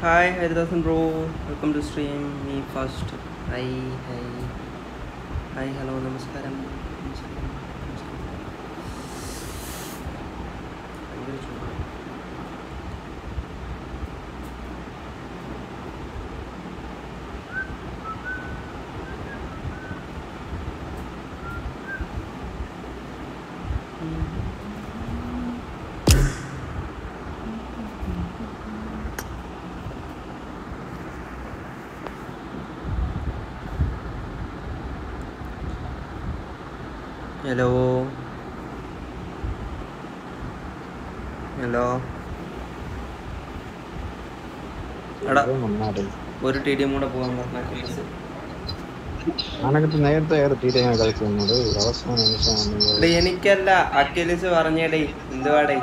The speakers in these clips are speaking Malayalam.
hi Hyderabad bro. Welcome to stream. Me first. Hi hi. Hi hello. Namaskaram. Hello hello എടാ ഒരു ടി ഡിയും കൂടെ പോകാൻ എനിക്കല്ല അഖിലേഷ് പറഞ്ഞേടേ എന്തുവാടേ?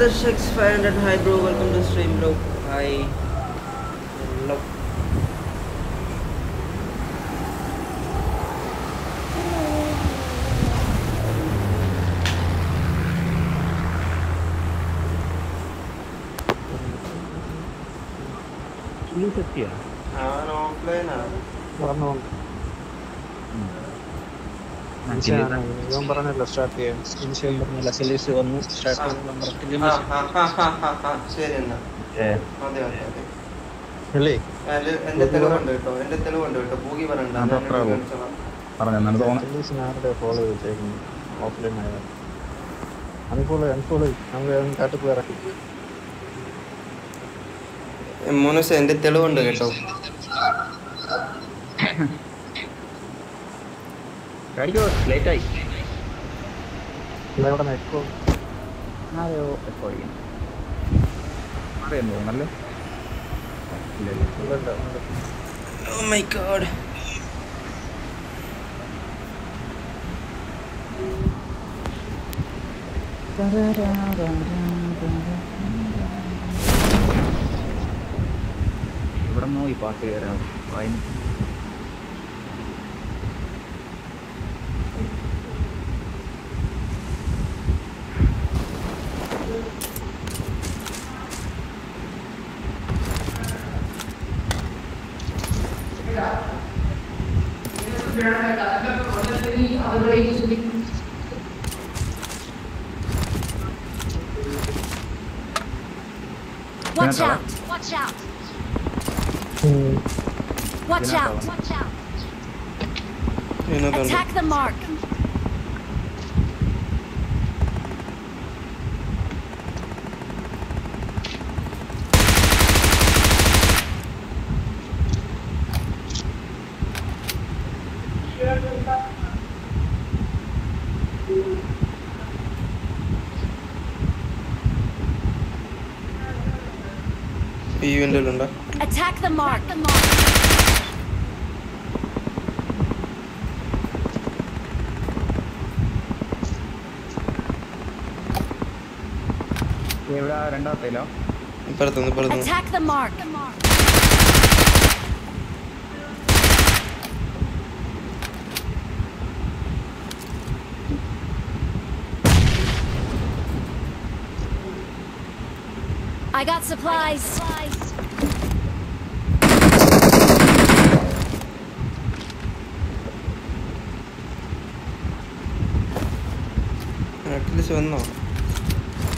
another 6500 hydro will പറഞ്ഞല്ലോ സ്റ്റാർട്ട് ചെയ്യാം. ഇനിഷ്യൽ പറഞ്ഞില്ല സെലീസ് വന്നു സ്റ്റാർട്ട് ചെയ്യുന്ന നമ്പർ ആ, ആ, ആ, ആ, ആ, ശരി എന്നാ. അതെ അതെ അതെ അല്ലേ? എന്റെ തെളിവ് തെളിവുണ്ട് കേട്ടോ എന്റെ തെളിവുണ്ട് കേട്ടോ. ഭൂഗി പറയണ്ട ഫോളോ ചെയ്തേക്കുന്നു ഓഫ്ലൈൻ ആയ? അൺഫോളോ അൺഫോളോ നമുക്ക് കാട്ടിൽ പോയി ഇറക്കി. മോനുസ് എന്റെ തെളിവുണ്ട് കേട്ടോ. കഴിക്കോ ലേറ്റ് ആയി. ഇവിടെ നെക്കോ ആരെയോ എപ്പോ കഴിക്കണം അറിയാൻ ഇല്ല ഓ മൈ ഗോഡ് ഇവിടെ നോ ഈ പാട്ട് കയറാം വായന Attack the mark. Attack the mark. Attack the mark. Attack the mark. I got supplies.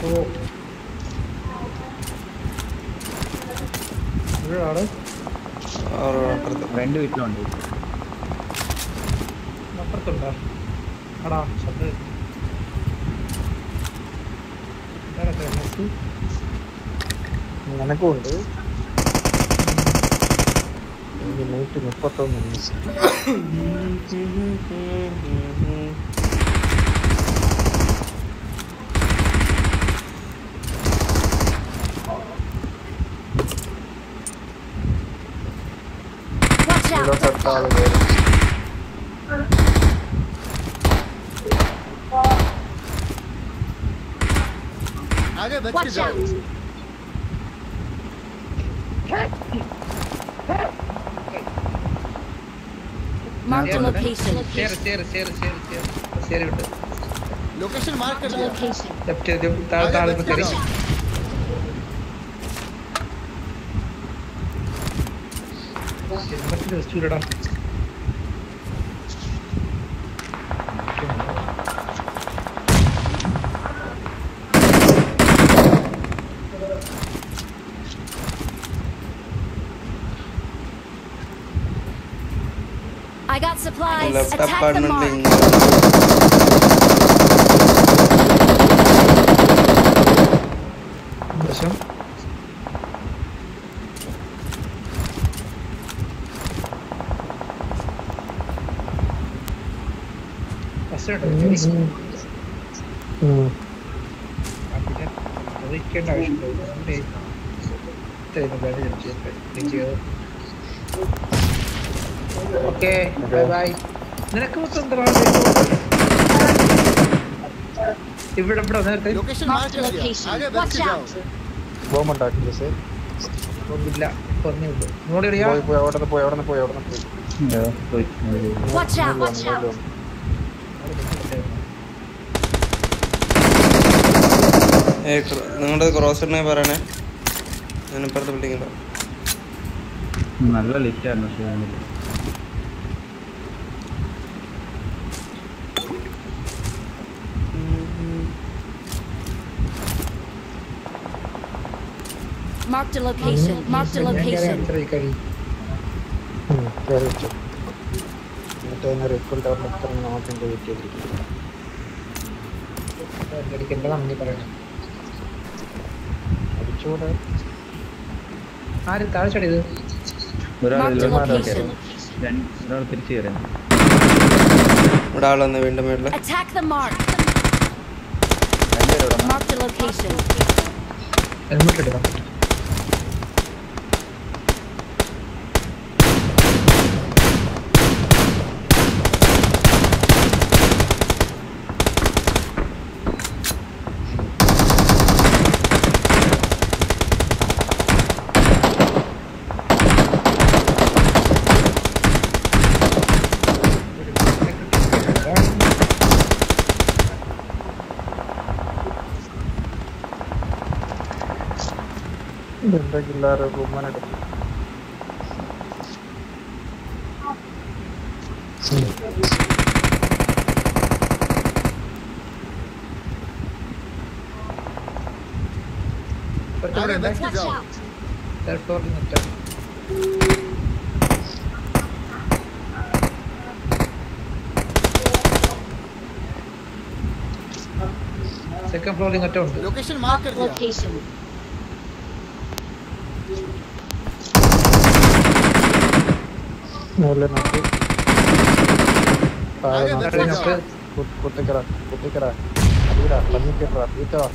Oh. അപ്പുറത്ത് രണ്ട് വീട്ടിലുണ്ട്. അപ്പുറത്തുണ്ടോ? ആടാ ശബ്ദം നിനക്കും ഉണ്ട് നൂറ്റി മുപ്പത്തൊന്ന് following it. आगे बच के जाओ। Marked a location. शेर शेर शेर शेर शेर शेर बेटा। Location mark कर दिया। Location. जब तेरे जब ताल ताल में करी। बच के जाओ चूड़ा। Supplies. ലെഫ്റ്റ് Attack the അപ്പാർട്ട്മെന്റിൽ mark. വശം നിനക്ക് മൊത്തം ഇവിടെ ഇടിയാ. അവിടെ അവിടെ അവിടെ പോയി നിങ്ങളുടെ ക്രോസറിനെ പറയണേ. ഞാൻ ഇപ്പുറത്തെ ബിൽഡിംഗ് നല്ല ലിറ്റ് ആയിരുന്നു പക്ഷേ Marked a location. Marked a location. കയറി ആര്? താഴെ ചടിയത് ഒരാൾ തിരിച്ചു കയറിയാണ് ഇവിടെ ആൾ വന്ന് വീണ്ടും മേളിൽ. Attack the జిల్లాలో గుమ్మనట फोर मीटर सेकंड फ्लोर लिंग अटे लोकेशन मार्क कर दिया लोकेशन മുകളിൽ നോക്കി താഴെ നോക്കി കുത്തിക്കറ കുത്തിക്കറ. അടിയിടാ പന്നിക്കറ തീറ്റവാ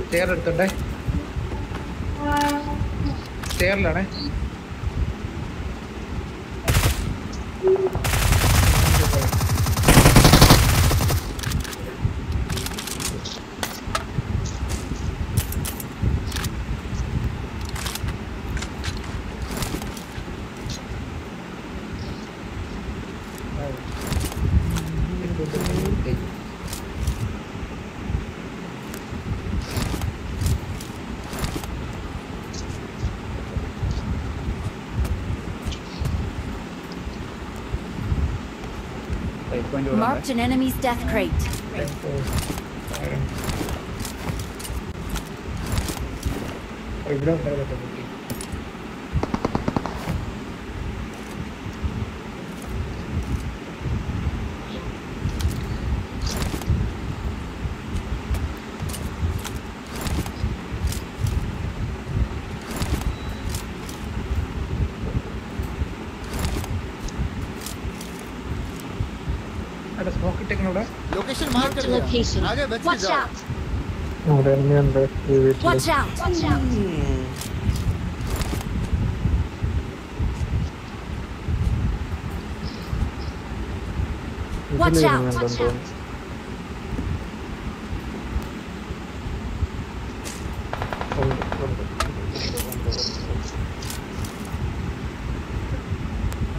സ്റ്റെയർ എടുത്തുണ്ടേ സ്റ്റെയറിലാണേ point Marked an enemy's death crate. ഇവിടെ location. Watch out. Watch out. Watch out. Watch out. Watch out.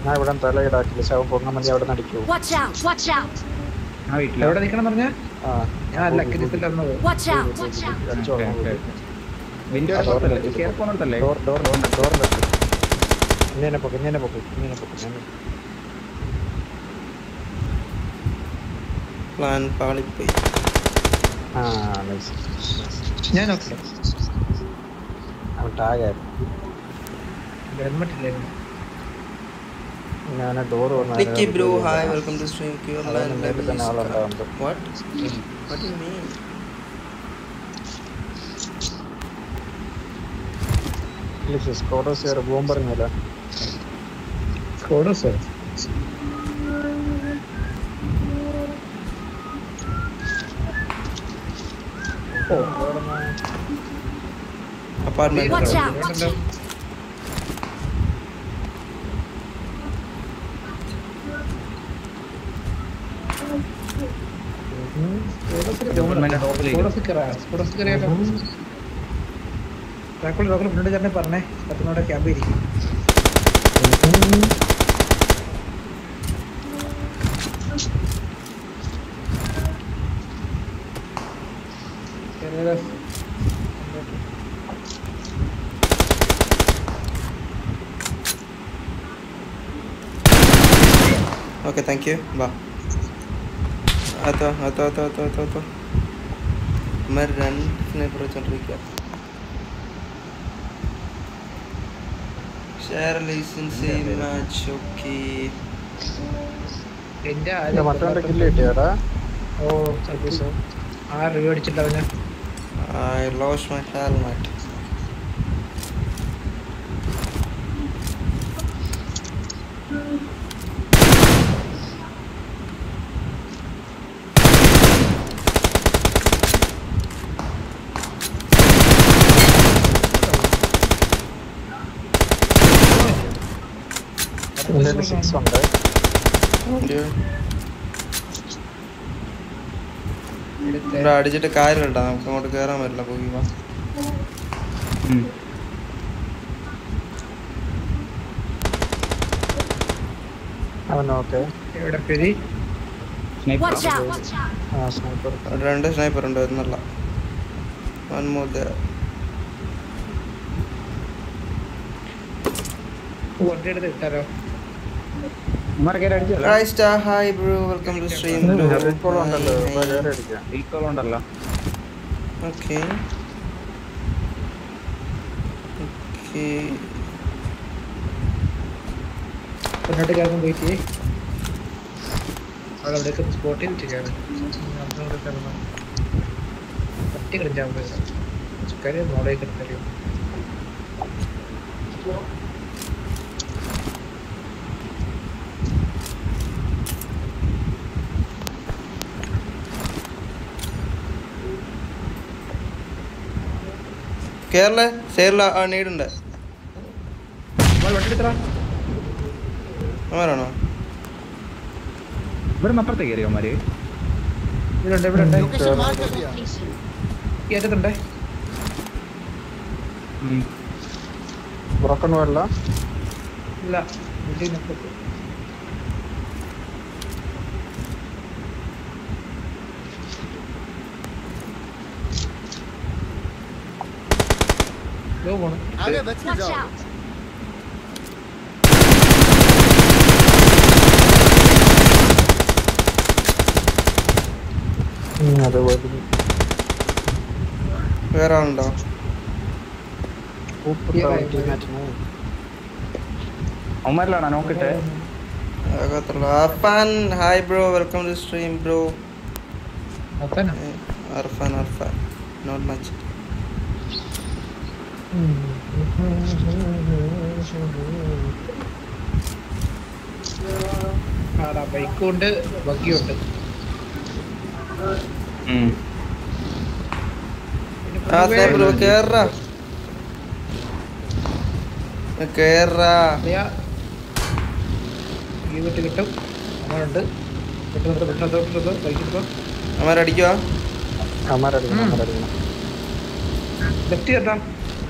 ഞാൻ ഇവിടെ തല ഇടാക്കില്ല ശവം പൊങ്ങാൻ മതി അവിടെ നടിക്കൂ ഞാൻ വീട്ടിൽ എവിടെ നിൽക്കണം പറഞ്ഞാൽ ഇങ്ങനെ പൊക്ക് ഇങ്ങനെ പൊക്ക് ഇങ്ങനെ പൊക്ക് പ്ലാൻ പാളിപ്പോയി. ആ ഞാൻ നോക്കില്ല അവൻ ടാഗായിരുന്നു. ഹെൽമെറ്റ് ഇല്ലായിരുന്നു ഞാൻ door Nikki bro hi welcome to stream cure അതുകൊണ്ട് നേരത്തെ തന്നെ ആളുണ്ടാവുന്നത് വാട്ട് വാട്ട് യു മീൻ സ്കോഡോസ് കയറി ബോംബറിഞ്ഞല്ല സ്കോഡോസ് apartment Watch out! Watch out! സ്കോഡോസ് കയറാം സ്കോഡോസ് കയറിയാലോ താക്കോളി താക്കോളി മുന്നോട്ട് ചേട്ടനെ പറഞ്ഞേ. പത്തുനോടെ ക്യാമ്പ് ഇരിക്കും. ഓക്കെ താങ്ക് യു വാ. അതോ അതോ അതോ അതോ രണ്ടിനെ സ്നൈപ്പർ വെച്ചോണ്ടിരിക്കുക ഷെയർ ലൈസൻസ് മാച്ച് ഓക്കെ എന്റെ മറ്റവന്റെ കില്ല് കിട്ടിയാടാ ഓ സർവീസ് ആ റിവ്യൂ അടിച്ചിട്ട് അവന് I lose my helmet six ഉണ്ട് ഇവിടെ അടിച്ചിട്ട് കാര്യമില്ല നമുക്ക് അങ്ങോട്ട് കയറാൻ പറ്റില്ല പോയി രണ്ട് സ്നൈപ്പർ ഉണ്ട് എന്നല്ല വൺ മോർ എടുത്ത് ഇട്ടാലോ? അടിച്ചല്ലോ ക്രൈസ്റ്റ hi bro welcome to stream ഇപ്പോൾ ഉണ്ടല്ലോ അടിക്കാം ഈക്വൽ ഉണ്ടല്ലോ ഓക്കേ ഓക്കേ മുന്നോട്ട് കയറുന്ന പോയിട്ട്. ചെയ്യേ അവിടെ അവിടേക്ക് സ്പോട്ട് ചെയ്തിട്ടാണ് പറ്റി കളിച്ചാൽ കാര്യം മോളേക്ക് കിടക്കറിയോ കേരള സൈഡിൽ നീടുണ്ട് ആരാണോ ഇവിടെ അപ്പുറത്തെ കയറിയോ മാര് ഇവിടെ ഉണ്ട് ഇവിടെ ഉണ്ട് കേട്ടിട്ടുണ്ട് ബ്രോക്കൺ വേൾഡാ ഇല്ല. എങ്ങോട്ടോ പോണം. വേറെ ആളുണ്ടോ? അവന്മാരിലാണോ? നോക്കട്ടെ. Arfan hi bro welcome to stream bro Arfan Arfan. Not much ആടാ ബൈക്കും ഉണ്ട് ബഗ്ഗിയും ഉണ്ട് ഉം. ആ ബ്രോ കേറാ കേറാ ഈ വീട്ടിൽ കിട്ടും. അമ്മരടിക്കുവാ ലെഫ്റ്റ് കേട്ടാ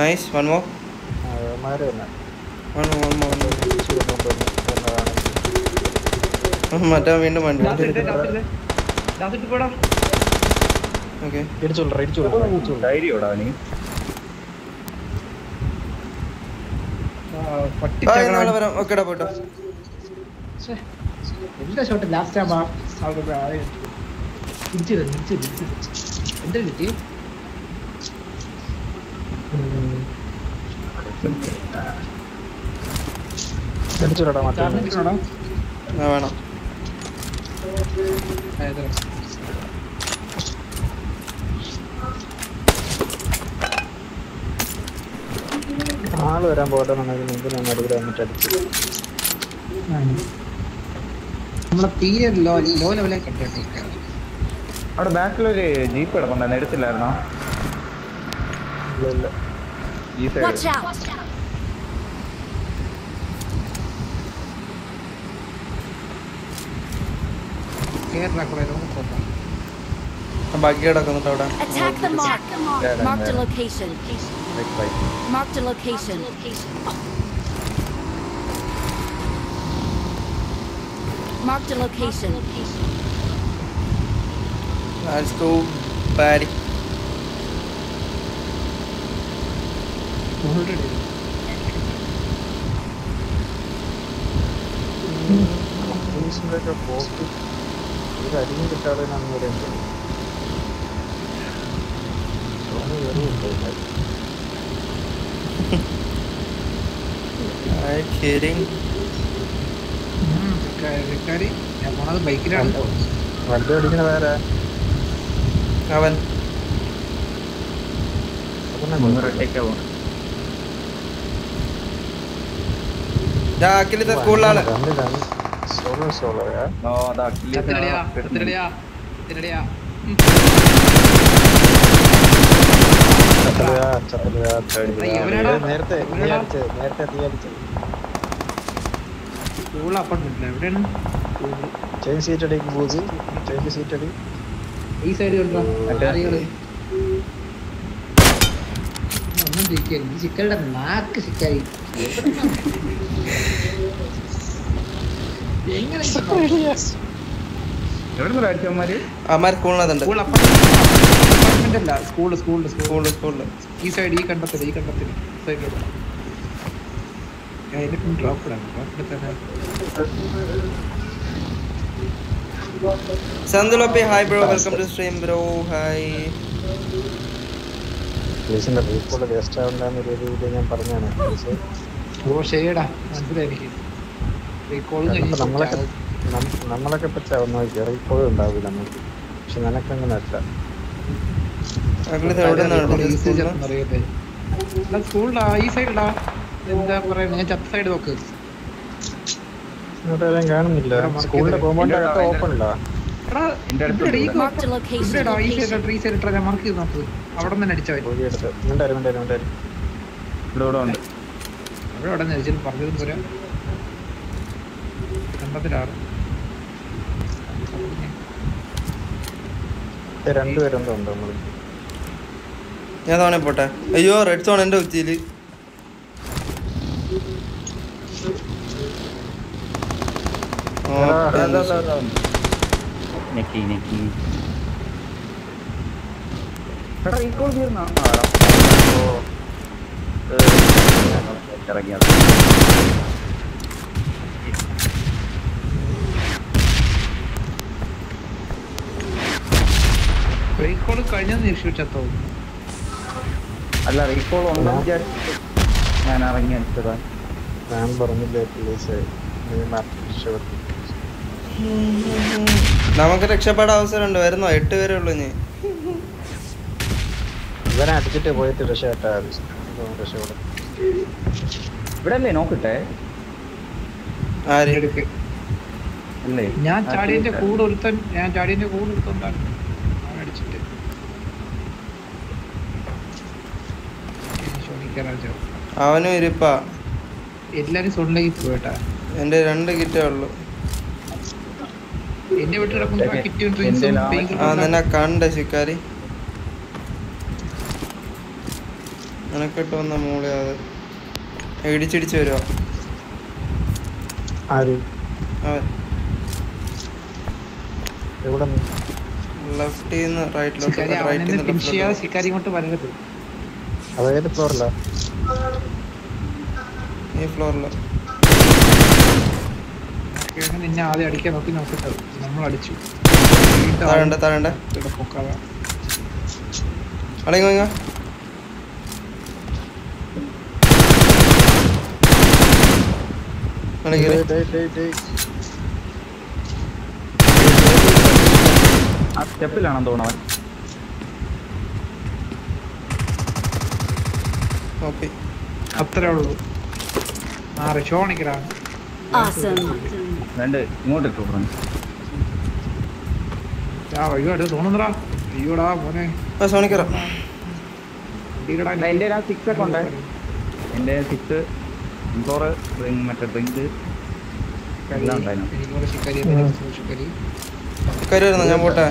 അവന് വൺ മോ മറ്റാ വീണ്ടും വണ്ടി വരാം ഓക്കേടാ പോട്ടോ. എന്താ ഷോട്ട് ലാസ്റ്റ് ടൈം ആ തിരിച്ചു തിരിച്ചു എന്താ കിട്ടി ഇടിച്ചോടാ മറ്റേ ചാർജിട്ടാണോ ആ വേണം. ആൾ വരാൻ പോകട്ടെന്നുണ്ടെങ്കിൽ മുമ്പ് ഞാൻ നടുവിൽ വന്നിട്ട് അടിച്ചു. നമ്മളെ തീരെ ലോ ലോ കണ്ടു അവിടെ ബാക്കിലൊരു ജീപ്പ് കിടപ്പുണ്ടായിരുന്നു. എടുത്തില്ലായിരുന്നോ? ഇല്ല ഇല്ല ഈ Watch സൈഡ് out! കേരള കുറെ നമുക്ക് പോകാം ബാക്കി കിടക്കുന്നുണ്ട് അവിടെ Attack the mark. Yeah, yeah, Marked a yeah. location. Marked a location. Marked a location. That's too bad. പോലീസിന്റെ ഒക്കെ പോക്ക് ഒരു അരിയും കിട്ടാതെ നന്ദി വരുന്നുണ്ട് ബൈക്കിലാണ്. വണ്ടി അടിക്കണ വേറെ അവൻ. മുന്നൂറ് ഒറ്റയ്ക്കാ പോകും ഞാൻ അഖിലത്തെ സ്കൂളിലാണ് രണ്ട് രണ്ട് സോളോ സോളോയാ ഓ അതാ കില്ലി ചത്തിരടിയാ ചത്തിരടിയാ ചത്തിരടിയാ ചത്തലയാ ചത്തലയാ ഇവനാടാ. നേരത്തെ നേരത്തെ നീ അടിച്ചത്. സ്കൂൾ അപ്പാർട്ട്മെന്റില്ല എവിടെയാണ്? ചെയിൻ സീറ്റ് അടിക്കും പോയി ചെയിൻ സീറ്റ് അടി. ഈ സൈഡ് കണ്ടോ മറ്റേ- ആരെയാണ് ഒന്നും ചിക്കൻ ഈ ചിക്കയുടെ നാക്ക് ചിക്കായി എങ്ങനെ എവിടെ നിന്ന് അടിച്ചവന്മാര് അവന്മാർ സ്കൂളിനകത്തുണ്ട്. സ്കൂൾ അപ്പാർട്ട്മെന്റ് അല്ല സ്കൂൾ സ്കൂൾ സ്കൂൾ സ്കൂളിൽ സ്കൂളിൽ ഈ സൈഡ് ഈ കണ്ടത്തിൽ ഈ കണ്ടത്തിൽ സൈഡിലോട്ട് അതിന്റെ ഡ്രോപ്പ് ഇടാം ഡ്രോപ്പ് തന്നെ. സന്തുലപ്പി hi bro welcome to stream bro hi പോലീസിന്റെ റീക്കോൾ വേസ്റ്റ് ആവണ്ടെന്നൊരു രീതിയിൽ ഞാൻ പറഞ്ഞാണ് ഓ ശരിയടാ. മനസ്സിലായി എനിക്ക് റീകോളും കാരണം ഇപ്പൊ നമ്മളൊക്കെ നമ്മളൊക്കെ ഇപ്പൊ ചാവുന്ന റീക്കോളും ഉണ്ടാവില്ല നമുക്ക്. പക്ഷെ നിനക്കങ്ങനെ അല്ല. സ്കൂളിലാ ഈ സൈഡിലാ എന്താ പറയാ ഞാൻ ചത്ത സൈഡ് നോക്ക്. കാണുന്നില്ല. സ്കൂളിന്റെ കോമ്പൗണ്ട് അകത്ത് ഓപ്പൺ ഇല്ല ഉച്ചയിൽ ഓ ഇട്ടാ ഞാൻ തവണ പോട്ടെ. അയ്യോ റെഡ് സോൺ എന്റെ ഉച്ചയിൽ നെക്കി നെക്കി ഇറങ്ങിയത് റീകോൾ കഴിഞ്ഞെന്ന് നിരീക്ഷിച്ചോ അല്ല റീകോൾ ഉണ്ടെന്ന് വിചാരിച്ചിട്ട് ഞാൻ ഇറങ്ങി അടിച്ചതാ ഞാൻ പറഞ്ഞില്ലേ പ്ലീസ് രക്ഷപ്പെട്ടു നമുക്ക് രക്ഷപ്പെടാൻ അവസരമുണ്ട്. വരുന്നോ? എട്ട് പേരേ ഉള്ളൂ ഇനി. ഇവനെ അടിച്ചിട്ട് പോയിട്ട് ഇവിടെ അല്ലേ? നോക്കട്ടെ. ഞാൻ ചാടിയതിന്റെ കൂടെ ഒരുത്തൻ ഞാൻ ചാടിയതിന്റെ കൂടെ ഒരുത്തൻ അവൻ അടിച്ചിട്ട്. അവനും ഇരിപ്പാ. എല്ലാരും സോണിലേക്ക് പോയിട്ടാ. എന്റെ രണ്ട് കിറ്റേ ഉള്ളൂ എന്റെ വീട്ടിൽ കിടക്കുന്ന എന്റെ- കിറ്റും എന്റെ ഡ്രിങ്ക്സും ലാ- ആ നിന്നെ കണ്ട ശിക്കാരി. നിനക്കിട്ട് വന്ന മൂളി അത്. ഇടിച്ചിടിച്ച് വരുവാ? റൈറ്റിലോട്ട് ലെഫ്റ്റിലോട്ട് ഫ്ലോറില്ല ഈ കിഴങ്ങ് നിന്നെ ആദ്യം അടിക്കാൻ നോക്കി നോക്കിട്ട്. നമ്മൾ അടിച്ചു. പൊക്കാതെ. അടങ്ങി ആ സ്റ്റെപ്പിലാണെന്ന് തോന്നവൻ ഓക്കെ. അത്രേ ഉള്ളൂ. മാറി ഷോണിക്കടാ Awesome. രണ്ട് ഇങ്ങോട്ട് ഇട്ടു എന്റെ സിക്സ് ഒക്കെ ഉണ്ട്. എന്റെ സിക്സ് ഇൻഫോറ് ഡ്രിങ്ക് മറ്റേ ഡ്രിങ്ക് എല്ലാം ഉണ്ടായിരുന്നു. ഞാൻ പോട്ടെ.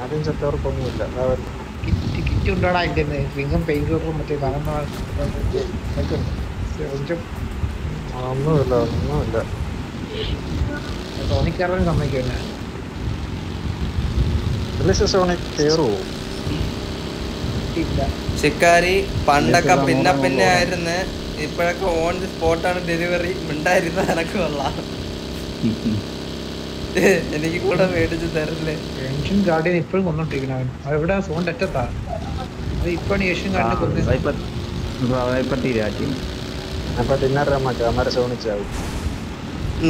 ആദ്യം ചത്തവർക്കൊന്നുമില്ല. കിറ്റ് ഉണ്ടോടാ എന്റെ റിങ്ങും പെയിൻ കിലറും മറ്റേ കുറച്ചും ആ, ഒന്നുമില്ല ഒന്നുമില്ല തോന്നിക്കാരൻ സമ്മതിക്കില്ല ശിക്കാരി പണ്ടൊക്കെ പിന്നെ പിന്നെ. ആയിരുന്നു. ഇപ്പോഴൊക്കെ ഓൺ ദി സ്പോട്ടാണ് ഡെലിവറി. മിണ്ടായിരുന്ന എനക്ക് കൊള്ളാം. എനിക്ക് കൂടെ മേടിച്ച് തരല്ലേ. ഏഷ്യൻ ഗാർഡിയൻ ഇപ്പോഴും കൊന്നോണ്ടിരിക്കണം അവൻ. എവിടെ? സോൺ അറ്റത്താ. അത് ഇപ്പോഴാണ് ഏഷ്യൻ ഗാർഡിനെ കൊന്നത്. ഇപ്പൊ തീരാറ്റി അപ്പൊ ഡിന്നർ മറ്റേ അമ്മ സോണിച്ചാവും.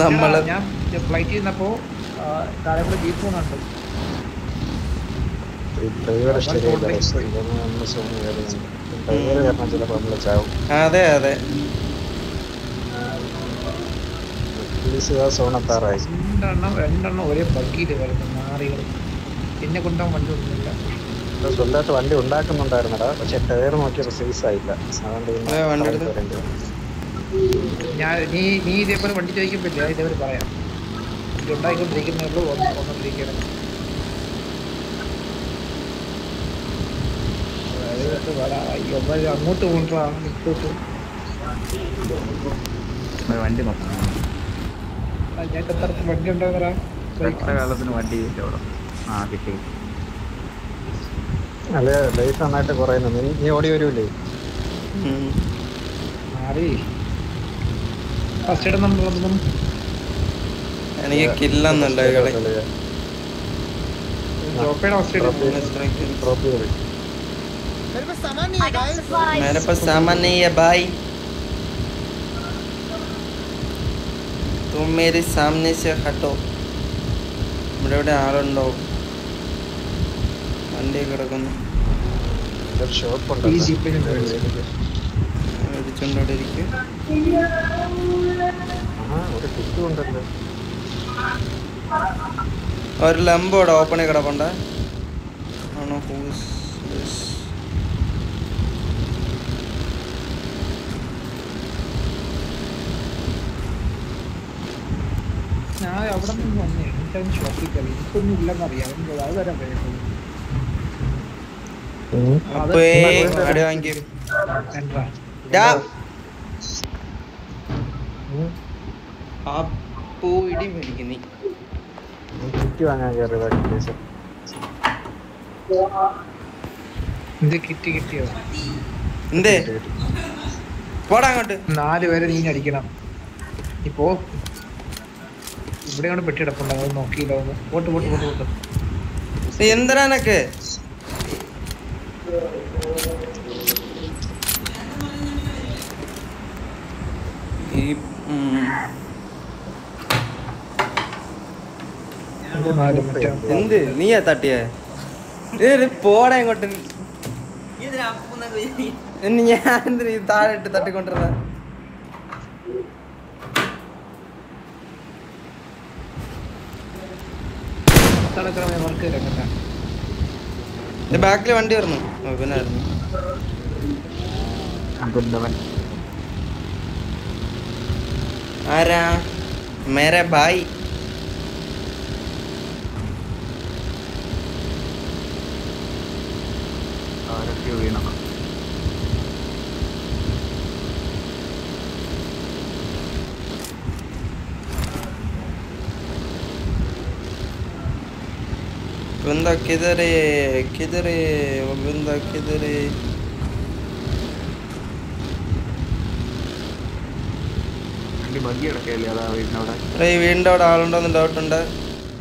നമ്മൾ ഞാൻ ഫ്ലൈറ്റ് ചെയ്യുന്നപ്പോ ജീപ്പ് പോകുന്നുണ്ട് നമ്മൾ നമ്മൾ അതെ അതെ. രണ്ടെണ്ണം രണ്ടെണ്ണം ഒരേ കൊണ്ടുപോകാൻ വണ്ടി ഒന്നുമില്ല. സ്വന്തമായിട്ട് വണ്ടി ഉണ്ടാക്കുന്നുണ്ടായിരുന്നടാ. പക്ഷെ ടയർ നോക്കിയപ്പോൾ സൈസ് ആയില്ല. അതുകൊണ്ട് ഞാൻ നീ നീ ഇതേപോലെ വണ്ടി ചോദിക്കുമ്പോൾ ഞാൻ ഇതേപോലെ പറയാം. ഇത് ഉണ്ടായിക്കൊണ്ടിരിക്കുന്നേ ഉള്ളൂ ഒന്ന് അയ്യോ അവർ അങ്ങോട്ട് ഇങ്ങോട്ട്. വണ്ടി നോക്കാം. ഞാൻ വണ്ടി കാലത്തിന് വണ്ടി ആ കിട്ടി. ലൈഫ് നന്നായിട്ട് കുറയുന്നു. നീ ഓടി വരൂലേ. മാറി. ഫസ്റ്റ് ഇടം നമ്മളൊന്നും എനിക്ക് കില്ലെന്നുണ്ട് കളി ജോപ്പയുടെ ഫസ്റ്റ് ഇടം ഡ്രോപ്പ് ചെയ്ത് मेरे पास सामान नहीं है I got गाइस supplies. मेरे पास सामान नहीं है भाई तुम मेरे सामने से हटो ഇവിടെ ഇവിടെ ആളുണ്ടോ വണ്ടി കിടക്കുന്നു അവിടെ ഇരിക്കും ആ ഒരു ലംബം ഇവിടെ ഓപ്പണിൽ കിടപ്പുണ്ട്. ആണോ ഹൂസ് ഞാൻ അവിടെ നിന്ന് വന്നേ. എനിക്കതിന് ഷോപ്പിൽ കയറി. എനിക്കൊന്നും ഇല്ലെന്ന് അറിയാം. എനിക്ക് അത് വരാൻ കഴിയുള്ളൂ അപ്പേ അടി വാങ്ങിക്കും. എന്താ ഇടി മേടിക്കുന്നീ കിറ്റ് വാങ്ങാൻ കയറിയതാ ഇത് കിട്ടി കിട്ടിയോ എന്തേ? പോടാ അങ്ങോട്ട്. നാല് പേരെ നീ അടിക്കണം. ഇപ്പോ ഇവിടെയാണ് പെട്ടി കിടപ്പുണ്ട് അത് നോക്കിയില്ല ഒന്ന്. പോട്ട് പോട്ട് പോട്ട് പോട്ട്. എന്തരാനൊക്കെ ഈ എന്ത്? നീയാ തട്ടിയേ? പോടാ ഇങ്ങോട്ട്. ഞാൻ എന്തിനാ താഴെ ഇട്ട് തട്ടിക്കൊണ്ടിരുന്ന? ബാക്കിൽ വണ്ടി വരുന്നു പിന്നെ अरे मेरे भाई। बंदा किधर है? किधर है? वो बंदा किधर है? ബഗ്ഗി കിടക്കല്ലേ അതാ വീടിനവിടെ എടാ, ഈ വീടിന്റെ അവിടെ ആളുണ്ടോന്ന് ഡൗട്ട് ഉണ്ട്.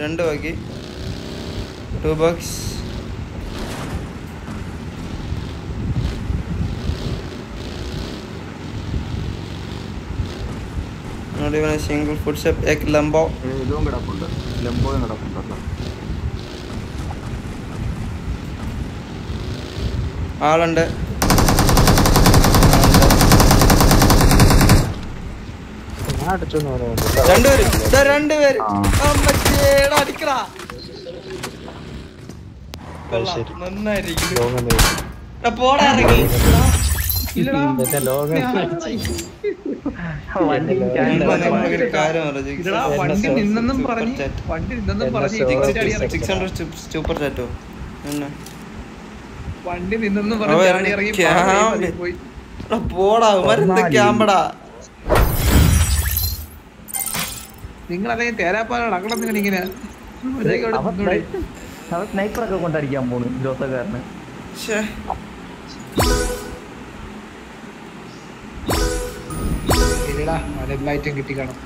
രണ്ട് ബാക്കി ടു ബോക്സ് നോട്ട് ഇവൻ സിംഗിൾ ഫുഡ് സ്റ്റെപ്പ് എക് ലംബോ ഇതും കിടപ്പുണ്ട്. ലംബോ കിടപ്പുണ്ടല്ലോ ആളുണ്ട് ഞാൻ അടിച്ചൊന്നും പറയാൻ രണ്ടുപേര് ഇതാ രണ്ടുപേര് ആ. അമ്മച്ചേടാ അടിക്കടാ കൊള്ളാം, ശരി. നന്നായിരിക്കുന്നു ലോകം എടാ, പോടാ ഇതൊക്കെ ലോകം. വണ്ടി നിന്നെന്നും സൂപ്പർ പറഞ്ഞ് ചാറ്റ്. വണ്ടി നിന്നെന്നും പറഞ്ഞ് സൂപ്പർ ചാറ്റോ വണ്ടി നിന്നെന്നും പറഞ്ഞു പോടാ മരുന്ന്. ക്യാമ്പടാ നിങ്ങൾ അല്ലെങ്കിൽ തേരാപ്പാലാണ് അകളം നിങ്ങൾ ഇങ്ങനെ. സ്നൈപ്പറൊക്കെ കൊണ്ടടിക്കാൻ പോണു ജോസക്കാരന്. കിട്ടി കാണും.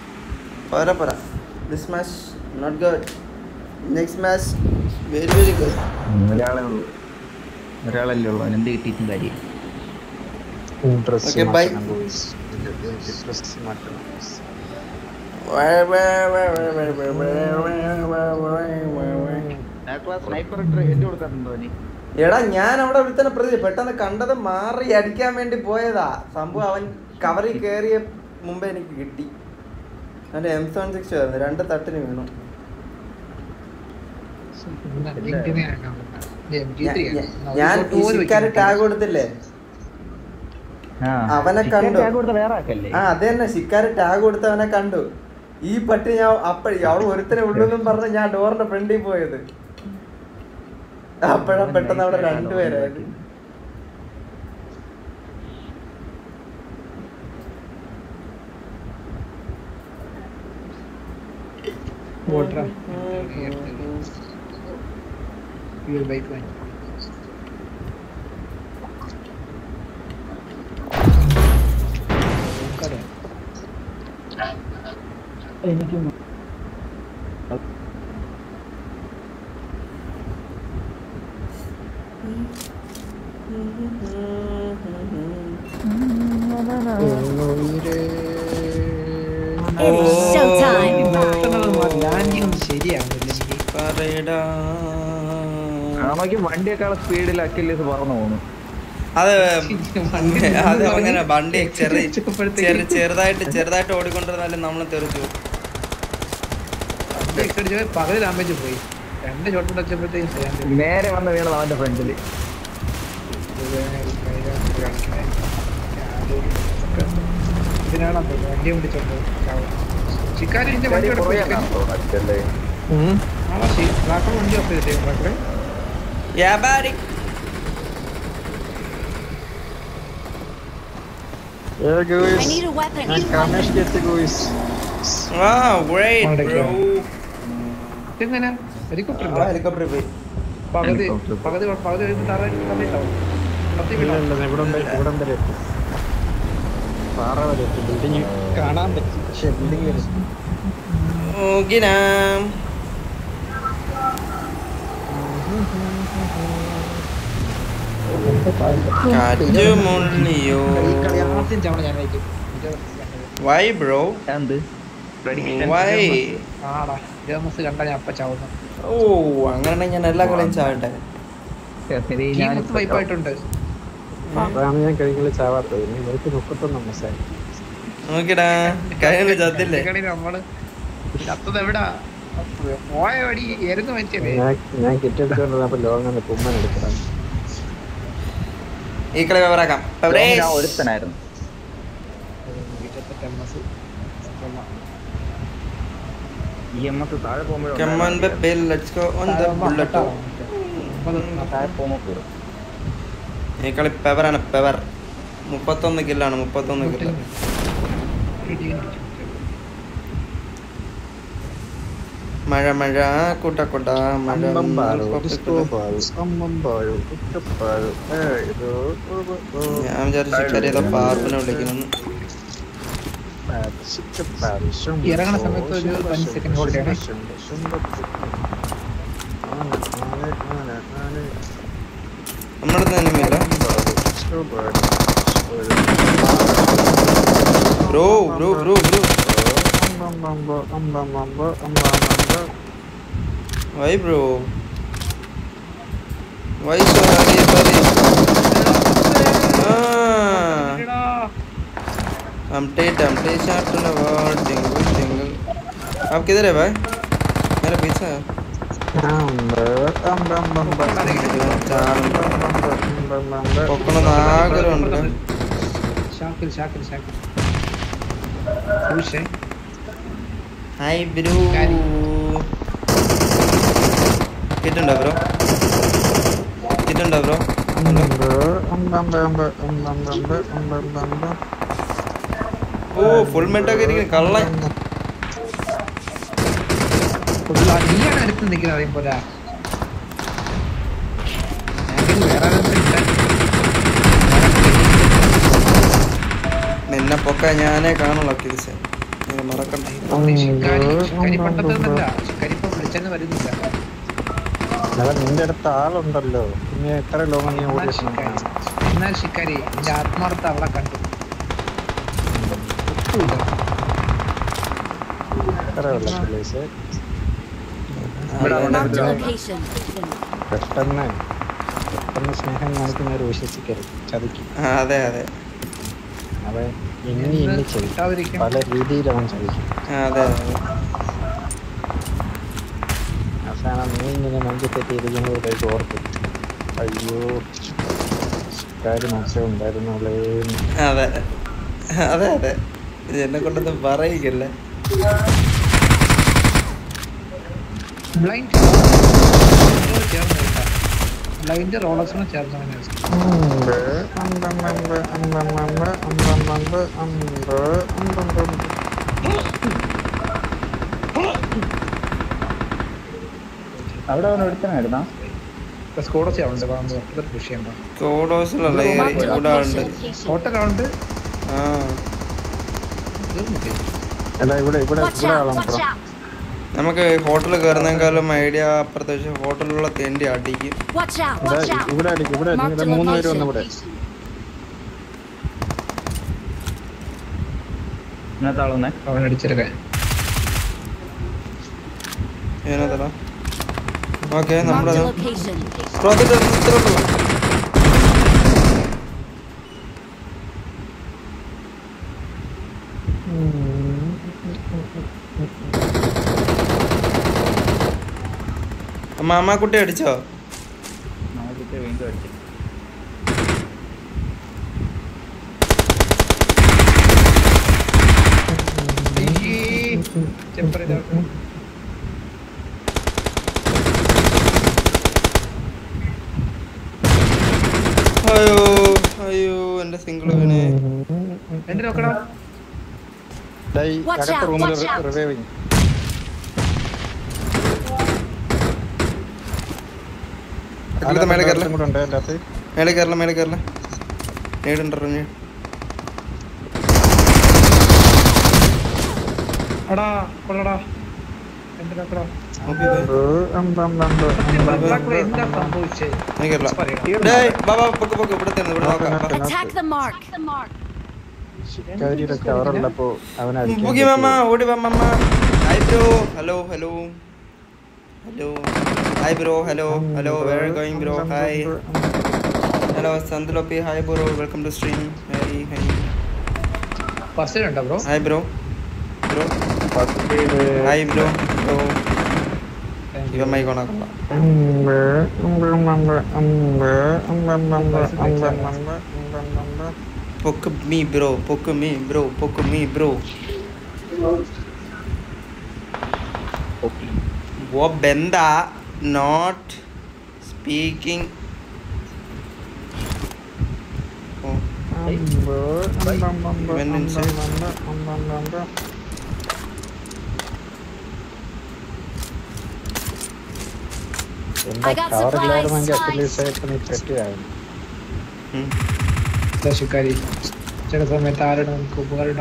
പോരാ പോരാ. This match not good next match very very good ഒരാളെ ഉള്ളൂ. ഒരാളല്ലേ ഉള്ളൂ. അവൻ എന്ത് കിട്ടിയിട്ടും കാര്യം. ഡ്രസ് മാറ്റണം സ്നൈപ്പർ എന്റെ കൊടുക്കാറുണ്ടോ നീ എടാ ഞാൻ അവിടെ ഒരുത്തനെ പ്രതി പെട്ടെന്ന് കണ്ടത് മാറി അടിക്കാൻ വേണ്ടി പോയതാ. സംഭവം അവൻ കവറിൽ കയറിയ മുമ്പേ എനിക്ക് കിട്ടി. അവന്റെ എം സെവൻ സിക്സ് ആയിരുന്നു. രണ്ട് തട്ടിന് വീണു. ഞാൻ ഈ ടാഗ് കൊടുത്തില്ലേ? അവനെ കണ്ടു. ആ അത് തന്നെ ശിക്കാര് ടാഗ് കൊടുത്തവനെ കണ്ടു. ഈ പട്ടി ഞാൻ അപ്പഴ അവിടെ ഒരുത്തനെ ഉള്ളൂന്നും പറഞ്ഞ ഞാൻ ഡോറിന്റെ ഫ്രണ്ടിൽ പോയത്. അപ്പോഴാ പെട്ടെന്ന് അവിടെ രണ്ടുപേരായത്. ബൈക്ക് വാങ്ങി. എനിക്ക് ശരിയാണ് വണ്ടിയേക്കാൾ സ്പീഡിൽ അക്കില്ലേസ് പറന്നു പോകുന്നു അത് അത് അങ്ങനെ ബണ്ടി വണ്ടി ചെറിയ ചെറു- ചെറുതായിട്ട് ചെറുതായിട്ട് ഓടിക്കൊണ്ടിരുന്നാലും നമ്മൾ തെറിച്ചു പകൽ ഡാമേജ് പോയി. രണ്ട് ഷോട്ട് വെച്ചപ്പോഴത്തേക്കും നേരെ വന്ന് വീണത് അവന്റെ ഫ്രണ്ടിൽ. ഇതിനാണ് വണ്ടി പിടിച്ചോണ്ട് വണ്ടി വണ്ടി off Yeah, I guys. need a weapon. ഞാൻ get the guys. Wow, great, bro. എങ്ങനെ ഹെലികോപ്റ്റർ ആ ഹെലികോപ്റ്റർ പോയി പകുതി. പകുതി പകുതി തറ സമയത്താവും. പാറ വരെ ബിൽഡിങ് കാണാൻ പറ്റും പക്ഷെ ബിൽഡിങ് വരെ എത്തി. കാറ്റ് മുള്ളിയോ? വൈ ബ്രോ വൈ ഓ അങ്ങനെ ഞാൻ എല്ലാ കളിയും ചാവട്ടെ. നോക്കിടാ കഴിഞ്ഞ ചത്തില്ലേ? പോയ മനുഷ്യല്ലേ ഞാൻ കിറ്റ് എടുത്തോണ്ടിരുന്നപ്പോ ലോകം കുമ്മൻ എടുക്കണം ഈ കളി വെവറാക്കാം ഒരുത്തനായിരുന്നു. Come on, baby, let's go on the bullet. ഈ കളി പെവറാണ് പെവർ മുപ്പത്തൊന്ന് കില്ലാണ് മുപ്പത്തൊന്ന് കില്ല് മഴ മഴ കൂട്ട കൂട്ട മഴ ഞാൻ വിചാരിച്ചു ചെറിയ പാർപ്പിനെ വിളിക്കുന്നു. ഇറങ്ങണ സമയത്ത് ഒരു അഞ്ച് second hold ചെയ്യണേ. നമ്മുടെ എനിമില്ല ബ്രോ ബ്രോ ബ്രോ ബ്രോ. भाई ब्रो भाई सो आ Why so hurry हम Ah. हमटे डमटे शॉट ना वार टिंगल टिंगल आप किधर है भाई? मेरे पीछे पकड़ ना आगर उनका। शाकिल शाकिल शाकिल खुश है? हाय ब्रो കിട്ടുണ്ടോ ബ്രോ? കിട്ടുണ്ടോ ബ്രോ? ഓ ഫുൾ മെട്ടൊക്കെ ഇരിക്കുന്നു. നീയാണ് അടുത്ത് നിൽക്കുന്നത് അതേപോലെ ഇല്ല. നിന്നെ പൊക്ക ഞാനേ കാണുള്ളൂ തിരിച്ച് മറക്കണ്ടേ. ശിക്കാരി വിളിച്ചെന്ന് വരുന്നില്ല. നിന്റെ അടുത്ത് ആളുണ്ടല്ലോ. പിന്നെ എത്ര ലോകം നീ എന്നാൽ ഓടി ശിക്കാരി? എന്നാൽ ശിക്കാരി? എന്റെ ആത്മാർത്ഥ അവളെ കണ്ടു. പെട്ടെന്ന് പെട്ടെന്ന് സ്നേഹം കാണിക്കുന്നവർ വിശ്വസിക്കരുത്. ചതിക്കും. അതെ അതെ. അവൻ എണ്ണി ചതിക്കും. കിട്ടാതിരിക്കും? പല രീതിയിൽ അവൻ ചതിക്കും. അതെ അതെ. നീ ഇങ്ങനെ നെഞ്ചു തെറ്റിയിരിക്കുമ്പോഴത്തേക്ക് ഓർക്കും അയ്യോ കാര്യം മനസ്സിൽ ഉണ്ടായിരുന്നുള്ളേ അതെ. അതെ അതെ. ഇത് എന്നെ കൊണ്ടൊന്നും പറയിക്കല്ലേ? ബ്ലൈൻഡ് റോളക്സിനും ചേർന്ന് തന്നെ അമ്പ് അമ്പമ്പമ്പ് അമ്പമ്പമ്പ് അമ്പമ്പമ്പ് അമ്പ് അവിടെ അവൻ ഒരുത്തനായിരുന്നാ? സ്കോഡസ് ആവുന്നുണ്ട്. ഇതൊരു വിഷയമുണ്ടോ ആ. എടാ ഇവിടെ ഇവിടെ Watch ഇവിടെ ആളാണ് നമുക്ക് ഹോട്ടൽ കയറുന്നേക്കാളും ഐഡിയ അപ്പുറത്തെ വെച്ച് ഹോട്ടലിലുള്ള തെണ്ടി അടിക്കും! ഇവിടെ അടിക്കും മൂന്ന് പേര് വന്നു ഇവിടെ. ഇന്നത്തെ ആളൊന്നേ അവൻ അടിച്ചെടുക്കാൻ ഓക്കെ നമ്മുടെ പ്രോജക്റ്റ് ഇത്രേ ഉള്ളൂ. മാമാക്കുട്ടി അടിച്ചോ? നോക്കടാ ഡൈ അകത്ത റൂമിൽ റിവൈവിങ് ഇങ്ങോട്ട് മേലെ കയറല. ഇങ്ങോട്ടുണ്ട് എന്റെ അകത്ത്. മേലെ കയറല മേലെ കയറല. നേടുണ്ടോ ഞാൻ അടാ കൊള്ളടാ. സംഭവിച്ചേ? ഇവിടെ തന്നെ ഇവിടെ നോക്കാം. ശിക്കാരിയുടെ കവറുള്ളപ്പോ അവൻ പൊക്കി മാമ ഓടി വാ mama hi bro hello hello hello hi bro hello hello where going bro hi hello സന്തുലോപ്പി hi bro welcome to stream hi hi first ഉണ്ടോ bro hi bro bro hi bro bro ഇവൻ മൈക്കോണ കൊള്ളാം poke me bro poke me bro poke me Poke me, bro. Poke me, bro. Poke me, bro. Okay. वो Not speaking. Oh. I got supplies. ദശക്കാരി ചില സമയത്ത് ആരുടെ നമുക്ക് ഉപകാരം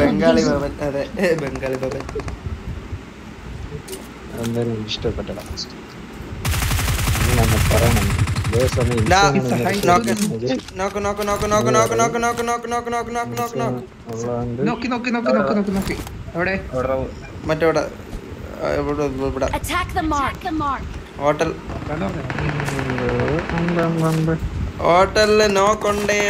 ബംഗാളി ഭവൻ അതെ ബംഗാളി ഭവൻ എന്തായാലും ഇഷ്ടപ്പെട്ടടാ മറ്റവിടെ ഹോട്ടൽ ഹോട്ടലിൽ നോക്കണ്ടേ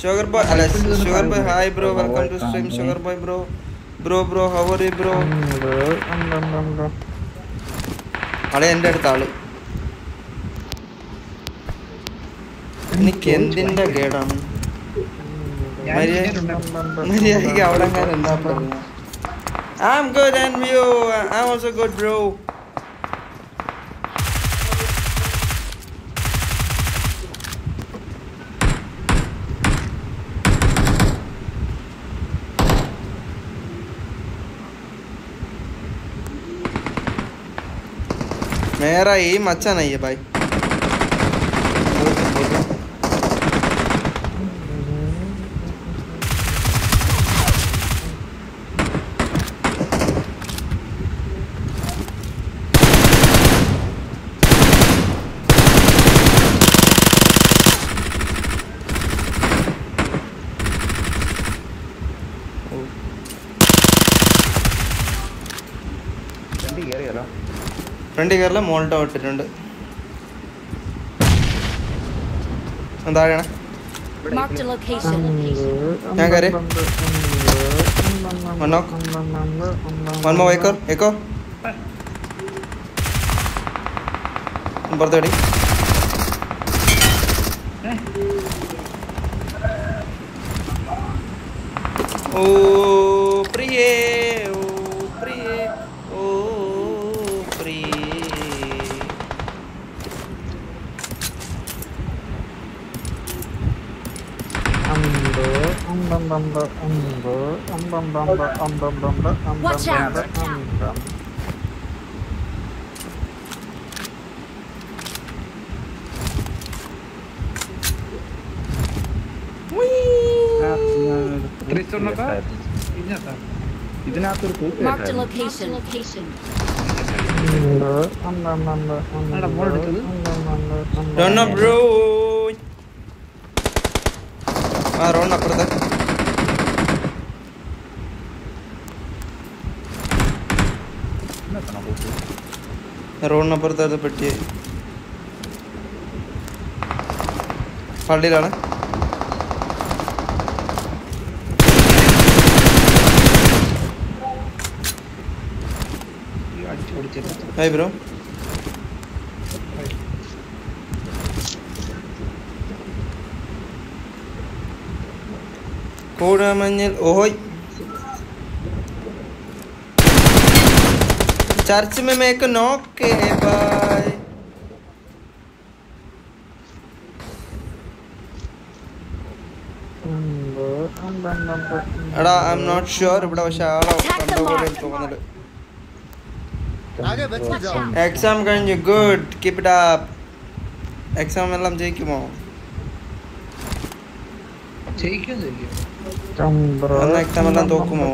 ഷുഗർ ബോയ് അല്ല sugar boy hi bro welcome to stream sugar boy bro bro bro how are you bro ആളെ എന്റെ അടുത്ത ആൾ എനിക്ക് എന്തിന്റെ ഞാൻ മര്യാദ അവിടെ ഞാൻ എന്താ പറയുക I'm good and you I'm also good bro. मेरा एम मच्छा नहीं है भाई ഫ്രണ്ട് കയറില്ല മോൾട്ടോ ഇട്ടിട്ടുണ്ട് എന്താകണേ ഞാൻ കയറി വൺ മോ ഏക്കോ ഏക്കോ പുറത്തേടി ഓ പ്രിയേ ഓ Watch out! Marked location. Don't know, bro. Ah, roll up, brother. റോഡിനപ്പുറത്തായിരുന്നു പെട്ടി പള്ളിയിലാണ്. ഹായ് ബ്രോ കൂടാമഞ്ഞിൽ ഓയ് चर्च में मैं एक नॉक के है भाई എടാ ഐ എം നോട്ട് ഷുവർ ഇവിടെ പക്ഷെ ആളെ കണ്ട പോലെ എനിക്ക് തോന്നുന്നുണ്ട് आगे बच के Watch जाओ out. എക്സാം കഴിഞ്ഞു good keep it up exam എല്ലാം ജയിക്കുമോ ജയിക്കും ജയിക്കും അന്ന് exam എല്ലാം തോക്കുമോ?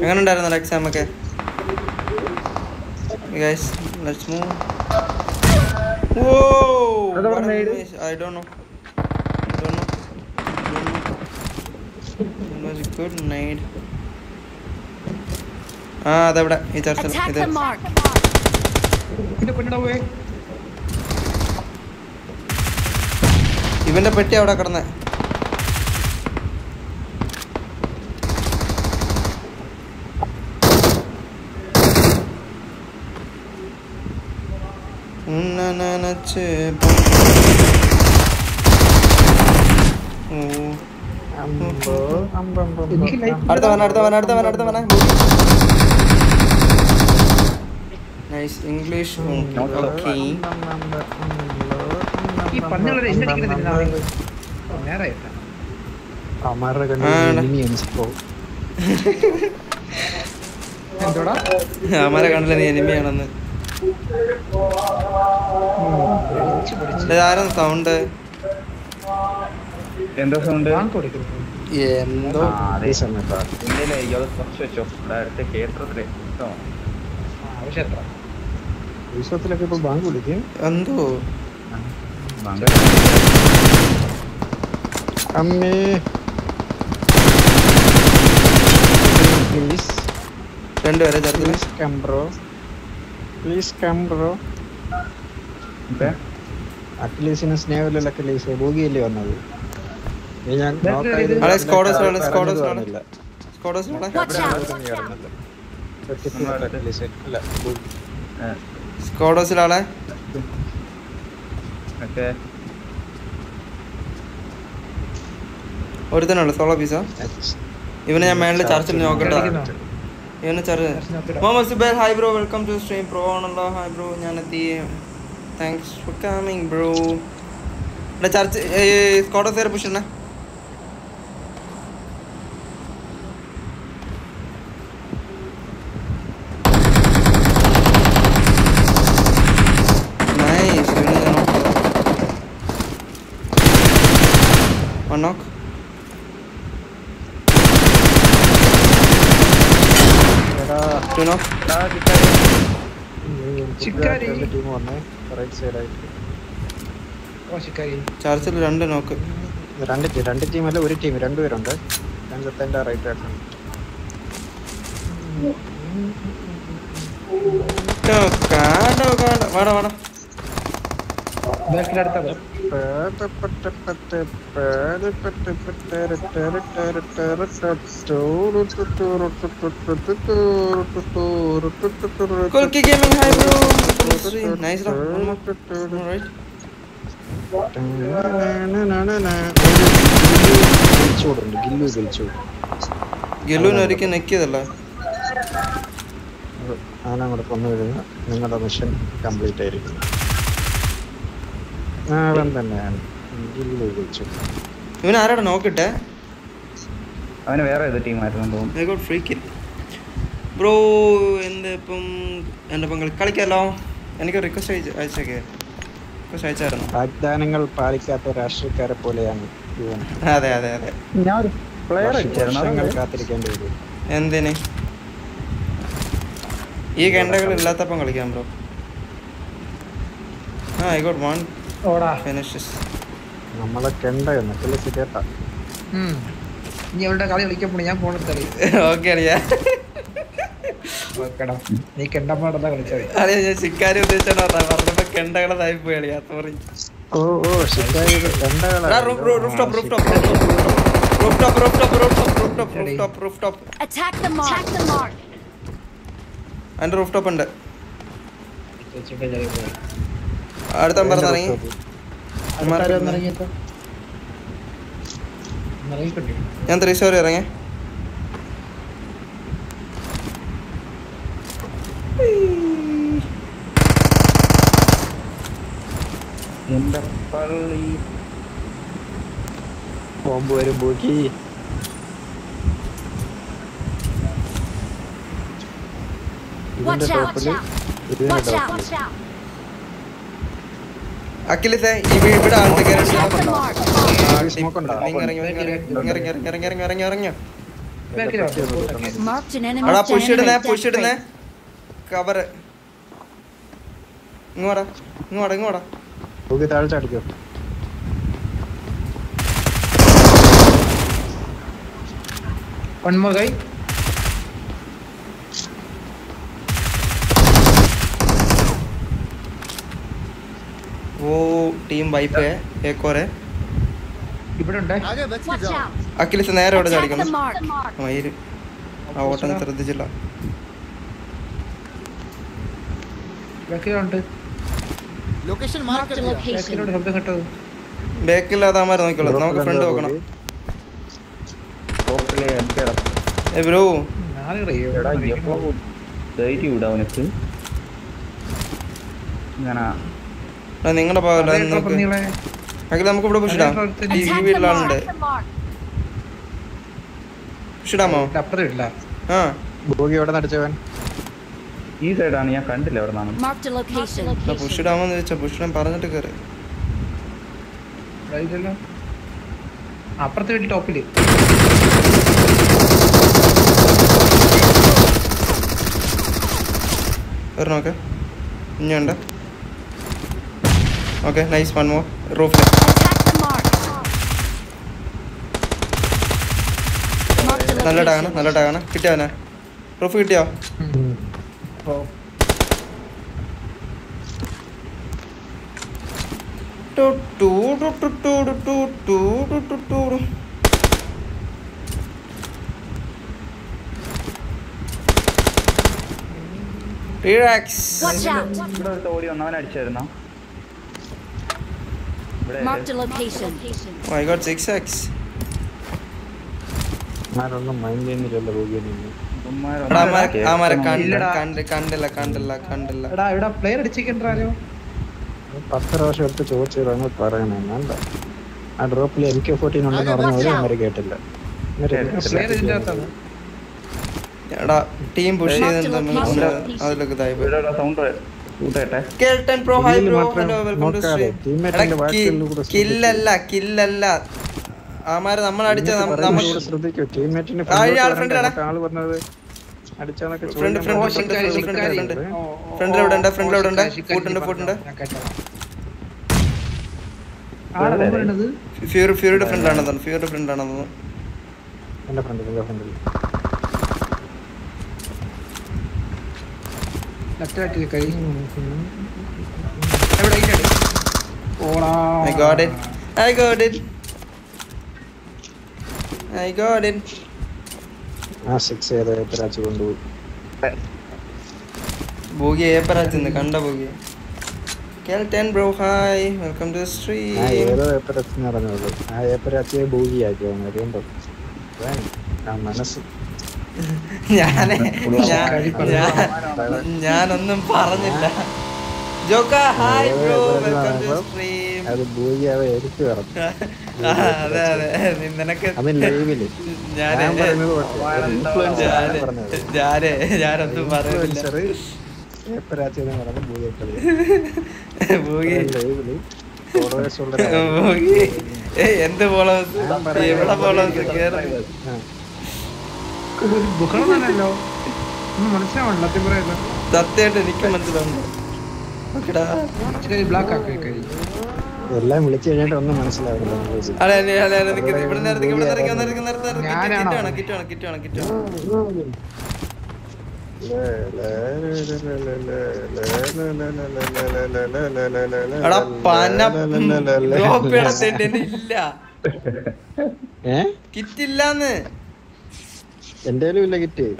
എങ്ങനെ ഉണ്ടായിരുന്നു എക്സാം ഒക്കെ ഗൈസ് ലെറ്റ്സ് മൂവ് ഓ അതാ പറഞ്ഞത്? I don't know don't know was good night ആ അതെവിടെ ഈ ചർച്ചിൽ Attack ഇത്. the ഇവന്റെ പെട്ടി അവിടെ കിടന്നെ. വന വന വന വന. നൈസ് ഇംഗ്ലീഷ് ഓക്കെ ഈ പന്നികളെ നീ എനിമിയാണെന്ന്. ആരാണ് സൗണ്ട്? എന്തോ സൗണ്ട്? എന്തോ? അതേ ഇപ്പൊ ബാങ്ക് വിളിക്കും എന്തോ? വാങ്ങ അമ്മേ പ്ലീസ് രണ്ടുപേരെ please come bro please come bro അഖിലേഷിന് സ്നേഹമില്ലല്ലോ അഖിലേഷ് ബോഗിയല്ലേ വന്നത്? ഞാൻ സ്കോഡോസിലാളെ ഒക്കെ ഒരുത്തനുള്ളു സോളോ പീസോ ഇവനെ ഞാൻ മേളിൽ ചർച്ചിൽ നോക്കട്ടെ ഇവനെ ചർച്ച Muhammad Zubair hi bro welcome to stream pro ആണല്ലോ. ഹായ് ബ്രോ ഞാൻ എത്തി thanks for coming bro church Scotto സേർ പുഷ് Nice, ഇവനെ ഞാൻ നോക്കാം. One knock. എടാ, Two knock. ഈ ചിക്കാരി. പുതിയതായിട്ട് ടീം വന്നേ റൈറ്റ് സൈഡ് ആയിട്ട് ഓ ശിക്കാരി ചർച്ചിൽ രണ്ട് നോക്ക് രണ്ട് ടീം രണ്ട് ടീം അല്ല ഒരു ടീം രണ്ടുപേരുണ്ട് രണ്ടത്തെ റൈറ്റ് ആയിട്ടുണ്ട് കാണ്ട കാണ്ട വാടാ വാടാ Kulki നെക്കിയതല്ല നിങ്ങളുടെ മിഷൻ കംപ്ലീറ്റ് ആയിരിക്കും. അവൻ തന്നെയാണ് ഇവൻ ആരാടാ നോക്കിട്ടെ? അവന് വേറെ ഏത് ടീമായിരുന്നു തോന്നുന്നു. I got free kill bro എന്ത് ഇപ്പം എന്റെ ഇപ്പം കളി- കളിക്കാലോ? എനിക്ക് റിക്വസ്റ്റ് അയച്ച് അയച്ചേക്കെ. റിക്വസ്റ്റ് അയച്ചായിരുന്നു. വാഗ്ദാനങ്ങൾ പാലിക്കാത്ത രാഷ്ട്രീയക്കാരെ പോലെയാണ് ഇവൻ. അതെ അതെ അതെ. ഞാൻ പ്ലെയർ വർഷങ്ങൾ കാത്തിരിക്കേണ്ടി വരും. എന്തിന്? ഈ കണ്ടകൾ ഇല്ലാത്തപ്പം കളിക്കാം. ബ്രോ ആ ഐ ഗോട്ട് വൺ ഓടാ. ഫിനിഷസ് നമ്മളെ കെണ്ട എന്നിട്ടുള്ള സിഗേട്ടാ ഇനി അവളുടെ കളി കളിക്കപ്പോ ഞാൻ ഫോൺ എടുത്തറി ഓക്കെ അറിയാ. നീ കെണ്ടപ്പാടെന്താ കളിച്ചത്? അറിയാ ഞാൻ ശിക്കാരി ഉദ്ദേശിച്ചാണ് പറഞ്ഞപ്പോ കെണ്ടകളതായി പോയി അറിയാ സോറി ഓ ഓ ശിക്കാരി Rooftop, rooftop, rooftop, rooftop, rooftop, rooftop. Attack the mark. Attack the mark. And rooftop ഉണ്ട്. ada tempat tadi. Ada Yang terisi ada orangnya. Mundak pali. Bom boleh. Watch out! Watch out! Watch out! അഖിലിസേ ഇവിടെ ഇവിടെ ആളുടെ കേരളത്തിലാണ് പുഷിടുന്നേ പുഷിടുന്നേ കവറ് ഇങ്ങോടാ ഇങ്ങോടാ ഇങ്ങോടാ one more guy वो टीम വൈപ്പ് है एक और है ഇവിടുണ്ട് അഖിലേഷ് നേരെ അവിടെ ചാടിക്കണം മയിൽ ആ ഓട്ടം ശ്രദ്ധിച്ചില്ല. ബാക്കില്ലാതെ അമാർ നോക്കിക്കോളൂ. നമുക്ക് ഫ്രണ്ട് നോക്കണം. ബ്രോ. ധൈര്യം ഞാനാ നിങ്ങളുടെ ഭാഗം നമുക്ക് നമുക്ക് ഇവിടെ പുഷിടാം. ഈ വീട്ടിലാളുണ്ട്. പുഷിടാമോ? ആ. ഭൂമി എവിടെ നടിച്ചവൻ? ഈ സൈഡാണ് ഞാൻ കണ്ടില്ല എവിടെ നിന്നാണ്. പുഷിടാമെന്ന് ചോദിച്ചാ പുഷിടാൻ പറഞ്ഞിട്ട് കയറി അപ്പുറത്തെ വീട്ടിൽ ടോപ്പിൽ. വരണോക്കെ ഇനി ഉണ്ടോ Okay, nice. One more. Roof. നല്ല ടാഗാണ് നല്ല ടാഗാണ് കിട്ടിയവനെ പ്രൂഫ് കിട്ടിയോ ഓടി വന്നവൻ അടിച്ചായിരുന്നോ Marked a location. Oh, I got 6x. ആരൊന്നും മൈൻഡ് ചെയ്യുന്നില്ലല്ലോ റൂബിയോ നിന്ന്. പത്ത് പ്രാവശ്യം എടുത്ത് ചോദിച്ചത് അങ്ങ് പറയണേ വേണ്ട. ആ ഡ്രോപ്പിൽ എം കെ ഫോർട്ടീൻ ഉണ്ടെന്ന് പറഞ്ഞ ഒരു അമ്മ കേട്ടില്ല. ടീം പുഷ് ചെയ്തെന്താ അതിലൊക്കെ sound കേൾട്ടൻ pro hi bro welcome to stream കില്ലല്ല കില്ലല്ല ആമാര് നമ്മൾ അടിച്ച ഫ്രണ്ടിലെവിടെ ഫ്രണ്ടിലെവിടെ ഫുട്ടുണ്ട് ഫ്രണ്ട് ഫ്രണ്ട് ഫ്യൂരിയുടെ ഫ്രണ്ടാണെന്ന് ഫ്യൂരിയുടെ ഫ്രണ്ടാണെന്ന് ഫ്രണ്ട് ഫ്രണ്ട് എന്റെ ഫ്രണ്ടിൽ ലെഫ്റ്റ് ആട്ടിൽ കഴി എവിടെ I got it I got I got ആ സിക്സ് ഏത് ഏപ്പരാച്ച് കൊണ്ടുപോയി? ബോഗി ഏപ്പരാച്ച് നിന്ന് കണ്ട ബോഗി. കെൽ 10 bro hi welcome to stream ആ ഏതോ ഏപ്പരാച്ച് നടന്നുള്ളൂ ആ ഏപ്പരാച്ച് ബോഗി ആക്കി വന്നു അതുകൊണ്ടോ ആ മനസ്സ്. ഞാനേ ഞാനൊന്നും പറഞ്ഞില്ല. ജോക്ക ബ്രോ വെൽക്കം ടു സ്ട്രീം ഞാൻ പറഞ്ഞില്ല എന്ത് ഫോളോവേഴ്സ്? എവിടെ ഫോളോവേഴ്സ്? കേറി ഒന്നും മനസ്സിലാവണ്ട സത്യം സത്യമായിട്ട് എനിക്ക് മനസ്സിലാവുന്നു. ഓക്കെടാ ബ്ലാക്ക് ആക്കി എല്ലാം വിളിച്ചു കഴിഞ്ഞിട്ട് ഒന്നും മനസ്സിലാവില്ല നമുക്ക്.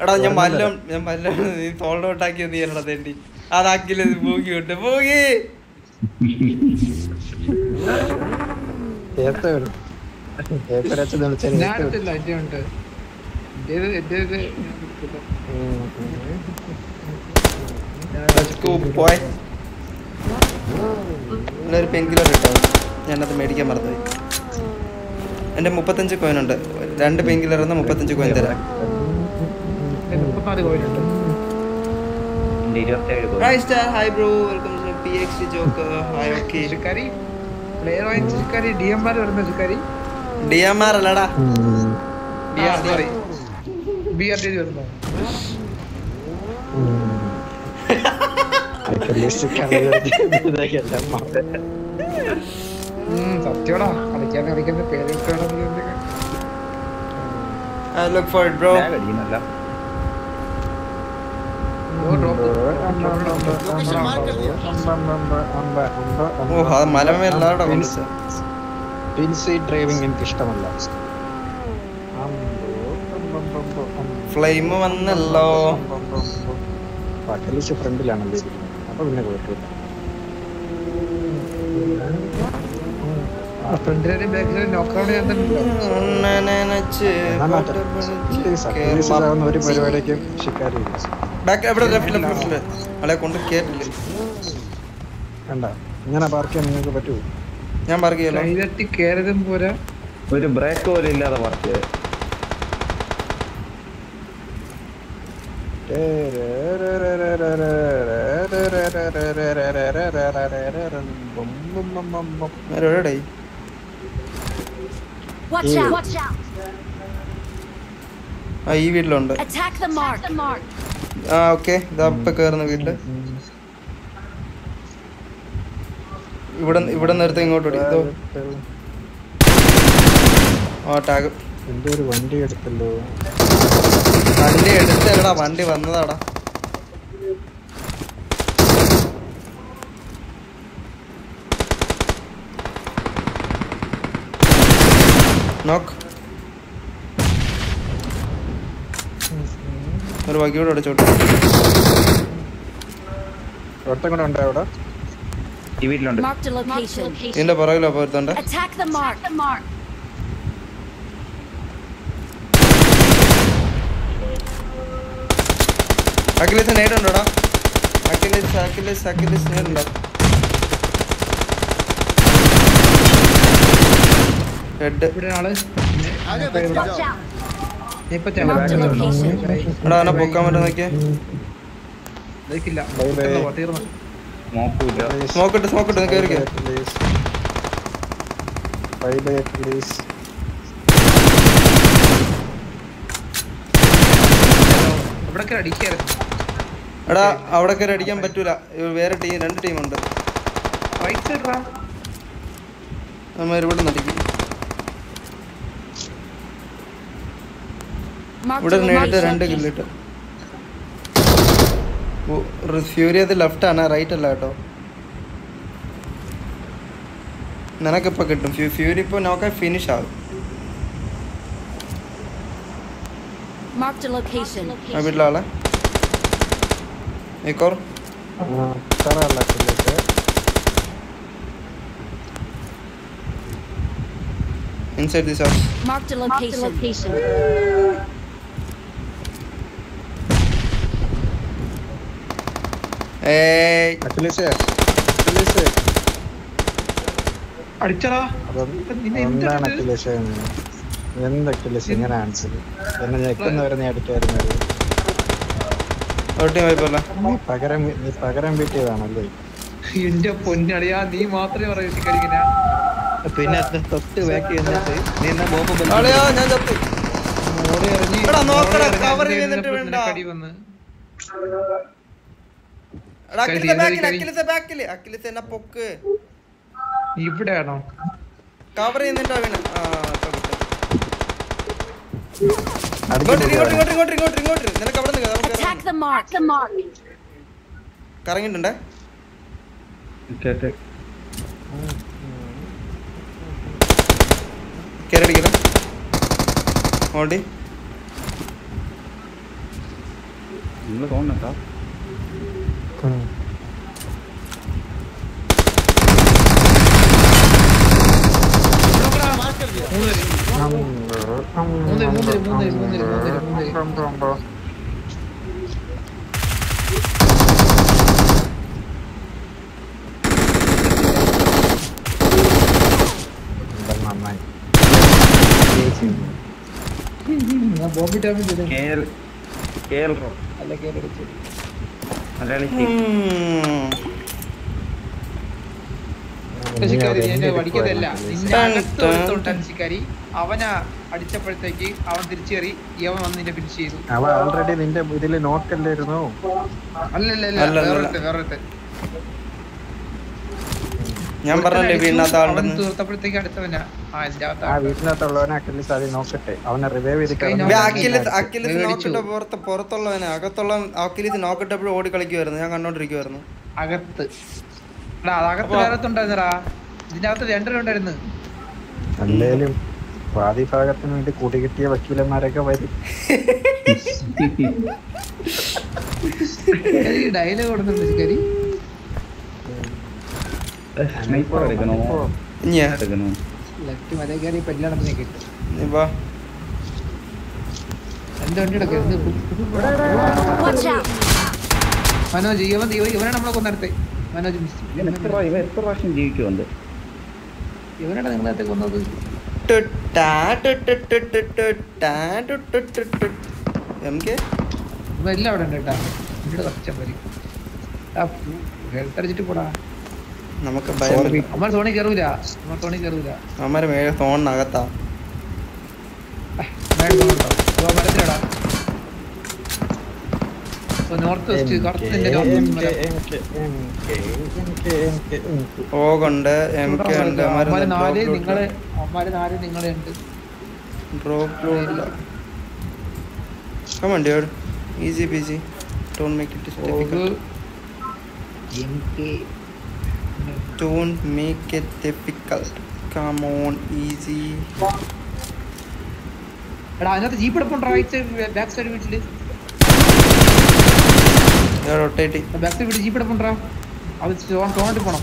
എടാ ഞാൻ മല്ലം ഞാൻ മല്ലം നീ സോൾഡ് ഔട്ട് നീ അല്ലടാ തേണ്ടി. അതാക്കില്ല പൂക്കി വിട്ട്. പൂക്കി! ഞാനത് മേടിക്കാൻ മറന്നു എന്റെ മുപ്പത്തഞ്ച് കോയിനുണ്ട് രണ്ട് പെയിൻ എന്ന മുപ്പത്തഞ്ച് കോയിൻ തരാം. മുപ്പത്തിനാല് കോടി hi star hi bro welcome to P X joke hi okay ചിക്കാരി player വാങ്ങിച്ച ചിക്കാരി ഡി എം ആർ വരുന്ന ചിക്കാരി ഡി എം ആർ അല്ലടാ. സോറി ബി ആർ ഡി വരുന്നു. സത്യമാടാ. കളിക്കാൻ കളിക്കുന്ന look for it bro oh അത് മലമേ എല്ലാവരുടെ ഡ്രൈവിംഗ് എനിക്ക് ഇഷ്ടമല്ല ഫ്ലെയിം വന്നല്ലോ. ഫ്രണ്ടിലാണല്ലോ പിന്നെ ഒരു പരിപാടിക്കും ശിക്കാരിയില്ല ബാക്ക് എവിടെ ലെഫ്റ്റ് ലെഫ്റ്റ് അളെ കൊണ്ട് കേറ്റില്ല. ഇങ്ങനെ പാർക്ക് ചെയ്യാൻ നിങ്ങൾക്ക് പറ്റുമോ ഞാൻ പാർക്ക് ചെയ്യാലോ? കൈതട്ടി കയറിയതും പോരാ. ഒരു ബ്രേക്ക് പോലും ഇല്ലാതെ പാർക്ക് ചെയ്ത് ഈ വീട്ടിലുണ്ട്. Attack the mark! The mark! ആ ഓക്കെ. ഇതാ ഇപ്പൊ കയറുന്ന വീട്ടിൽ ഇവിടെ ഇവിടെ നിർത്തി ഇങ്ങോട്ട് ഓടി. ഇതോ. ആ ടാഗ്. എന്തോ ഒരു വണ്ടി എടുത്തല്ലോ. വണ്ടി എടുത്തല്ലടാ വണ്ടി വന്നതാടാ. നോക്ക്. ഒരു വകി അടിച്ചോട്ടെ. ഇതിന്റെ പുറകിലോ പോരുത്തുണ്ട് അഖിലേഷ് നേടുണ്ടോടാ? അഖിലേസ് അഖിലേസ് അഖിലേസ് നേടുണ്ടോ? ഹെഡ് എടാ അവനെ പൊക്കാൻ പറ്റുന്ന നോക്കിയേ? ഇല്ല Bye bye. തീർന്നു, തീർന്നു നോക്കൂല സ്മോക്ക് ഇട്ട് സ്മോക്ക് ഇട്ട് കയറിക്കേ ബൈ ബൈ പ്ലീസ് ഇവിടൊക്കെ അടിക്കായിരുന്നു. എടാ അവിടെ കയറി അടിക്കാൻ പറ്റൂല. വേറെ ടീം രണ്ട് ടീമുണ്ട്. നമ്മ ഇവിടെ നടിക്കും ഇവിടെ നേരിട്ട് രണ്ട് കില്ല് കില്ലിട്ട് ഫ്യൂരി അത് ലെഫ്റ്റ് ആണ് റൈറ്റ് അല്ല കേട്ടോ. നിനക്കിപ്പോൾ കിട്ടും. ഫ്യൂ ഫ്യൂരി ഇപ്പൊ നോക്കാൻ ഫിനിഷ് ആകും വീട്ടിലാളെ Marked a location. ഏയ് അഖിലേഷേ അഖിലേഷേ അടിച്ചടാ അപ്പം നിന്നെ എന്താണ് എന്താണ് അഖിലേഷേ എന്ത് അഖിലേഷ്. ഇങ്ങനെ ആൻസർ എന്നെ ഞെക്കുന്നവരെ നീ അടിക്കായിരുന്നത് ഒരു ടീം വായ്പല്ല നീ പകരം നീ പകരം വീട്ടിയതാണല്ലേ? എന്റെ പൊന്നടിയാ നീ മാത്രമേ പറയൂ ചിക്കരിക്കുന്ന പിന്നെ തൊട്ട് ബാക്കി എന്നിട്ട് നീ എന്നാ ബോംബ് ഞാൻ ചത്തു. ഓടി cover അതിന്റെ ചെയ്തിട്ട് വേണ്ട. പൊക്ക്. ഇവിടെയാണോ? Cover mark! കറങ്ങിട്ടുണ്ടേ ഓടി നിങ്ങൾ হুম 문에 문에 문에 문에 문에 문에 കേൾ കേൾ അല്ല കേൾ അവനെ അടിച്ചപ്പോഴത്തേക്ക് അവൻ തിരിച്ചു കയറി ഇവൻ വന്ന് നിന്നെ ഫിനിഷ് ചെയ്തു അവൻ ഓൾറെഡി നിന്റെ ഇതിൽ നോക്കല്ലായിരുന്നു? അല്ലല്ല അല്ല, അല്ല. ഞാൻ പറഞ്ഞല്ലേ വീടിനകത്ത് ആളുണ്ടെന്ന് തീർത്തപ്പോഴത്തേക്ക് അടുത്തവനാ. ആ ഇതിന്റെ ആ അകത്താണ് വീട്ടിനകത്തുള്ളവനെ അറ്റ്ലീസ്റ്റ് ആദ്യം നോക്കട്ടെ. അവനെ റിവൈവ് ചെയ്ത് കൈ കിടന്ന് ഇത് നോക്കി. അഖിലസ് അഖിലസ് മേടിച്ചു. നോക്കിട്ട് പുറത്ത് പുറത്തുള്ളവനെ അകത്തുള്ള അഖിലസ് നോക്കിട്ടപ്പോഴും ഓടി കളിക്കുമായിരുന്നു ഞാൻ കണ്ടോണ്ടിരിക്കുവായിരുന്നു. അകത്ത്. എടാ അത് അകത്ത് അപ്പൊ- ഇതിന്റെ അകത്ത് രണ്ടെണ്ണം ഉണ്ടായിരുന്നു. അല്ലേലും വാദി ഭാഗത്തിന് വേണ്ടി കൂടി കിട്ടിയ വക്കീലന്മാരൊക്കെ വരും. ഡയലോഗ് കൊടുക്കുന്നുണ്ട് ശിക്കാരി സ്നൈപ്പർ എടുക്കണോ? ഇഞ്ഞാ. എടുക്കണോ? ലെഫ്റ്റ് മലേ കയറി ഇപ്പൊ എല്ലായിടത്തും കിട്ടും നീ എന്റെ വണ്ടി! മനോജ് ഇവൻ ഇവ- ഇവനാണ് നമ്മളെ കൊന്നെടുത്തേ മനോജ് എത്ര പ്രാവശ്യം ജീവിക്കുന്നുണ്ട് ഇവനാണ് നിങ്ങളെ കൊന്നത് ടു ടാ ടു ടു ടു ടു ടു ടാ ടു ടു ടു ടു. M K? ഇവ എല്ലാം അവിടെ ഉണ്ട് കേട്ടാ. ഇവിടെ മതി ഹെൽത്ത് അടിച്ചിട്ട് പോടാ. നമുക്ക്. അമ്മ മേലെ മരത്തിലടാ. ഓഗുണ്ട് എം കെ ഉണ്ട് അമ്മാര് ഈസി നിങ്ങളെ ഡോണ്ട് മേക്ക് നിങ്ങളെ ഉണ്ട്. എം Come Don't make it difficult. Come on, easy. എടാ അതിനകത്ത് ജീപ്പ് എടുപ്പുണ്ടോ? റൈറ്റ് സൈഡ് ബാക്ക് സൈഡ് വീട്ടിൽ? rotating. ബാക്ക് സൈഡ് വീട്ടിൽ ജീപ്പ് എടുപ്പുണ്ടോ? അത് തോന്നിട്ട് പോണം.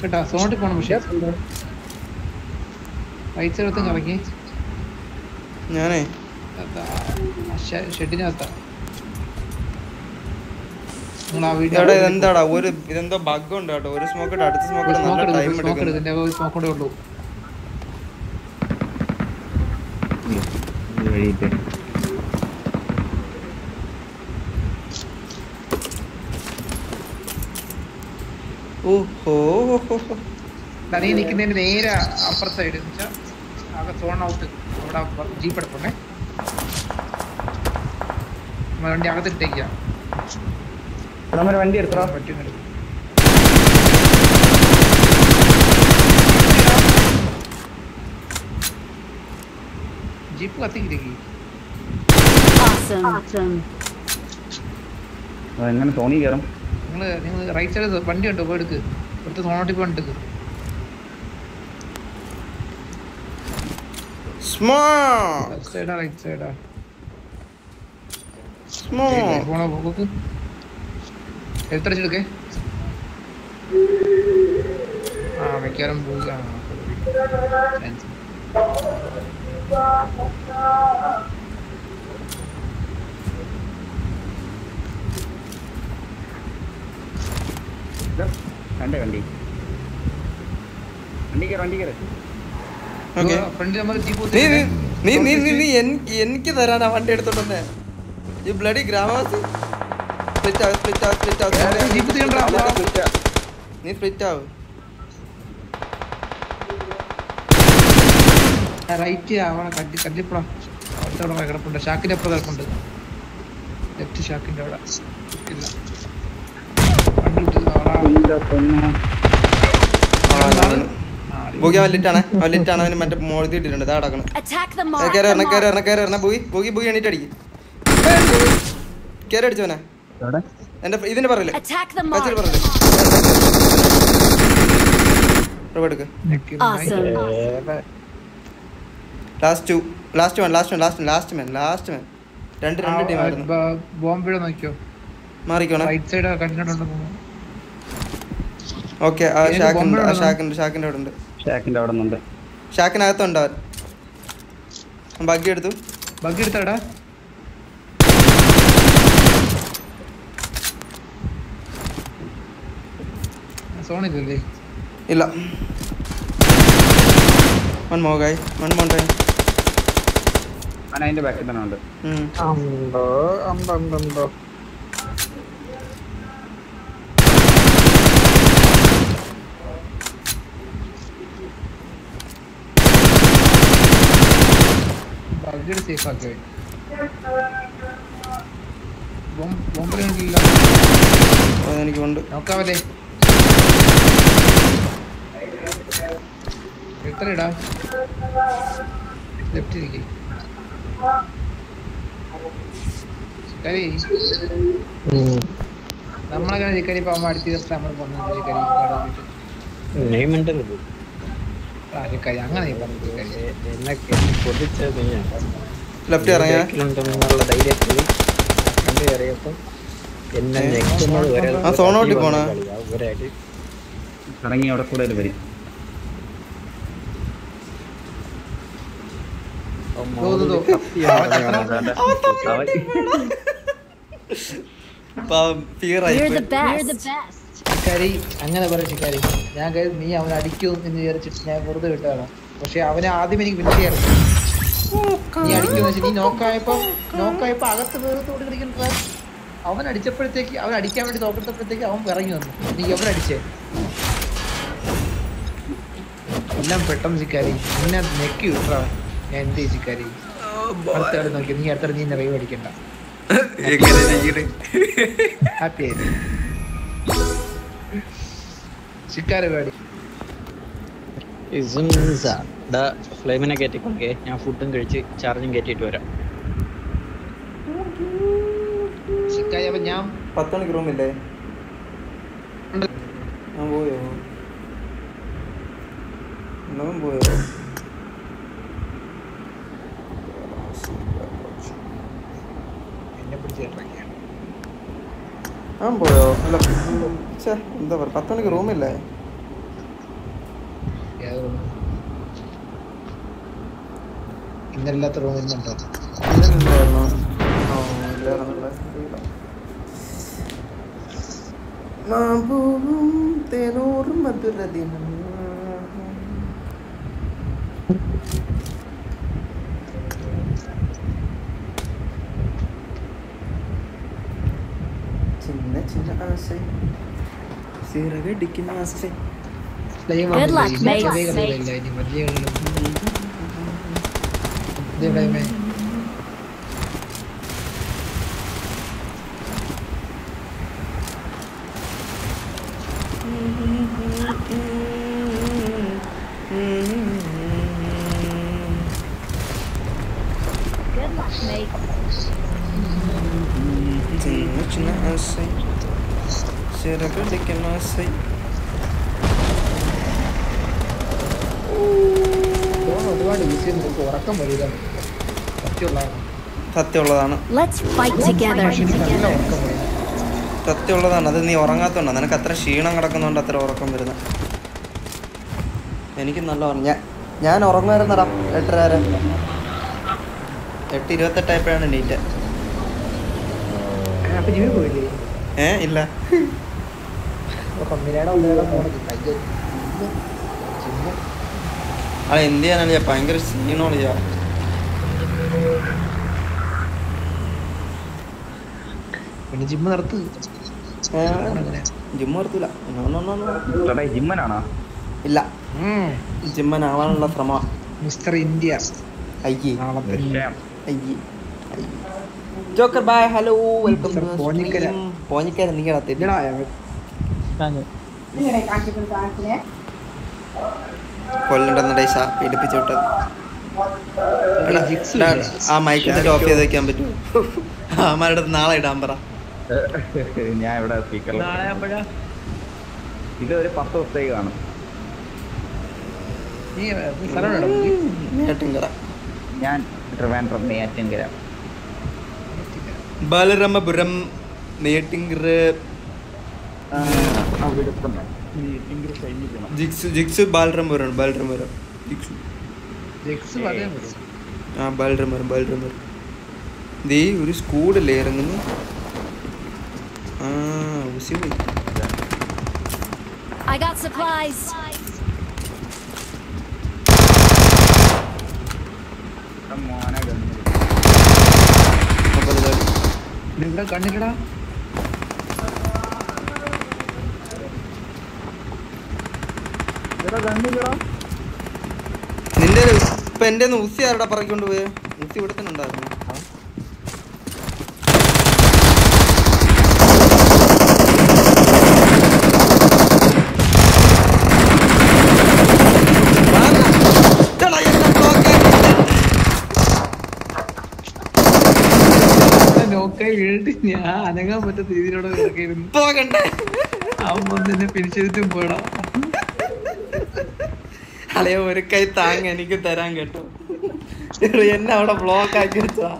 കേട്ടാ സോണിട്ട് പോണം പക്ഷേ. റൈറ്റ് സൈഡ് എടുത്ത് ഇറങ്ങി. ഞാനേ. ഷെഡിനകത്താ ഇതെടാ ഇതെന്താടാ? ഒരു ഇതെന്തോ ബഗ് ഉണ്ട് കേട്ടോ. ഒരു സ്മോക്ക് ഇട്ട് അടുത്ത സ്മോക്ക് ഇട്ട് നല്ല ടൈം എടുക്കുന്നു. സ്മോക്ക് കൂടെ ഉള്ളൂ. എടാ, നീ നിൽക്കുന്നതിന്റെ നേരെ അപ്പുറത്തെ സൈഡ് എന്ന് വെച്ചാൽ ആകെ സോൺ ഔട്ട് അവിടെ ജീപ്പ് എടുക്കണേ വണ്ടി അകത്തിട്ടേക്കുക നമ്മുടെ വണ്ടി എടുത്തോ പറ്റുന്നുണ്ട് ജീപ്പ് കത്തിക്കിലേക്ക് Awesome. Awesome. എങ്ങനെ തോണി കയറും നിങ്ങൾ നിങ്ങൾ റൈറ്റ് സൈഡ് വണ്ടി ഉണ്ട് പോയി എടുക്ക് ഇവിടുത്തെ സോണോട്ടി പോയി എടുക്ക് സ്മോക്ക് ലെഫ്റ്റ് സൈഡാ റൈറ്റ് സൈഡാ സ്മോക്ക് പോണോ പോക്ക് എടുത്തടിച്ചെടുക്കേ ആ മിക്കവാറും. കണ്ടേ വണ്ടി. വണ്ടി കയറി വണ്ടി കയറി. നീ നീ നീ എനിക്ക് തരാനാ വണ്ടി എടുത്തോണ്ടേ ഈ ബ്ലഡി ഗ്രാമവാസി. സ്പ്ലിറ്റ് ആവ് സ്പ്ലിറ്റ് ആവ് സ്പ്ലിറ്റ് ആവ്. തീയണ്ടാ നീ സ്പ്ലിറ്റ് ആവ്. റൈറ്റ് അവിടെ കട്ടി കട്ടിപ്പുറം അവിടുത്തെ അവിടെ കിടപ്പുണ്ട്. ഷാക്കിന്റെ അപ്പുറം കിടപ്പുണ്ട്. ലെഫ്റ്റ് ഷാക്കിന്റെ അവിടെ. ഇല്ല. ബോഗി അവൻ ലിറ്റാണ്. അവൻ ലിറ്റാണ് അവന് മറ്റേ മോളി ഇട്ടിട്ടുണ്ട്. ഇതാ കിടക്കണം. Attack the ഏ, mark. കയറി The ഇറങ്ങ കയറി mark. കയറി ഇറങ്ങ ബോഗി ബോഗി ബോഗി എണീറ്റ് അടിക്കും. കയറി അടിച്ചവനെ. എവിടെ എന്റെ ഇതിന്റെ പറയില്ലേ? Last two last one last one last last man last man രണ്ട് രണ്ട് ടീമായിരുന്നു. ബോംബെ നോക്കിയോ? മാറിക്കോണേ. റൈറ്റ് സൈഡ് കണ്ടിട്ടുണ്ടെന്ന് ഓക്കെ ആ ഏത് ഷാക്കിന്റെ അവിടെ ഉണ്ട്. ഷാക്കിന്റെ അവിടെ ഷാക്കിനകത്തുണ്ട് ബഗ്ഗി എടുത്തു. ബഗ്ഗി എടുത്താടാ. സോണില്ലല്ലേ ഇല്ല. വൺ മോ ഗായ് വൺ മോണ്ടായി അതിന്റെ ബാക്കിൽ തന്നെ ഉണ്ട്. സേഫ് ആക്കി എനിക്ക് ഉണ്ട്. നോക്കാവല്ലേ? എത്ര ഇടാ ലെഫ്റ്റ് ഇരിക്കേ. ചിക്കനി. നമ്മളങ്ങനെ ചിക്കനി പോകുമ്പോ അടിച്ചു തീർത്ത് നമ്മൾ പോകുന്നത് ചിക്കനി അങ്ങനെ ലെഫ്റ്റ് ഇറങ്ങിയ ധൈര്യത്തിൽ കണ്ടു ആ, സോണോട്ടി പോണോ? ഇറങ്ങി അവിടെ കൂടെ വരും. ചിക്കാരി അങ്ങനെ പറയും ശിക്കാരി. ഞാൻ കരുതി നീ അവനെ അടിക്കും എന്ന് വിചാരിച്ചിട്ട് ഞാൻ വെറുതെ വിട്ടതാണ്. പക്ഷെ അവനെ ആദ്യം എനിക്ക് വിളിച്ചായിരുന്നു. നീ അടിക്കുമെന്ന് വെച്ചാൽ നീ നോക്കായപ്പോ നോക്കായപ്പോ അകത്ത് വേർത്തോട് കളിക്കുന്ന അവൻ അടിച്ചപ്പോഴത്തേക്ക് അവൻ അടിക്കാൻ വേണ്ടി നോക്കത്തപ്പോഴത്തേക്ക് അവൻ ഇറങ്ങി വന്നു. നീ എവിടെ അടിച്ചേ? എല്ലാം പെട്ടെന്ന് ശിക്കാരി. നിന്നെ നെക്കി വിട്ടവൻ ഞാൻ എന്ത് ചെയ്യും ചിക്കാരി അടുത്തവിടെ നോക്കി. നീ അടുത്ത നീ നിറയെ അടിക്കണ്ട. ഹാപ്പി ആയി. ചിക്കാര പേടി ഫ്ലെയിമിനെ കയറ്റിക്കൊണ്ടേ ഞാൻ ഫുഡും കഴിച്ച് ചാർജും കയറ്റിയിട്ട് വരാം. ഞാൻ പത്ത് മണിക്ക് റൂമില്ലേ ഞാൻ പോയോ? പോയോ? അവൻ പോയോ? അല്ല ഛേ എന്താ പറയുക പത്ത് മണിക്ക് റൂമില്ലേ? ഇന്നല്ലാത്ത ഇല്ലായിരുന്നു ആ ഇല്ലായിരുന്നല്ലേ മാമ്പൂവും തേനൂറും മധുരദിനം. ചിന്ന ചിന്ന ആശ സിറകടിക്കുന്ന ആശ Good luck, mates. ഇനി വലിയ ഇതേ ഫ്ലെയിമേ Good luck, mates. ചിന്ന ചിന്ന ആശ സിറകടിക്കുന്ന ആശ ഫോൺ ഒരുപാട് യൂസ് ചെയ്ത് നമുക്ക് ഉറക്കം വരിക സത്യമുള്ളതാണ്. സത്യമുള്ളതാണ്. അത് നീ ഉറങ്ങാത്തോണ്ടാ നിനക്ക് അത്ര ക്ഷീണം കിടക്കുന്നോണ്ട് അത്ര ഉറക്കം വരുന്നത് എനിക്ക് നല്ല ഉറങ്ങ ഞാൻ ഞാൻ ഉറങ്ങുമായിരുന്നടാ എട്ടര വരെ എട്ട് ഇരുപത്തെട്ടായപ്പോഴാണ് എണീറ്റ് ജിമ്മിൽ ഏ ഇല്ല അപ്പൊ ഒന്നിനേടെ ഒന്നിനേടെ പോണത് കയ്യ ജിമ്മ് ആ എന്ത് ചെയ്യാനാണ് ഭയങ്കര ക്ഷീണോളിയാ പിന്നെ ജിമ്മ് നടത്ത്? ജിമ്മ് നിർത്തൂല No, no, no, no. ചേട്ടാ ജിമ്മനാണോ ഇല്ല. ജിമ്മനാവാനുള്ള ശ്രമ. Mister India. Joker bye hello welcome Ponjikkara. നീ കിടത്തില്ല ഇല്ലടാ കൊല്ലണ്ടെന്ന ഡേശ പീഡിപ്പിച്ചു വിട്ടത്? ആ മൈക്ക് എന്നിട്ട് ഓഫ് ചെയ്ത് വെക്കാൻ പറ്റുമോ? അമാരുടെ നാളെ ഇടാൻ പറ. ഞാൻ ഇവിടെ സ്പീക്കറിൽ ഇത് ഒരു പത്ത് ദിവസത്തേക്ക് കാണും. ഞാൻ ട്രിവാൻഡ്രം നെയ്യാറ്റിൻകര. ബാലരാമപുരം നെയ്യാറ്റിൻകര. കഴിഞ്ഞിരിക്കണം ജിക്സ് ജിക്സ് ബാലറം വരണം ബാലറം വരാം ജിക്സ്. ജിക്സ് ആ ബാലറം വരും ബാലറം വരും ദേ ഒരു സ്കൂഡല്ലേ ഇറങ്ങുന്നു. ആ ഉസി പോയി. I got supplies. നിങ്ങളുടെ കണ്ണിലടാ നിന്റെ ഇപ്പൊ എന്റെ ഊസി ആരുടെ പറക്കൊണ്ട് പോയെ? ഊസി ഇവിടെ തന്നെ ഉണ്ടായിരുന്നു. ഞാൻ അനങ്ങാൻ പറ്റാത്ത രീതിയിലൂടെ അവൻ വന്ന് പിരിച്ചെടുത്തും പോടാ അളയ ഒരു കൈ താങ് എനിക്ക് തരാൻ കേട്ടോ. എന്നെ അവിടെ ബ്ലോക്ക് ആക്കി വെച്ചാ.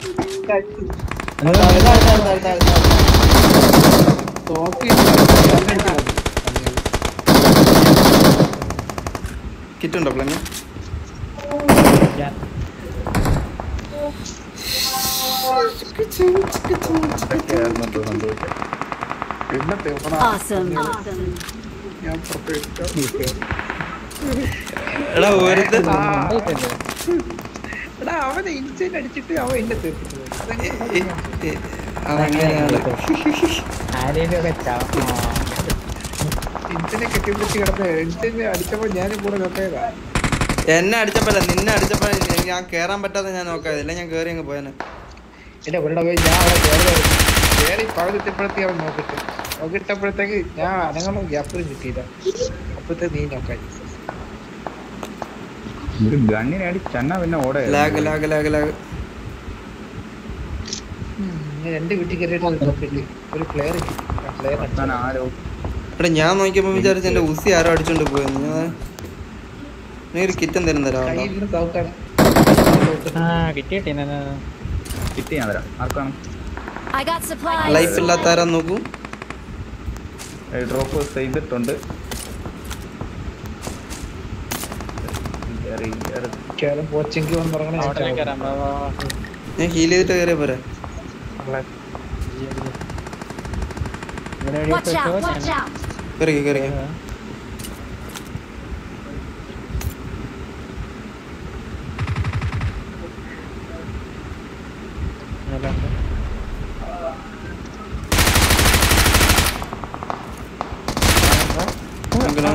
കിറ്റുണ്ടോ പ്ലങ്ങ. ഞാൻ പുറത്തെടുക്കാം എടാ ഒരുത്തൻ എടാ അവനെ ഇൻസൈൻ അടിച്ചിട്ട് അവൻ എന്നെ തീർത്തിട്ടു ഇൻസൈനെ കെട്ടിപ്പിടിച്ച് കിടന്ന് ഇൻസൈനെ അടിച്ചപ്പോ ഞാനും കൂടെ നോക്കിയതാ എന്നെ അടിച്ചപ്പോഴല്ല നിന്നെ അടിച്ചപ്പോ ഞാൻ കേറാൻ പറ്റാതെ ഞാൻ നോക്കാതെ ഇല്ല ഞാൻ കേറി അങ്ങ് പോയനെ. എന്റെ ഇവിടെ പോയി ഞാൻ അവിടെ കേറി കേറി പകുതിപ്പോഴത്തേക്ക് അവൻ നോക്കിട്ട് നോക്കിട്ടപ്പോഴത്തേക്ക് ഞാൻ അനങ്ങണം ഗ്യാപ്പിലും കിട്ടിയില്ല. അപ്പോഴത്തെ നീ നോക്കായി ഒരു ഗണ്ണിനെ അടിച്ചണ്ണ പിന്നെ ഓടെ. Lag lag lag lag. ഞാൻ എന്റെ വീട്ടിൽ കയറിയിട്ട് അത് ഒരു പ്ലെയർ പ്ലെയർ ആരോ. എടാ ഞാൻ നോക്കിയപ്പോ വിചാരിച്ചു എന്റെ ഉസി ആരോ അടിച്ചോണ്ട് പോയെന്ന്. ഞാൻ നീ ഒരു കിറ്റ് എന്തെങ്കിലും തരാം ഞാൻ ആർക്കാണ്. ലൈഫ് ഇല്ലാത്ത ആരാ നോക്കൂ. ഡ്രോപ്പ് ചെയ്തിട്ടുണ്ട് കേറി, കേറി. കേരം പോച്ചെങ്കിൽ വന്ന് പറഞ്ഞ ഞാൻ ഹീൽ ചെയ്തിട്ട് കയറിയ പോരെ? കയറി out. Watch out. കയറിക്കോ കയറിക്കോ നോക്കണോ?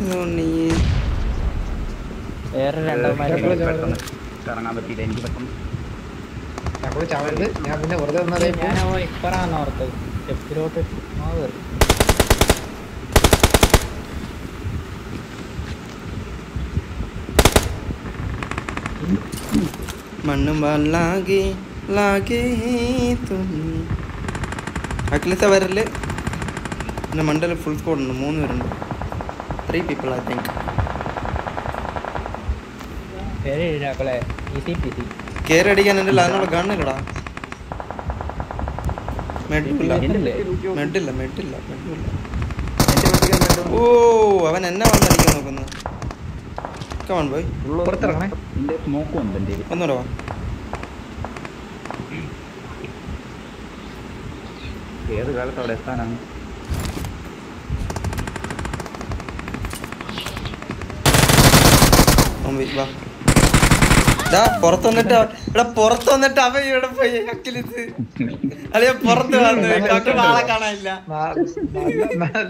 ധോണിയെ. പെട്ടെന്ന് കറങ്ങാൻ പറ്റിയില്ല. എനിക്ക് പെട്ടെന്ന് ചാവരുത്. ഞാൻ പിന്നെ വെറുതെ വന്നതേ മണ്ണും ലാഗേ ലാഗേ തുണി അഖിലിസ വരൽ. പിന്നെ മണ്ടയിൽ ഫുൾ സ്കോഡ് ഉണ്ട്. മൂന്ന് പേരുണ്ട്. ത്രീ പീപ്പിൾ ഐ തിങ്ക് കയറി അടിക്കാൻ എന്റെ അതിനുള്ള ഗണ്ണില്ലടാ മെഡില്ല മെഡില്ല മെഡില്ല മെഡില്ല ഓ അവൻ എന്നെ വന്നടിക്കാൻ നോക്കുന്നു. കമൺ ബോയ് പുറത്തിറങ്ങണേ എന്റെ സ്മോക്കും എന്റെ ഒന്നുകൂടെ വാ. ഏത് കാലത്ത് അവിടെ എത്താനാണ്? വാ. പുറത്ത് വന്നിട്ട് അവ- പുറത്ത് വന്നിട്ട് ഇവിടെ പോയി അല്ലെ പുറത്ത് വന്നു അവർക്ക് ആളെ കാണാനില്ല.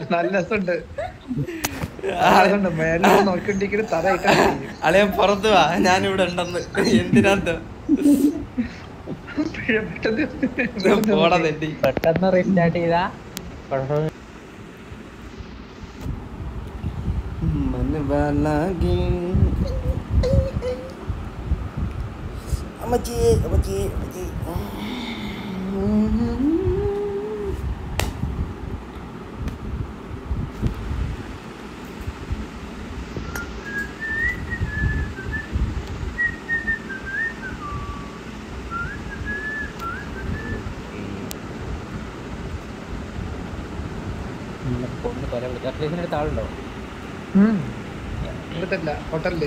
നല്ല- രസമുണ്ട്. അളിയ പുറത്ത് വാ ഞാനിവിടെ ഉണ്ടെന്ന്. എന്തിനാത്ത പെട്ടെന്ന് റീസ്റ്റാർട്ട് ചെയ്താ. അമ്മച്ചി അമ്മച്ചി അമ്മച്ചി കൊണ്ട് കൊല ആളുണ്ടോ ഉം. ഇവിടുത്തല്ല ഹോട്ടലിൽ.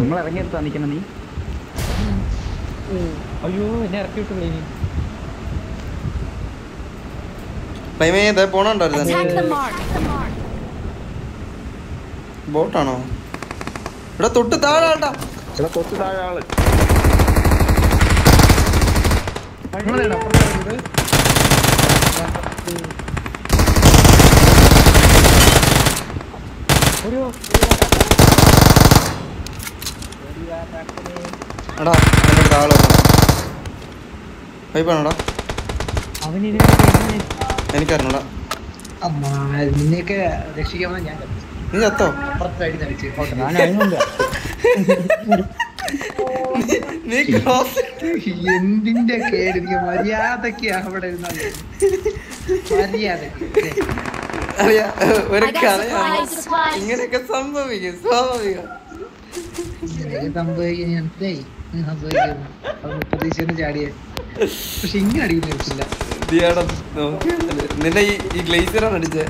നിങ്ങൾ ഇറങ്ങിയെത്താ നിക്കണം നീ? അയ്യോ എന്നെ ഇറക്കി വിട്ടുള്ളൂ ഇനി ക്ലൈമേ ഇതേ? പോണുണ്ടായിരുന്നു. ബോട്ടാണോ? ഇവിടെ തൊട്ട് താഴെ ആൾട്ടാ. ഇവിടെ തൊട്ട് താഴെ ആൾ. നിങ്ങളെടാ, അപ്പുറത്ത് ഇറങ്ങിയത്? എടാ എന്റെ അടുത്ത് ആൾ പൈപ്പാണോടാ? അവനിനെ അമ്മ നിന്നെയൊക്കെ രക്ഷിക്കാൻ ഞാൻ. നീ ചത്തോ? നീ ക്രോസ് എന്തിന്റെ കേട്? എനിക്ക് മര്യാദയ്ക്ക് അവിടെ. മര്യാദയ്ക്ക് അറിയാ ഒരു I കഥയാണ് ഇങ്ങനെയൊക്കെ സംഭവിക്കും സ്വാഭാവികം. ഇങ്ങനെയൊക്കെ സംഭവിക്കും മനസ്സിലായി. സംഭവിക്കുന്നു അതൊന്നും പ്രതീക്ഷിച്ചു ചാടിയെ. പക്ഷെ ഇങ്ങനെ അടിക്കുന്ന വെച്ചില്ല. നിന്നെ ഈ ഈ ആണ് അടിച്ചേ.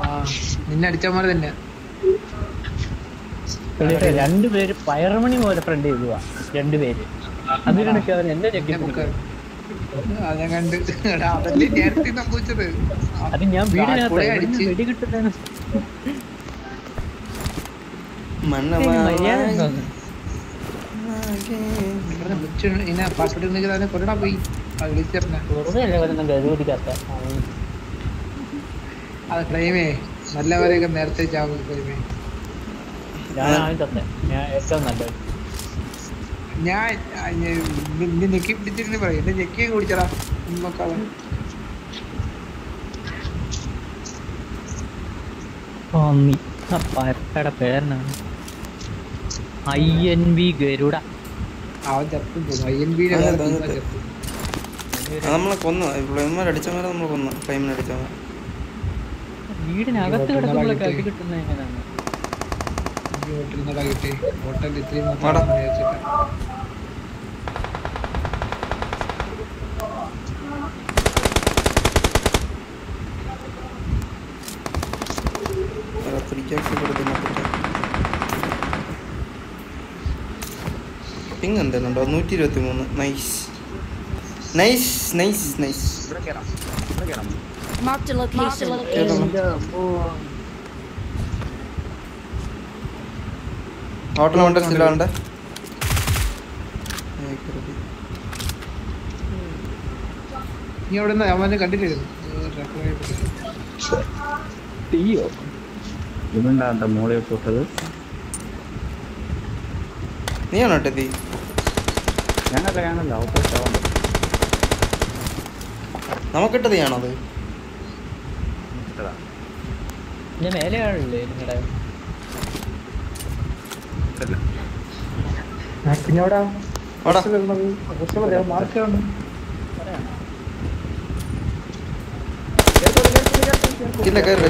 ആ നിന്നെ അടിച്ചമാര് തന്നെ. രണ്ടുപേര് പയർമണി പോലെ ഫ്രണ്ട് ചെയ്തുവാ രണ്ടുപേര് അതിനിടയ്ക്ക് അവൻ എന്നെ അത് ഞാൻ വീടിനകത്ത് വെടി കിട്ടുന്നതിന് നല്ലവരെയൊക്കെ നേരത്തെ ചാവും ഞാൻ ഏറ്റവും നല്ലത്. ഞെക്കി പിടിച്ചിട്ട് പറയും. എന്റെ ഞെക്കി കുടിച്ചടാ പന്നി പേരനാണ്. അതെ, അതെ, അതെ. ഗരുഡ നമ്മളെ കൊന്നു. ഫ്ലെയിമാർ അടിച്ചമാരെ നമ്മൾ കൊന്നു. ഫ്ലെയിമിനെ അടിച്ചമാർ വീടിനകത്ത് കിടക്കുമ്പോഴൊക്കെ അടി കിട്ടുന്നത് എങ്ങനെയാണ്? ഹോട്ടലിൽ ഹോട്ടലിൽ ഇത്രയും വാടാ. മാത്രം വിചാരിച്ചിട്ട് പിങ് എന്തെന്നുണ്ടോ? നൂറ്റി ഇരുപത്തി മൂന്ന് nice nice nice nice. Hotel കൊണ്ട് ചില്ലുണ്ട് നീ അവിടെ നിന്ന് അവനെ കണ്ടില്ലായിരുന്നു തീയോ ഇതുണ്ടാകത്ത മോളെ തൊട്ടത്. നീയാണോ ടെത്തി ഞാനല്ല നമുക്കിട്ടത് ഞാനത് ഇട്ടതാ ഇതിന്റെ മേലെയാണല്ലേ നിങ്ങളുടെ മാർക്കാണ് ഇല്ല. കയറി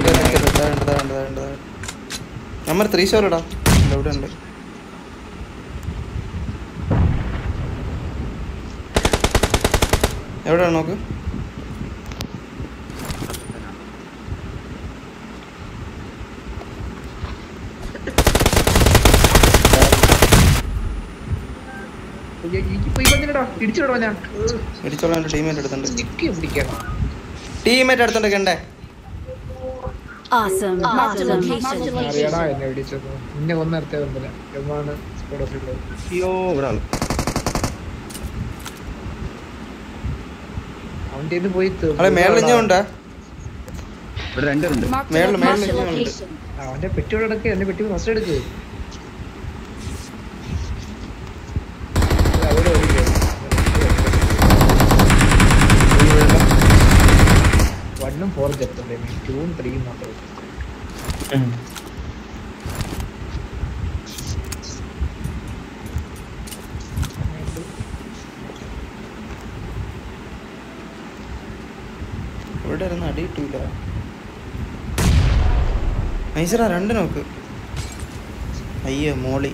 നമ്മൾ ത്രീ ഷോർ ഇടാം ഇവിടെ ഉണ്ട്. എവിടെയാണ് നോക്ക്? ടീമേറ്റ് എടുത്തുണ്ട് ടീമേറ്റ് അറിയടാ എന്നെ ഇടിച്ചത് നിന്നെ വന്നില്ല ഇവിടെ അവന്റെ കയ്യിന്ന് പോയി ഇവിടെ location. അവന്റെ പെട്ടിയോടെ എടുക്ക് എന്റെ പെട്ടി ഫസ്റ്റ് എടുക്ക്. അവിടെ ഒതുങ്ങിയോ? വണ്ണും ഫോർ ചെറുത്തുണ്ടേ ടൂവും ത്രീയും മാത്രമേ ഇവിടെ ഇരുന്ന് അടി കിട്ടൂല. നൈസറാ രണ്ട് നോക്ക്. അയ്യോ മോളി.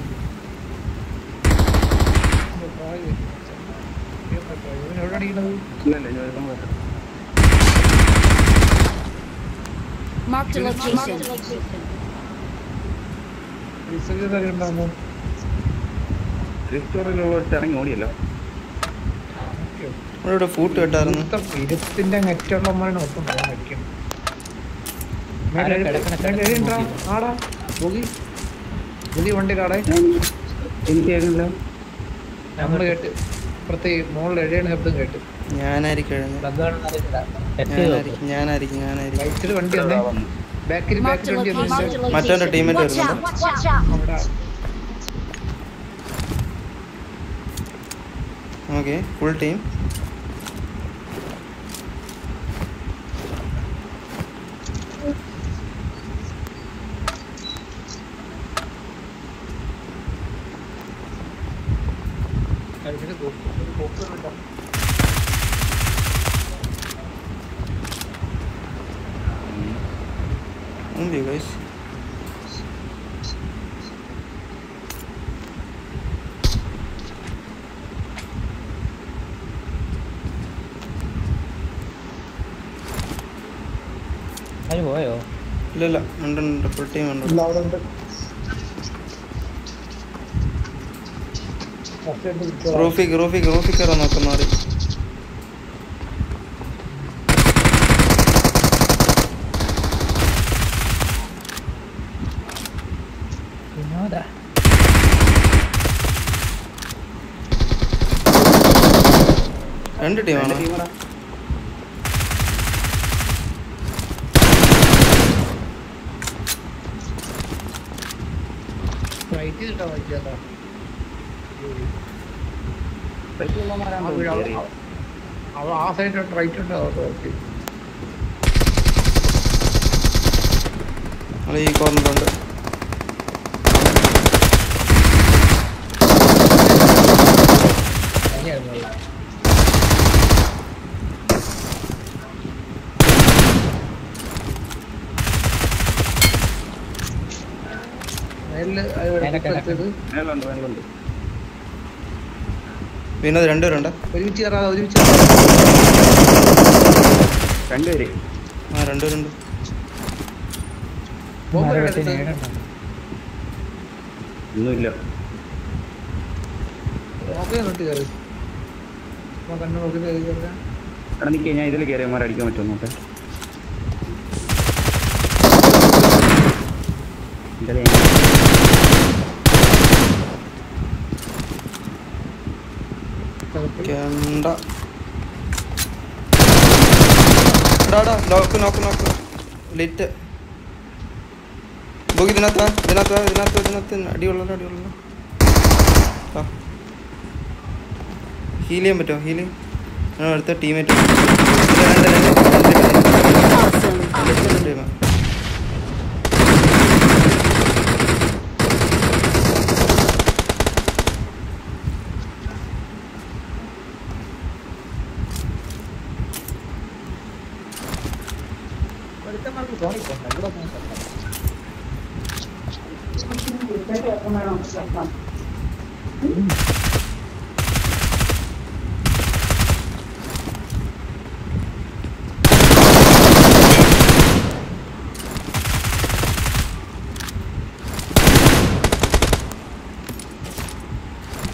Location. റെസ്റ്റോറന്റിലുള്ള ഇറങ്ങി ഓടിയല്ലോ. ഇവിടെ ഇവിടെ ഫൂട്ട് കേട്ടായിരുന്നു ഇരുത്തിന്റെ നെറ്റുള്ള മൊത്തം പറയാൻ കഴിക്കും ആരാ കിടക്കണ കിടക്കണ ടീമിന്റെ ഓക്കെ ഫുൾ വണ്ടിയിലാടെ എനിക്ക് കേൾക്കുന്നില്ല നമ്മൾ കേട്ട് ഇപ്പുറത്തെ മുകളിൽ എഴുതണ ശബ്ദം കേട്ട് ഞാനായിരിക്കും എഴുതുന്നത്. എന്താണെന്ന് അറിയില്ല ടെസ്റ്റ് ചെയ്ത് നോക്ക്. ഞാനായിരിക്കും ഞാനായിരിക്കും ഞാനായിരിക്കും റൈറ്റിൽ വണ്ടി വന്നേ ബാക്കിൽ Marked ബാക്കിൽ a വണ്ടി location. Marked a വന്നേ മറ്റവന്റെ location. Teammate Watch out. വരുന്നുണ്ട് Watch out. അവിടെ ഓക്കെ ഫുൾ ടീം കഴിഞ്ഞിട്ട് പോക്കുന്നുണ്ടോ ഉണ്ട് ഗൈസ് അവർ പോയോ ഇല്ല ഇല്ല ഉണ്ട് ഉണ്ട് ഫുൾ ടീം ഉണ്ട്. റൂഫിക്ക് റൂഫിക്ക് റൂഫിക്ക് കയറാൻ രണ്ട് ടീമാണ് വൈകിട്ടാ അവ ആ സൈഡ് റൈറ്റ് ഉണ്ട് അവിടെ ഓക്കെ ഈ കോർണറുണ്ട് തന്നെയായിരുന്നു മേലിൽ മേലൊക്കെ എടുത്തത് മേലുണ്ട് മേലുണ്ട് വിനോദ് രണ്ടുപേരുണ്ട്? ഒരുമിച്ച് കയറാതെ ഒരുമിച്ച് രണ്ടുപേര്. ആ രണ്ടുപേരുണ്ട്. നോക്കി നോട്ട് കയറി. കണ്ണു നോക്കി കയറി കയറാം. എടാ നിൽക്കുക ഞാൻ ഇതിൽ കയറിയമാരെ അടിക്കാൻ പറ്റുമോ നോട്ടെ ഇതിലെ കണ്ട നോക്ക് നോക്ക് നോക്ക്. ലിറ്റ് ബുക്ക് ഇതിനകത്ത് വാ, ഇതിനകത്ത് വാ, ഇതിനകത്ത് ഇതിനകത്ത് അടിയുള്ളല്ലോ അടിയുള്ളല്ലോ ആ. ഹീൽ ചെയ്യാൻ പറ്റുമോ? ഹീൽ അടുത്ത ടീമേറ്റ്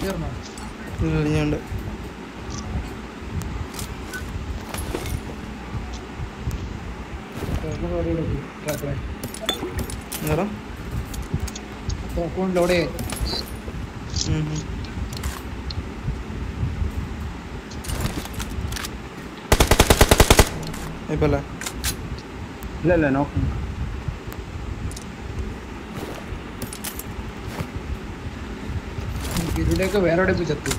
തീർന്നോ ഇഞ്ഞുണ്ട് എന്താ തോക്കുകൊണ്ടോടെ ഇപ്പല്ലേ? ഇല്ല ഇല്ല നോക്ക്. ഇതിലേക്ക് വേറെ എവിടെ പോയി ചത്തു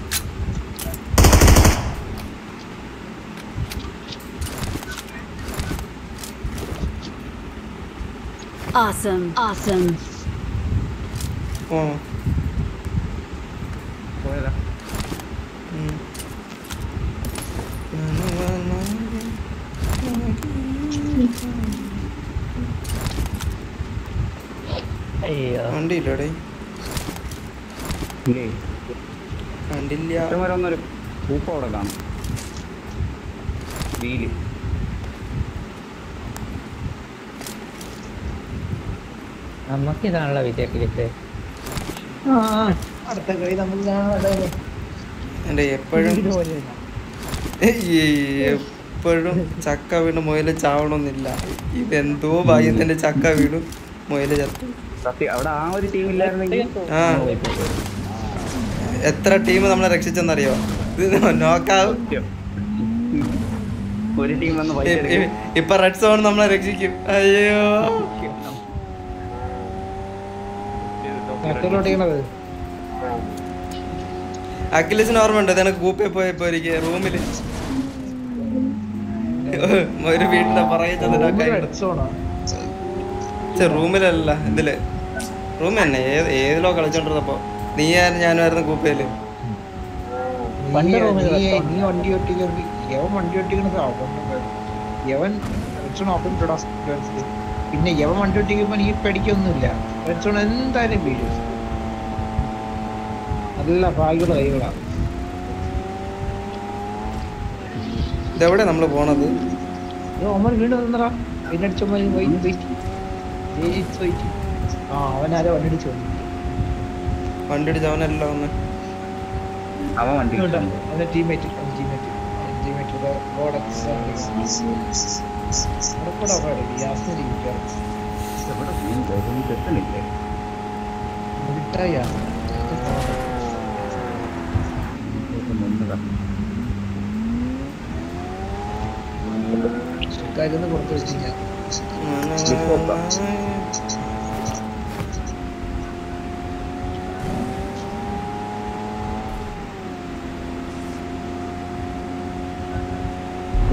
Awesome. Awesome. ഓ പോയതാ ഉം. അയ്യോ വണ്ടിയില്ലടേ ഇല്ലേ ഇഷ്ടംവരെ ഒന്നൊരു പൂപ്പ അവിടെ കാണും. വീൽ. നമുക്കിതാണല്ലോ വിജയക്കിലിട്ട് അടുത്ത കളി നമുക്ക് എന്റെ എപ്പോഴും എപ്പോഴും ചക്ക വീണ് മുയൽ ചാവണമെന്നില്ല ഇതെന്തോ ഭാഗ്യത്തിന്റെ ചക്ക വീണു മുയൽ ചത്തു. അവിടെ ആ ഒരു ടീം ഇല്ലായിരുന്നെങ്കിൽ ആ. എത്ര ടീം നമ്മളെ രക്ഷിച്ചെന്നറിയോ? നോക്കാവും. ഒരു ടീം വന്ന് ഇപ്പൊ റെഡ് സോൺ നമ്മളെ രക്ഷിക്കും. അയ്യോ. അഖിലേഷിന് ഓർമ്മയുണ്ട്? ഇതാണ് കൂപ്പെ പോയപ്പോ ഒരിക്കൽ റൂമിൽ. ഒരു വീട്ടിലെ പറയുന്നത് റൂമിലല്ല. ഇതിൽ റൂമ് തന്നെ. ഏത് ഏതിലോ കളിച്ചോണ്ടിരുന്നപ്പോ. നീ ഞാനായിരുന്നു കൂപ്പയിൽ നീ വണ്ടി യവൻ വണ്ടി യവൻ പിന്നെ യവൻ വണ്ടി ഒട്ടിക്കുമ്പോ നീ പേടിക്കൊന്നുമില്ല. എന്തായാലും വീഴും നല്ല ഭാഗ്യമുള്ള കൈകളാ. ഇതെവിടെ നമ്മൾ പോണത്? ഒമ്മൻ വീണ്ടും നിന്നടാ അതിനടിച്ചോ പോയി. ആ അവനാരോ വണ്ടി അടിച്ചു വണ്ടി അടിച്ച് അവനല്ല ഒന്ന് അവൻ വണ്ടി. അവന്റെ ടീമേറ്റ് ടീമേറ്റ് ടീമേറ്റ് എവിടെ പോയി? ഇതൊന്നും കിട്ടുന്നില്ലേ? ഇതൊക്കെ നിന്നതാ. കാര്യം പുറത്ത് വെച്ചില്ല സോണോട്ട് സോണോട്ടാൾ സോണോട്ടാൾ അടിക്ക്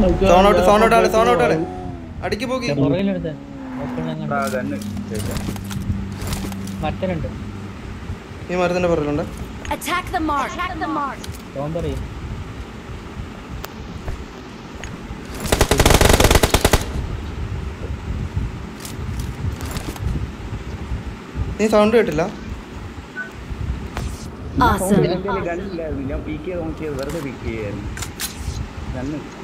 പോക്കി. പുറകിലെടുത്ത്. ആ, ഗണ്ണ് ശരി. മറ്റനുണ്ട്. ഈ മരത്തിന്റെ പുറകിലുണ്ട്. നീ സൗണ്ട് കേട്ടില്ല? ഗണ്ണില്ലായിരുന്നു. ഞാൻ പീക്ക് ചെയ്ത് നോക്കിയത് വെറുതെ പീക്ക് ചെയ്യായിരുന്നു ഗണ്ണ്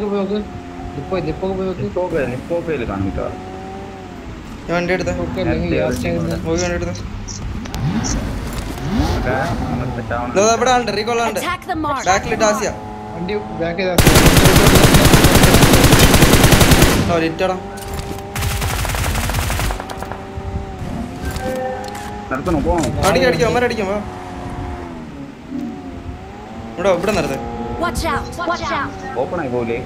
പോയി നോക്ക് ലിപ്പോക്ക് ലിപ്പോക്കയിൽ കാണിക്കുക ഞാൻ വണ്ടി എടുത്ത. വണ്ടി എടുത്ത. ഇവിടെ ആളുണ്ട് റീകോൾ ആളുണ്ട്. റീ കൊള്ളാണ്ട് ബാക്കിൽ ഡാസിയ ആസിയ. വണ്ടി ബാക്ക് സോറി ഇട്ടടാ നടത്തണോ? പോണോ? അടിക്കാം അടിക്കാം അമ്മ അടിക്കാം വാ ഇവിടെ ഇവിടെ നിർത്ത്. ഓപ്പൺ ആയി പോലെ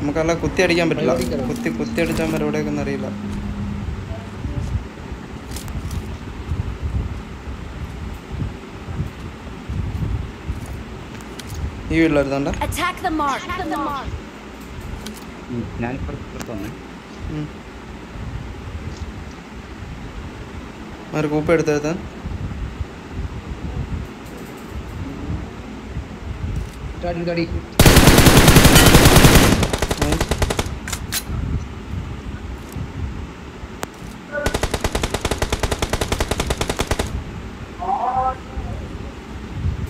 നമുക്കല്ല കുത്തി അടിക്കാൻ പറ്റില്ല. കുത്തി കുത്തി അടിച്ചാൽ എവിടെയൊക്കെ അറിയില്ല ഈ വീട്ടിലായിരുന്നണ്ട Attack the mark. Attack the mark. ഞാനിപ്പുറത്ത് വന്നേ. ഒരു കൂപ്പ എടുത്തെടുത്താൻ തടി തടി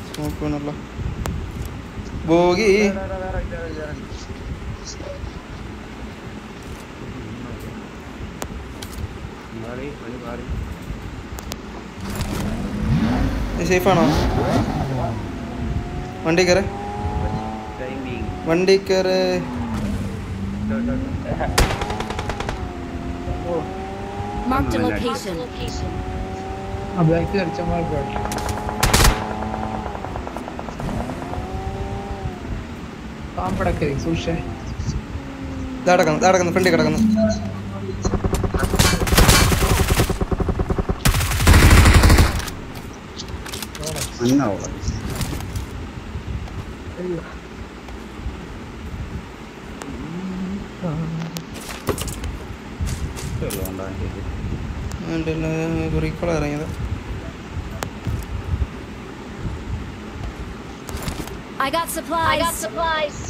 സ്മോക്ക് വേണല്ലോ ബോഗി മാറി വഴി മാറി നീ സേഫാണോ വണ്ടി കയറ് ടൈമിങ് വണ്ടി കയറ് Marked a Nice. location. ആ ബാക്ക് കളിച്ചമാർ പാമ്പടൊക്കെ സൂക്ഷേ ഇതടക്കുന്നു ഇതടക്കുന്നു ഫ്രണ്ടിൽ കിടക്കുന്നു റീക്കോൾ ഇറങ്ങിയത് I got supplies. I got supplies.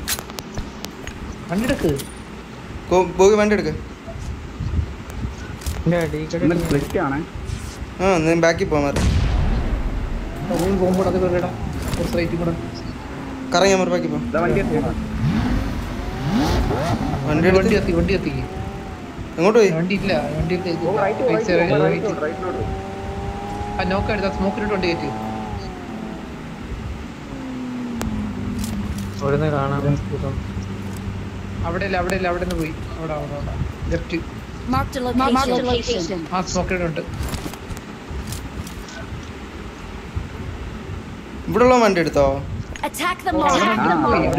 a location. Marked a location. ആ സ്മോക്കിലിട്ട് ഉണ്ട് ഇവിടെ ഉള്ള വണ്ടി എടുത്തോ. Attack അവിടെ ഇല്ല അവിടെ. നിന്ന് പോയി അവിടെ അവിടെ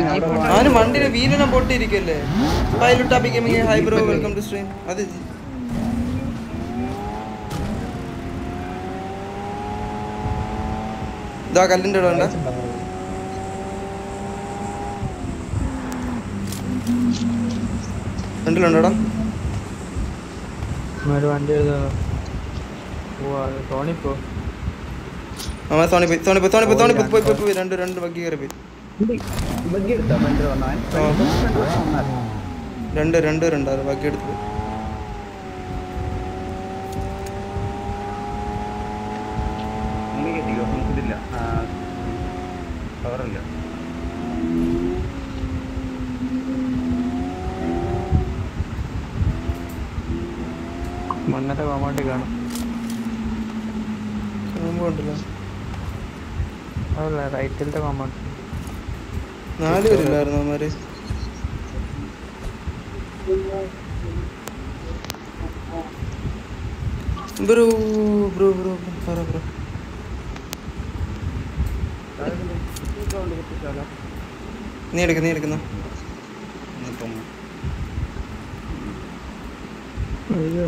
ജീപ്പ് ഉണ്ട്. അവന് വണ്ടിയുടെ വീലിനെ പൊട്ടിയിരിക്കല്ലേ pilot ആപ്പിക്കുമ്പോ hi bro welcome to stream അത് ഇതാ കല്ലിന്റെ ഇവിടെ ഉണ്ട് രണ്ടിലുണ്ടോടാ ഒരു വണ്ടി എഴുതാ പോവാ തോണിപ്പോ അമ്മ സോണി പോയി സോണി പോയി സോണി പോയി സോണി പോയി പോയി പോയി പോയി രണ്ട് രണ്ട് ബഗ്ഗി കയറി പോയി ബഗ്ഗി എടുത്തോ ഫ്രണ്ട് വന്നാൽ ആ. രണ്ട് രണ്ട് രണ്ടാറ് ബാക്കി എടുത്ത് പോയി കോമ്പൗണ്ടിൽ കാണും. ഉണ്ടല്ലോ അതല്ല റൈറ്റിലത്തെ കോമ്പൗണ്ട് നാല് പേരില്ലായിരുന്നു അവന്മാര്? ബ്രോ ബ്രോ ബ്രോ പറ ബ്രോ നീ എടുക്ക നീ എടുക്കുന്ന അയ്യോ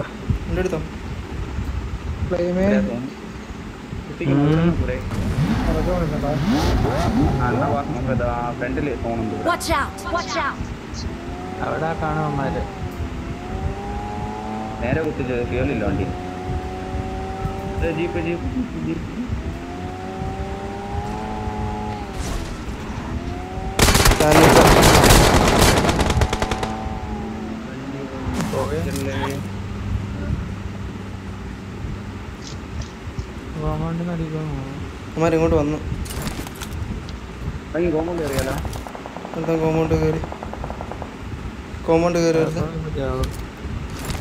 out. അവിടെ കാണുവന്മാര് നേരെ കുത്തിച്ച് ഫ്യൂലില്ല വണ്ടി. Jeep jeep jeep jeep. ഇങ്ങോട്ട് വന്നു. കോമ്പൗണ്ട് കയറിയാലോ എന്താ കോമ്പൗണ്ട് കയറി കോമ്പൗണ്ട് കയറി വരുന്നത്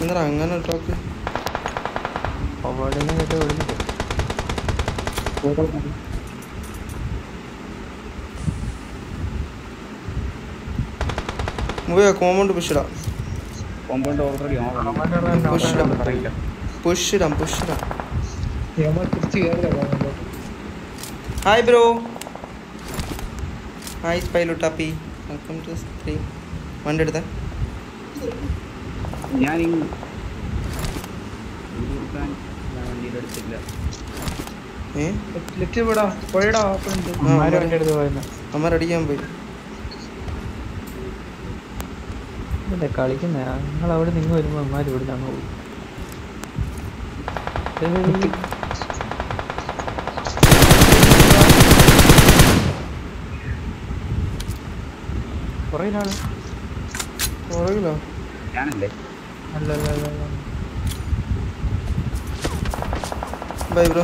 എന്താ അങ്ങനെ ടോക്ക് കോമ്പൗണ്ടിൽ നിന്ന് കേട്ട് വിടുന്നുണ്ട് മുമ്പേ കോമ്പൗണ്ട് പുഷിടാം കോമ്പൗണ്ട് ഓൾറെഡി പുഷിടാം പുഷിടാം പുഷിടാം ഹായ് ബ്രോ ഹായ് പൈലോട്ടാപ്പി വെൽക്കം ടു സ്ത്രീ വണ്ടി എടുത്ത. ഞാൻ വണ്ടിയുടെ അടുത്തില്ല. ഏ? ലെഫ്റ്റ് വിടാ പുഴയുടെ ഓപ്പൺ ഉണ്ട് അമ്മമാര് വണ്ടി എടുത്ത് പോയിരുന്നു അമ്മ അടിക്കാൻ പോയി. കളിക്കുന്ന? ഞങ്ങൾ അവിടെ നിങ്ങൾ വരുമ്പോ അമ്മമാര് ഇവിടെ നിന്ന് പോകും പുറകിലാണ്. പുറകിലോ? ഞാനല്ലേ? അല്ല അല്ല അല്ല. Bye bro.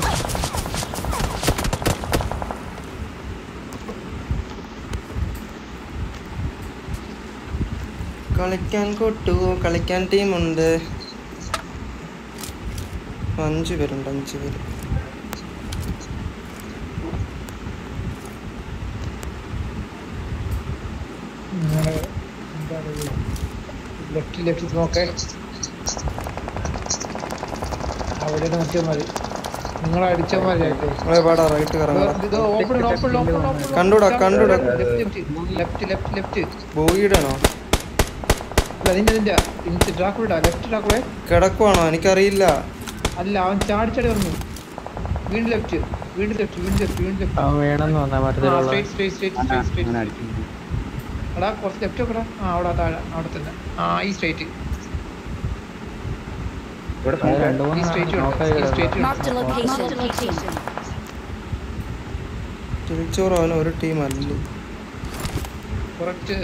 കളിക്കാൻ കൊട്ടുവോ കളിക്കാൻ ടീമുണ്ട് അഞ്ച് പേരുണ്ട് അഞ്ച് പേര് നിങ്ങൾ എന്താണ് ലെഫ്റ്റ് നോക്കേ. അവിടെ നോക്കിയാൽ മതി. നിങ്ങൾ അടിച്ചാൽ മതി. കണ്ടുടാ കണ്ടൂടാ. ലെഫ്റ്റ് ലെഫ്റ്റ് ലെഫ്റ്റ് ബോയിടാണോ കിടക്കുവാണോ? എനിക്കറിയില്ല. അല്ല അവൻ ചാടി ചാടി വന്നു വീണ്ടും ലെഫ്റ്റ് വീണ്ടും ലെഫ്റ്റ് വീണ്ടും ലെഫ്റ്റ് വീണ്ടും ലെഫ്റ്റ് വേണമെന്ന് വന്നാ മറ്റത്തിലുള്ള എടാ കുറച്ച് ലെഫ്റ്റ് നോക്കടാ ആ അവിടെ താഴെ അവിടെ തന്നെ. ആ ഈ സ്ട്രേറ്റ് ഇവിടെ അത് രണ്ട് ഈ മൂന്ന് സ്ട്രേറ്റ് നോക്കായി ഈ സ്ട്രേറ്റ് Marked തിരിച്ചോറ് അവന് ഒരു ടീം അല്ല? കുറച്ച്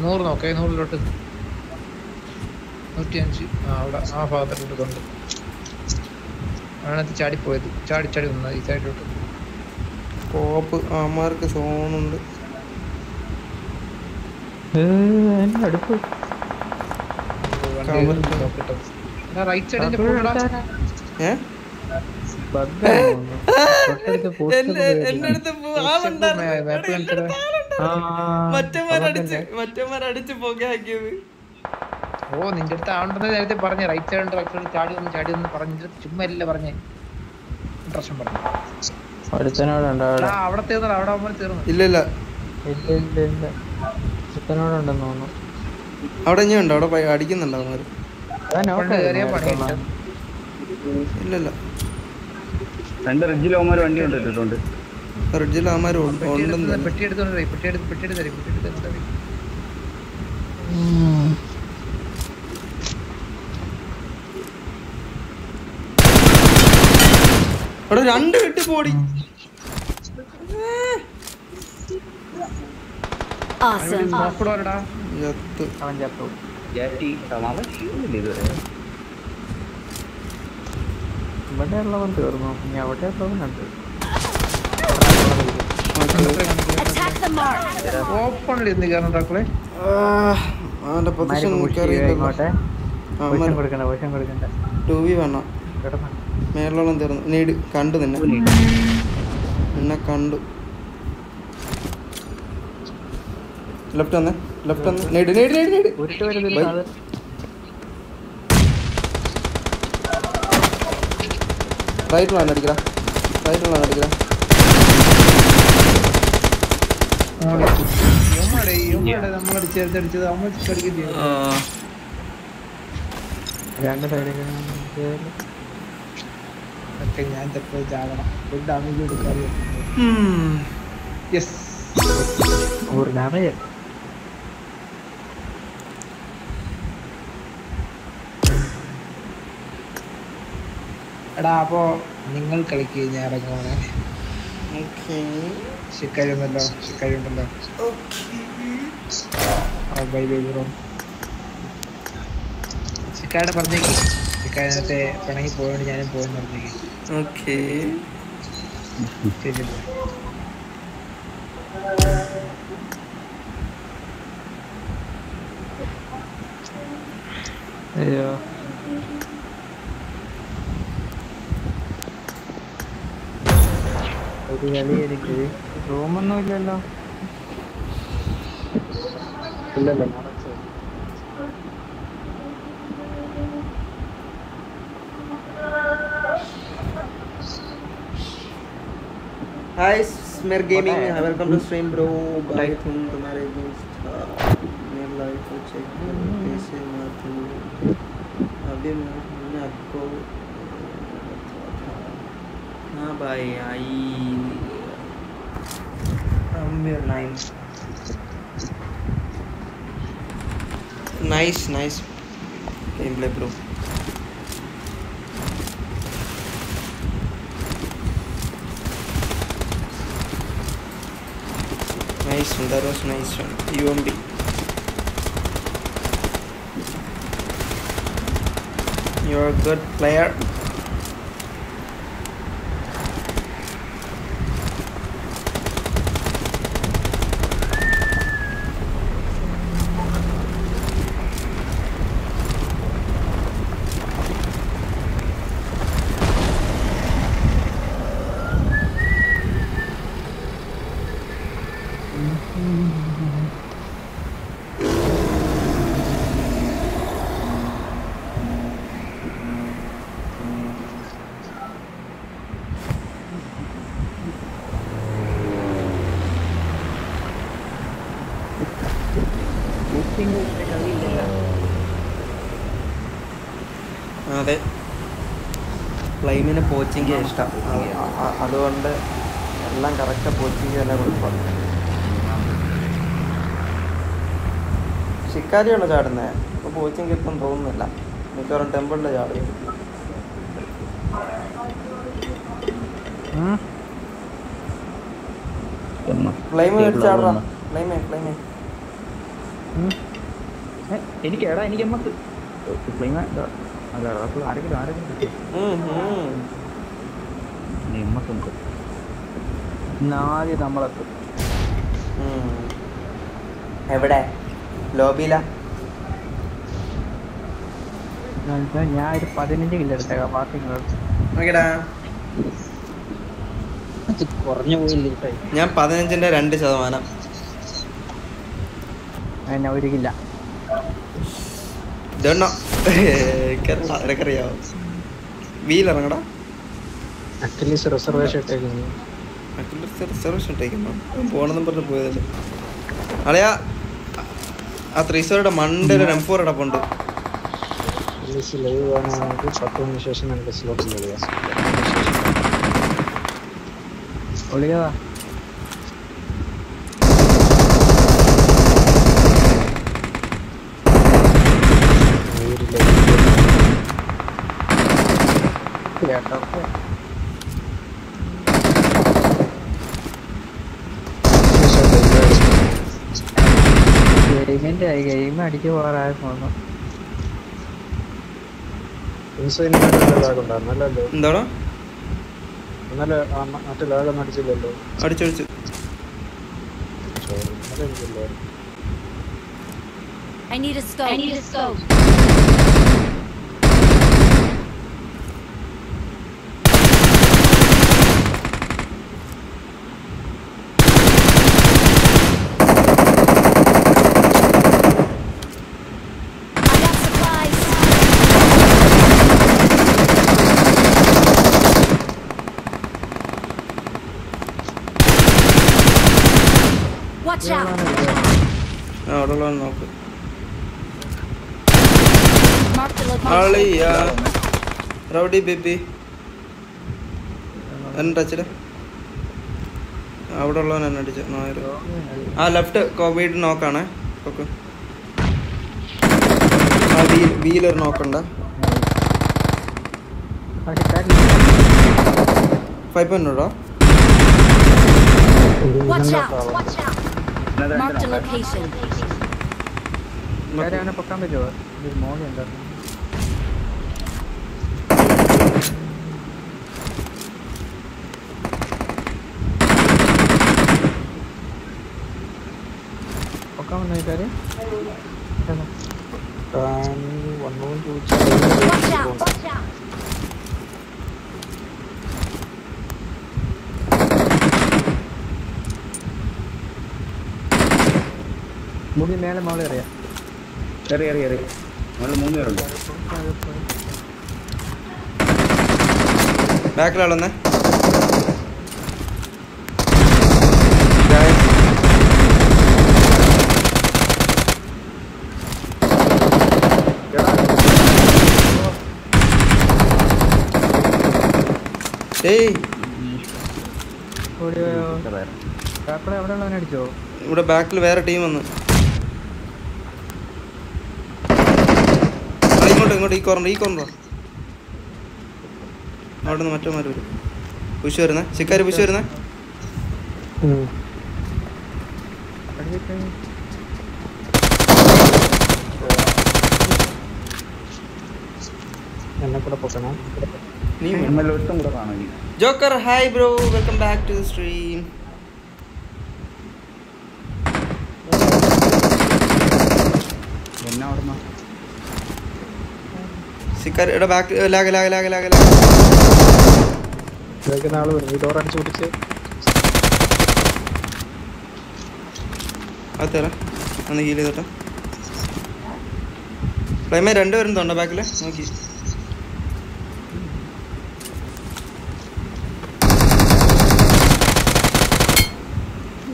നൂറ് നോക്കേ. നൂറിലോട്ട് നൂറ്റി അഞ്ച് ആ അവിടെ ആ ഭാഗത്തോട്ട് കൊണ്ട്. ആണത് ചാടിപ്പോയത്. ചാടി ചാടി വന്നത് ഈ സൈഡിലോട്ട് കോപ്പ് അമ്മമാർക്ക് സോണുണ്ട്. പുകയാക്കിയത്. ഓ നിന്റെ അടുത്ത് ആണ്ടെന്ന് നേരത്തെ പറഞ്ഞ. റൈറ്റ് സൈഡ് റൈറ്റ് സൈഡ് ചാടി ഒന്ന് ചാടി ഒന്ന് പറഞ്ഞ. ചുമ്മാ അല്ല പറഞ്ഞേ. പ്രശ്നം പറഞ്ഞു. അവിടെ? തീർന്നു അവിടെ തീർന്നു. ഇല്ല ഇല്ല ഇല്ല ഇല്ല ഇല്ല ഒരുത്തനോടുണ്ടെന്ന് തോന്നുന്നു. അവിടെ ഇനി ഉണ്ട്? അവിടെ അടിക്കുന്നുണ്ടോ അവന്മാര്? അതാ knock കൊണ്ട് പണി നേരത്തെ ഉള്ള. ഇല്ല ഇല്ല രണ്ട് റിഡ്ജിൽ അവന്മാർ വണ്ടി കൊണ്ടിട്ടുണ്ട് റിഡ്ജിൽ അവന്മാര് പെട്ടി ഉണ്ടെന്ന് പെട്ടി എടുത്തോണ്ട് പെട്ടി എടുത്ത് പെട്ടി എടുത്ത് പെട്ടി എടുത്ത് അവിടെ രണ്ട് വെട്ടി പോടി Awesome. നോക്കണോരടാ ചത്ത് അവൻ ചത്തു ജാറ്റി അവൻ ഷീൽഡില്ല ഇതുവരെ ഇവിടെ ഉള്ളവൻ തീർന്നു. ഇനി അവിടെ ഉള്ളവനുണ്ട് Attack the mark. ഓപ്പണിൽ ഇന്ന് കയറണം ഡാക്കളെ ആ, അവന്റെ പൊസിഷൻ പുഷ് എനിക്കറിയില്ലല്ലോ ഇങ്ങോട്ടെ. ആ, പൊസിഷൻ അവന്മാര് കൊടുക്കണ്ട പൊസിഷൻ കൊടുക്കണ്ട. ടൂ വി വേണം. കിടന്നു മേലോളം തീർന്നു. നീട് കണ്ടു നിന്നെ. നിന്നെ കണ്ടു. ലെഫ്റ്റ് വന്ന് ലെഫ്റ്റ് വന്ന്. നേട് നേട് നേട് നേട്. റൈറ്റ് വന്ന് അടിക്കടാ. അടിക്കടാ. നമ്മൾ അടിക്കുകയും ചെയ്യും രണ്ട് സൈഡിൽ ഒക്കെ ഞാൻ തെപ്പോയി ചാകണം ഒരു ഡാമേജ് കൊടുക്കാതെ യെസ് ഒരു ഡാമേജ് എടാ അപ്പോ നിങ്ങൾ കളിക്ക് ഞാൻ ഇറങ്ങുവാണ് ഓക്കേ. ശിക്കാരി ഉണ്ടല്ലോ ശിക്കാരി ഉണ്ടല്ലോ ബൈ ബൈ ബ്രോ പറഞ്ഞേക്ക്. ശിക്കാരി നേരത്തെ പിണങ്ങി പോയോണ്ട് ഞാനും പോയെന്ന് പറഞ്ഞേക്ക്. ഓക്കേ. ശരി അയ്യോ. ಅದು ಹೇಳಿ ಏನಕ್ಕೆ ರೋಮನ್ನು hi Smer gaming welcome to stream bro आई तुम तुम्हारे दोस्त मेरे लाइफ को चेक कैसे बात अभी मैं Ah, bhai, I... I'm here, nine. Nice, nice gameplay, bro. Nice one, that was nice one. UMB. you're a good player poaching ഇഷ്ടം. അതുകൊണ്ട് എല്ലാം കറക്റ്റ് പോച്ചിങ് തന്നെ കൊടുക്കും. ശിക്കാരിയാണ് ചാടുന്നത് ഇപ്പോൾ പോച്ചിങ് കിട്ടും തോന്നുന്നില്ല. മിക്കവാറും ടെമ്പിളിൽ ചാടും. എനിക്ക് എടാ എനിക്ക് ആരെങ്കിലും ആരെങ്കിലും ഉണ്ട് ആദ്യം നമ്മളെത്തും. എവിടെ? ലോബിയില? ഞാൻ ഒരു പതിനഞ്ച് കിലോ എടുത്തേക്കാം ബാക്കി കുറഞ്ഞു പോയില്ലേ? ഞാൻ പതിനഞ്ചിന്റെ രണ്ട് ശതമാനം. ഒരു കില്ല. ഇതെണ്ണോ. എനിക്കറിയാവോ വീലിറങ്ങടാ. അറ്റ്ലീസ്റ്റ് റിസർവേഷൻ ഇട്ടേക്കുന്നു റിസർവേഷൻ ഇട്ടേക്കുന്നു പോണെന്നും പറഞ്ഞ് പോയതല്ലേ അളയാ ആ ത്രീസോയുടെ മണ്ടയിൽ ഒരു എം ഫോർ അറ്റ്ലീസ്റ്റ് ലൈവ് കാണുകയാണെങ്കിൽ പത്ത് ശേഷം സ്ലോട്ടിൽ കളിയാം ഒരു ലൈവ് കേട്ടോ ഗെയിമിന്റെ ഗെയിം അടിച്ചു പോകാറായി ഫോണോ എന്താണോ ഇന്നലെ മറ്റേ ലാഗൊന്നും അടിച്ചില്ലല്ലോ. അടിച്ചടിച്ച് I need a scope. I need a scope. I got supplies. Watch out! ആ അവിടെ നോക്ക്. Rowdy baby. എന്നെ ടച്ചിൽ അവിടെ ഉള്ളവൻ എന്നെ അടിച്ചു. ആ ലെഫ്റ്റ് കോവിഡ് നോക്കാണേ ഓക്കെ ആ വീലർ നോക്കണ്ട ഫൈവ് പോയിന്റോ Watch out! Watch out! Mark the location. അവനെ പൊക്കാൻ പറ്റുമോ ഒരു മോളി ഉണ്ടായിരുന്നു പൊക്കാൻ വന്നു വീട്ടുകാര് താൻ വന്നവും Watch out! ചോദിച്ചാൽ Watch out! മുടി മേലെ മോളെ അറിയാം. എറി എറി എറി നമ്മൾ മൂന്ന് പേരുണ്ട്. ബാക്കിലാളെന്നേ. ഇവിടെ ബാക്കിൽ വേറെ ടീം വന്ന് ആ, ഇങ്ങോട്ട് ഇങ്ങോട്ട് ഈ കോർണർ ഈ കോർണർ അവിടെ നിന്ന് മറ്റന്മാർ വരും. പുഷ് വരുന്നേ. ശിക്കാരി പുഷ് വരുന്നേ. Joker hi bro welcome back to the stream ഇവിടെ back lag lag lag lag lag കേൾക്കുന്ന ആൾ വരും. ഈ ഡോർ അടിച്ച് പിടിച്ച്. അത് തരാം ഒന്ന് ഹീൽ ചെയ്തോട്ടെ. ഫ്ലൈമേ രണ്ട് വരുന്നുണ്ടോ ബാക്കിൽ നോക്കി.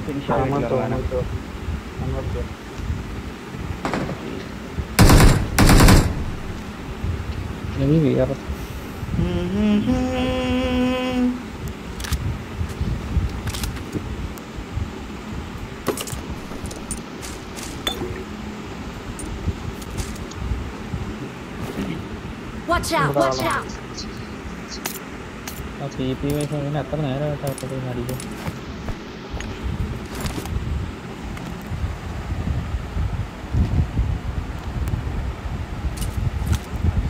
ഫിനിഷ് അങ്ങോട്ടോ ആയിട്ടില്ല അങ്ങോട്ടോ അങ്ങോട്ടോ എനിക്ക് വിയർ Watch out! Watch out! ആ പി പി വൈസ് അതിന് എത്ര നേരമായിട്ട് അടിക്കും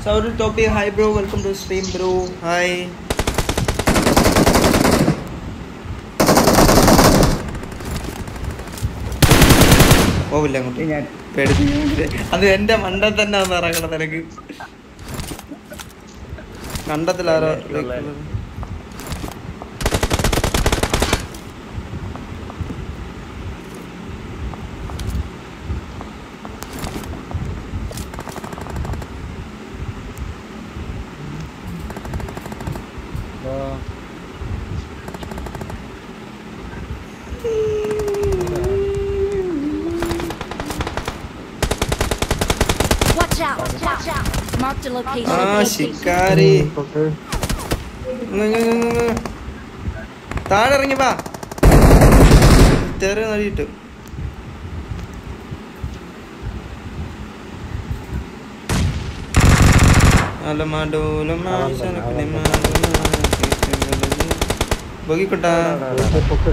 Saurul Topi, hi bro, welcome to stream bro. Hi. പോവില്ല അങ്ങോട്ട്. ഞാൻ പേടിച്ചു അത് എന്റെ മണ്ട തന്നെ ഒന്ന് ഇറങ്ങണം നിനക്ക്. കണ്ടത്തിലാരോ Watch out! Watch out! Marked a location. ആ ശിക്കാരി തൊട്ട് ഇങ്ങ് ഇങ്ങ് ഇങ്ങ് ഇങ്ങ് ഇങ്ങ്. താഴെ ഇറങ്ങി വാ ചെറിയ നടിയിട്ട് ബോഗിക്കുട്ടാ പൊക്ക് പൊക്ക്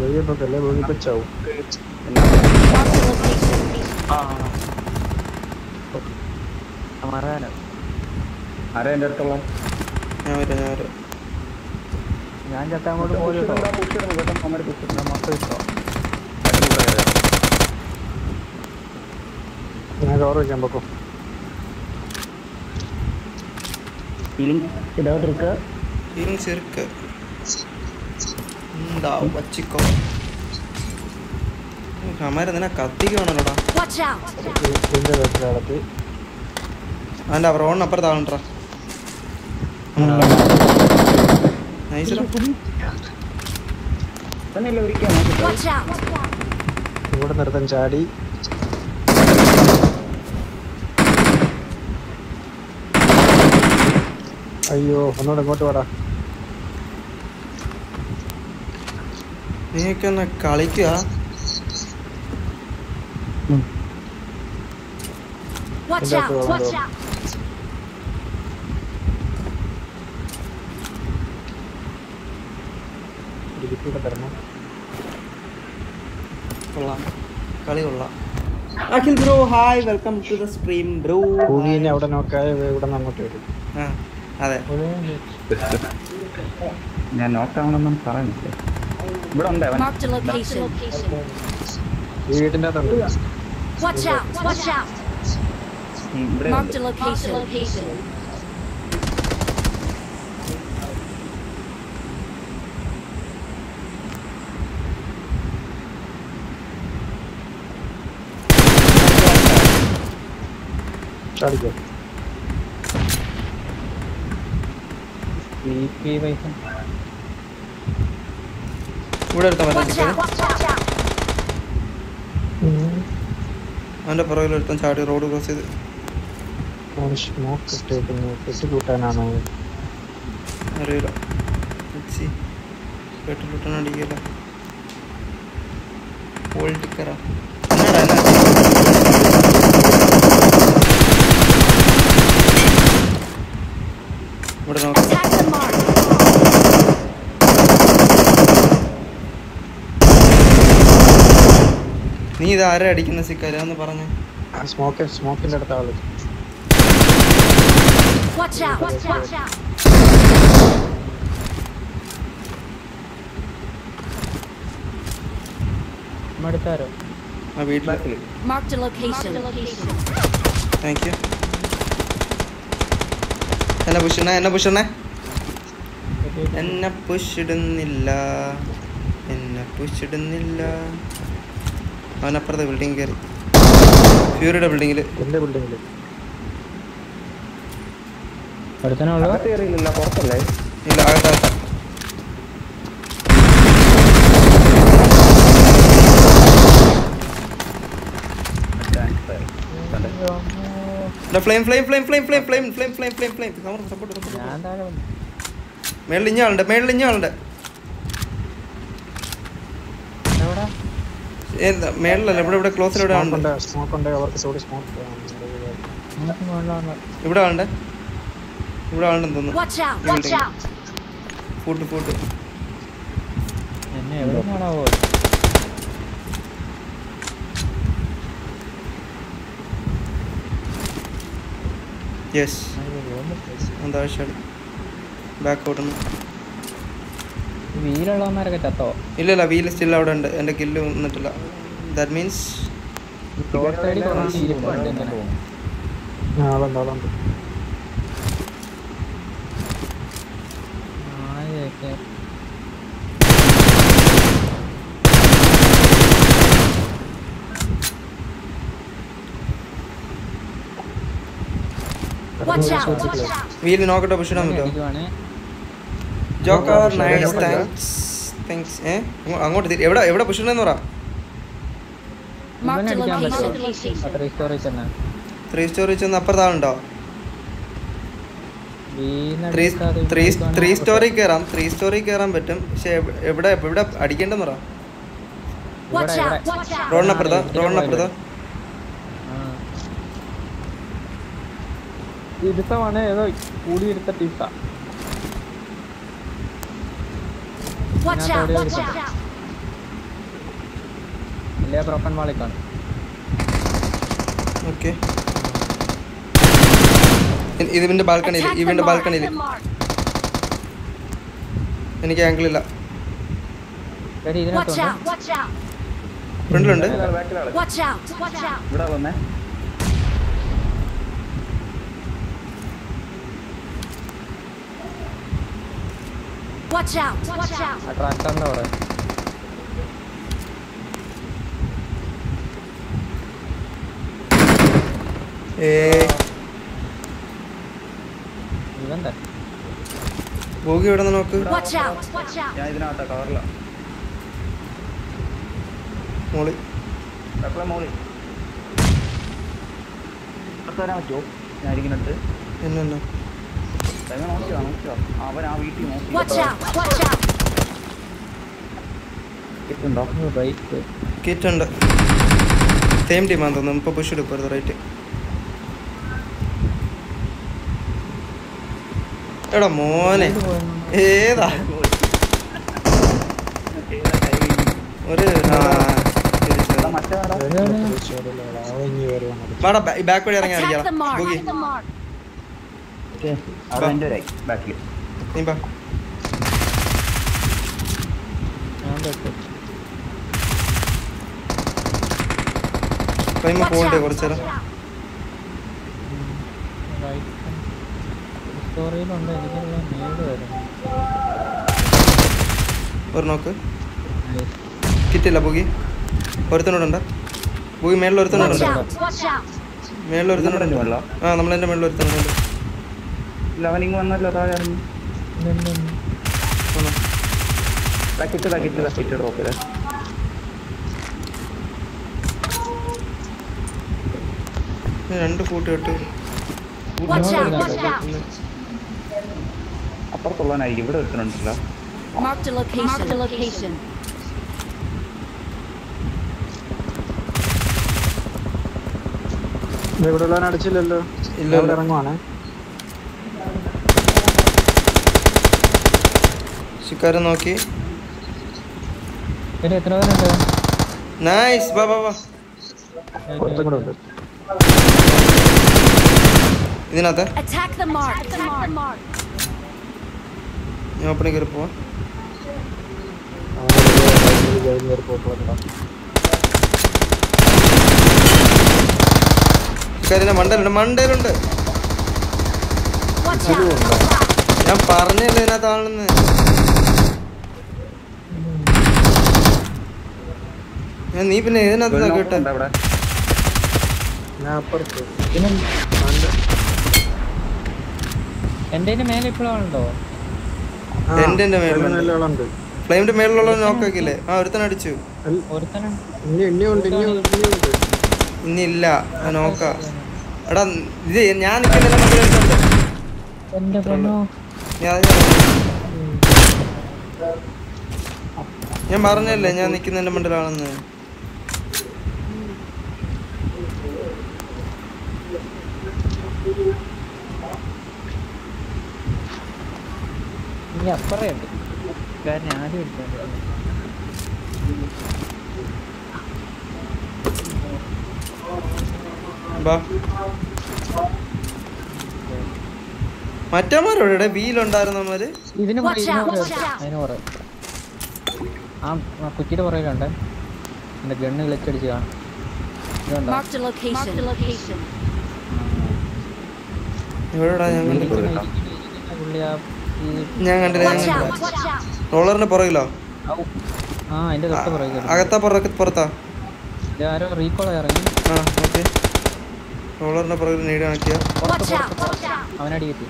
വെളിയെ പൊക്കല്ലേ വെളി വെച്ചാവും Marked a location. ആരാ എന്റെ അടുത്തുള്ള? ഞാൻ വരാം ഞാൻ ഞാൻ ചത്ത അങ്ങോട്ട് പോലും ഞാൻ കവർ വയ്ക്കാൻ പൊക്കും? ഫീലിംഗ്? ഇവിടെ നിർത്തൻ ചാടി അയ്യോ ഒന്നുകൂടെ ഇങ്ങോട്ട് വാടാ നീയൊക്കെ ഒന്ന് കളിക്കുക Watch out! Watch out! ഒരു കിട്ടിയിട്ട് തരണം കൊള്ളാം കളി കൊള്ളാം Akhil bro hi welcome to the stream bro. ഭൂമിനെ അവിടെ നോക്കാതെ ഇവിടെ അങ്ങോട്ട് വരും. ആ അതെ. ഞാൻ നോക്കാവണമെന്നും പറയുന്നില്ല? ഇവിടെ ഉണ്ട് അവൻ? Location. ഈ വീട്ടിന്റെ അകത്തുണ്ട്. Watch out! Watch out! Marked a location. ചാടിക്കോ വൈസ് ഇവിടെ എടുത്താൽ മതി! അവന്റെ പുറകിൽ ഒരുത്തൻ ചാടി റോഡ് ക്രോസ് ചെയ്ത്. കൂട്ടാനാണോ? അറിയില്ല. അടിക്കില്ല എന്നാ ഇവിടെ നോക്കാം! നീ ഇത് ആരാ അടിക്കുന്ന സിക്കാര എന്ന് പറഞ്ഞു. സ്മോക്ക് സ്മോക്കിന്റെ അടുത്ത ആൾ! അടുത്താരോ ആ വീട്ടിലാക്കില്ല താങ്ക് യു എന്നെ പുഷണേ എന്നെ പുഷണേ എന്നെ പുഷിടുന്നില്ല എന്നെ പുഷിടുന്നില്ല. അവനപ്പുറത്തെ ബിൽഡിംഗ് കയറി ഫ്യൂരിയുടെ ബിൽഡിങ്ങിൽ എന്റെ ബിൽഡിങ്ങിൽ ഇല്ല അകത്ത് കയറിയില്ല പുറത്തല്ലേ ഇല്ല അകത്താത്ത flame flame flame flame flame flame flame flame flame flame മേളിൽ ഇഞ്ഞ ആളുണ്ട് മേളിൽ ഇഞ്ഞ ആളുണ്ട്. എന്താ മേളിലല്ല ഇവിടെ ഇവിടെ ക്ലോസിൽ ഇവിടെ സ്മോക്ക് ആളുണ്ട്. ഉണ്ട് സ്മോക്ക് ഉണ്ട് അവർക്ക് സോറി സ്മോക്ക് നമുക്ക് മുകളിലാണ് ഇവിടെ ആളുണ്ട്. ഇവിടെ ആളുണ്ടെന്ന് തോന്നുന്നു! ഫൂട്ട് ഫൂട്ട് എന്നെ എവിടെ കാണാവോ യെസ് എന്താ ആവശ്യമാണ് ബാക്ക് ഔട്ട് വീലുള്ളവന്മാരൊക്കെ ചത്തോ? ഇല്ല ഇല്ല വീൽ സ്റ്റിൽ അവിടെ ഉണ്ട്. എന്റെ കില്ല് വന്നിട്ടില്ല ദാറ്റ് മീൻസ് Watch വീൽ നോക്കട്ടെ പുഷ് ഇടാൻ പറ്റുമോ? ജോക്കർ നൈസ് താങ്ക്സ് താങ്ക്സ് ഏ? അങ്ങോട്ട് എവിടെ എവിടെ പുഷ് ഇടണെന്ന് പറ ത്രീ സ്റ്റോറേജ് ഒന്ന് അപ്പുറത്താളുണ്ടോ ത്രീ സ്റ്റോറി കയറാം ത്രീ സ്റ്റോറി കയറാൻ പറ്റും. പക്ഷെ എവിടെ എവിടെ അടിക്കണ്ടെന്ന് പറ. റോഡിനപ്പുറത്താ റോഡിനപ്പുറത്താ ഇരുത്തമാണ്. ഏതോ കൂടി ഇരുത്ത? ടീസ അല്ലേ ബാൽക്കണിയിൽ ഇവന്റെ ബാൽക്കണിയിൽ എനിക്ക് ആംഗിൾ ഇല്ല. ഫ്രണ്ടിലുണ്ട്. ഇവിടെ വന്നേ. Watch out! Watch out! ട്രാക്ടറിന്റെ അവിടെ. ഭൂഗി ഇവിടെ നോക്ക്? ഞാൻ ഇതിനകത്ത കവറില മോളി. മോളി? വരാൻ പറ്റുമോ? ഞാനിങ്ങനെ ഉണ്ട് എന്നു തെങ്ങ് എടാ മോനെ. ഏതാ? ഒരു ബാക്ക് വഴി ഇറങ്ങി കളിക്കാം. ഒരായി ബാക്കിൽ. നീ പോകണ്ടേ കുറച്ചു ഒരു നോക്ക് കിട്ടില്ല ബുഗി ഒരുത്തനോടുണ്ട ബുഗി മേളിൽ ഒരുത്തനോടുണ്ട് മേളിൽ ഒരുത്തനോടുണ്ട് ആ നമ്മളെന്റെ മേളിൽ ഒരുത്തനോടുണ്ട് ലവനിങ് വന്നല്ലോ താഴെ രണ്ട് കൂട്ടിട്ട് അപ്പുറത്തുള്ളവനായിരിക്കും ഇവിടെ എത്തുന്നുണ്ടല്ലോ ഇവിടെ ഉള്ളവൻ അടിച്ചില്ലല്ലോ. ഇല്ല ഇറങ്ങുവാണേ. ശിക്കാരൻ നോക്കി. നൈസ് ബാ ബാ ഇതിനകത്ത്? ഞാൻ ഓപ്പണിൽ കയറി പോവാം. ഇക്കാര്യം മണ്ടലുണ്ട് മണ്ടയിലുണ്ട്. ഞാൻ പറഞ്ഞില്ല ഇതിനകത്താണെന്ന് നീ പിന്നെ ഇതിനകത്ത് കേട്ടോ എന്റെ മേലെ ഇപ്പോഴാണല്ലോ ആ ഒരുത്തൻ അടിച്ചു. ഇന്നില്ല. നോക്ക. എടാ ഇത് ഞാൻ ഞാൻ പറഞ്ഞല്ലേ ഞാൻ നിക്കുന്ന എന്റെ മണ്ടലാണെന്ന് ഇനി അപ്പറയുണ്ട് കാരണം ആദ്യം എടുക്കാൻ മറ്റന്മാരോടെ വീലുണ്ടായിരുന്നമാര് ഇതിന്. അതിന് കുറേ ആ ആ കുറ്റിയുടെ പുറകിലുണ്ട്. എന്റെ ഗണ്ണ് വിളിച്ചടിച്ച് കാണും. ഇതുണ്ടോ? ഞാൻ കണ്ടില്ല ഞാൻ കണ്ടില്ല കണ്ടില്ല. റോളറിന്റെ പുറകിലോ? അകത്താ പുറത്ത്? റോളറിന്റെ പുറകിൽ നീട്. അവനടി കിട്ടി.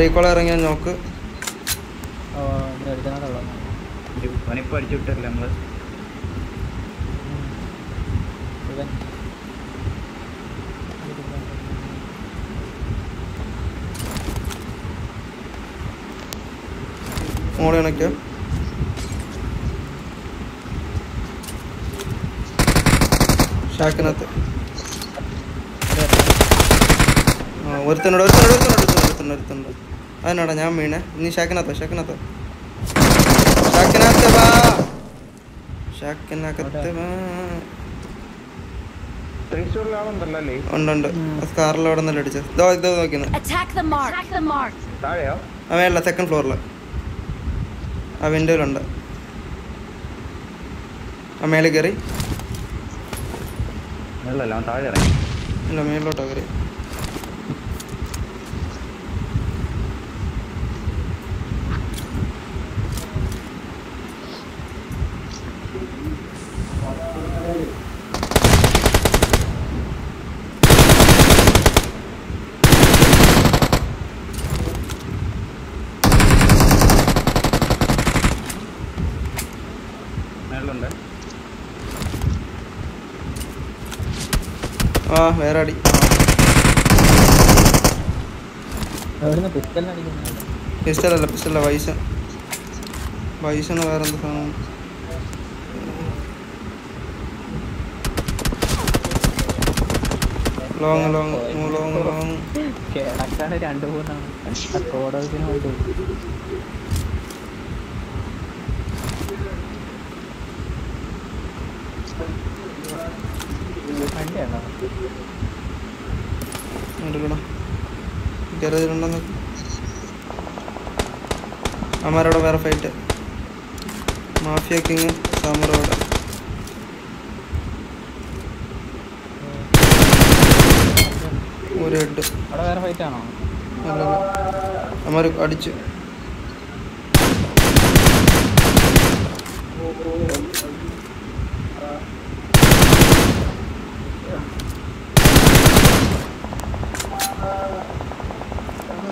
റീകോൾ ഇറങ്ങിയ നോക്ക്. അടിച്ചു വിട്ടല്ലേ നമ്മൾ? ഇവൻ മോൾ കണക്കിയ ഷാക്കിനകത്ത്. ആ ഒരുത്തനോട് ഒരുത്തനോട് ഒരുത്തനോട് ഒരുത്തനോട് ഒരുത്തനോട് അതിനോടാ ഞാൻ വീണേ. നീ ഷാക്കിനകത്തോ ഷാക്കിനകത്തോ? ഷാക്കിനകത്ത് വാ. ഷാക്കിനകത്ത് വാ. ഉണ്ട് ഉണ്ട്. കാറിൽ അവിടെ നിന്നല്ല അടിച്ചത്. ഇതോ ഇത് സെക്കൻഡ് ഫ്ലോറിൽ ആ വിൻഡോയിലുണ്ട് ആ മേളിൽ കയറി. അവൻ താഴെ ഇറങ്ങി. ഇല്ല മേളിലോട്ടോ കയറി മേളിലുണ്ട് ആ വേറെ അടി. പിസ്റ്റൽ അല്ല പിസ്റ്റൽ അല്ല വൈസൺ വൈസണ് വേറെ എന്താ സാധനം? ലോങ് ലോങ് ലോങ് ലോങ് രണ്ടു മൂന്നാണ്. അമ്മാരോടെ വേറെ ഫൈറ്റ് മാഫിയ കിങ് സമറോടെ ഒരു ഹെഡ് വേറെ ഫൈറ്റ് ആണോ? അല്ല. അമ്മാര് അടിച്ചു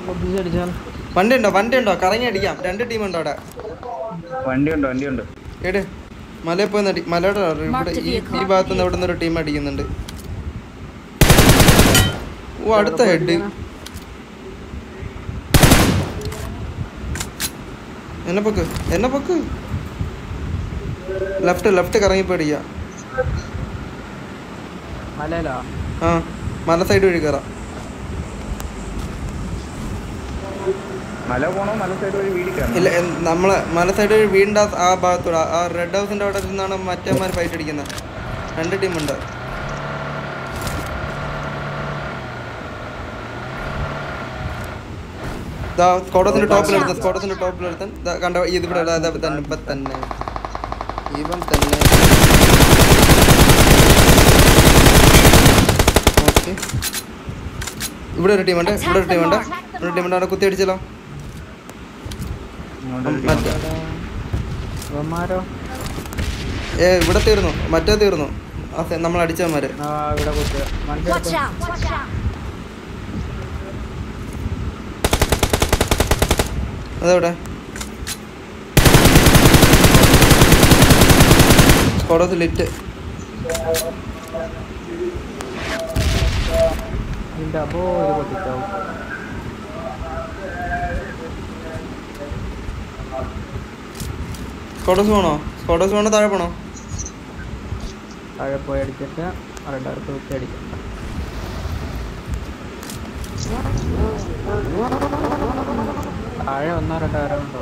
അടിച്ചാൽ വണ്ടി ഉണ്ടോ വണ്ടി ഉണ്ടോ കറങ്ങി അടിക്കാം. രണ്ട് ടീം ഉണ്ടോ അവിടെ? വണ്ടി ഉണ്ടോ വണ്ടി ഉണ്ട് എടേ മലയിൽ പോയി നടി മലയുടെ ഇവിടെ ഈ ഭാഗത്ത് നിന്ന് ഇവിടെ നിന്ന് ഒരു ടീം അടിക്കുന്നുണ്ട്. ഓ അടുത്ത ഹെഡ്. എന്നെ പൊക്ക് എന്നെ പൊക്ക്. ലെഫ്റ്റ് ലെഫ്റ്റ് കറങ്ങി മലയിലാ? ആ മല സൈഡ് വഴി കയറാം മല പോണോ മല സൈഡ് വഴി ഇല്ല നമ്മൾ മല സൈഡ് ഒരു വീടിന്റെ ആ- ഭാഗത്തൂടെ ആ റെഡ് ഹൗസിന്റെ അവിടെ നിന്നാണ് മറ്റേമാർ ഫൈറ്റ് അടിക്കുന്നത് രണ്ട് ടീമുണ്ട് സ്കോഡത്തിന്റെ ടോപ്പിലെടുത്ത സ്കോഡത്തിന്റെ ടോപ്പിലെടുത്തൻ കണ്ട ഇത് ഇവിടെ ഇടാ, ഇതാ തന്നെ ഇപ്പം തന്നെ ഇവൻ തന്നെ ഓക്കെ ഇവിടെ ഒരു ടീമുണ്ട് ഇവിടെ ഒരു ടീമുണ്ട് ഇവിടെ ഒരു ടീമുണ്ട് അവിടെ കുത്തി അടിച്ചല്ലോ ഏ ഇവിടെ തീർന്നു. മറ്റേ തീർന്നു. നമ്മൾ അടിച്ചവന്മാര്. അതെവിടെ? സ്കോഡോസ് ലിറ്റ് അപ്പോ ഇത് സ്കോഡോസ് പോണോ സ്കോട്ടോസ് പോണോ താഴെ പോണോ? താഴെ പോയി അടിച്ചിട്ട് റെഡ് ആർക്ക് വെച്ച് അടിക്കാം. താഴെ ഒന്നോ രണ്ടോ ആരോ ഉണ്ടോ?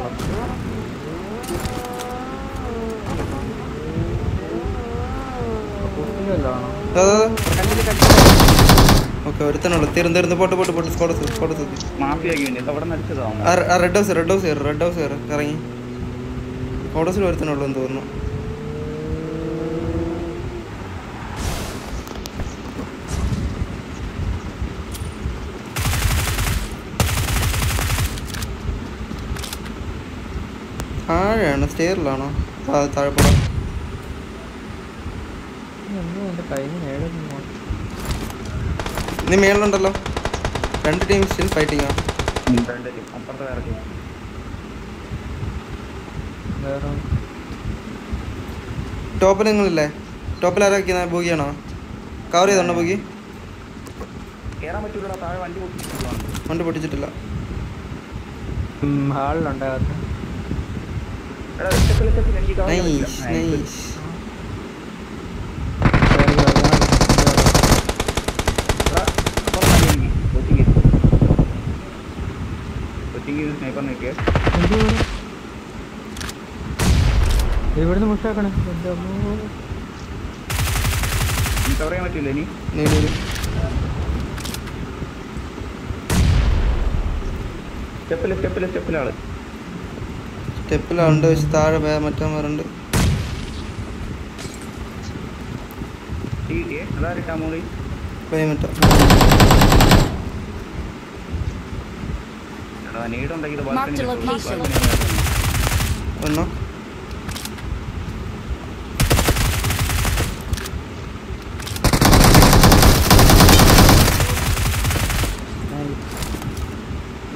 കുട്ടിയല്ലോ ആണോ? ഓക്കെ ഒരുത്തനുള്ളൂ. തീർന്ന് തീർന്ന്. പോട്ട് പോട്ട് pot. Red house red house red house ഇറങ്ങി. സ്കോഡോസിൽ ഒരുത്തനുള്ളൂ എന്ന് തോന്നുന്നു. താഴെയാണ് സ്റ്റെയറിലാണോ? താഴെ പോകാം നീ മേളിലുണ്ടല്ലോ. രണ്ട് ടീം സ്റ്റിൽ ഫൈറ്റിംഗ് ആണ് അപ്പുറത്തെ വേറെ ടോപ്പിൽ നിങ്ങളില്ലേ? ടോപ്പിൽ ആരാ വയ്ക്കുന്നത് ബോഗിയാണോ കവർ ചെയ്തോണ്ടോ ബോഗി? കേറാൻ പറ്റൂലടാ താഴെ വണ്ടി പൊട്ടിച്ചിട്ടില്ല. ഹാളിലുണ്ട് സ്നൈപ്പർ എടാ ചെയ്യാൻ പറ്റില്ല. ഇവിടുന്ന് മുഷാക്കണേ എന്റെ അമ്മോ. ഇനി സ്റ്റെപ്പിൽ സ്റ്റെപ്പിൽ സ്റ്റെപ്പിലാണ് സ്റ്റെപ്പിലുണ്ട് പക്ഷെ താഴെ വേ മറ്റന്മാരുണ്ട് ഈ ഏ അതാരിട്ടാ മോളി പേയ്മെന്റ് എടാ നീടുണ്ടെങ്കിൽ ഇത് Marked a balcony location. balcony ഒന്നോ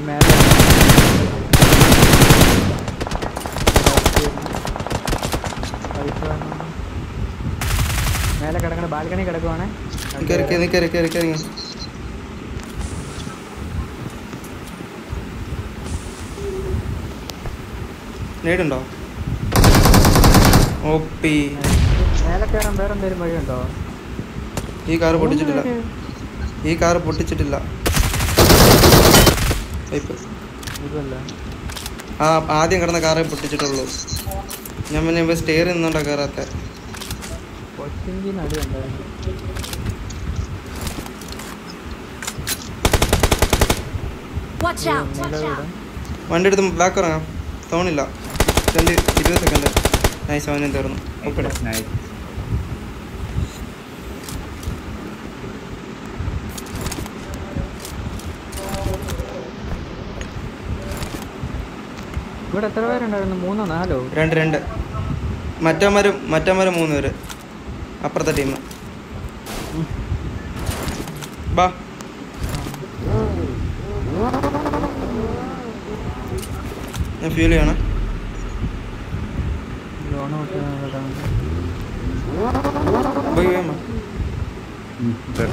മേലെ പൈസ വേണം. മേലെ കിടക്കണ ബാൽക്കണി കിടക്കുവാണേ കയറി കയറി കയറി കയറി നേടുണ്ടോ? ഓപ്പി ഈ കാറ് പൊട്ടിച്ചിട്ടില്ല. ഈ കാറ് പൊട്ടിച്ചിട്ടില്ല. ആ ആദ്യം കിടന്ന കാറേ പൊട്ടിച്ചിട്ടുള്ളൂ. ഞാൻ പിന്നെ സ്റ്റെയർ നിന്നുണ്ടോ കയറാത്ത കൊച്ചിന്റെ നടി ഉണ്ടായിരുന്നു Watch out! Watch out! വണ്ടി എടുത്ത് ബാക്ക് ഇറങ്ങാം. തോന്നില്ല രണ്ട് ഇരുപത് സെക്കൻഡ് നൈസ് അവനെ തീർന്നു ഓക്കെ. ഇവിടെ എത്ര പേരുണ്ടായിരുന്നു? മൂന്നോ നാലോ? രണ്ട് രണ്ട്. മറ്റന്മാരും മറ്റന്മാരും മൂന്ന് പേര്. അപ്പുറത്തെ ടീം ബാ. ഫ്യൂൽ ചെയ്യണം. പോയി വേമ ഉം, ശരി.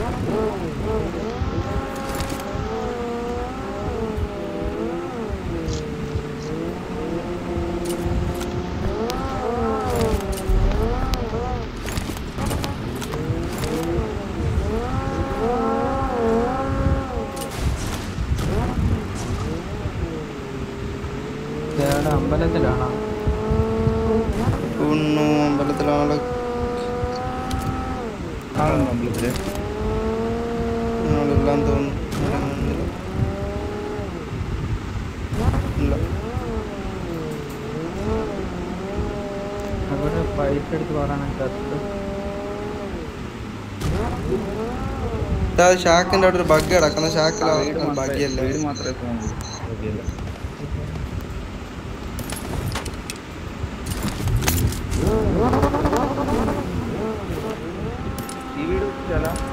ഇതേടെ അമ്പലത്തിലാണോ ഉണ്ണു അമ്പലത്തിലാൾ ആളുണ്ടോ അമ്പലത്തിൽ ആളെല്ലാം തോന്നുന്നു ഇവിടെ കാണുന്നില്ല. ഇല്ല അവിടെ പൈസ എടുത്ത് പറയാനാണ് ചത്ത് ഇതാ ഷാക്കിന്റെ അവിടെ ഒരു ബഗ് കിടക്കുന്ന. ഷാക്കിൽ ബഗ്ഗിയല്ലേ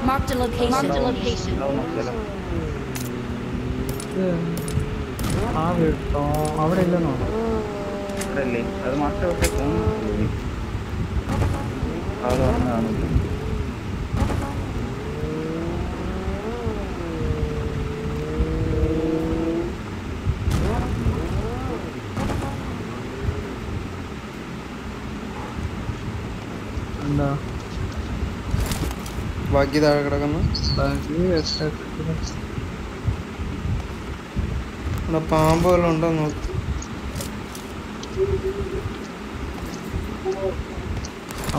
Marked a location. Marked a location. ആ വീട്ടോ അവിടെ ഇല്ലെന്നോ ഇവിടെ അല്ലേ അത് മാത്രമേ പക്ഷേ പോകുന്നുള്ളൂ അത് വന്നതാണ് എന്താ ബാക്കി താഴെ കിടക്കുന്നു. ഇവിടെ പാമ്പ് വല്ലതും ഉണ്ടോ നോക്കി.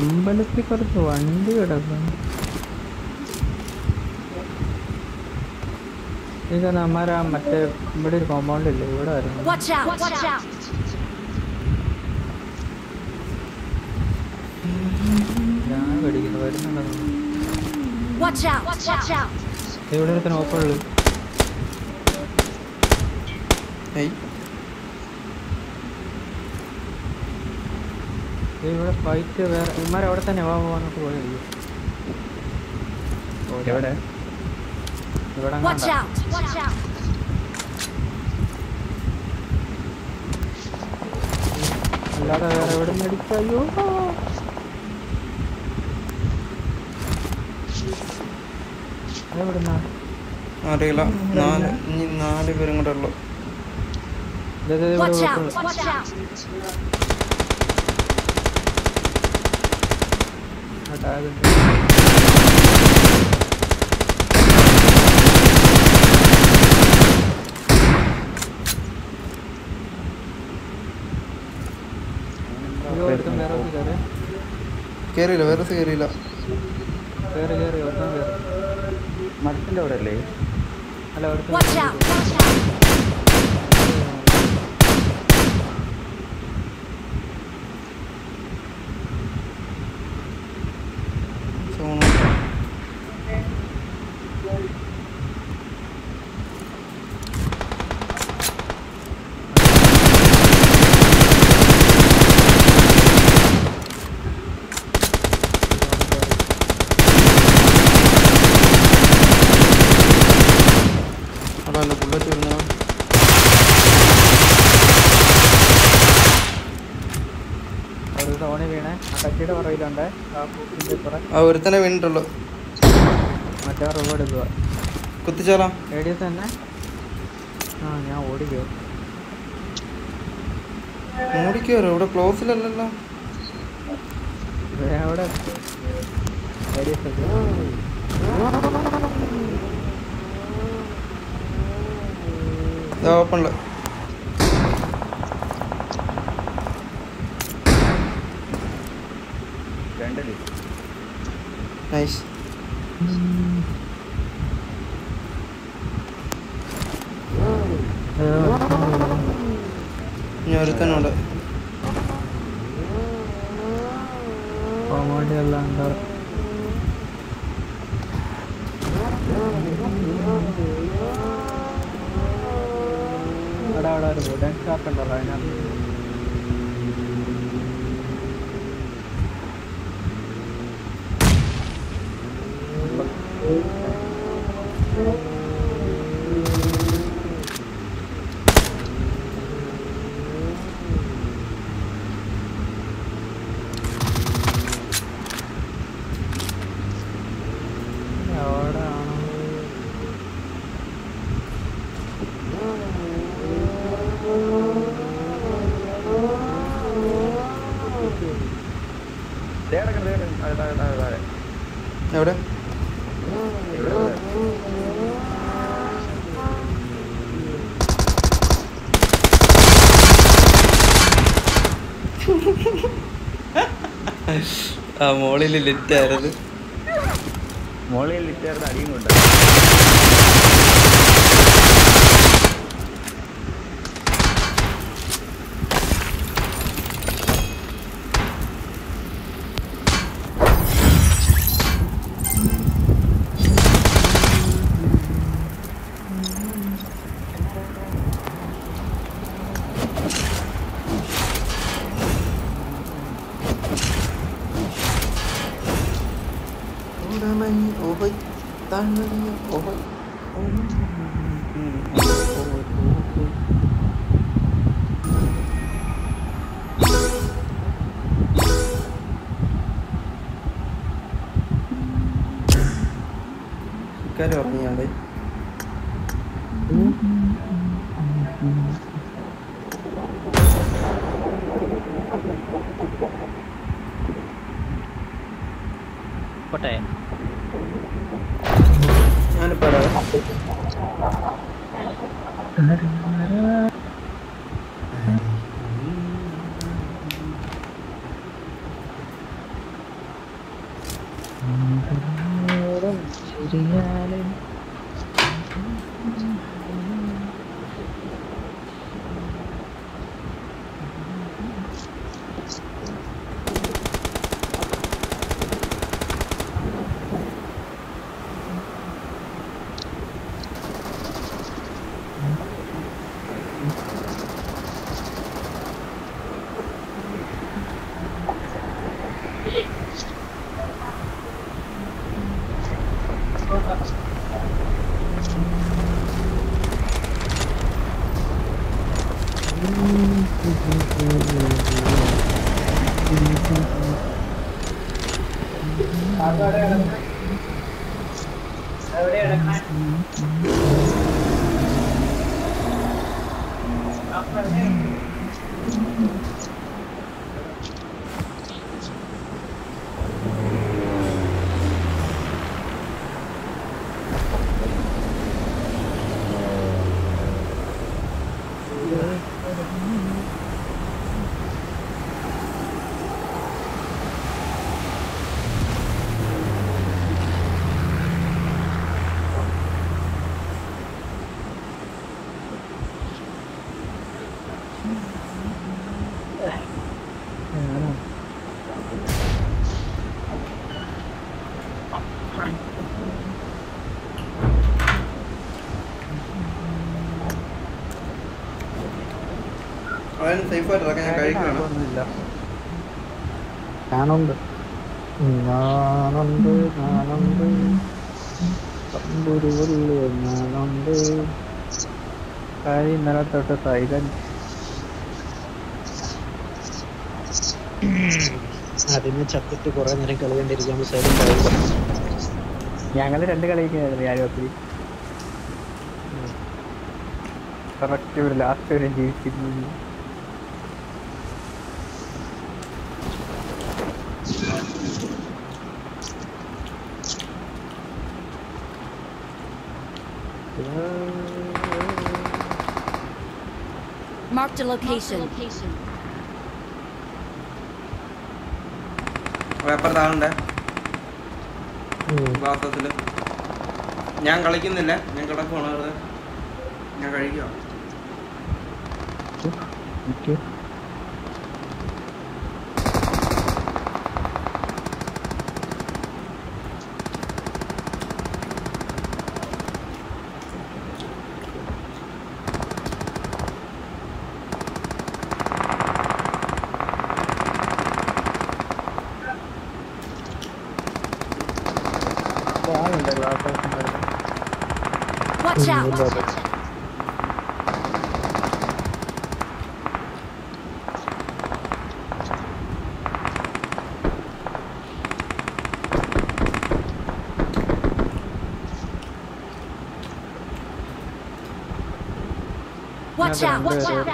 അമ്പലത്തിൽ കുറച്ച് വണ്ടി കിടക്കുന്നു. ഇത് നമ്മരാ മറ്റേ ഇവിടെ ഒരു കോമ്പൗണ്ട് ഇല്ലേ? ഇവിടെ ആയിരുന്നു Watch out! Watch out! ഞാൻ കടിക്കുന്നു വരുന്നുണ്ടോ Watch out! Watch out! ഇവിടെ ഒരുത്തന ഓപ്പുള്ളു ഏയ്. ഇവിടെ ഫൈറ്റ് വേറെ ഇമാർ അവിടെ തന്നെ വാ വാ നമുക്ക് പോയി എവിടെ? ഇവിടെ Watch out! Watch out! അല്ലാതെ വേറെ എവിടെ നിന്ന് അടിക്കായോ അറിയില്ല നാല് ഇനി നാല് പേരും കൂടെ ഉള്ളു കേറിയില്ല വേറെ കേറിയില്ല കേറി കയറിയില്ല മരത്തിന്റെ അവിടെ അല്ലേ അല്ല ഒരുത്തൻ Watch കയറി. out! Watch out! സോണു അവിടെ അല്ല ബുള്ളറ്റ് വരുന്ന ഒരു തോണി വീണേ ആ കട്ടിയുടെ പുറകിലുണ്ട് ആ കൂട്ടിന്റെ പുറ ആ ഒരുത്തനെ വീണിട്ടുള്ളു. മറ്റേ റോഡ് എടുക്കുക കുത്തിച്ചാലോ റേഡിയസ് തന്നെ? ആ ഞാൻ ഓടിക്കോ. ഓടിക്കോരോ ഇവിടെ ക്ലോസിലല്ലല്ലോ. അവിടെ ഓപ്പണിൽ രണ്ടല്ലേ നൈസ് ഇനി ഒരുത്തനുണ്ട് കോമഡി എല്ലാം ഉണ്ട് അവിടെ അവിടെ ഒരു വുഡൻ ഷാപ്പ് ഉണ്ടല്ലോ അതിനകത്ത് അവിടെ ആണോ ദേ കിടക്കുന്നു, ദേ കിടക്കുന്നു. താഴെ, താഴെ, താഴെ, താഴെ. എവിടെ ഇവിടെ, ഇവിടെ. ആ മോളിൽ ലിറ്റായിരുന്നു മോളിൽ ലിറ്റായിരുന്നു അടിയും കൊണ്ട്. അവൻ സേഫ് ആയിട്ട് ഇറക്കാൻ ഞാൻ കഴിക്കുകയാണ് ഒന്നുമില്ല ഞാനുണ്ട്. ഞാനുണ്ട് ഞാനുണ്ട്. തമ്പുരു വല്ല് ഞാനുണ്ട്. കാര്യം ഇന്നലെ തൊട്ട് സൈലന്റ് അതിന് ചത്തിട്ട് കുറെ നേരം കളി കണ്ടിരിക്കാൻ സൈലന്റ് ആയില്ല രണ്ട് കളിക്കായിരുന്നു ഞാൻ ഒത്തിരി കറക്റ്റ് ഒരു ലാസ്റ്റ് വരെ ജീവിച്ചിരുന്നു Marked a location. അപ്പുറത്ത് ആളുണ്ടേ വാസത്തിൽ ഞാൻ കളിക്കുന്നില്ല. ഞാൻ കിടക്കുവാണ് വെറുതെ. ഞാൻ കഴിക്കുക Watch out! Watch out!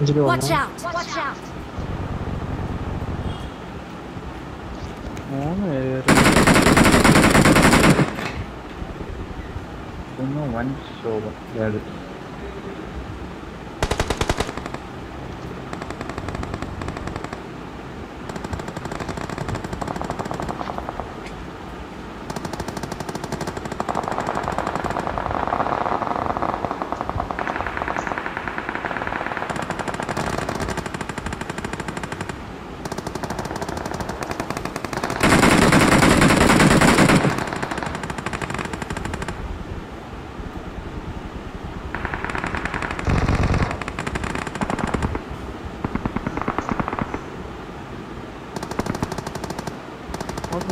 Watch out! Watch out! One one show.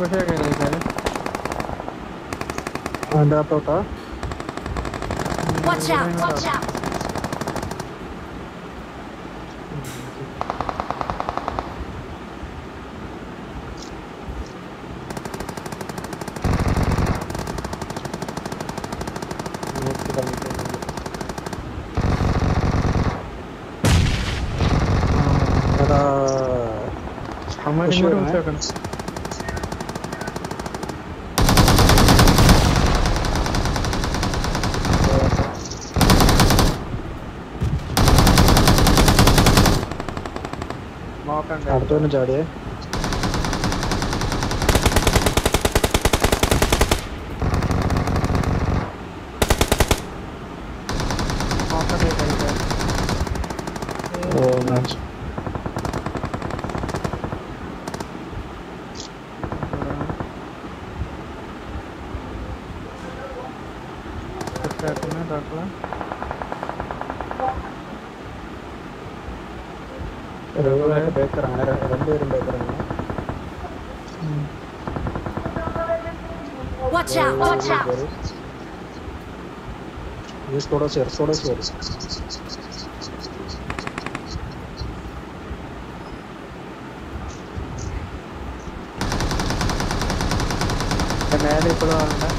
ಬಸಳೆ ಇದ್ದಾರೆ and up out watch out watch out How much room seconds? വേണേ. വെച്ചേക്കണം നോക്കണ്ടേ അടുത്തവന് ചാടിയേ നോക്കണ്ടേ കഴിക്കാൻ ഓ നൈസ് സെറ്റാക്കുന്ന ഡോക്ടറെ ബേക്കർ അങ്ങനെ ര- രണ്ടുപേരും ബേക്കർ അങ്ങനെ Watch out! ഈ സ്കോഡോസ് കയറി സ്കോഡോസ് കയറി മേലെ ഇപ്പോഴും ആളുണ്ട്.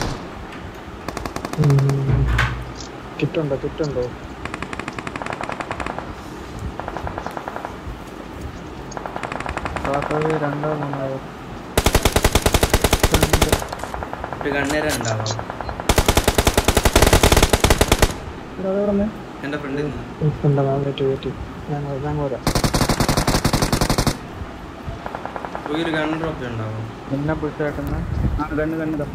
കിറ്റുണ്ടോ കിറ്റുണ്ടോ ഡോക്ടർ രണ്ടോ മൂന്നോ ഒരു കണ്ണേര ഉണ്ടാവാം. എന്റെ ഫ്രണ്ട് ഒരു ഗൺ ഡ്രോപ്പ് ഉണ്ടാവും. നിന്നെ പുഷാക്കുന്ന ആ ഗണ്ണ് കണ്ണുതാ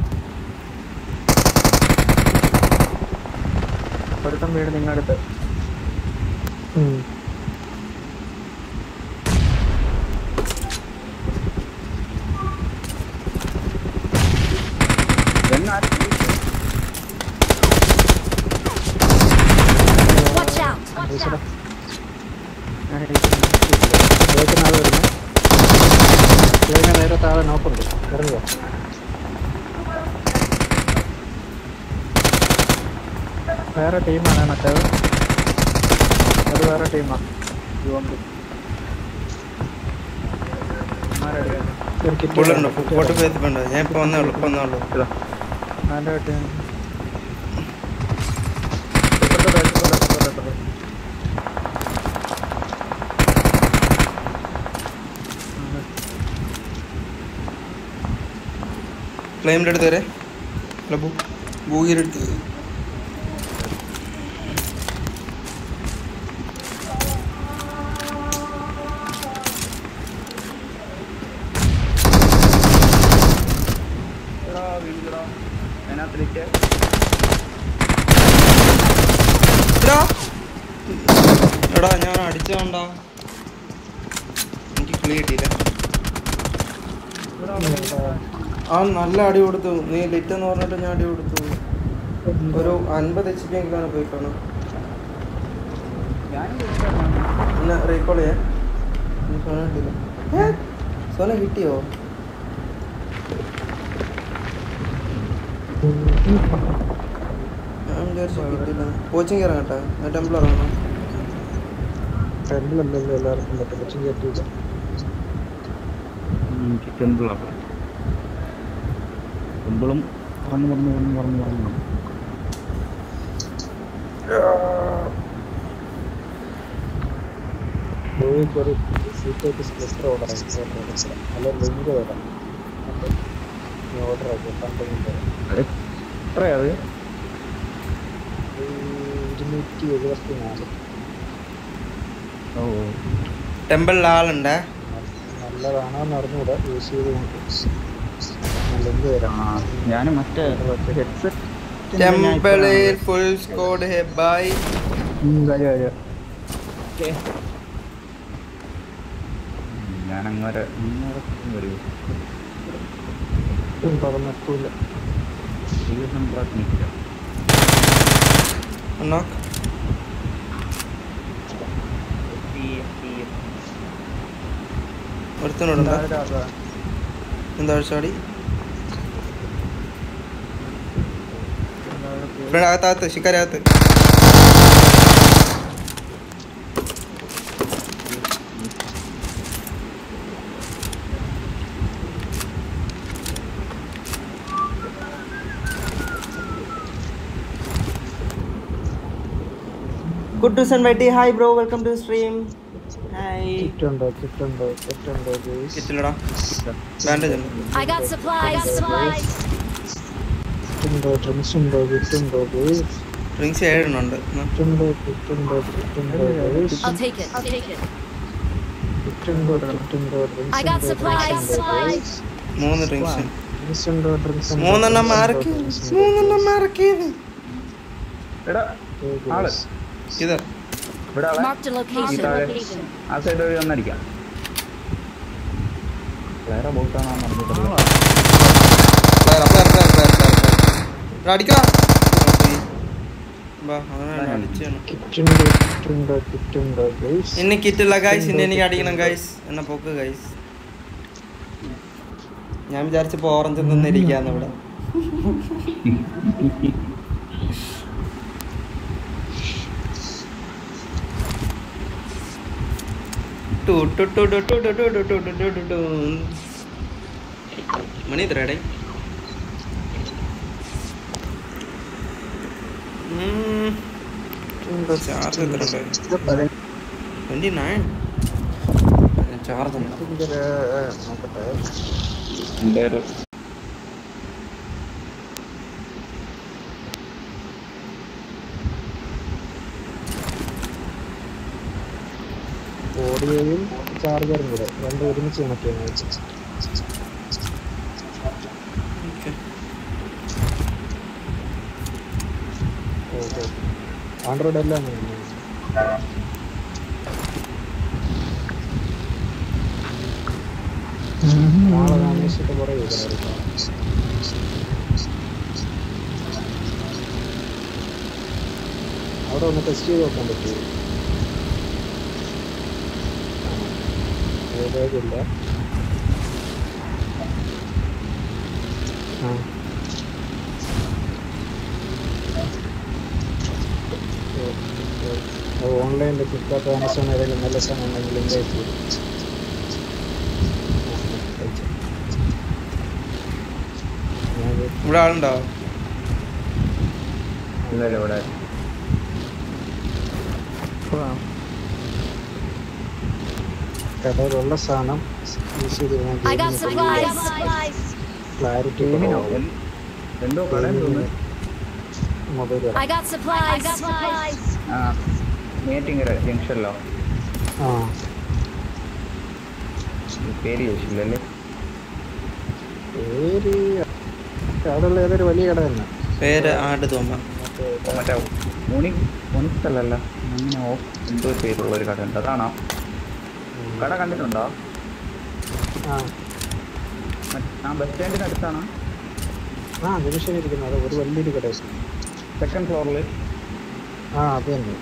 ഒരുത്തം വീട് നിങ്ങളടുത്ത് ഉം. കണ്ണ് ആരും Watch out! Watch out! ബേക്കറിന് ആൾ വരുന്നു ബേക്കറിന് നേരെ താഴെ നോക്കുണ്ട് ഇറങ്ങുക വേറെ ടീമാണ് മറ്റേത് അത് വേറെ ടീമാണ് ഒരു കിറ്റ് ബുള്ളറ്റ് ഉണ്ട് ഫോട്ടോ ഫേസ് ടീം ഫ്ലെയിമിന്റെ അടുത്ത് വരെ. അല്ല ബൂഗിയുടെ അടുത്ത് അതിനകത്തിലേക്ക് എടാ എടാ ഞാൻ അടിച്ചോണ്ടാ എനിക്ക് ക്ലീ കിട്ടിയില്ല ആ നല്ല അടി കൊടുത്തു. നീ ലിറ്റ് എന്ന് പറഞ്ഞിട്ട് ഞാൻ അടി കൊടുത്തു. ഒരു അൻപത് എച്ച് പി എങ്കിലാണ് പോയി കാണും പിന്നെ റീകോൾ ചെയ്യാൻ നീ സോന കിട്ടിയില്ല സോന കിട്ടിയോ? ഞാൻ വിചാരിച്ചു കിട്ടിയില്ല. കോച്ചിങ് കയറാം കേട്ടോ ടെമ്പിൾ ഇറങ്ങണം. എല്ലാവർക്കും പറ്റും. കയറ്റിയില്ല എനിക്ക് ടെമ്പിളാണ് ടെമ്പിളും പറഞ്ഞു പറഞ്ഞു പറഞ്ഞു പറഞ്ഞു പറഞ്ഞു. ഒരു സീറ്റേക്ക് സ്പെക്ടർ ഓർഡർ ആക്കി അല്ല ലിങ്ക് വരാം നീ ഓർഡർ ആക്കി പണ്ടെങ്കിൽ എത്രയാ അത്? ഇരുന്നൂറ്റി എഴുപത്തി നാല്. ഓ ടെമ്പിളിൽ ആളുണ്ടേ നല്ലതാണോ എന്ന് അറിഞ്ഞൂടാ. യൂസ് ചെയ്ത് നോക്കി. ഞാൻ മറ്റേ ടെമ്പിളിൽ ഫുൾ സ്കോഡ് ഹെ ബൈ കാര്യം കാര്യം ഞാൻ അങ്ങോട്ട് അങ്ങോട്ട് വരൂ. പറഞ്ഞിട്ടില്ല ദിവസം പ്രാർത്ഥിക്കാം നോക്ക് ഒരുത്തനോടുണ്ടോ? good to send my day. Hi bro. Welcome to the stream. Hi. I got supplies. I got supplies. Kit ഉണ്ടോ ഡ്രിങ്ക്സ് ഉണ്ടോ കിറ്റ് ഉണ്ടോ ഡ്രിങ്ക്സ് ഏഴെണ്ണുണ്ട് കിറ്റ് ഉണ്ടോ കിറ്റ് ഉണ്ടോ കിറ്റ് ഉണ്ടോ കിറ്റ് ഉണ്ടോ മൂന്ന് ഡ്രിങ്ക്സ് ഡ്രിങ്ക്സ് ഉണ്ടോ മൂന്നെണ്ണം മാർക്ക് മൂന്നെണ്ണം മാർക്ക് ചെയ്ത്. എടാ ആൾ. ഇതാ. ഇവിടെ ആളെ. ആ സൈഡ് വഴി വന്നടിക്കാം. വേറെ ബോട്ടാണോ നടന്നിട്ടില്ല അടിക്കണം കിറ്റില്ല ഗൈസ് ഇനി എനിക്ക് അടിക്കണം ഗൈസ് എന്നെ പോക്ക് ഗൈസ് ഞാൻ വിചാരിച്ചപ്പോ ഓറഞ്ച് തിന്നിരിക്കാന്ന് ഇവിടെ മണി ഇത്രേടേ ചാർജ് ഓഡിയോയും ചാർജറും കൂടെ രണ്ടും ഒരുമിച്ച് കണക്ട് ചെയ്യാൻ വെച്ചു ആൻഡ്രോയിഡ് എല്ലാം. നാളെ താമസിച്ചിട്ട് അവിടെ ഒന്ന് ടെസ്റ്റ് ചെയ്ത് നോക്കാൻ പറ്റുമോ? ഏതായില്ല ആ. ഓൺലൈനിൽ ഫ്ലിപ്കാർട്ട് ആമസോൺ ഏതെങ്കിലും നല്ല സാധനം ഉണ്ടെങ്കിൽ ലിങ്ക് അയച്ചു ഇവിടെ ആളുണ്ടോ? ഇല്ലല്ലോ ഇവിടെ. കടയിലുള്ള സാധനം മൊബൈൽ ആ. മീറ്റിംഗ് ജംഗ്ഷനിലോ? ആ. പേര് ചോദിച്ചില്ലല്ലേ? പേര് അവിടെയുള്ള ഏതൊരു വലിയ കട തന്നെ പേര് ആട് തോമ മറ്റേ മുണി മുനിക്കല്ലല്ല മുന്നിന് ഓഫ് എന്തോ ഒരു പേരുള്ള ഒരു കട ഉണ്ട് അതാണോ കട കണ്ടിട്ടുണ്ടോ? ആ. ബസ് സ്റ്റാൻഡിന് അടുത്താണോ? ആ നിമിഷം ഇരിക്കുന്നത് ഒരു വലിയൊരു കട സെക്കൻഡ് ഫ്ലോറിൽ ആ അത് തന്നെ.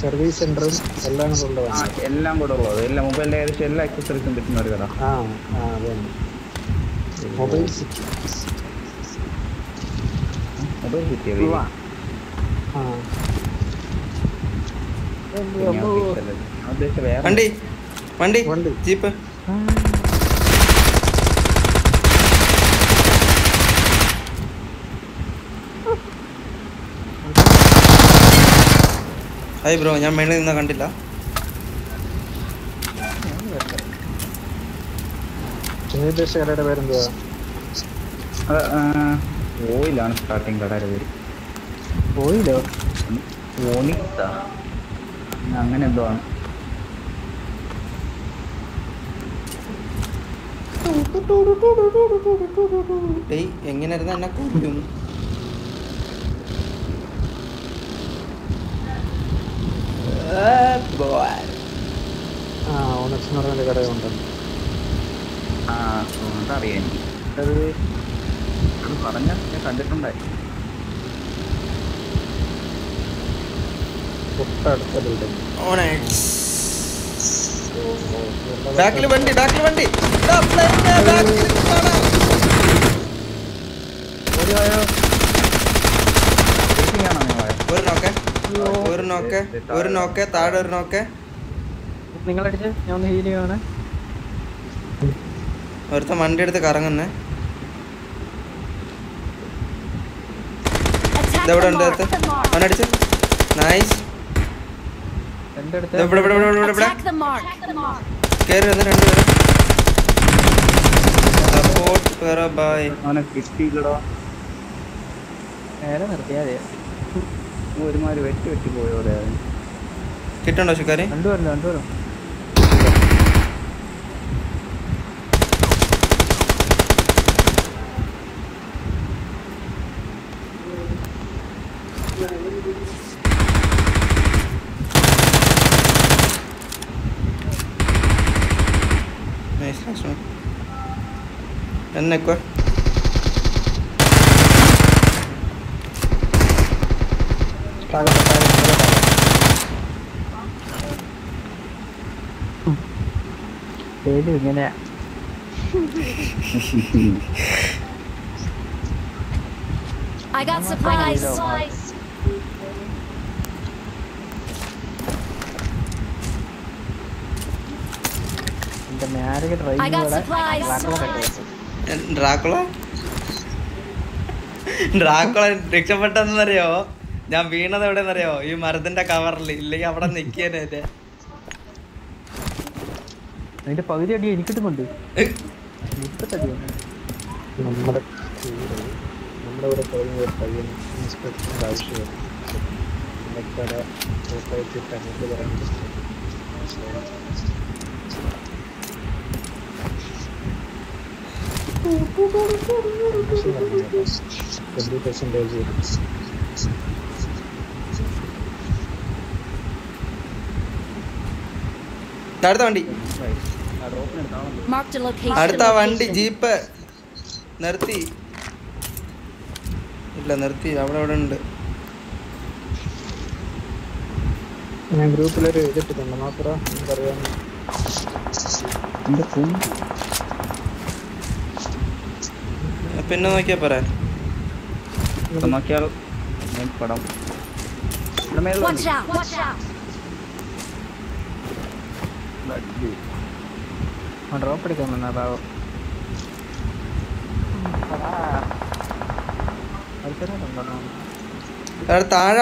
സർവീസ് സെന്ററും എല്ലാം കൂടെ ഉള്ളതാണ്. എല്ലാം കൂടെ ഉള്ളത്. എല്ലാ മൊബൈലിലെ ഏകദേശം എല്ലാ അക്സസറീസും കിട്ടുന്ന ഒരു കട. ആ ആ അത്. Mobile city. മൊബൈൽ സിറ്റി വണ്ടി വണ്ടി. ജീപ്പ്. ഹായ് ബ്രോ ഞാൻ മേളിൽ നിന്ന് കണ്ടില്ല. ഓയിലാണ് സ്റ്റാർട്ടിങ് കടയുടെ പേര്. ഓയിലോ? ഓണിക്ത അങ്ങനെ എന്തോ ആണ്. എങ്ങനെയായിരുന്നു എന്നെ കൊല്ലും? ആ ഓണക്സ് എന്ന് പറഞ്ഞ കടയുണ്ട് ആ അതറിയാം. എനിക്ക് അത് അത് പറഞ്ഞ ഞാൻ കണ്ടിട്ടുണ്ടായി തൊട്ടടുത്ത ബിൽഡിംഗ് ബാക്കിൽ വണ്ടി ബാക്കിൽ വണ്ടി. ഒരു നോക്കെ ഒരു നോക്കെ ഒരു നോക്കെ താഴെ ഒരു നോക്കെ നിങ്ങളടിച്ച് ഞാൻ ഒന്ന് ഹീൽ ചെയ്യുവാണ്. ഒരുത്ത വണ്ടി എടുത്ത് കറങ്ങുന്നേ ഇതെവിടെ ഉണ്ട്? അവനടിച്ച്. നൈസ് ഇവിടെ ഇവിടെ ഇവിടെ ഇവിടെ ഇവിടെ. Attack the mark. കയറി വന്ന് രണ്ടുപേരും സപ്പോർട്ട് ബായ് അവനെ കിട്ടിയില്ലടാ. നേരെ ഒരുമാതിരി വെട്ടി വെട്ടി പോയോ കിട്ടണ്ടോ ശിക്കാരി? രണ്ടുപേരും? രണ്ടുപേരും I got supplies. എന്റെ മാരക I got supplies. Dracula? Dracula രക്ഷപ്പെട്ടെന്നറിയോ? ഞാൻ വീണത് എവിടെയെന്നറിയോ ഈ മരത്തിന്റെ കവറിൽ ഇല്ലെങ്കിൽ അവിടെ നിൽക്കിയനെ അതിന്റെ പകുതി അടി എനിക്ക് കിട്ടുന്നുണ്ട് നമ്മുടെ ഇവിടെ ഒരു പയ്യൻ ആവശ്യമില്ല അങ്ങോട്ട് അടുത്ത വണ്ടി. അടുത്ത വണ്ടി ജീപ്പ്. നിർത്തി. ഇല്ല നിർത്തി. അവിടെ അവിടെ ഉണ്ട്. ഞാൻ ഗ്രൂപ്പിലൊരു ഇതിട്ടിട്ടുണ്ട് എന്റെ ഫോൺ പിന്നെ നോക്കിയാ പറയാൻ നോക്കിയാൽ പടം. Watch out. Watch out. Drop എടുക്കാൻ വന്ന പാവം താഴെ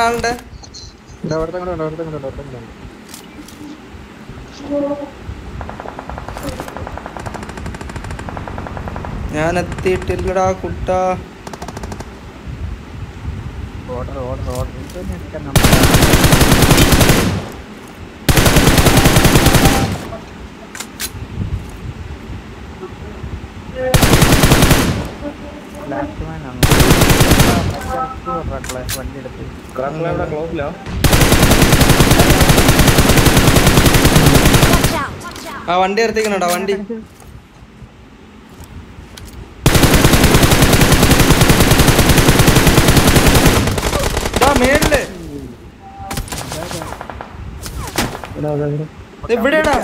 ഞാൻ എത്തിയിട്ടില്ലടാ കുട്ട. ഓർഡർ ഓർഡർ ഓർഡർ ഇതൊന്നും എടുക്കാൻ നമ്മൾ ലാസ്റ്റ് മാനാണ് വണ്ടി എടുത്ത് ക്രാക്കിലെവിടെ ക്ലോസിലോ Watch out. Watch out. ആ വണ്ടി എടുത്തേക്കണോടാ വണ്ടി. മേളിൽ. ഇവിടെടാ.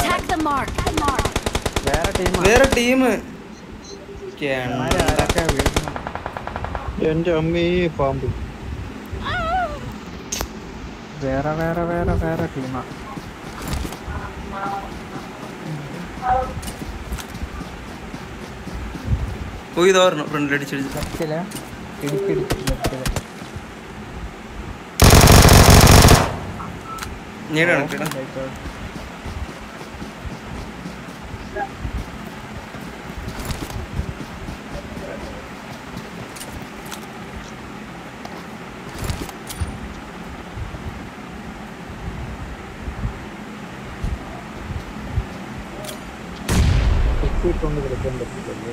വേറെ ടീം എന്റെ അമ്മേ പാമ്പ്. വേറെ വേറെ വേറെ വേറെ ടീമാ പോയി തോർന്നു ഫ്രണ്ടിൽ അടിച്ചടിച്ച്. ലെഫ്റ്റിൽ ഇടിച്ചിടിച്ച് ലെഫ്റ്റിൽ നീടെ കണക്കിടാ കുത്തിയിട്ടുണ്ട് കളിക്കാൻ പറ്റില്ലല്ലേ.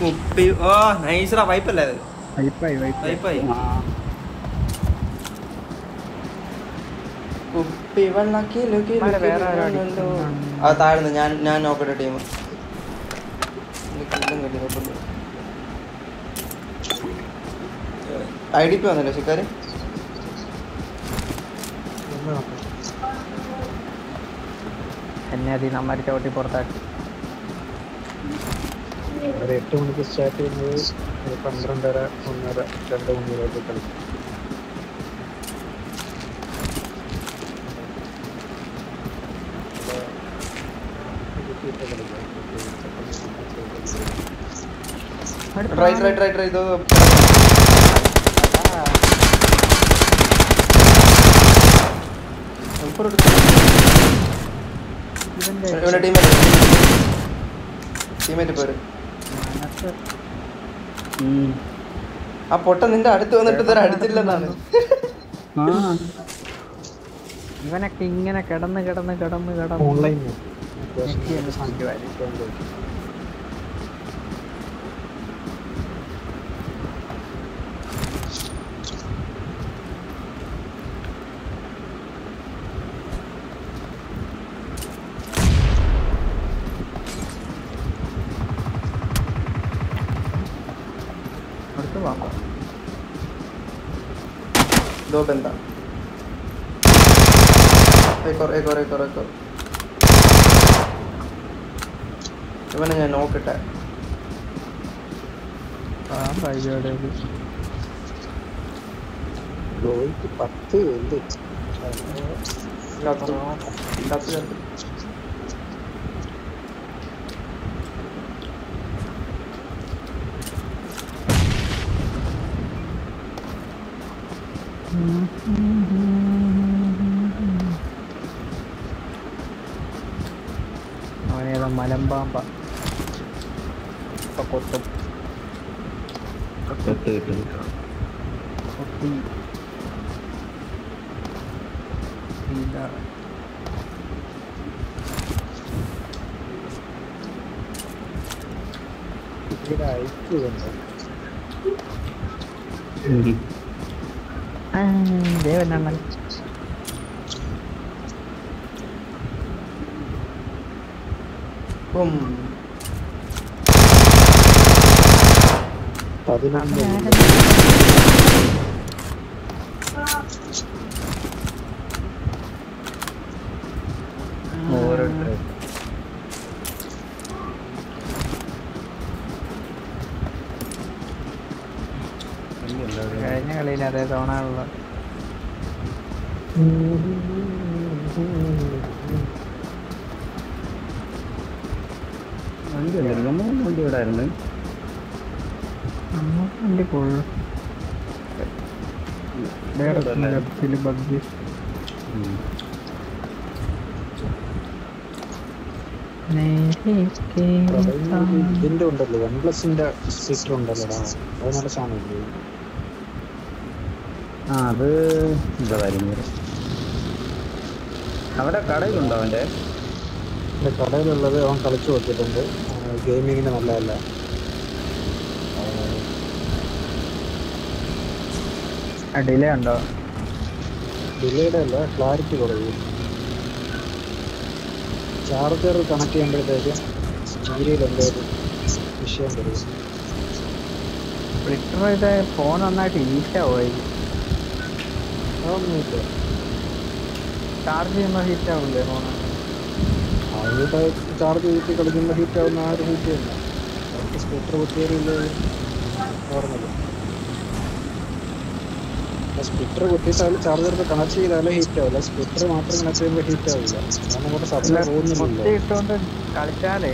കുപ്പി ഓ നൈസറാ വൈപ്പല്ലേ അത്? വൈപ്പായി വൈപ്പായി. കുപ്പി. ആ താഴ്ന്നു. ഞാൻ ഞാൻ നോക്കട്ടെ ടീം. ഐ ഡി പി വന്നല്ലോ ശിക്കാര്? അതിൽ അമ്മ ചവിട്ടി പുറത്താക്കി ഒരു എട്ട് മണിക്ക് സ്റ്റാർട്ട് ചെയ്യുന്നത് പന്ത്രണ്ടര ഒന്നര രണ്ട് മണി വരെ കളി റൈറ്റ് റൈറ്റ് റൈറ്റ് ഇത് ഹെൽപ്പർ എടുത്തു ഇവന്റെ ടീമേറ്റ് ടീമേറ്റ് പോര്. ആ പൊട്ട നിന്റെ അടുത്ത് വന്നിട്ട് ഇതുവരെ അടിച്ചില്ലെന്നാണ് ആ. ഇവനൊക്കെ ഇങ്ങനെ കിടന്ന് കിടന്ന് കിടന്ന് കിടന്ന് ഓൺലൈൻ दो बंदा एक और एक और एक और एक और ഇവനെ ഞാൻ നോക്കട്ടെ ആ പരിപാടി ബ്രോയ്ക്ക് പത്ത് എന്ത് കത്തു കത്തു കത്തു അവനേതാ മലമ്പാമ്പ ഇപ്പൊ കൊത്തും കൊത്ത് കിട്ടും കൊത്തി ഇല്ല ഇവിടെ അയക്കുന്നുണ്ട് ദേവനണ്ണൻ ബും പതിനൊന്ന് ഓരോരുത്തർ കഴിഞ്ഞ കളിയിൽ അതേ തവണയുള്ള ലെഫ്റ്റിൽ ബഗ്ഗി ഇതിന്റെ ഉണ്ടല്ലോ വൺ പ്ലസിന്റെ സിസ്റ്റം ഉണ്ടല്ലോ അത് നല്ല സാധനമില്ലേ ആ അത് എന്താ കാര്യം? അവിടെ കടയിലുണ്ടോ അവന്റെ? എന്റെ കടയിലുള്ളത് അവൻ കളിച്ചു നോക്കിയിട്ടുണ്ട്. ഗെയിമിങ്ങിന് നല്ലതല്ല. ഡിലേ ഉണ്ടോ? ഡിലേയുടെ അല്ല ക്ലാരിറ്റി കുറയും ചാർജർ കണക്ട് ചെയ്യുമ്പോഴത്തേക്കും സീരിയൽ എന്തായാലും വിഷയം വരും. സ്പ്ലിറ്റർ ഫോൺ നന്നായിട്ട് ഹീറ്റ് അതൊന്നുമില്ല ചാർജ് ചെയ്യുമ്പോൾ ഹീറ്റ് ആവില്ലേ ഫോൺ ചാർജ് ചെയ്തിട്ട് കളിക്കുമ്പോൾ ഹീറ്റ് ആവുന്ന ആ ഒരു ഹീറ്റ് തന്നെ അവർക്ക് കുത്തിയാലും ഓർമ്മയില്ല. സ്പീക്കർ കുത്തിയിട്ടാലും ചാർജർ കണക്ട് ചെയ്താലേ ഹീറ്റ് ആവില്ല സ്പ്ലിറ്റർ മാത്രം കണക്ട് ചെയ്യുമ്പോൾ ഹീറ്റ് ആവില്ല. നമ്മുടെ സപ്ലൈ പോകുന്നില്ല കളിച്ചാലേ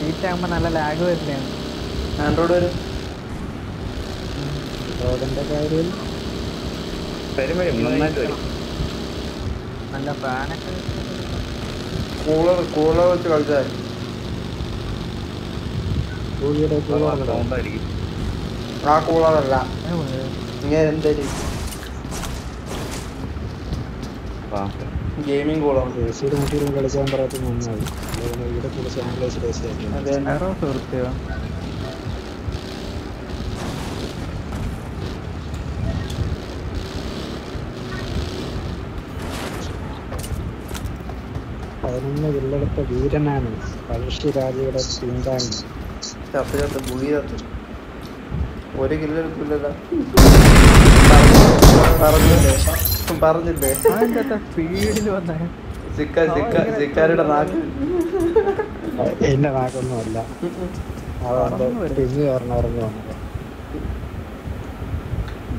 ഹീറ്റ് ആകുമ്പോൾ നല്ല ലാഗ് വരില്ലേ ആൻഡ്രോയിഡ് വരും. ആൻഡ്രോയിഡിന്റെ കാര്യം. വരും വരും. നന്നായിട്ട് വരും. നല്ല ഫാനൊക്കെ കൂളർ കൂളർ വെച്ച് കളിച്ചാൽ. സൗണ്ടായിരിക്കും ആ കൂളറല്ല ഇങ്ങനെ എന്തായാലും ഗെയിമിംഗ് കൂളർ മുട്ടിയിൽ പറയാത്ത നന്നായി ഇവിടെ ആക്കി സുഹൃത്തിയോ പതിനൊന്ന് വില്ലെടുത്ത വീരനാണ്. പഴശ്ശിരാജയുടെ പിന്താങ്ങി ചത്ത് ചത്ത് ബുയി ചത്ത് ഒരു കില്ല എടുക്കില്ലല്ലോ പറഞ്ഞില്ലേ? പറഞ്ഞില്ലേ? സ്പീഡിൽ വന്നേ? സിക്ക സിക്ക സിക്കാരുടെ നാട്ടിൽ എന്റെ നാക്കൊന്നും അല്ല. അതുകൊണ്ട് പിങ് കാരണം ഇറങ്ങി വന്നത്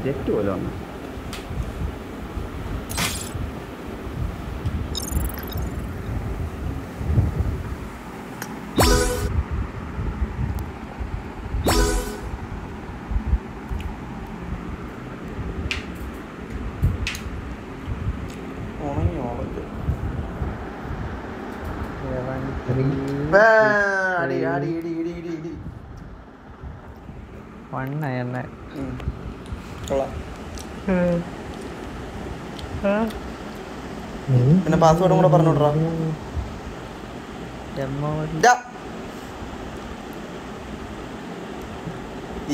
ജെറ്റ് പോലെ വന്നു സെവൻ ത്രീ ആ, അടി അടി ഇടി ഇടി ഇടി ഇടി വൺ നയൻ ഉം. കൊള്ളാം പിന്നെ പാസ്വേഡും കൂടെ പറഞ്ഞോട്രാ ഡെമോ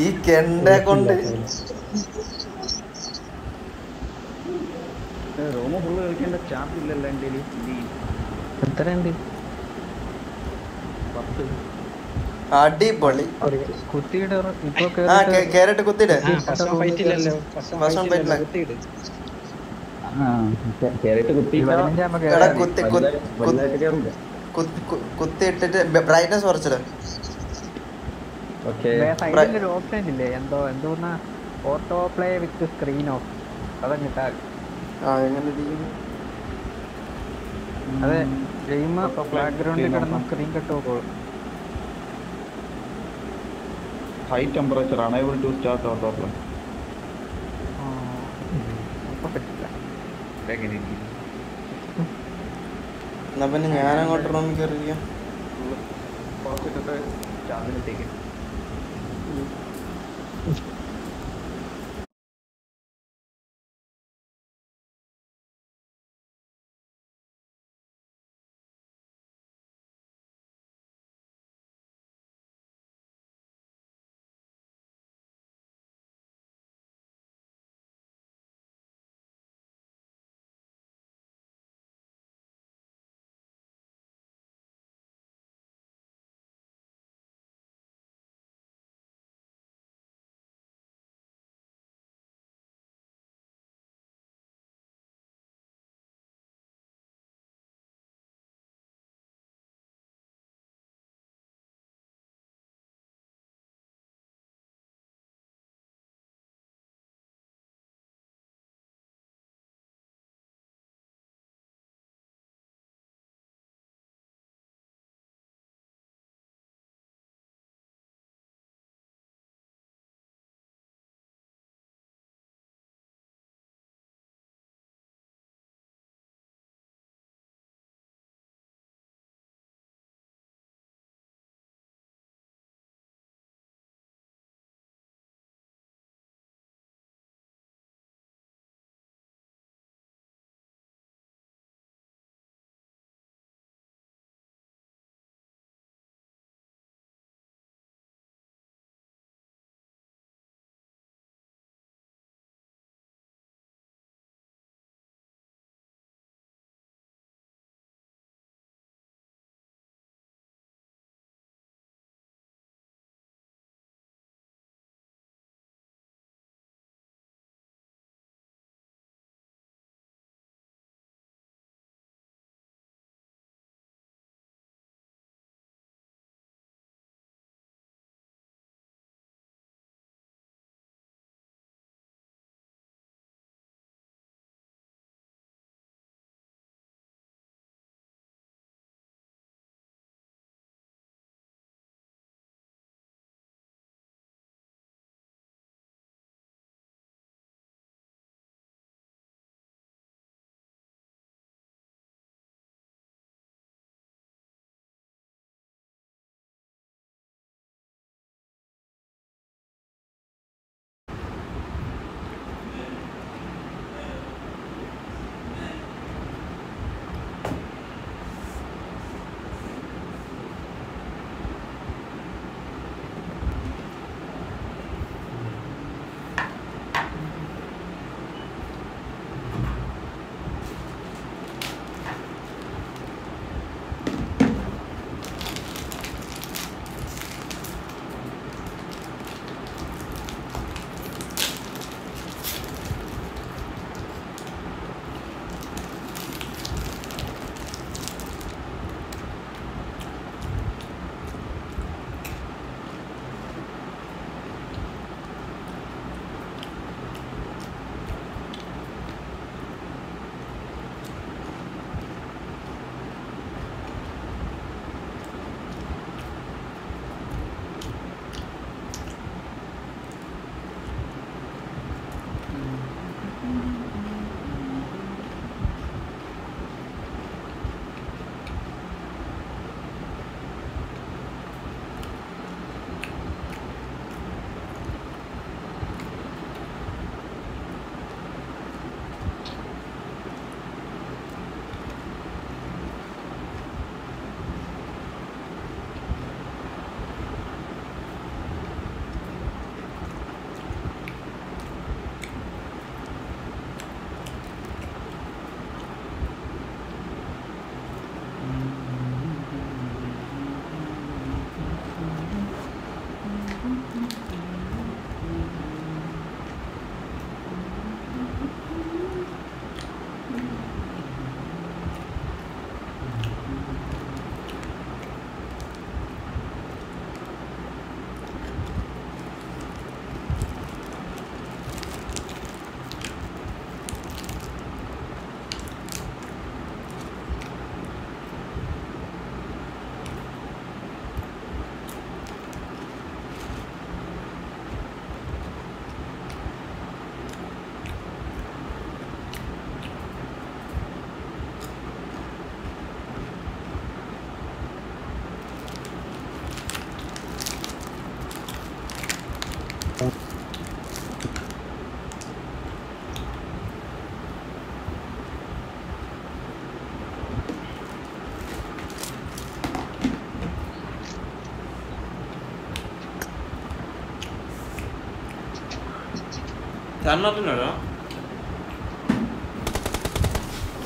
ഈ കെണ്ടെ കൊണ്ട്. റോമ ഫുള്ള് കളിക്കേണ്ട ചാർജ് ഇല്ലല്ലോ എന്റെ എത്രയുണ്ട്? പത്ത്. അടിപൊളി. കുത്തിയിട്ട് ഇപ്പൊ കേരട്ട് കുത്തിയിട്. ആ കയറിയിട്ട് കുത്തി ഇട്ടിട്ട് ബ്രൈറ്റ്നസ് കുറച്ചിട്. ഓപ്ഷൻ ഇല്ലേ? എന്തോ എന്തോന്നാ auto play with screen off അതങ്ങിട്ടാ ആ എങ്ങനെ ഇരിക്കുന്നു? അതെ ഗെയിം ബാക്ക്ഗ്രൗണ്ടിൽ screen കിടന്ന് screen cut high temperature enable to start auto play അപ്പൊ പറ്റില്ല എന്നാ പിന്നെ ഞാൻ അങ്ങോട്ട് റൂമിൽ കയറിയിരിക്കാം കുറച്ചിട്ടിട്ട് ചാർജിലിട്ടേക്ക് സാൻമാർട്ടിനോ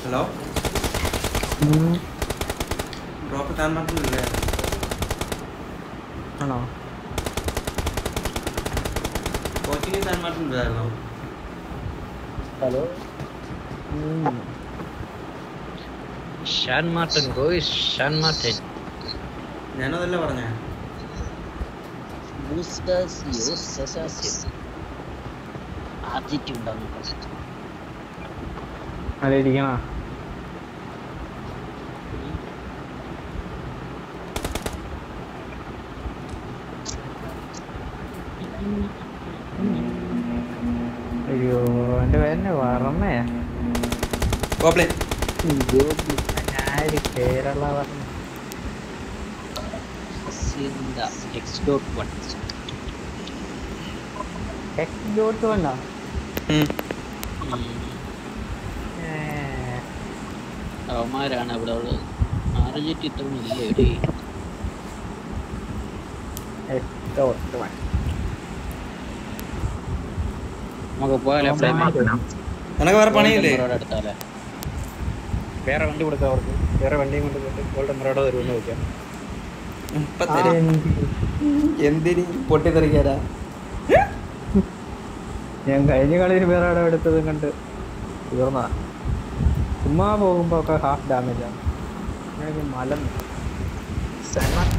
ഹലോ ഡ്രോപ്പ് സാൻമാർട്ടിനല്ലേ ആണോ coaching സാൻമാർട്ടിനുണ്ടായിരുന്നോ hello Shaan Martin ഗോയിസ് Shan Martin ഞാനതല്ലേ പറഞ്ഞേ ലൂസാസിയോ സെസാസിയോ ആദ്യത്തെ ഉണ്ടാകും അതെ ഇരിക്കണ അയ്യോ എന്റെ പേരെന്നെ പറഞ്ഞേ ഗോബ്ലിൻ. ഞാൻ കേരള പറഞ്ഞു X dot one X dot dot ഉം. അവന്മാരാണ് അവിടെ ഉള്ളത് ആറ് ജെറ്റ് ഇത്ര ഇല്ല ഇവിടെ നമുക്ക് പോയാലോ നിനക്ക് വേറെ പണിയില്ലേ? വേറെ വണ്ടി കൊടുക്കാം അവർക്ക്. വേറെ വണ്ടിയും കൊണ്ട് പോയിട്ട് ഗോൾഡൻ റോഡ് തരുമെന്ന് ചോദിക്കാം എന്തിന് പൊട്ടിത്തെറിക്കാരാ ഞാൻ കഴിഞ്ഞ കളിയിൽ വേറെ ഇടം എടുത്തതും കണ്ട് തീർന്നതാ. ചുമ്മാ പോകുമ്പോ ഒക്കെ ഹാഫ് ഡാമേജ് ആണ്. ഞാനിത് മലന്ന്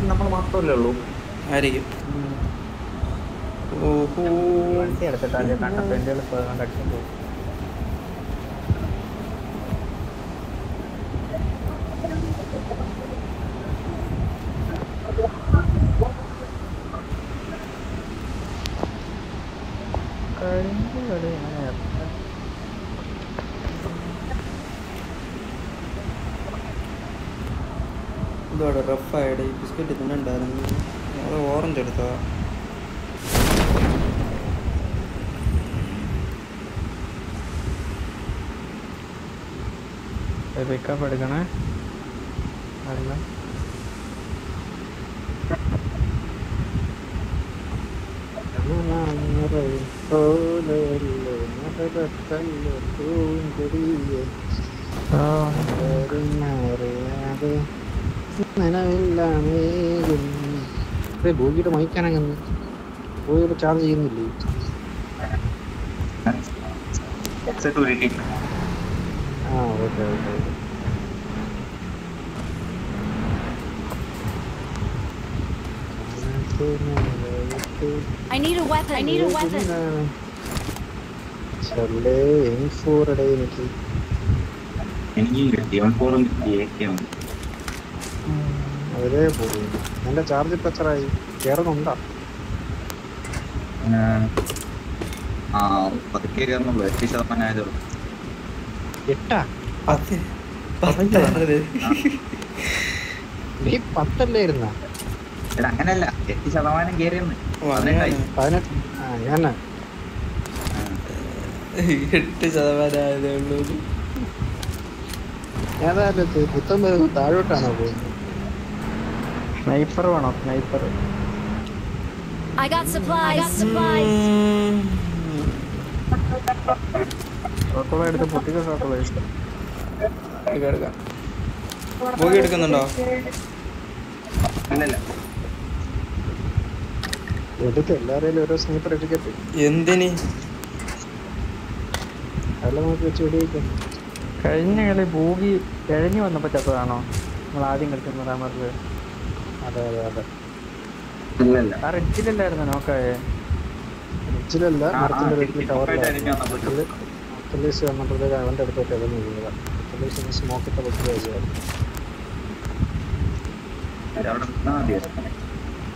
നമ്മൾ മാത്രമല്ലേ ഉള്ളൂ. ആയിരിക്കും. ഓഹോ. വണ്ടി എടുത്തിട്ടല്ലേ കണ്ടപ്പോ എന്റെ കണ്ടക്ഷൻ പോകും കഴിഞ്ഞ കളി ഞാൻ എത്ര- ഇതോടെ റഫായിട്ട് ഈ ബിസ്ക്കറ്റ് തിന്നുണ്ടായിരുന്നു അത് ഓറഞ്ച് എടുത്തതാ പിക്കപ്പ് എടുക്കണേ? അല്ല. ഭൂമിയുടെ മൈക്കാനങ്ങന്ന് ഭൂമിയുടെ ചാർജ് ചെയ്യുന്നില്ലേ? ആ okay okay. I need a weapon. I need a weapon. ചല്ലേ എം ഫോർ ഇടയിൽ എനിക്ക്. എനിക്ക് കിട്ടി. വൺ ഫോറും കിട്ടി. എ കെ ഉണ്ട് അതിലേ പോകും എന്റെ ചാർജ് പച്ചറായി കയറുന്നുണ്ടോ ആ പതുക്കെ കയറുന്നുള്ളൂ എട്ട് ശതമാനം ആയതുള്ളൂ എട്ടാ? പത്ത്. പത്താണത് നീ പത്തല്ലേ ഇരുന്ന? അങ്ങനല്ല. എട്ട് ശതമാനം കേറിയെന്ന്. എട്ട് ശതമാനം ആയതേ ഉള്ളൂ. പുത്തമ്പത് താഴോട്ടാണോ പോകുന്നത് സ്നൈപ്പർ വേണോ? Sniper. I got supplies. Supplies. ഷോട്ടുള്ള എടുത്ത് പൊട്ടിക്ക ഷോട്ടുള്ള എടുക്കാം എടുക്കുന്നുണ്ടോ? ഇല്ലല്ല എടുത്ത് എല്ലാവരെയും ഓരോ സ്നൈപ്പർ എടുക്കട്ടെ എന്തിന്? അതെല്ലാം നമുക്ക് വെച്ച് വെടിവെക്കാം കഴിഞ്ഞ കളി ഭൂമി കഴിഞ്ഞു വന്നപ്പോ ചത്തതാണോ? നമ്മൾ ആദ്യം കളിക്കുന്ന രാമറിൽ അതെ അതെ അതെ. ഇല്ലല്ല. ആ റെഡ്ജിലല്ലായിരുന്നു നോക്കായേ മരത്തിന്റെ വീട്ടിൽ വന്നപ്പോഴത്തേക്ക് അവന്റെ അടുത്തോട്ട് വീഴുക. പൊട്ടി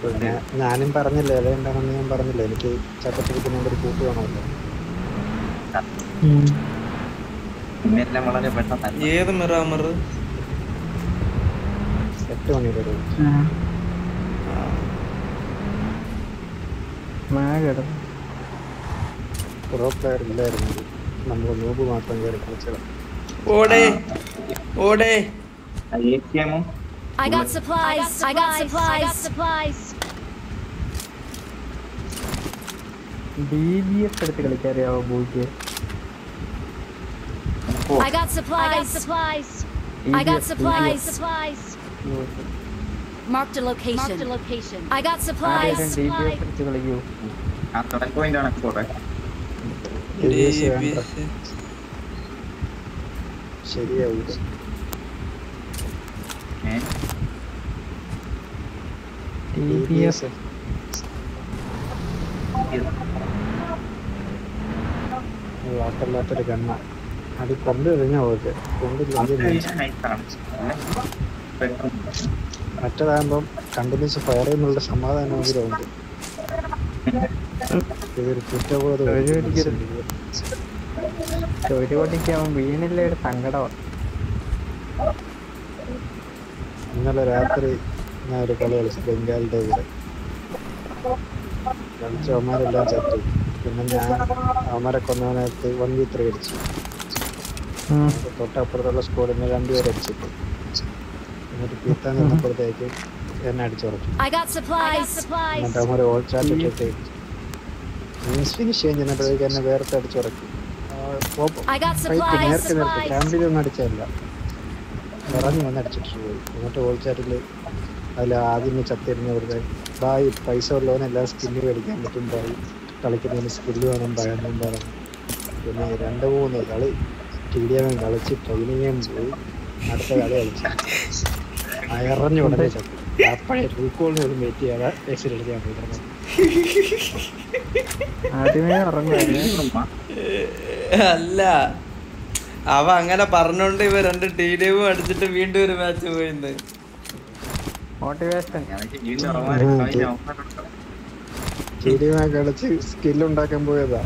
അവിടെ ഞാനും പറഞ്ഞില്ല പറഞ്ഞില്ലേ ഇടയുണ്ടാണെന്ന് ഞാൻ പറഞ്ഞില്ല എനിക്ക് ചട്ടത്തിരിക്കുന്ന ഒരു കൂട്ട് വേണമല്ലോ. പിന്നെ എല്ലാം വളരെ പെട്ടെന്ന് ഏത് മിറാമർ എട്ട് മണിയുടെ ഒരു പ്രോ പ്ലെയർ ഇല്ലായിരുന്നു നമ്മൾ നോബ് മാത്രം കയറി കളിച്ചത്. ഓടേ ഓടേ. I got supplies. I got supplies. I got supplies. D B S എടുത്ത് കളിക്കാറിയാവോ book I got supplies. I got supplies. I got supplies. Supplies. Marked a location. Marked a location. I got supplies. D B S വാട്ടല്ലാത്തൊരു കണ്ണ അത് കൊണ്ട് കഴിഞ്ഞാൽ ഓക്കെ മറ്റേതാകുമ്പം കണ്ടിന്യൂസ് ഫയർ ചെയ്യുന്നുള്ള സമാധാനമെങ്കിലും ഉണ്ട്. ഇതൊരു കുറ്റബോധം ഒരു കോടിക്ക് അവൻ വീണില്ല ഒരു സങ്കടമാണ് ഇന്നലെ രാത്രി ഞാൻ ഒരു കളി കളിച്ചു ബംഗാളിന്റെ കൂടെ. കളിച്ച അവന്മാരെല്ലാം ചത്തു. പിന്നെ ഞാൻ അവന്മാരെ കൊന്നവനകത്ത് വൺ വി ത്രീ അടിച്ചു. തൊട്ടപ്പുറത്തുള്ള സ്കോഡിന് രണ്ടുപേരെ അടിച്ചിട്ടു. എന്നിട്ട് പീത്താൻ നിന്നപ്പോഴത്തേക്ക് എന്നെ അടിച്ചുറച്ചു. എന്നിട്ട് അവന്മാർ ഓൾ ചാറ്റ് ഇട്ടിട്ട് മീൻസ് ഫിനിഷ് ചെയ്യാൻ ചെന്നപ്പോഴേക്ക് എന്നെ വേർത്ത് അടിച്ചുറക്കി. നേരത്തെ നേരത്തെ. ക്യാമ്പിലൊന്നും അടിച്ചതല്ല. ഇറങ്ങി വന്ന് അടിച്ചിട്ട് പോയി. എന്നിട്ട് ഓൾ ചാറ്റിൽ അതിൽ ആദ്യമേ ചത്തിരുന്നവരുടെ ബായ് പൈസ ഉള്ളവനെല്ലാം സ്കില്ല് കളിക്കാൻ പറ്റും ബായ് കളിക്കുന്നതിന് സ്കില്ല് വേണം ഭയന്നും പറഞ്ഞു പിന്നെ രണ്ട് മൂന്ന് കളി ടി ഡി എം കളിച്ച് ട്രെയിനിങ്ങും പോയി. അടുത്ത കളി കളിച്ചു. അയറഞ്ഞു ഉടനെ ചത്തു. അപ്പോഴേ റീകോളിന് പോലും വെയിറ്റ് ചെയ്യാതെ എക്സിൽ എടുക്കാൻ പോയി ആദ്യമേ അല്ല. അവ അങ്ങനെ പറഞ്ഞോണ്ട് ഇവ രണ്ട് ടീ ഡേവും അടിച്ചിട്ട് വീണ്ടും ഒരു മാച്ച് പോയിന്ന്. മോട്ടിവേഷൻ എം കളിച്ച് സ്കില്ല് ഉണ്ടാക്കാൻ പോയതാ.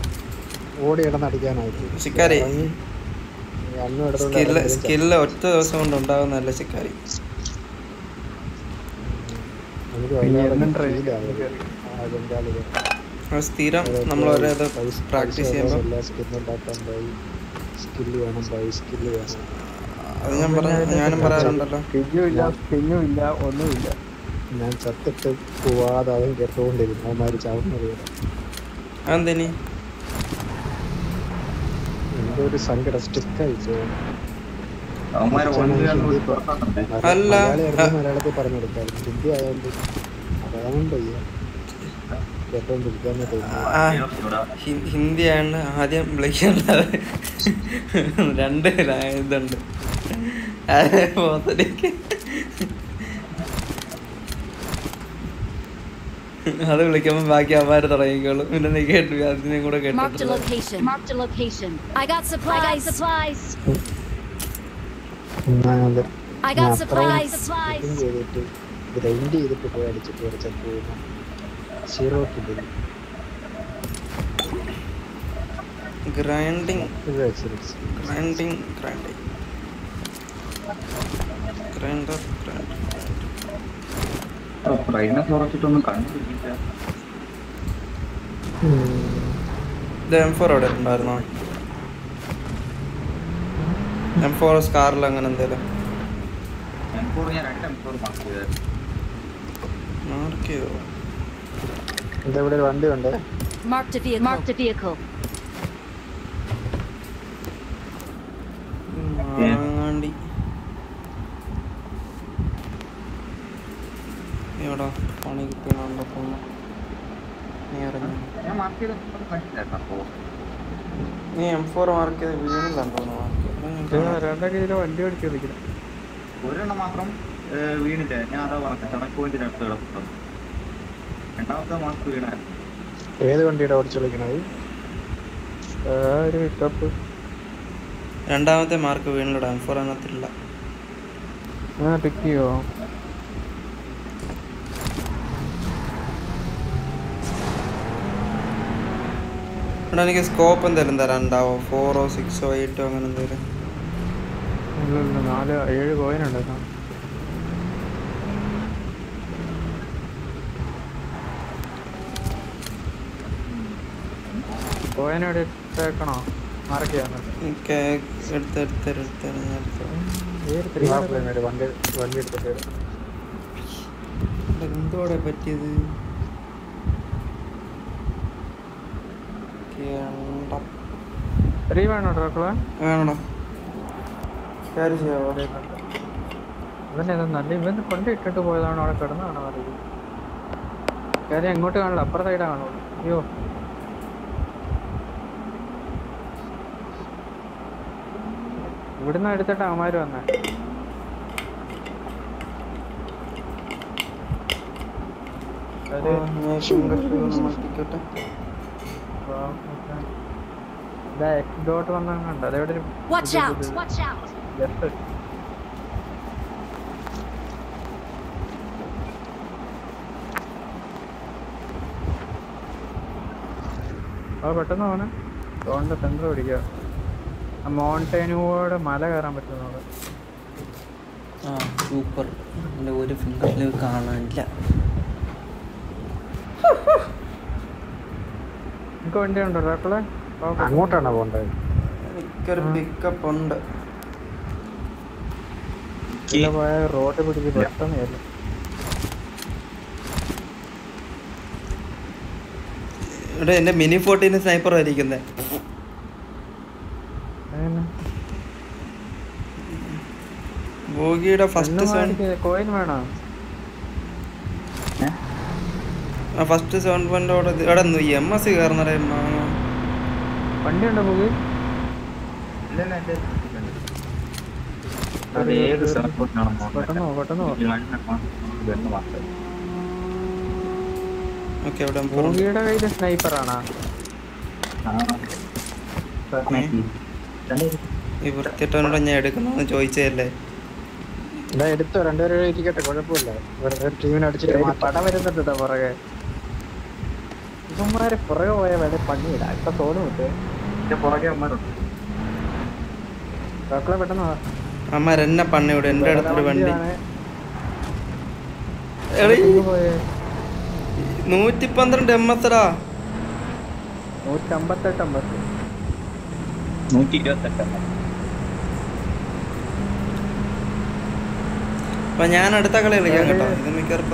ഓടി ഇടന്നടിക്കാനായിട്ട് ശിക്കാരി സ്കില്ല് സ്കില്ല് ഒറ്റ ദിവസം കൊണ്ട് ഉണ്ടാകുന്നതല്ല ശിക്കാരി? സ്ഥിരം നമ്മൾ ഓരോ പ്രാക്ടീസ് ചെയ്യുമ്പോൾ സ്കില്ല് വേണം ബൈ സ്കില്ല് വേണം. അത് ഞാൻ പറഞ്ഞു ഞാനും പറയാറുണ്ടല്ലോ. കിഞ്ഞുമില്ല ഇല്ല സ്കില്ലും ഇല്ല ഒന്നുമില്ല. ഞാൻ ചത്തിട്ട് പോവാതെ അവൻ കേട്ടുകൊണ്ടിരുന്നു അവന്മാര് ചാവുന്നത് വരെ. അതെന്തിനി? എന്തോ ഒരു സങ്കടം സ്റ്റിക്ക് അയച്ചു അല്ല. മലയാളത്തിൽ പറഞ്ഞു കൊടുക്കാം ഹിന്ദി ആയതുകൊണ്ട്. പറയാനും വയ്യ കേട്ടോണ്ടിരിക്കാന്ന് തോന്നുന്നു ആ ഹി- ഹിന്ദിയാണ് ആദ്യം വിളിക്കേണ്ടത് രണ്ട് ഇതുണ്ട് അത് പോത്തലേക്ക് അത് വിളിക്കുമ്പോ ബാക്കി അവന്മാര് തുടങ്ങിക്കോളും പിന്നെ നീ കേട്ടു അതിനെ കൂടെ കേട്ടു location. Marked a location. I got supplies. I got supplies. ഒന്നാമത് I got ഞാൻ supplies. അത്രയും Supplies. cooking ചെയ്തിട്ട് ഗ്രൈൻഡ് ചെയ്തിട്ട് പോയി അടിച്ചിട്ട് പോകുന്നു സീറോ കില്ലിൽ ഗ്രൈൻഡിങ് ഇത് excellence grinding grinding grinder grinder ട്രെയിനെ തുറച്ചിട്ടൊന്നും ഇത് എം ഫോർ അവിടെ ഉണ്ടായിരുന്നോ? എം ഫോർ സ്കാറിൽ അങ്ങനെ എന്തേലും. മാർക്ക് ചെയ്തോ? എന്താ ഇവിടെ ഒരു വണ്ടി ഉണ്ട്? Marked a vehicle. Marked a vehicle. എവിടാ? പണി കിട്ടിയാണല്ലോ പോന്നു നീ ഇറങ്ങി. മാർക്ക് നീ എം ഫോർ മാർക്ക് ചെയ്ത് വീണില്ലാന്ന് തോന്നുന്നു മാർക്ക് രണ്ടര കിലോ വണ്ടി ഓടിച്ച് ഒരെണ്ണം മാത്രം വീണില്ല? ഞാൻ അതാ പറഞ്ഞത് കണക്ക് പോയിന്റിന് അടുത്ത് മാർക്ക് വീണായിരുന്നു ഏത് വണ്ടിയുടെ ഓടിച്ചു വിളിക്കണത് ആ ഒരു പിക്കപ്പ് രണ്ടാമത്തെ മാർക്ക് വീണിലൂടെ ഫോർ അങ്ങനത്തില്ല ആ പിക്ക് ചെയ്യോ? ഇവിടെ എനിക്ക് സ്കോപ്പ് എന്തെങ്കിലും തരാനുണ്ടാവോ? ഫോറോ സിക്സോ എയ്റ്റോ അങ്ങനെ എന്തെങ്കിലും നാല് ഏഴ് കോയിനുണ്ട് കേട്ടോ കോയിനോട് എടുത്ത് എടുത്ത് എടുത്ത് എന്തുവാടെ പറ്റിയത്? വേണ്ട റീ വേണോ ഡ്രാക്കുള? വേണോ? കാര്യം ചെയ്യാവോ? ഇവൻ ഏതാ നല്ല ഇവൻ കൊണ്ട് ഇട്ടിട്ട് പോയതാണോ? അവിടെ കിടന്നാണോ അറിയുന്നത് കാര്യം എങ്ങോട്ട് കാണില്ല അപ്പുറ സൈഡാ കാണുള്ളൂ. അയ്യോ. ഇവിടുന്ന് എടുത്തിട്ട് അവന്മാർ വന്നേ. ഡോട്ട് അതെവിടെ ഒരു ആ പെട്ടെന്ന് പോണേ ഡോണിന്റെ സെന്റർ പിടിക്കുക മൗണ്ടൈനൂടെ മല കയറാൻ പറ്റുന്നത് ആ സൂപ്പർ എന്റെ ഒരു ഫിംഗറിൽ കാണാനില്ല. നിങ്ങൾക്ക് വണ്ടി ഉണ്ടോ ഡോക്ടറെ അങ്ങോട്ടാണോ പോണ്ടത് എനിക്കൊരു പിക്കപ്പ് ഉണ്ട്. പോയ റോഡ് പിടിച്ച് പെട്ടെന്ന് കയറി ഇവിടെ എന്റെ മിനി ഫോർട്ടീന് സ്നൈപ്പർ ആയിരിക്കുന്നത് അങ്ങനെ ബോഗിയുടെ ഫസ്റ്റ് സോൺ കോയിൻ വേണോ? ആ ഫസ്റ്റ് സോൺ പോയിന്റ് അവിടെ ഇവിടെ നിന്ന് എം എസ് കയറുന്നടേ വണ്ടി ഉണ്ടോ ബോഗി ഇല്ലല്ല ഈ വൃത്തിയിട്ടവനോട് ഞാൻ എടുക്കണമെന്ന് ചോദിച്ചതല്ലേ? എടുത്തോ. രണ്ടുപേരും ഇരിക്കട്ടെ. കുഴപ്പമില്ല. വെറുതെ ടീമിനെ അടിച്ചിട്ട് പട വരുന്നുണ്ട് പുറകെ. ഇവന്മാരെ പുറകെ പോയ വേണേ പണിയിടാം. ഇപ്പൊ തോന്നുന്നുണ്ട് പുറകെ അമ്മരുണ്ട്. പെട്ടെന്ന്. അമ്മ എന്നെ എന്റെ അടുത്തൊരു വണ്ടി. നൂറ്റി പന്ത്രണ്ട് എം എസ് നൂറ്റമ്പത്തെട്ട് അമ്പത് നൂറ്റി ഇരുപത്തെട്ട് അപ്പൊ ഞാൻ അടുത്ത കളി കളിക്കാം കേട്ടോ. ഇത് മിക്കവാറും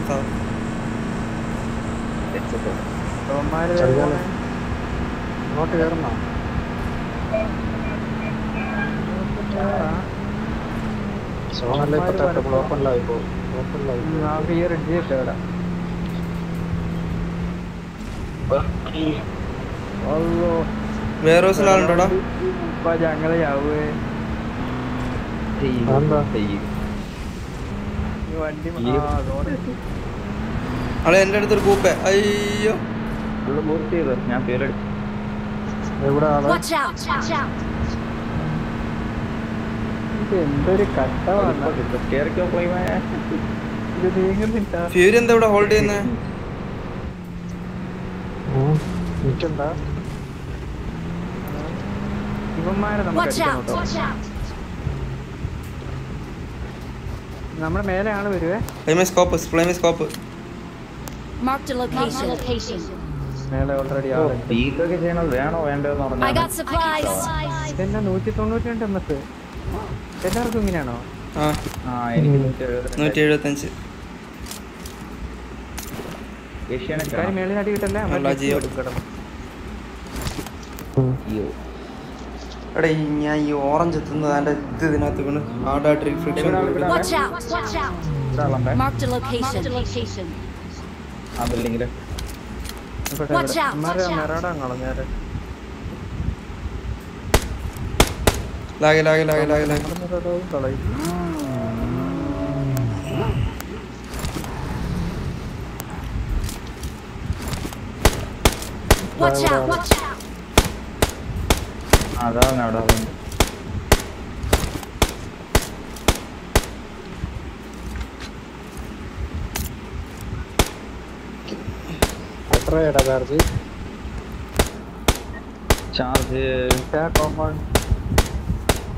കയറുന്നോ സോണല്ലേ ഇപ്പൊ ഓപ്പണിലായി പോകും ഓപ്പണിലായി ഇവിടെ അല്ലോ വേറെ ദിവസം ആളുണ്ടോടാ ഇപ്പൊ ഞങ്ങളെ ചാവുവേ എന്റെ അടുത്തൊരു കൂപ്പ. അയ്യോ. ഞാൻ പേരെടുത്തു എവിടെ ആൾ? Watch out! Watch out! ഇത് എന്തൊരു കട്ടമാണ് കേറിക്കോ പോയി മോനെ. ഇത് നീങ്ങുന്നില്ല ഫ്യൂരി എന്താ ഇവിടെ ഹോൾഡ് ചെയ്യുന്നേ ഉം. നിക്കണ്ട ഇവന്മാരെ നമുക്ക് Watch അടിക്കണം out! കേട്ടോ Watch out! നമ്മുടെ മേലെ ആൾ വരുവേ സ്കോപ്പ് സ്കോപ്പ്. മേലെ ഓൾറെഡി ആളുണ്ട്. പീക്കൊക്കെ ചെയ്യണത് വേണോ വേണ്ടോ എന്ന് പറഞ്ഞാൽ got supplies. ഇതെന്നാ നൂറ്റി തൊണ്ണൂറ്റി രണ്ട് എം എസ് എല്ലാവർക്കും ഇങ്ങനെയാണോ? ആ. ആ എനിക്ക് നൂറ്റി എഴുപത്തഞ്ച് കാര്യം മേളിൽ അടി കിട്ടല്ലേ? ജിയോ. എടാ ഈ ഞാൻ ഈ ഓറഞ്ച് എത്തുന്നത് അതിന്റെ ഇത് ഇതിനകത്ത് വീണ്. ഹാർഡായിട്ട് റിഫ്ലക്ഷൻ. ആ ബിൽഡിങ്ങിൽ ലാഗെ ലാഗെ ലാഗെ ലാഗെ ലാഗെ. Watch out! Watch out! അതാണ് അവിടെ എത്രയാടാ ചാർജ് ചാർജ്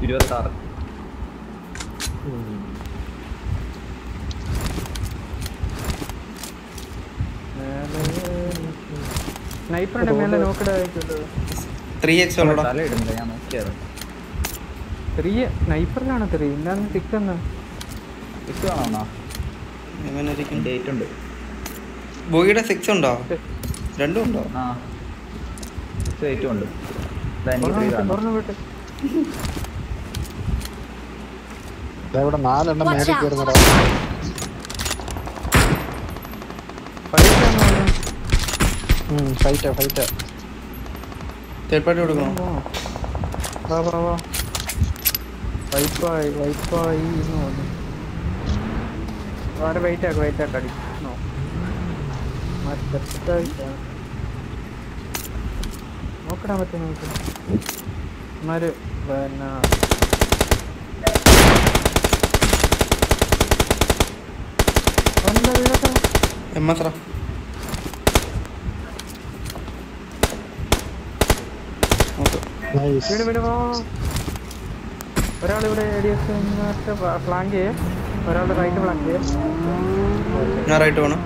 ഇരുപത്തി ആറ് സ്നൈപ്പറിന്റെ മേലെ നോക്കിടാ ആയിട്ടുണ്ട് ത്രീ എക്സ് ഉള്ളടാ ത്രീ സ്നൈപ്പറിലാണ് ത്രീ ഇല്ലാന്ന് സിക്സ് എന്ന് സിക്സ് വേണോ എങ്ങനെ ഇരിക്കും എന്റെ എയ്റ്റ് ഉണ്ട്. ബോഗിയുടെ സിക്സ് ഉണ്ടോ? രണ്ടും ഉണ്ടോ? ആ. സിക്സ് എയ്റ്റും ഉണ്ട്. ഇവിടെ നാലെണ്ണം പഠിക്കാന്ന് പറഞ്ഞു ഫൈറ്റാ ഫൈറ്റാ തേർഡ് പാർട്ടി കൊടുക്കണം വാ വാ വാ. വൈപ്പായി വൈപ്പായി എന്ന് പറഞ്ഞു. വേറെ വെയിറ്റ് ആക്ക് വെയിറ്റ് ആക്ക് അടിക്കണോ മറ്റത്തായിട്ടാണ് നോക്കടാൻ പറ്റും നമുക്ക് എന്നാൽ പിന്നെ എന്താ വീടൊക്കെ എം എസ് നൈസ് വീട് വീട് വാ ഒരാൾ ഇവിടെ എ ഡി ഫ്ലാങ്ക് ചെയ്യേ. ഒരാളുടെ റൈറ്റ് ഫ്ലാങ്ക് ചെയ്യേ. ഞാൻ റൈറ്റ് പോകണം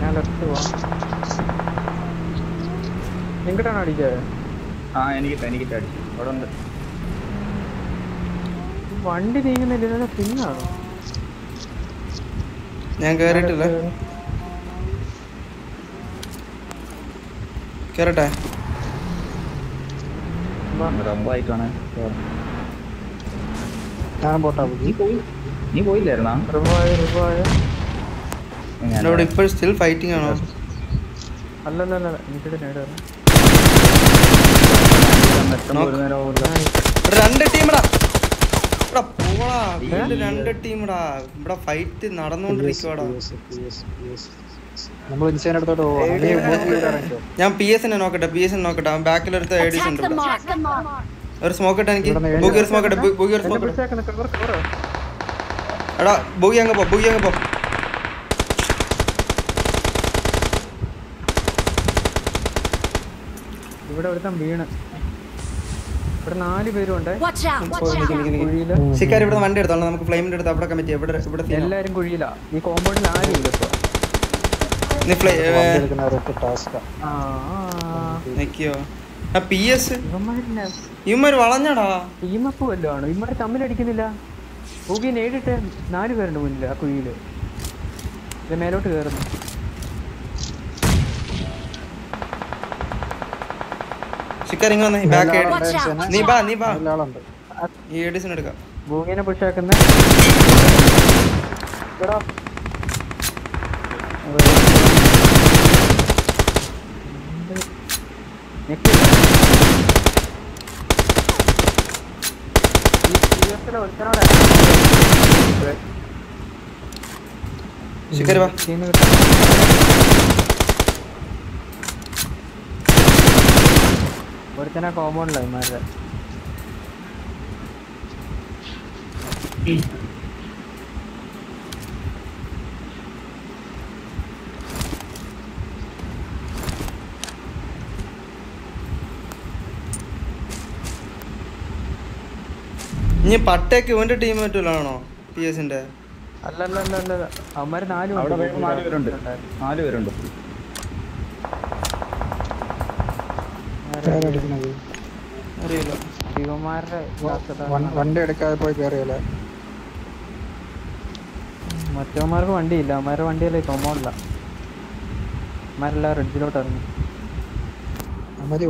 ഞാൻ ലെഫ്റ്റ് പോവാം എങ്ങോട്ടാണ് അടിച്ചത് ആ എനിക്ക് എനിക്ക് അടിച്ചു. അവിടെ ഉണ്ട്. വണ്ടി നീങ്ങുന്നില്ല പിന്നാണോ? ഞാൻ കയറിയിട്ടില്ല പോട്ടാ നീ പോയില്ലായിരുന്നാ? ഇപ്പോൾ സ്റ്റിൽ ഫൈറ്റിംഗ് ആണോ? രണ്ട് ടീമടാ ഇവിടെ പോടാ. രണ്ട് ടീമടാ ഇവിടെ ഫൈറ്റ് നടന്നുകൊണ്ടിരിക്കുവാടാ. നമ്മൾ ഇൻസൈൻ പോവാം. ഇറങ്ങിക്കോ? ഞാൻ പി എസ് എന്നെ നോക്കട്ടെ പി എസ് എന്നെ നോക്കട്ടെ. ബാക്കിൽ എടുത്ത എഡീസ് ഉണ്ട്. ഒരു സ്മോക്ക് ഇട്ട് എനിക്ക്. ബുഗി ഒരു സ്മോക്ക് ഇട്ട് ബുഗി ഒരു സ്മോക്ക് എടാ ബുഗി അങ്ങ് പോ ബുഗി അങ്ങ് പോ. ഇവിടെ ഒരുത്തൻ വീണ്. ഇവിടെ നാല് പേരും ഉണ്ട്. Watch out. പോ, നിക്ക്, നിക്ക്, നിക്ക്. കുഴിയിൽ. ശിക്കാരി ഇവിടെ വണ്ടി എടുത്തോളാം. നമുക്ക് ഫ്ലെയിമിന്റെ അടുത്ത് അവിടെ കമ്മിറ്റി ഇവിടെ ഇവിടെ. എല്ലാരും കുഴിയിലാ. ഈ കോമ്പൗണ്ടിൽ ആരും ഇല്ല ഇപ്പൊ. നീ ആ. നിക്കോ. ആ പി എസ് ഇവന്മാര് വളഞ്ഞടാ. ടീമപ്പ് വല്ലതും ആണ് ഇവന്മാര് തമ്മിലടിക്കുന്നില്ല ഭൂകി നേരിട്ട് നാല് പേരുണ്ട് മുന്നിൽ ആ കുഴിയിൽ. ഇത് മേലോട്ട് കയറുന്നു ശിക്കാരി വന്നേ. ബാക്ക് നീ ബാ നീ ബാ. ഈ എഡീസിന് എടുക്കാം. ഭൂമിനെ പുഷാക്കുന്ന ശിക്കാരി വാ ഒരുത്തനാ കോമ്പൗണ്ടിലായി മാരുടെ ഇനി പട്ടയൊക്കെ ഇവന്റെ ടീം പറ്റൂലാണോ പി എസിന്റെ അല്ലല്ല അല്ല അല്ല അവന്മാര് നാലും അവിടെ ഉണ്ട്. വേഗം നാല് പേരുണ്ട്. നാല് പേരുണ്ട്. അറിയില്ല. ഇവന്മാരുടെ വണ്ടി എടുക്കാതെ പോയി കയറിയല്ലേ മറ്റവന്മാർക്ക് വണ്ടിയില്ല. അവന്മാരുടെ വണ്ടിയല്ലേ കോമ്പൗണ്ടില്ല അവന്മാരെല്ലാം റെഡ്ജിലോട്ട് ഇറങ്ങി.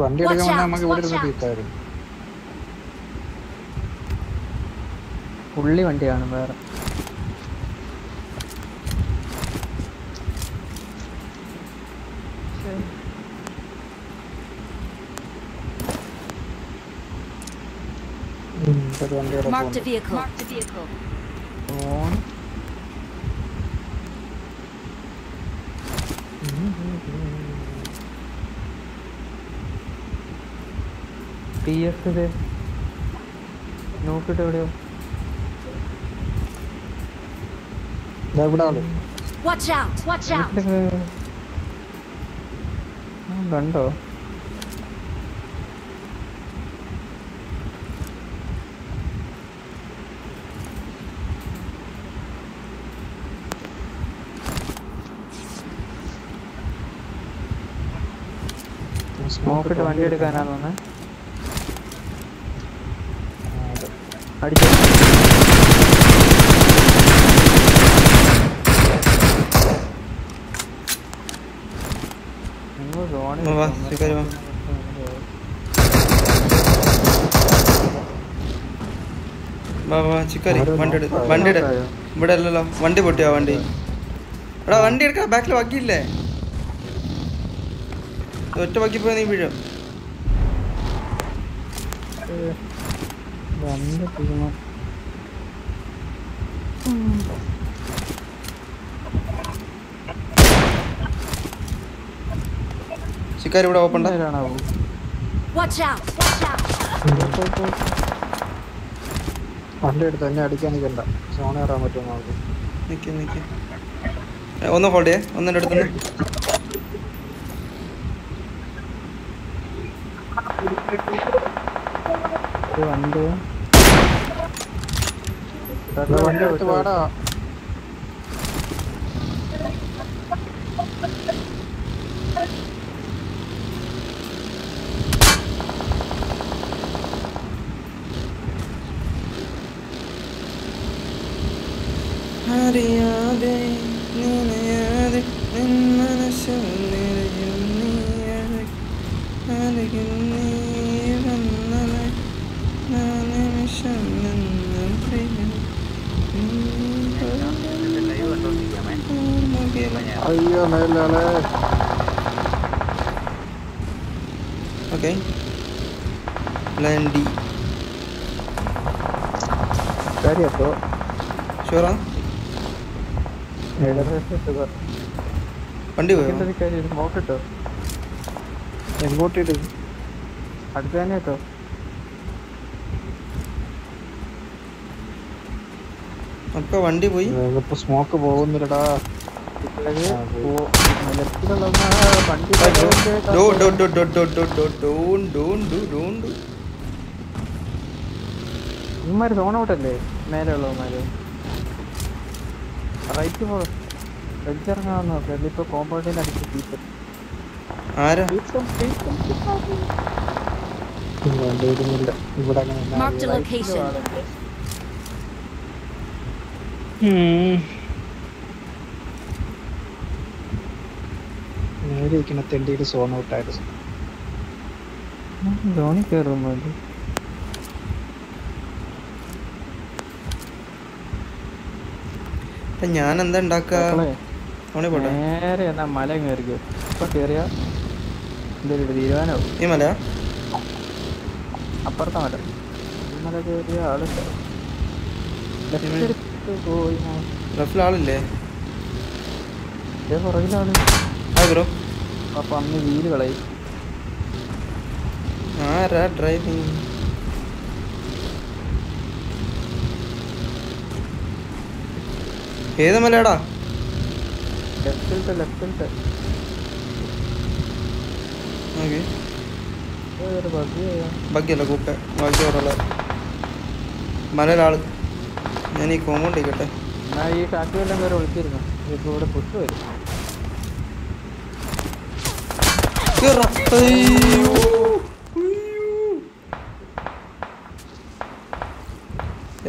വണ്ടി എടുക്കാൻ നമുക്ക് ഇവിടെ ഇരുന്ന് തീർത്തായിരുന്നു പുള്ളി വണ്ടിയാണ് വേറെ. ഒരു വണ്ടി ഇവിടെ Marked a പോകുന്നു vehicle. Marked a vehicle. Phone P S നോക്കിട്ട് എവിടെയോ? ദാ ഇവിടെ ആൾ Watch out. Watch out. വീട്ടിലൊക്കെ ആ, കണ്ടോ നോക്കിട്ട് വണ്ടി എടുക്കാനാ തോന്നുന്നത് അടിച്ചു സോണി വാ, വാ. ചിക്കാരി വണ്ടി വണ്ടി ഇവിടെ അല്ലല്ലോ വണ്ടി പൊട്ടിയോ വണ്ടി? എടാ വണ്ടി എടുക്കാം ബാക്കിൽ വക്കിയില്ലേ? ഒറ്റ വക്കി പോയി നീ വീഴും. രണ്ട് പുള്ളിക്കാർ ഇവിടെ ഓപ്പൺ വണ്ടിയെടുത്ത് എന്നെ അടിക്കാൻ നിൽക്കണ്ട സോണ കയറാൻ പറ്റുമോ ഒന്ന് ഹോൾഡ് ചെയ്യേ. ഒന്നിന്റെ അടുത്ത് വണ്ടി. വണ്ടി എടുത്ത് പാടാ പൊട്ടിയിട്ട് അടുത്ത് തന്നെ കേട്ടോ. അപ്പൊ വണ്ടി പോയി? ഇപ്പൊ സ്മോക്ക് പോകുന്നില്ലടാ. ഇമാര് സോൺ ഔട്ടല്ലേ? മേലെയുള്ളവന്മാര്. റൈറ്റ് പോ റെഡ് ഇറങ്ങാൻ നോക്കാം ഇപ്പൊ കോമ്പൗണ്ടിന്റെ അടുത്ത് ആരാ? നേരെയിരിക്കണ ധോണി കയറുന്നുണ്ട് ഞാൻ എന്താ ഉണ്ടാക്കുക? നേരെ എന്നാ മല കയറിക്കോ? ഇപ്പൊ എന്തെങ്കിലും ഒരു തീരുമാനമാവും. ഈ മലയാ അപ്പുറത്തെ മല. ഈ മല കയറിയ ആളുണ്ട് ലെഫ്റ്റ് പോയി. റഫിൽ ആളില്ലേ പുറകിലാണ്. ബ്രോ. അപ്പൊ അന്ന് വീൽ കളയും. ആരാ ഡ്രൈവിംഗ് ഏത് മലയാടാ? ലെഫ്റ്റിൽ ലെഫ്റ്റിലത്തെ ഓക്കെ. ബഗ്ഗിയല്ല കൂപ്പ ബഗ്ഗി അവിടെ ഉള്ള ഞാൻ ഈ കോമ്പൗണ്ട് ഇരിക്കട്ടെ. ഞാൻ ഈ ടാക്കി എല്ലാം കയറി വിളിച്ചിരുന്നു ഇപ്പോൾ ഇവിടെ പുഷ് വരും.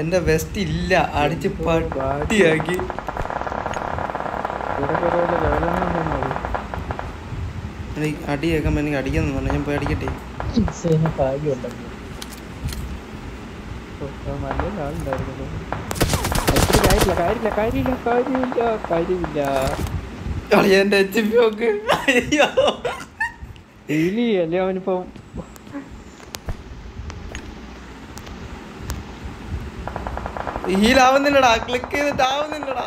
എന്റെ വെസ്റ്റ് ഇല്ല. അടിച്ച് പാട്ടിയാക്കി. അടി കേൾക്കാൻ എനിക്ക് അടിക്കാന്ന് പറഞ്ഞു. ഞാൻ പോയി അടിക്കട്ടെ? എന്റെ എച്ച് പി ഒക്കെ. അയ്യോ. ഡെയിലി അല്ലേ അവനിപ്പം? ഹീലാവുന്നില്ലടാ ക്ലിക്ക് ചെയ്തിട്ട് ആവുന്നില്ലടാ.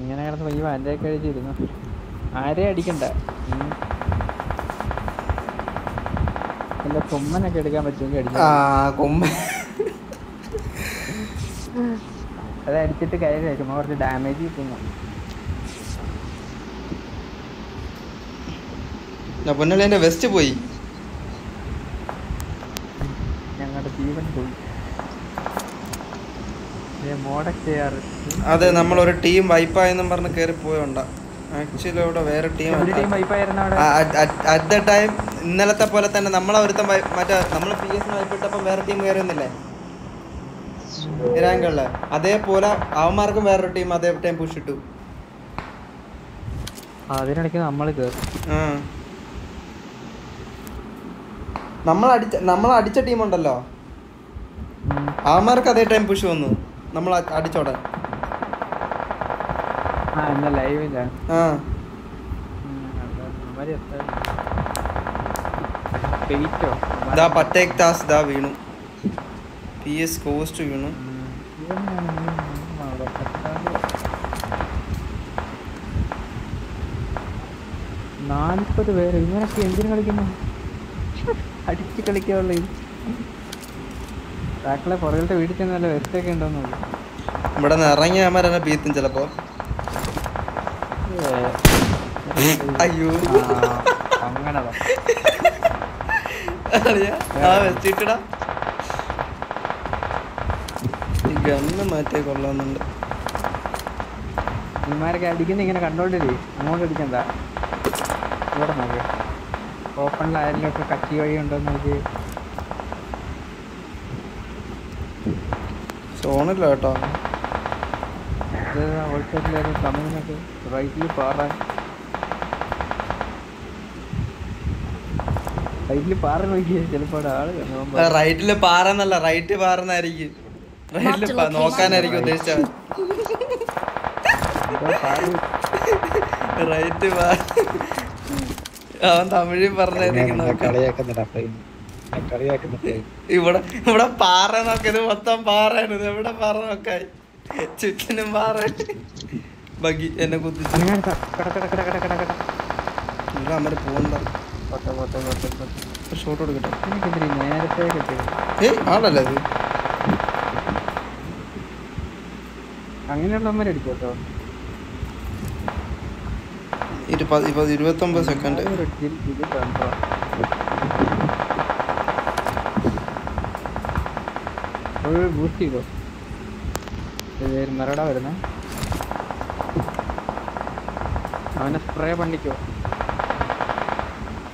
ഇങ്ങനെ കിടന്ന് ഈ വാന്റെ കഴിച്ചിരുന്നു ആരെയും അടിക്കണ്ട. കൊമ്മനൊക്കെ എടുക്കാൻ പറ്റുമെങ്കിൽ കൊമ്പ. അത് അടിച്ചിട്ട് കാര്യമില്ല ചുമ്മാ കുറച്ച് ഡാമേജ് കിട്ടുന്നു പൊന്നളി എന്റെ വെസ്റ്റ് പോയി. ഞങ്ങളുടെ ജീവൻ പോയി. അതെ നമ്മൾ ഒരു ടീം വൈപ്പായെന്നും പറഞ്ഞ് കയറി പോയോണ്ട. ആക്ച്വലി അവിടെ വേറെ ടീം അറ്റ് ദ ടൈം ഇന്നലത്തെ പോലെ തന്നെ നമ്മളെ ഒരുത്തം മറ്റേ നമ്മൾ പി എസ് വൈപ്പിട്ടപ്പം വേറെ ടീം കയറുന്നില്ലേ ഇരാങ്കളിൽ അതേപോലെ അവന്മാർക്കും വേറൊരു ടീം അതേ ടൈം പുഷ് ഇട്ടു. അതിനിടയ്ക്ക് നമ്മൾ കയറും ആ. നമ്മൾ അടിച്ച നമ്മൾ അടിച്ച ടീമുണ്ടല്ലോ അവന്മാർക്ക് അതേ ടൈം പുഷ് വന്നു. നമ്മൾ അ- ഇതാ പറ്റേക് താസ് ഇതാ വീണു. പി എസ് കോസ്റ്റ് വീണു. നാൽപ്പത് പേര്. ഇങ്ങനൊക്കെ എന്തിനു കളിക്കുന്നു? അടിച്ച് കളിക്കാനുള്ള താക്കളെ പുറകിലത്തെ വീട്ടിൽ ചെന്ന് നല്ല വെസ്റ്റൊക്കെ ഉണ്ടോന്ന് ഇവിടെ നിന്ന് ഇറങ്ങിയ അവന്മാരെന്നെ ബീത്തും ചിലപ്പോ. അയ്യോ. അങ്ങനെ അറിയാ ആ വെച്ചിട്ടടാ. ഈ ഗണ്ണ് മാറ്റിയ കൊള്ളാന്നുണ്ട് ഇമാരൊക്കെ അടിക്കുന്ന ഇങ്ങനെ കണ്ടോണ്ടിരി. അങ്ങോട്ട് അടിക്കണ്ട. ഇവിടെ നോക്ക്. ഓപ്പണിൽ ആരെങ്കിലും ഒക്കെ കച്ചി വഴി ഉണ്ടോ നോക്ക്. സോണില്ല കേട്ടോ. ഹോൾസെയിലായാലും കമ്പനിനൊക്കെ റൈറ്റിൽ പാറാൻ. റൈറ്റിൽ പാറ നോക്കിയേ ചിലപ്പോൾ ആൾ. റൈറ്റിൽ പാറന്നല്ല റൈറ്റ് പാറന്നായിരിക്കും. റൈറ്റിൽ നോക്കാനായിരിക്കും ഉദ്ദേശിച്ചത്. റൈറ്റ് പാറ അവൻ തമിഴിൽ പറഞ്ഞായിരിക്കും ഇവിടെ ഇവിടെ പാറ നോക്കിയത് മൊത്തം പാറയാണ് ഇത്. എവിടെ പാറ നോക്കായി? ചുറ്റിനും പാറ ബഗി എന്നെ കുത്തിച്ചു. കട കട കട കട കട കട. ഇവിടെ അമ്മ പോകണ്ട ഷോട്ട് കൊടുക്കട്ടെ. എനിക്കെന്തിരി നേരത്തെ കിട്ടിയത് ഏയ് ആളല്ലേ അത്? അങ്ങനെയുള്ളവന്മാർ അടിക്കും കേട്ടോ? ഇരുപ ഇപ്പൊ ഇരുപത്തൊമ്പത് സെക്കൻഡ് ഇത് കണ്ടോ? ഒരു ബൂസ്റ്റ് ചെയ്തോ? മരട വരുന്നേ. അവനെ സ്പ്രേ പണിക്കോ അടി അടി അടി അടി അടി അടി അടി സ്പ്രേ ഓ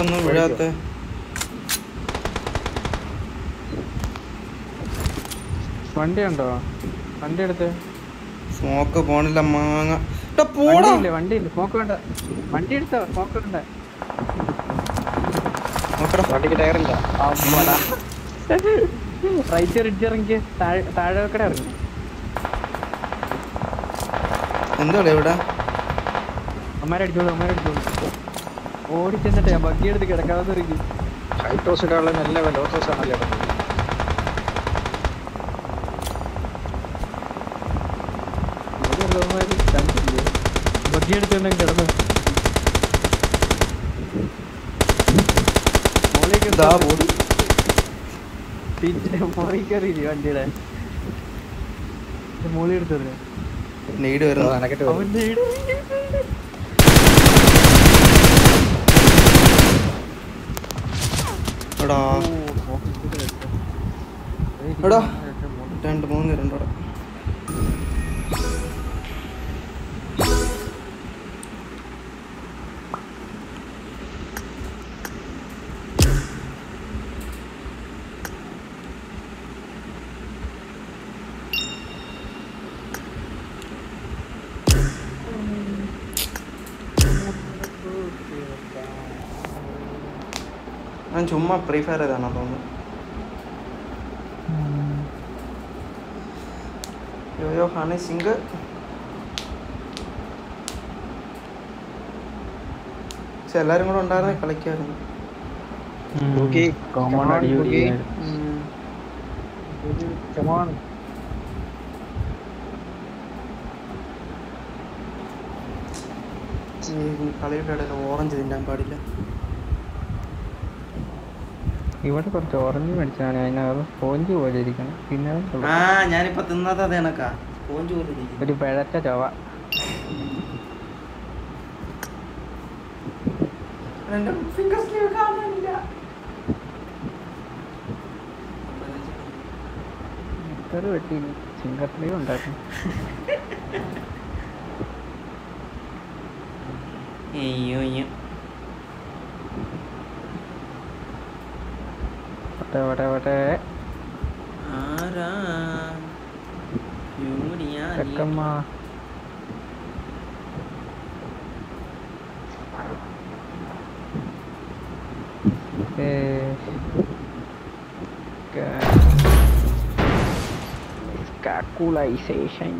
ഒന്നും വീഴാത്ത വണ്ടി ഉണ്ടോ വണ്ടി എടുത്ത് സ്മോക്ക് പോണില്ല മാങ്ങ. വണ്ടി വണ്ടിയില്ല സ്മോക്ക് വേണ്ട. വണ്ടി എടുത്തോ സ്മോക്ക് വേണ്ട. വണ്ടിക്ക് ടയറില്ല റൈറ്റ് റിഡ്ജ് ഇറങ്ങി താഴെ ഇറങ്ങി. ഇവിടെ? ഓടി ചെന്നിട്ട് ഞാൻ ബഗ്ഗി എടുത്ത് കിടക്കാതെ ഇറങ്ങി ഹൈ ടോസ് ഇടാനുള്ള നല്ല ലോ ടോസ് ആണല്ലേ. ബഗ്ഗി എടുത്തോണ്ട് കിടന്നു. ഇതാ പോടി പിന്നെ മോളിൽ കയറി വണ്ടിയുടെ. മോളി എടുത്തത് നെയ്ഡ് വരുന്നു. അനക്കട്ടെ എടാ. എടാ. രണ്ട് മൂന്ന് രണ്ടോടെ ചുമ്മാ ഫ്രീ ഫയർ ചെയ്താണോ തോന്നുന്നു. യോയോ ഹണി സിംഗ് പക്ഷെ എല്ലാരും കൂടെ ഉണ്ടായിരുന്നെ കളിക്കായിരുന്നു. കളിയുടെ ഇടയിൽ ഓറഞ്ച് തിന്നാൻ പാടില്ല. ഇവിടെ കുറച്ച് ഓറഞ്ച് മേടിച്ചാണ്. അതിനകത്ത് സ്പോഞ്ച് പോലെ ഇരിക്കണം. പിന്നെ ആ ഞാനിപ്പോ തിന്നത് അത് കണക്കാ സ്പോഞ്ച് പോലെ. ഒരു പിഴച്ച ചവ. വെട്ടി ഉണ്ടാക്കും. അയ്യോ അയ്യോ. വട്ടെ വട്ടെ വട്ടെ ചെക്കമ്മ ഏ Calculation.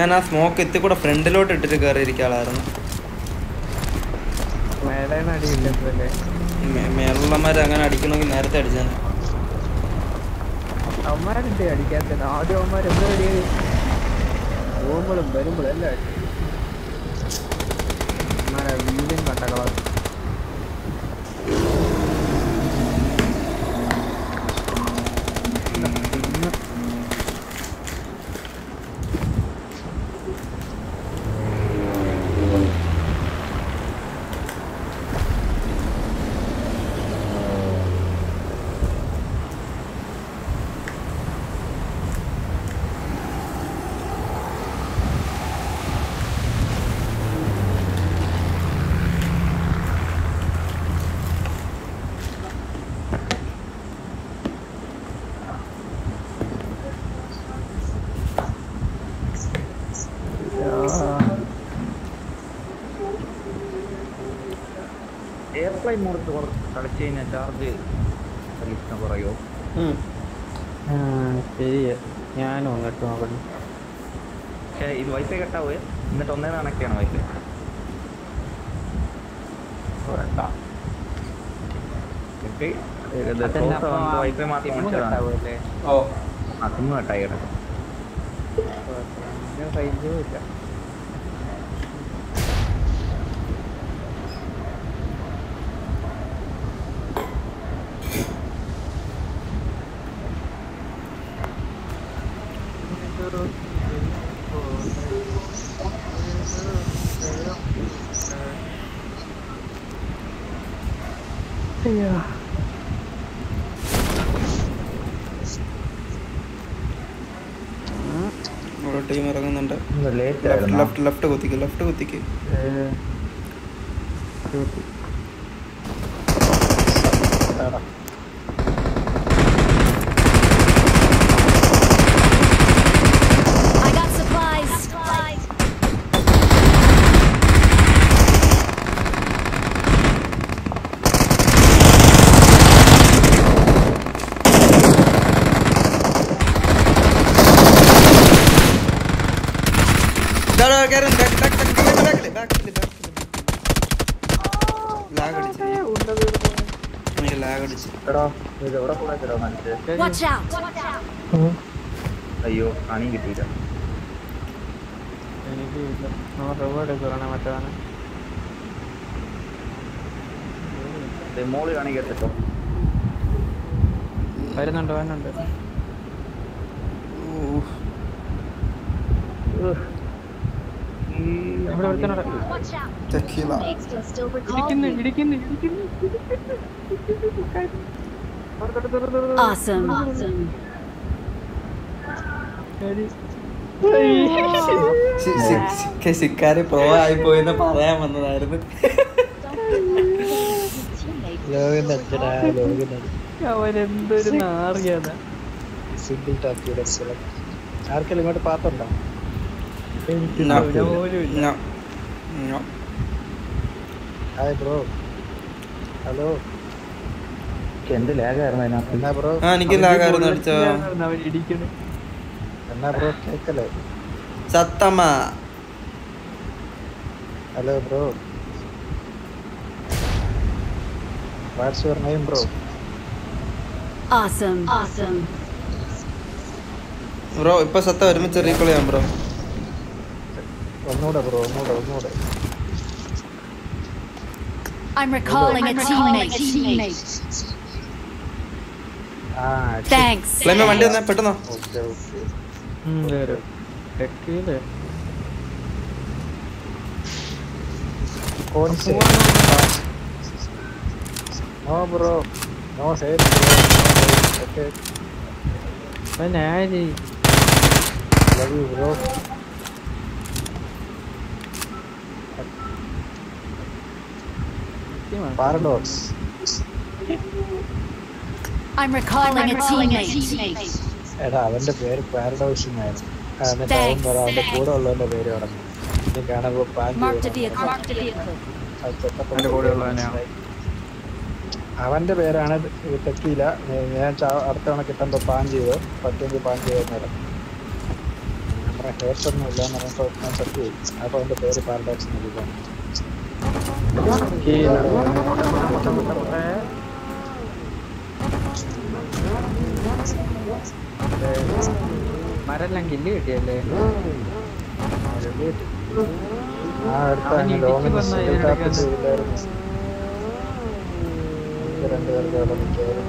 ഞാൻ ആ സ്മോക്ക് എത്തി കൂടെ ഫ്രണ്ടിലോട്ട് ഇട്ടിട്ട് കയറിയിരിക്കുക ആളായിരുന്നു. മേ- മേലുള്ളമാര് അങ്ങനെ അടിക്കണമെങ്കിൽ നേരത്തെ അടിച്ചാണ് അവന്മാരുണ്ട് അടിക്കാത്ത ആദ്യം അവന്മാർ എന്താ പോകുമ്പോഴും വരുമ്പോഴും എല്ലാം അടി അവന്മാരെ മോഡത്ത് കളിച്ചു കഴിഞ്ഞാൽ ചാർജ് ലിസ്റ്റ് പറയോ? ശരിയാ ഞാനും അങ്ങോട്ട് നോക്കണം പക്ഷേ ഇത് വൈഫൈ കട്ടാവുക എന്നിട്ട് ഒന്നേ കണക്റ്റാണ് വൈഫൈ വേണ്ട വൈഫൈ മാത്രം സിം കട്ടായി കിടക്കും ഇല്ല. থেকে നൂറ് രൂപ എടുക്കുകയാണ് മറ്റവന് വരുന്നുണ്ട് വരുന്നുണ്ട് ഇവിടെ ഒരുത്തനുണ്ട് ഇടിക്കുന്നു ഇടിക്കുന്നു ഇടിക്കുന്നു Awesome. awesome. ശിക്കാരി പ്രോ ആയി പോയെന്ന് പറയാൻ വന്നതായിരുന്നു. അവരെന്തൊരു നാറിയാണ് സിംഗിൾ ആർക്കെല്ലാം ഇങ്ങോട്ട് പാത്തുണ്ടോ. Hi bro. ഹലോ. എന്ത് ലാഗായിരുന്നു അതിനകത്ത്? എന്നാ ബ്രോ? ആ എനിക്ക് ലാഗായിരുന്നു അടിച്ചോ. എന്നാ ബ്രോ കേക്കല്ലേ? സത്തമ്മ. Hello bro. What's your name bro. Awesome. Awesome. Bro ഇപ്പൊ സത്ത ഒരുമിച്ച് റീകോൾ ചെയ്യാം ബ്രോ. ഒന്നുകൂടെ ബ്രോ ഒന്നുകൂടെ ഒന്നുകൂടെ I'm recalling a teammate. ആ Thanks. വണ്ടി വന്നേ പെട്ടെന്നോ? Okay okay. कौन से no bro no head okay അപ്പൊ ഞാൻ ചെയ്യും love you bro paradox I'm recalling a teammate. എടാ അവന്റെ പേര് പാരഡോക്സ് എന്നായിരുന്നു ആ, എന്നിട്ട് അവൻ Thanks. പറ അവന്റെ കൂടെ ഉള്ളവന്റെ പേര് പറഞ്ഞു അവന്റെ? പേരാണ് തെറ്റിയില്ല. ഞാൻ അടുത്ത തവണ കിട്ടുമ്പോ പാൻ ചെയ്തു. പറ്റുമെങ്കിൽ പാൻ ചെയ്തു നമ്മുടെ ഹേർസ് ഒന്നും ഇല്ല എന്ന് ഞാൻ സെറ്റ് അപ്പൊ അവന്റെ പേര് പാരഡോക്സ് എഴുതി മരെല്ലാം കില്ല് കിട്ടിയല്ലേ? ആ രണ്ടുപേർക്ക് അവിടെ നിൽക്കായിരുന്നു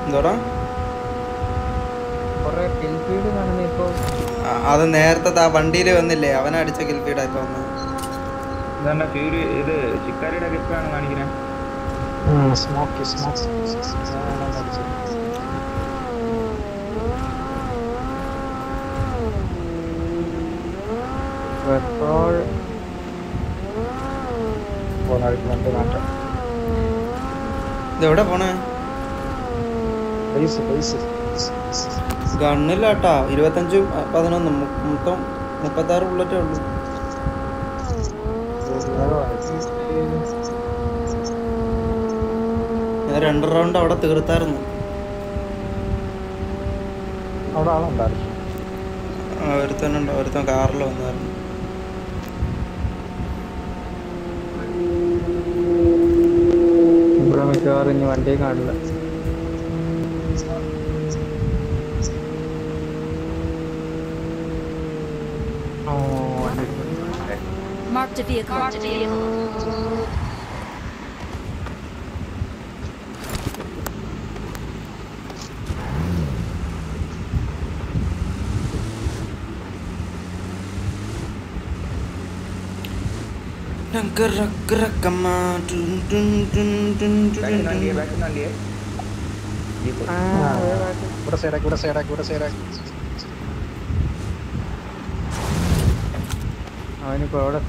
എന്തോടാ കൊറേ കിൽ ഫീഡ് കാണുന്ന ഇപ്പൊ ആ, നേരത്തെ ആ വണ്ടിയിൽ വന്നില്ലേ? അവനെ അടിച്ച കിൽഫീഡാ ഇപ്പൊ വന്നത്. ഇത് ചിക്കാരിയുടെ ക്ലിപ്പാണ് കാണിക്കുന്നത് സ്മോക്കി സ്മോക്ക് പെട്രോൾ ഇതെവിടെ പോണേ? പൈസ ബേസ് ഗണ്ണില്ല കേട്ടാ ഇരുപത്തഞ്ചും പതിനൊന്നും മൊത്തം മുപ്പത്താറ് ബുള്ളറ്റേ ഉള്ളൂ. ഞാൻ രണ്ട് റൗണ്ട് അവിടെ തീർത്തായിരുന്നു. ഒരുത്തനുണ്ട് ഒരുത്തൻ കാറിൽ വന്നായിരുന്നു. ഇവിടെ മിക്കവാറും ഇനി വണ്ടിയെ കാണില്ല ഓ വണ്ടി Marked a vehicle. Marked a vehicle. ഡങ്കറക്കറക്കമ്മ, ടുൻ ടുൻ ടുൻ ടുൻ ടുൻ ബാക്കിൽ ടുൻ. വണ്ടിയെ ബാക്കിൽ വണ്ടിയെ ജീപ്പ് ഇവിടെ സൈഡാക്കി ഇവിടെ സൈഡാക്കി ഇവിടെ സൈഡാക്കി അവനിപ്പോ അവിടെ സൈഡ് അവിടെ.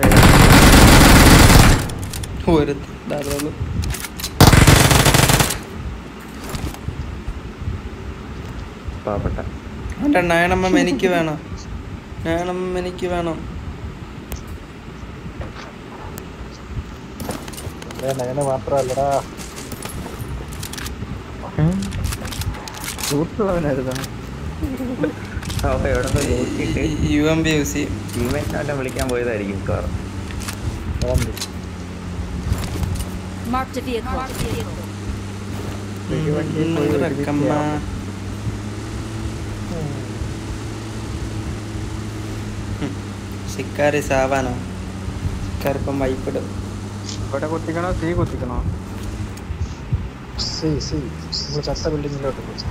പാവപ്പെട്ട. നയനമ്മ എനിക്ക് വേണം. നയണമ്മ എനിക്ക് വേണം. മാത്രല്ലടാ ചൂട്ടുള്ളവനായിരുന്നു എവിടെ നിന്ന് നോക്കിയിട്ട് യു എം ബി യൂസ് ചെയ്യും വിളിക്കാൻ പോയതായിരിക്കും കാർ. ശിക്കാരി സാവാനോ. ശിക്കാരിപ്പം വൈപ്പിടും. ഇവിടെ കുത്തിക്കണോ? തീ കുത്തിക്കണോ? C C. ചത്ത ബിൽഡിങ്ങിലോട്ട് പോയി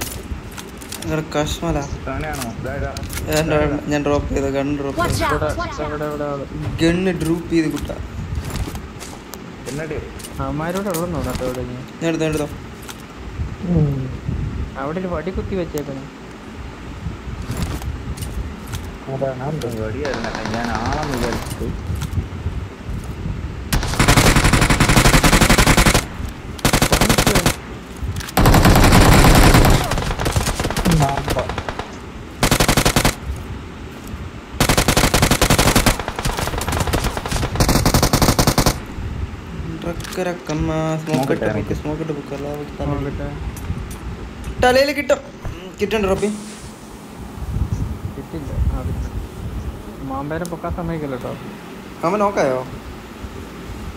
ഞാൻ ഡ്രോപ്പ് ചെയ്ത് ഗൺ ഡ്രോപ്പ് ഗണ്ണ് ഡ്രൂപ്പ് ചെയ്ത് കുട്ട. ഞാൻ എടുത്തോ എടുത്തോ. അവിടെ വടി കുത്തി വെച്ചേക്കണേ. അതാണ്. വടിയായിരുന്നു ഞാൻ ആണെന്ന് വിചാരിച്ചു. തലയിൽ കിട്ടും. കിട്ടണ്ട റബ്ബി. കിട്ടില്ല പൊക്കാൻ സമയക്കില്ല കേട്ടോ. മാമ്പ നോക്കായോ?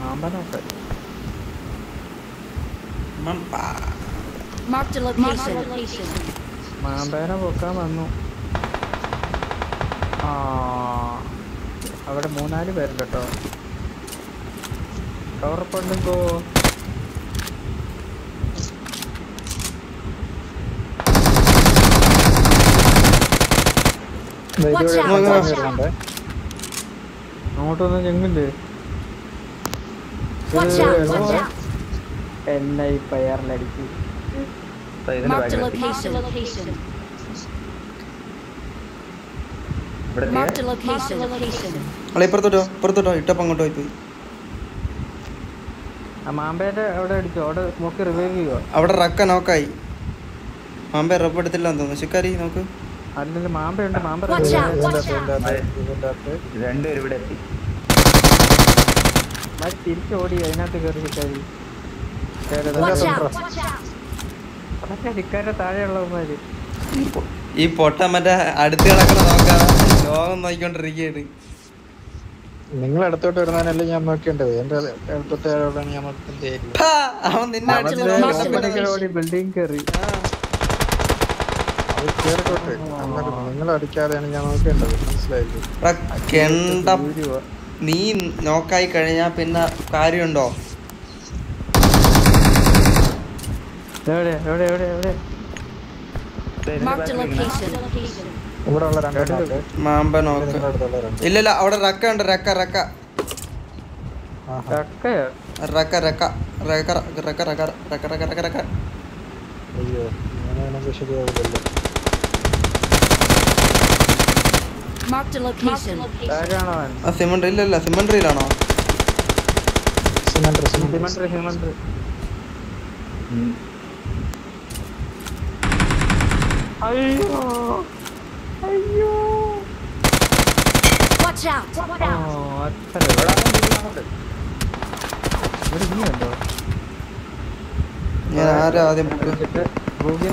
മാമ്പ നോക്കായോ പൊക്കാൻ വന്നു. അവിടെ മൂന്നാൽ പേരുണ്ട് കേട്ടോ. Cover பண்ணுங்கோ അങ്ങോട്ടൊന്നും ഞങ്ങില്ലേ എന്നെ ഈ പയറിലടിക്കും ഇപ്പുറത്തോട്ടോ ഇപ്പുറത്തോട്ടോ ഇട്ടപ്പം അങ്ങോട്ടോ പോയി. അവിടെ റിവൈവ് ചെയ്യോ അവിടെ റക്ക നോക്കായി മാമ്പേ റബ്ബ് എടുത്തില്ല തോന്നുന്നു. ശിക്കാരി നോക്ക്. അല്ലല്ല മതി ഓടി ഈ പൊട്ട മറ്റേ അടുത്ത് കിടക്കണ നോക്കാം ലോകം നോക്കിക്കൊണ്ടിരിക്കുകയാണ്. നിങ്ങൾ അടുത്തോട്ട് വരുന്നതിനല്ലേ ഞാൻ നോക്കേണ്ടത്? എന്റെ അടുത്തോട്ട് ആരോടാണ് ഞാൻ ബിൽഡിംഗ് കയറി കേറിക്കോട്ടെ. നിങ്ങൾ അടിക്കാതെയാണ് ഞാൻ നോക്കേണ്ടത്. മനസ്സിലായില്ലേ? കെണ്ട നീ നോക്കായി കഴിഞ്ഞാ പിന്നെ കാര്യമുണ്ടോ? എവിടെ എവിടെ എവിടെ എവിടെ? മാമ്പ നോക്ക് ഇല്ല ഇല്ല ഇല്ലല്ല അവിടെ റക്ക ഉണ്ട് റക്ക റക്ക. റക്ക. റക്ക റക്ക റക്ക റക്ക റക്ക റക്ക റക്ക റക്ക അയ്യോ ശരിയാവില്ലല്ലോ സിമണ്ടറി ഉം. അയ്യോ. അയ്യോ. വാച്ച് ഔട്ട് വാച്ച് ഔട്ട് അത്രേയുള്ളൂ ഇതെവിടെ വീണ്ടോ ഞാൻ ആരാ ആദ്യം പോകുന്നു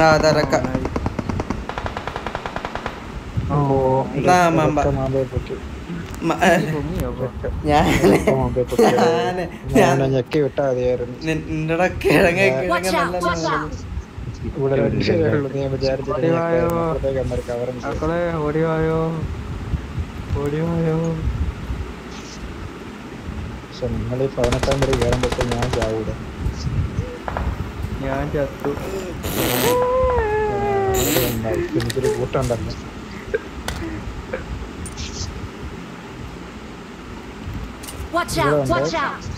ആ തരക്ക ഞാൻ ഞെക്കി വിട്ടാ മതിയായിരുന്നു. നിന്റെ കിഴങ്ങ കിഴങ്ങ നല്ല ഇവിടെ രക്ഷയുള്ളൂ ഞാൻ വിചാരിച്ചിട്ട് കവർ മക്കളെ ഓടിവായോ ഓടിവായോ പക്ഷെ നിങ്ങൾ ഈ പതിനെട്ടാം വരെ കയറാൻ പറ്റും ഞാൻ ചാവൂല. ഞാൻ ചത്തു. എനിക്കൊരു കൂട്ടുണ്ടല്ലോ Watch out! Watch out!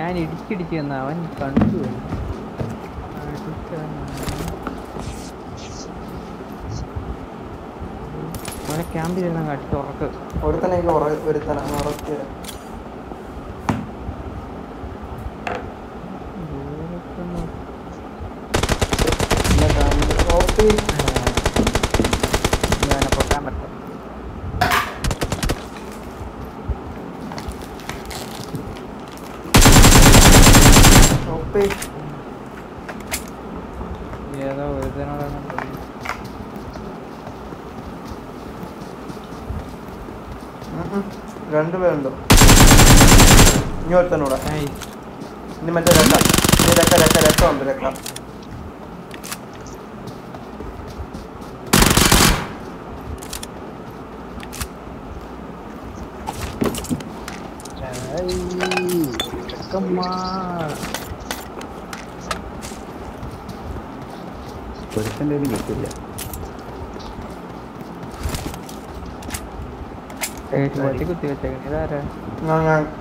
ഞാൻ ഇടിച്ചിടിച്ച് വന്ന അവൻ കണ്ടു അവനെ ക്യാമ്പിൽ ഇരുന്ന അടിച്ച് ഉറക്ക്. ഒരുത്തനൊക്കെ ഒരുത്തന ഉറക്കി ഞാനെ പൊട്ടാൻ പറ്റും രണ്ട് പേരുണ്ട് ഇനി ഒരുത്തനൂടെ ഇനി മറ്റേ രക്ക ഇനി രക്ക രക്ക രക്ക ഉണ്ട് രക്ക ഒരുത്തന്റെ ഒരു കിട്ടില്ല കുത്തി വെച്ചേക്കണേ ഇതാരാ?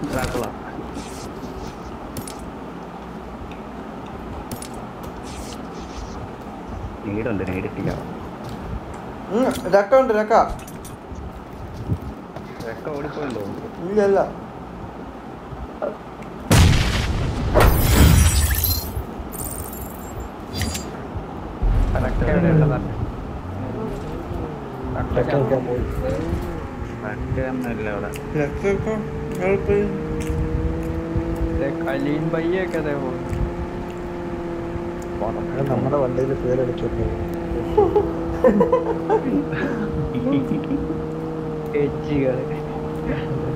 ഡ്രാക്കുള. നീടുണ്ട് നീടിട്ടില്ല ഉം, രക്ക ഉണ്ട് രക്ക രക്ക ഓടിപ്പോയില്ലോ ഇല്ല ഇല്ല പറ്റൊന്നുമില്ല അവിടെ രക്ക എളുപ്പം കലീൻ അതേപോലെ നമ്മുടെ വണ്ടിയിൽ ഫെയിൽ അടിച്ചോണ്ട്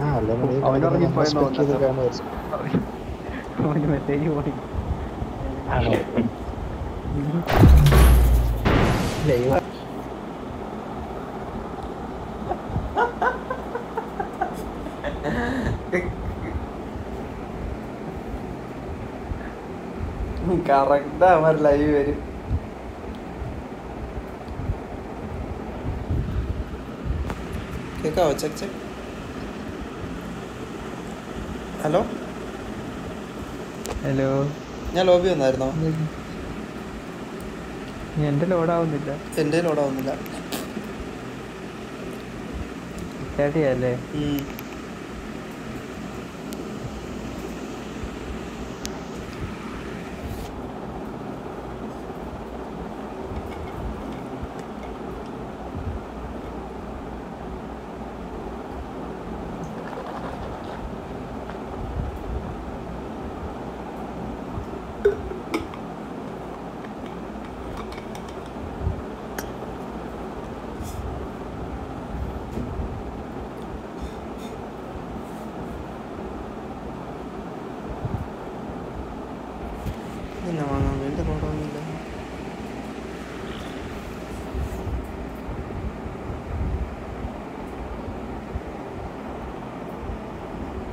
ആ അല്ലെങ്കിൽ നീ അവൻ കളിക്കുന്നത് നമ്മൾ ഉറങ്ങിപ്പോയെന്ന് spec ചെയ്ത് തോന്നുന്നു. കാണുമായിരുന്നു അവന് മെസ്സേജ് പോയി ആണോ ലൈവ് കറക്റ്റ് അവർ ലൈവ് വരും? കേക്കാവോ? Check check. ഹലോ? ഹലോ? ഞാൻ ലോബി വന്നായിരുന്നോ? എന്റെ ലോഡാവുന്നില്ല ലോഡ് ലോഡാവുന്നില്ല ചേട്ടിയല്ലേ ഉം. ഇതെന്നാ വാങ്ങാൻ വേണ്ടി ലോഡാവുന്നില്ല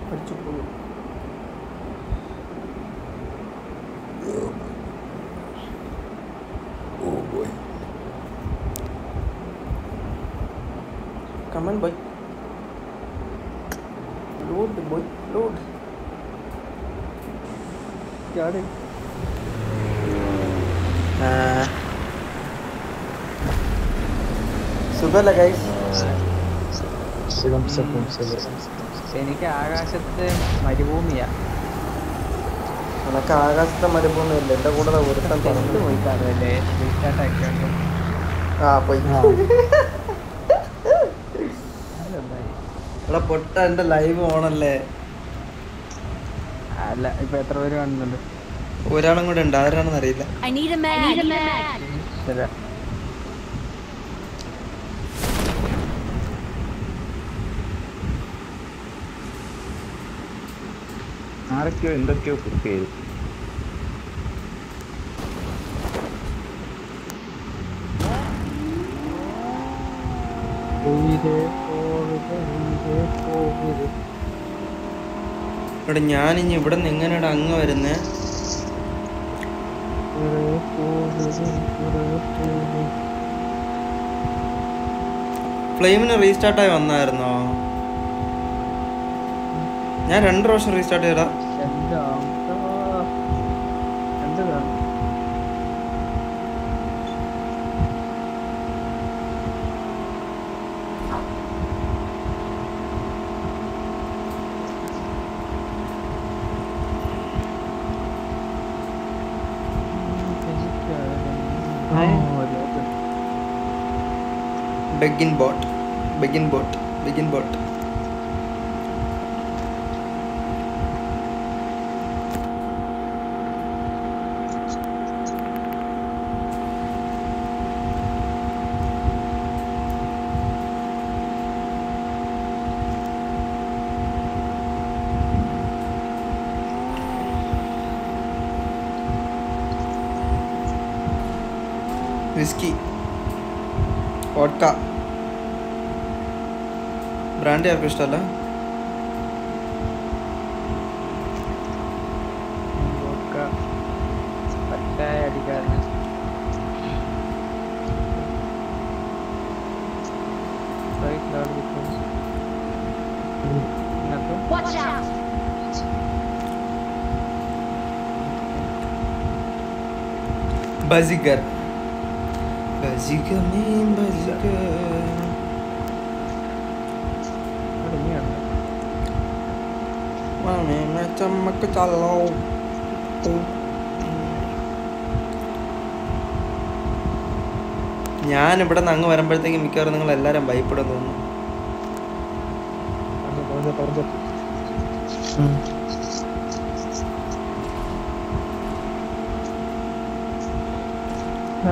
പഠിച്ചു പോകും Oh boy. Come on, boy. Load, boy. Load. ചാടി സുഖല്ല ഗൈസ് സുഖം സുഖം സുഖം എനിക്ക് ആകാശത്തെ മരുഭൂമിയാ. നിനക്ക് ആകാശത്തെ മരുഭൂമിയല്ലേ? എന്റെ കൂടെ ഒരുത്തം പോയി കാണുമല്ലേ ആ പോയി. എടാ പൊട്ട എന്റെ ലൈവ് ഓണല്ലേ? അല്ല ഇപ്പൊ എത്ര പേര് കാണുന്നുണ്ട്? ഒരാളും കൂടെ ഉണ്ട്. ആരാണെന്ന് അറിയില്ല I need a mag. I need a mag. ശരി ആരൊക്കെയോ എന്തൊക്കെയോ പോവുക. ഇവിടെ ഞാനിഞ്ഞി ഇവിടെ നിന്ന് എങ്ങനെയാണ് അങ്ങ് വരുന്നേ. ഫ്ലെയിമിന് റീസ്റ്റാർട്ടായി വന്നായിരുന്നോ ഞാൻ രണ്ട് പ്രാവശ്യം റീസ്റ്റാർട്ട് ചെയ്താ എന്താ എന്താ begin bot begin bot begin bot brand ആർക്കും ഇഷ്ടമല്ല പറ്റായ അടിക്കാരന്. റൈറ്റ് ലോഡ് കിട്ടും ഇതിനകത്ത് Watch out! ബസിഗർ ബസിഗർ മീൻ ബസിഗർ ഇവിടെ ഇനിയുണ്ട് മണി ചമ്മക്ക് ചല്ലോ ഞാൻ ഇവിടെ നിന്ന് അങ്ങ് വരുമ്പോഴത്തേക്ക് മിക്കവാറും നിങ്ങൾ എല്ലാവരും ഭയപ്പെടും തോന്നുന്നു. പറഞ്ഞ പറഞ്ഞ ഇവിടെ feel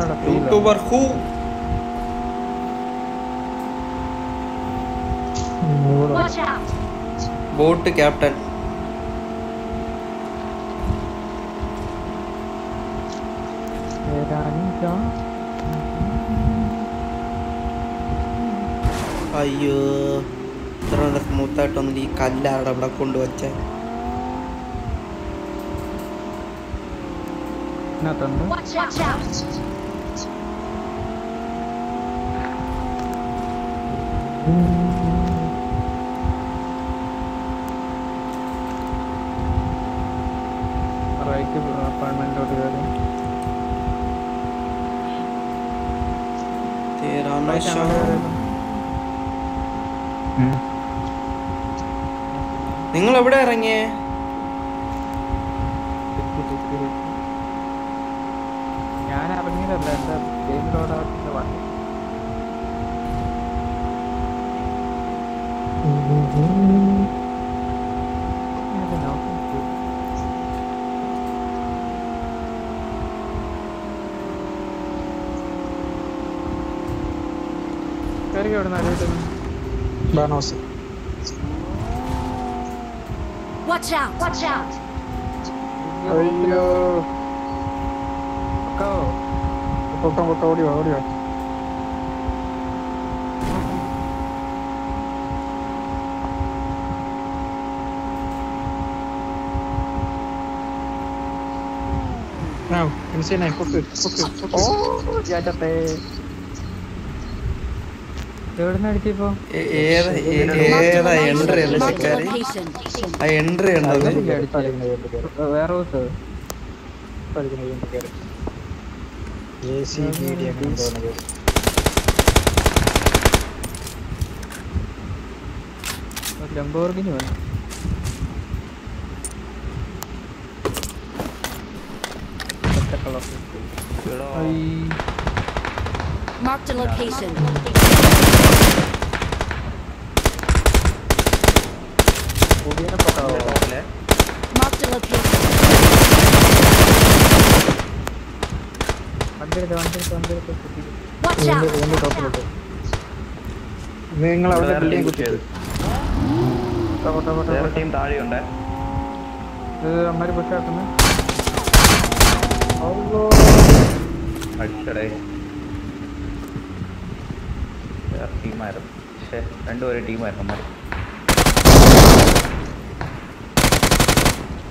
ആണ്. യൂട്യൂബർ ഹൂ ബോട്ട് ക്യാപ്റ്റൻ അയ്യോ ഇത്ര നല്ല സ്മൂത്തായിട്ടൊന്നും ഈ കല്ലാരുടെ അവിടെ കൊണ്ടുവച്ച. ഇതിനകത്തുണ്ട്. Watch out! റൈറ്റ് അപ്പാർട്ട്മെന്റിലോട്ട് കയറി. തേരാ റൈറ്റ് നശ. അങ്ങോട്ട് കയറി നിങ്ങൾ എവിടെ ഇറങ്ങിയേ. ഞാൻ ഇറങ്ങിയതല്ല എന്റെ ഗെയിം വണ്ടി. കയറി എവിടെ നിന്ന് ബാണോസ് Watch out! Watch out! അയ്യോ ഒക്കെ പൊക്കം പൊക്കം ഓടിയോ ഓടിയോ ആ മനസ്സിലായി പൊക്ക് പൊക്ക് പൊക്ക് ചേട്ടത്തെ എവിടുന്ന് അടിച്ചപ്പോ ഏ- ഏതാ ഏ- ഏതാ എൻട്രി അല്ല Marked a ശക്കാരി location. ആ എൻട്രി വേറെ house Lamborghini colour. Marked a location. ടോപ്പിലോട്ട് നിങ്ങൾ അവിടെ ബിൽഡിംഗ് കുത്തിയത് ടീം താഴെയുണ്ട്. അമ്മര് പുഷാക്കുന്നു അടിച്ചടേ. ടീമായിരുന്നു പക്ഷെ രണ്ടുപേരും ടീമായിരുന്നു അമ്മ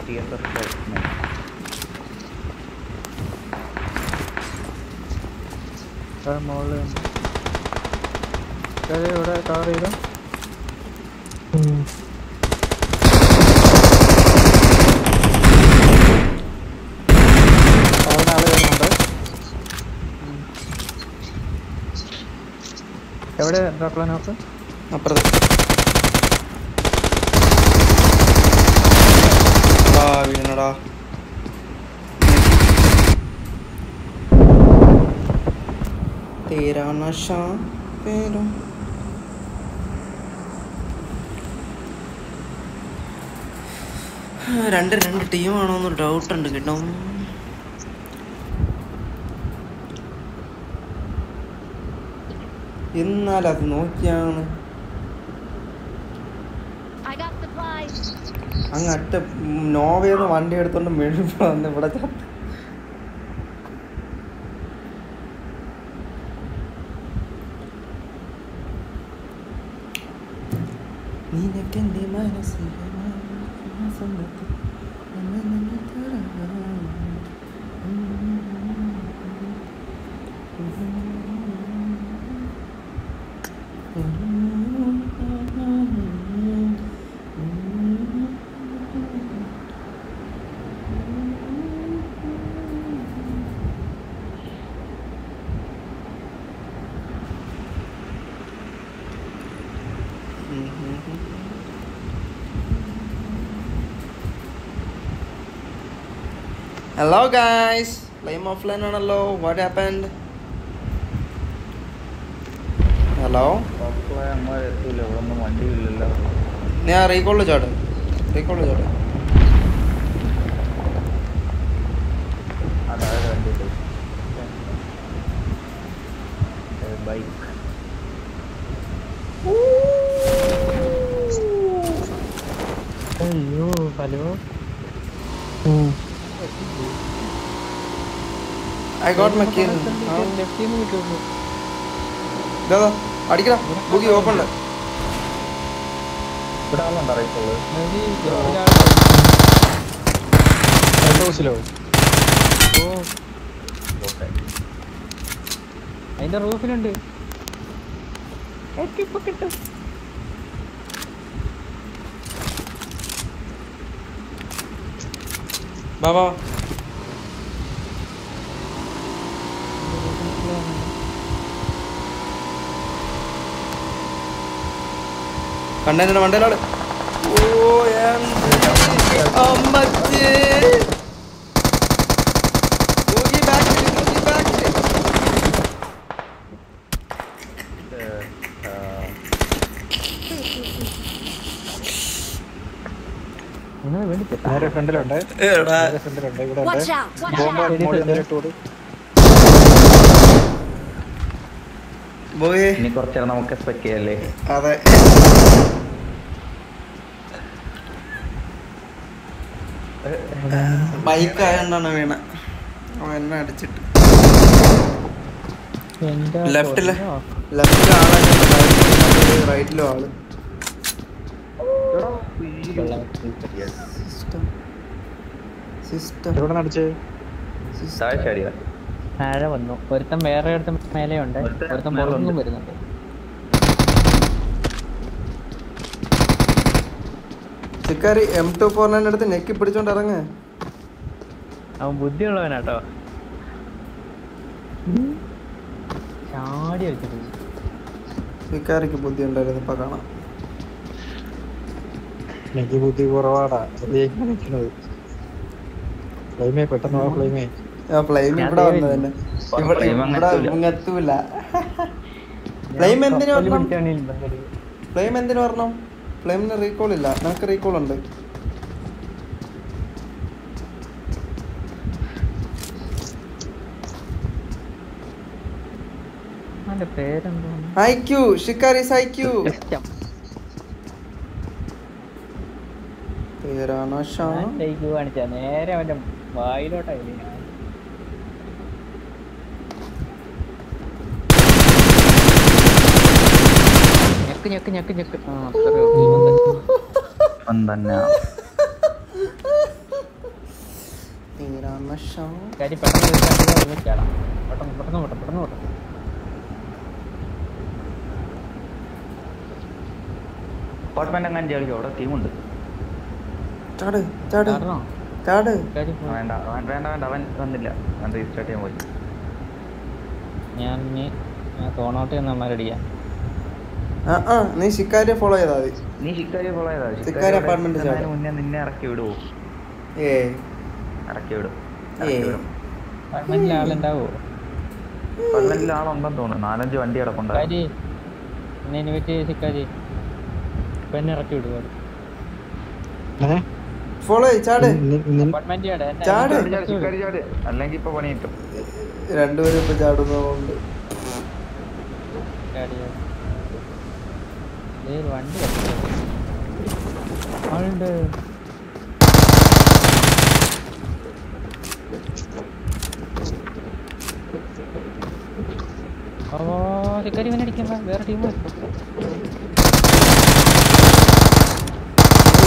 ടി എസ് എഫ് മുകളിൽ ശിക്കാരി ഇവിടെ കവർ ചെയ്തു? എവിടെ ഡോക്ടറെ നോക്ക് അപ്പുറത്ത് ആ വീണടാ തേരാ നശ പേരും രണ്ട് രണ്ട് ടീമാണോ എന്ന് ഡൗട്ട് ഉണ്ട് കേട്ടോ എന്നാൽ അത് നോക്കിയാണ്. അങ്ങ് അറ്റ നോവേന്ന് വണ്ടി എടുത്തോണ്ട് മെഴുപ്പ് വന്ന് ഇവിടെ ചത്ത് entendí. Hello guys flame of line ആണല്ലോ വാട്ട് ഹാപ്പൻഡ് ഹലോ ഞാൻ റീകോളിൽ ചാട്. റീകോളിൽ ചാട്. അതായത് വണ്ടി ബൈക്ക് അയ്യോ hello? I got my kill ഇതാ അടിക്കടാ ബുക്കി ഓപ്പൺ അതിന്റെ റൂഫിലുണ്ട്. ഇപ്പൊ കിട്ടും. വാ വാ കണ്ടതിന്റെ മണ്ടയിലാണ് ഓ എന്ത് അമ്മച്ചേ ബൂഗി ബാക്ക് ബൂഗി വേണ്ടി നേരെ ഫ്രണ്ടിലുണ്ട്. ഫ്രണ്ടിലുണ്ട്. ഇവിടെ ബോംബ് ഇനി കുറച്ചേരം നമുക്ക് എക്സ്പെക്ട് ചെയ്യല്ലേ അതെ. ബൈക്ക് ആയതുകൊണ്ടാണ് വീണ. എന്നെ അടിച്ചിട്ട്. ലെഫ്റ്റിൽ. ലെഫ്റ്റിൽ ആളെ റൈറ്റിലും ആൾ. താഴെ വന്നു. ഒരുത്തം വേറെ ഒരുത്തം മേലെയുണ്ട്. ഒരുത്തം. പുറത്തുനിന്നും വരുന്നുണ്ട്. ചിക്കാരി എം ടു ഫോർ നയൻ എടുത്ത് നെക്കി പിടിച്ചോണ്ട് ഇറങ്ങ്. അവൻ ബുദ്ധിയുള്ളവനാട്ടോ. ചാടി വെച്ചിട്ട് ചിക്കാരിക്ക് ബുദ്ധി ഉണ്ടായിരുന്നു ഇപ്പൊ കാണാം. എനിക്ക് ബുദ്ധി കുറവാടാ. അത് എങ്ങനെ നിൽക്കുന്നത് ഫ്ലൈമേ പെട്ടെന്ന് വാ ഫ്ലൈമേ ആ ഇവിടെ ഇവിടെ ഇവിടെ മുങ്ങത്തൂല ഫ്ലെയിം എന്തിനു വരണം? ഫ്ലെയിമിന് റീകോൾ ഇല്ല. നമുക്ക് റീകോൾ ഉണ്ട്. ഐക്യു ഷിക്കാരിസ് ഐക്യു നേരെ അവന്റെ വായിലോട്ടാ ഇല്ലേ ഞെക്ക് ഞെക്ക് ഞെക്ക് ഞെക്ക് ആ അത്രേ ഉള്ളൂ. അവൻ തന്നെ പേരാണ് ഷാ കാര്യം പെട്ടെന്ന് തീർക്കാണ്ട് ഒന്ന് ചാടാം പെട്ടെന്ന് പെട്ടെന്ന് വിട്ടോ പെട്ടെന്ന് ഞെക്ക് അങ്ങനെ ഞെക്ക് അവിടെ ടീമുണ്ട് ചാട് ചാട്? ചാട്. വേണ്ട വേണ്ട വേണ്ട അവൻ വന്നില്ല. അവൻ റീസ്റ്റാർട്ട് ചെയ്യാൻ പോയി. ഞാൻ ഇനി തോണോട്ട് ചെന്നമാരടിക്കാം ആ ആ നീ ശിക്കാരിയെ ഫോളോ ചെയ്താൽ മതി. നീ ശിക്കാരിയെ ഫോളോ ചെയ്താ ശിക്കാരി അപ്പാർട്ട്മെന്റ്. മുന്നേ നിന്നെ ഇറക്കി വിടുവോ? ഏ. ഇറക്കി വിടും. അപ്പാർട്ട്മെന്റിൽ ആളുണ്ടാവോ? അപ്പാർട്ട്മെന്റിൽ ആളുണ്ടെന്ന് തോന്നുന്നു. നാലഞ്ച് വണ്ടി കിടപ്പുണ്ടാവും ശിക്കാരി എന്നെ ഇൻവൈറ്റ് ശിക്കാരി ഇപ്പൊ എന്നെ ഇറക്കി വിടുവോ? ഫോളോ ചെയ് ചാട്. ചാട് അല്ലെങ്കിൽ ഇപ്പൊ പണി കിട്ടും രണ്ടുപേരും ഇപ്പൊ ചാടുന്നതുകൊണ്ട്. വണ്ടി. ആളുണ്ട്. ഓ ശിക്കാരി ഇവനെ അടിക്കണ്ട വേറെ ടീം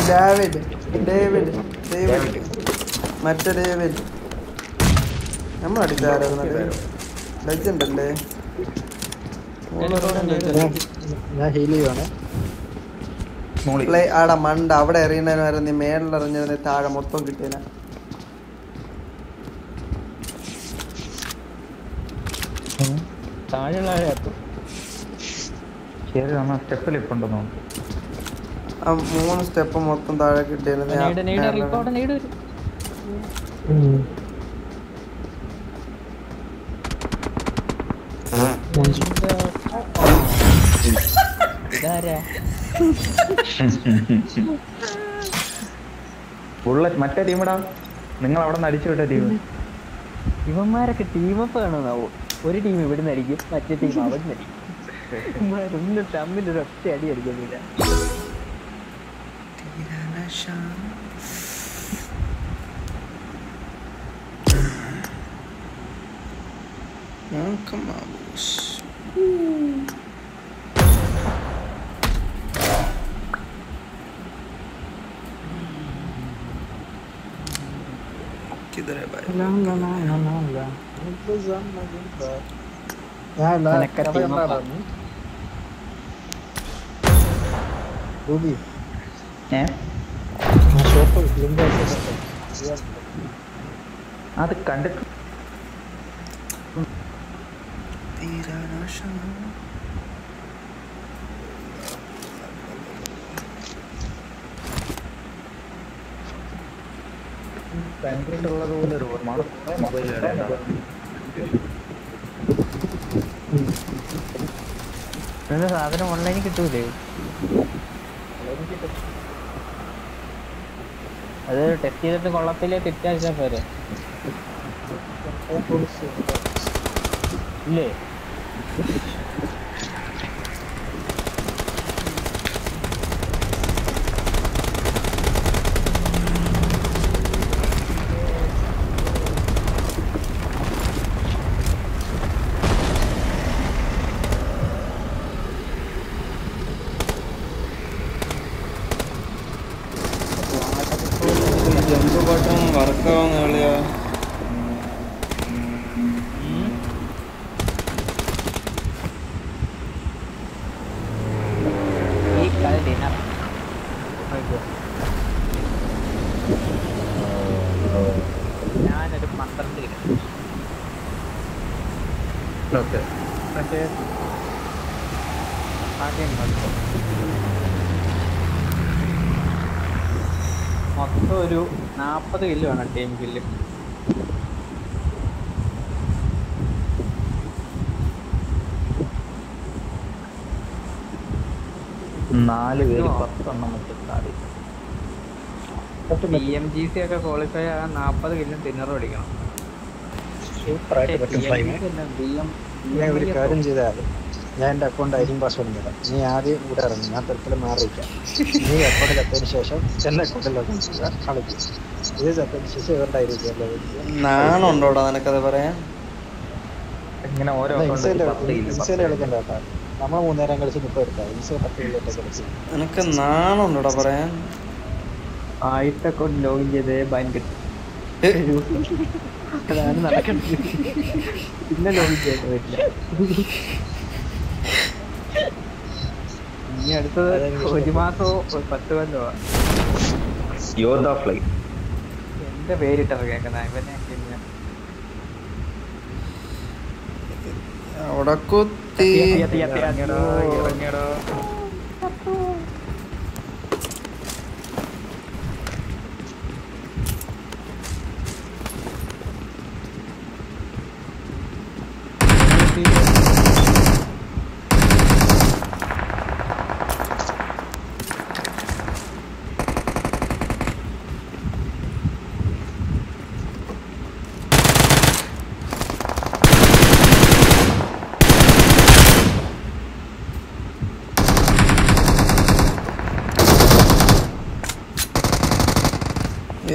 ഡേവിഡ് ഡേവിഡ് ഡേവിഡ്. മറ്റേ ഡേവിഡ്. നമ്മൾ അടിച്ചായിരുന്നു ലെജൻഡ് അല്ലേ? ഞാൻ ഹീൽ ചെയ്യുവാണ്. പ്ലേ ആടാ മണ്ട. അവിടെ എറിയുന്നതിന് വരെ നീ മേളിൽ എറിഞ്ഞതിന് താഴെ മൊത്തം കിട്ടിയന. ആ മൂന്ന് സ്റ്റെപ്പ് മൊത്തം താഴെ കിട്ടിയത് ഇതാരാ? ബുള്ളറ്റ് മറ്റേ ടീമിടാ നിങ്ങൾ അവിടെ നിന്ന് അടിച്ചു വിട്ട ടീം ഇവന്മാരൊക്കെ ടീമപ്പ് കാണുന്നാവോ ഒരു ടീം ഇവിടെ നിന്ന് അടിക്കും മറ്റേ ടീം അവിടെ അടിക്കും. ഇവന്മാരൊന്നും തമ്മിൽ ഒരു ഒറ്റ അടി അടിക്കുന്നില്ല Mm, come on, किधर है भाई लंगा ना ना ना ना यार ला कभी हम ना रूबी हैं हाँ शॉप पर लंगा से हाँ तो कंडक्ट तेरा नाशा കണ്ടിട്ടുള്ളത് പോലെ ഒരു ഓർമ്മ മൊബൈൽ ഇന്നത്തെ സാധനം ഓൺലൈനിൽ കിട്ടൂലേ? അത് ടെസ്റ്റ് ചെയ്തിട്ട് കൊള്ളത്തില്ലേ? തിരിച്ചയച്ചാൽ പോരെ. ഇല്ലേ ജമ്പ് ബട്ടൺ വർക്കാവുന്ന കളിയാ ഈ കളി ഡിന്നർ ഞാനൊരു പന്ത്രണ്ട് കിലോ ഓക്കെ പക്ഷേ ആദ്യം മടുത്തു. മൊത്തം ഒരു നാൽപ്പത് കില്ല് വേണം ടീം കില്ല് നാല് പേര് പത്തെണ്ണം മുട്ടി പി എം ജി സി ഒക്കെ ക്വാളിഫൈ ആകാൻ നാൽപ്പത് കില്ല് തിന്നറും അടിക്കണം ഞാൻ ഒരു കാര്യം ചെയ്താൽ ഞാൻ എന്റെ അക്കൗണ്ട് ഐഡിയും പാസ്വേഡും തരാം. നീ ആദ്യം ഇവിടെ ഇറങ്ങി. ഞാൻ തിരക്കിൽ മാറിയിക്കാം നീ അക്കൗണ്ടിൽ എത്തിയതിനു ശേഷം എന്റെ അക്കൗണ്ടിൽ ലോഗിൻ ചെയ്യുക. കളിക്കും. ലോഗിൻ നാണുണ്ടോടാ നിനക്കത് പറയാൻ? ഇങ്ങനെ ഓരോ കേട്ടോ. നിനക്ക് നാണുണ്ടോടാ പറയാൻ? അക്കൗണ്ട് ലോഗിൻ ചെയ്തേ ബാൻ പിന്നെ ലോഗിൻ ഇനി അടുത്തത് ഒരു മാസമോ ഒരു പത്ത് കൊല്ലമോ യോദ്ധ ഫ്ലൈ എന്റെ പേരിട്ടത് കേൾക്കുന്ന ഇവനെ അവിടെ കുത്തി. ഇറങ്ങിയടാ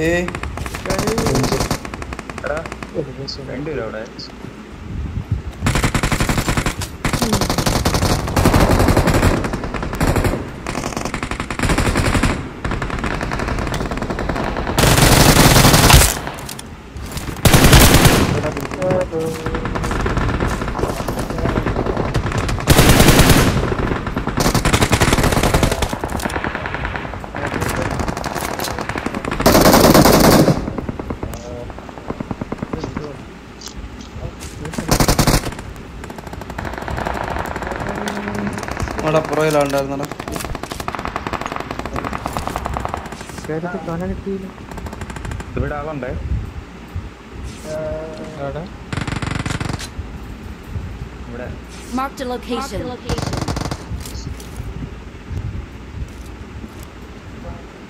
ഏയ് എടാ രണ്ടുപേരും അവിടെ കൊല കിട്ടിയില്ല. ഇവിടെ ആളുണ്ടേ. ഇവിടെ. Marked a location.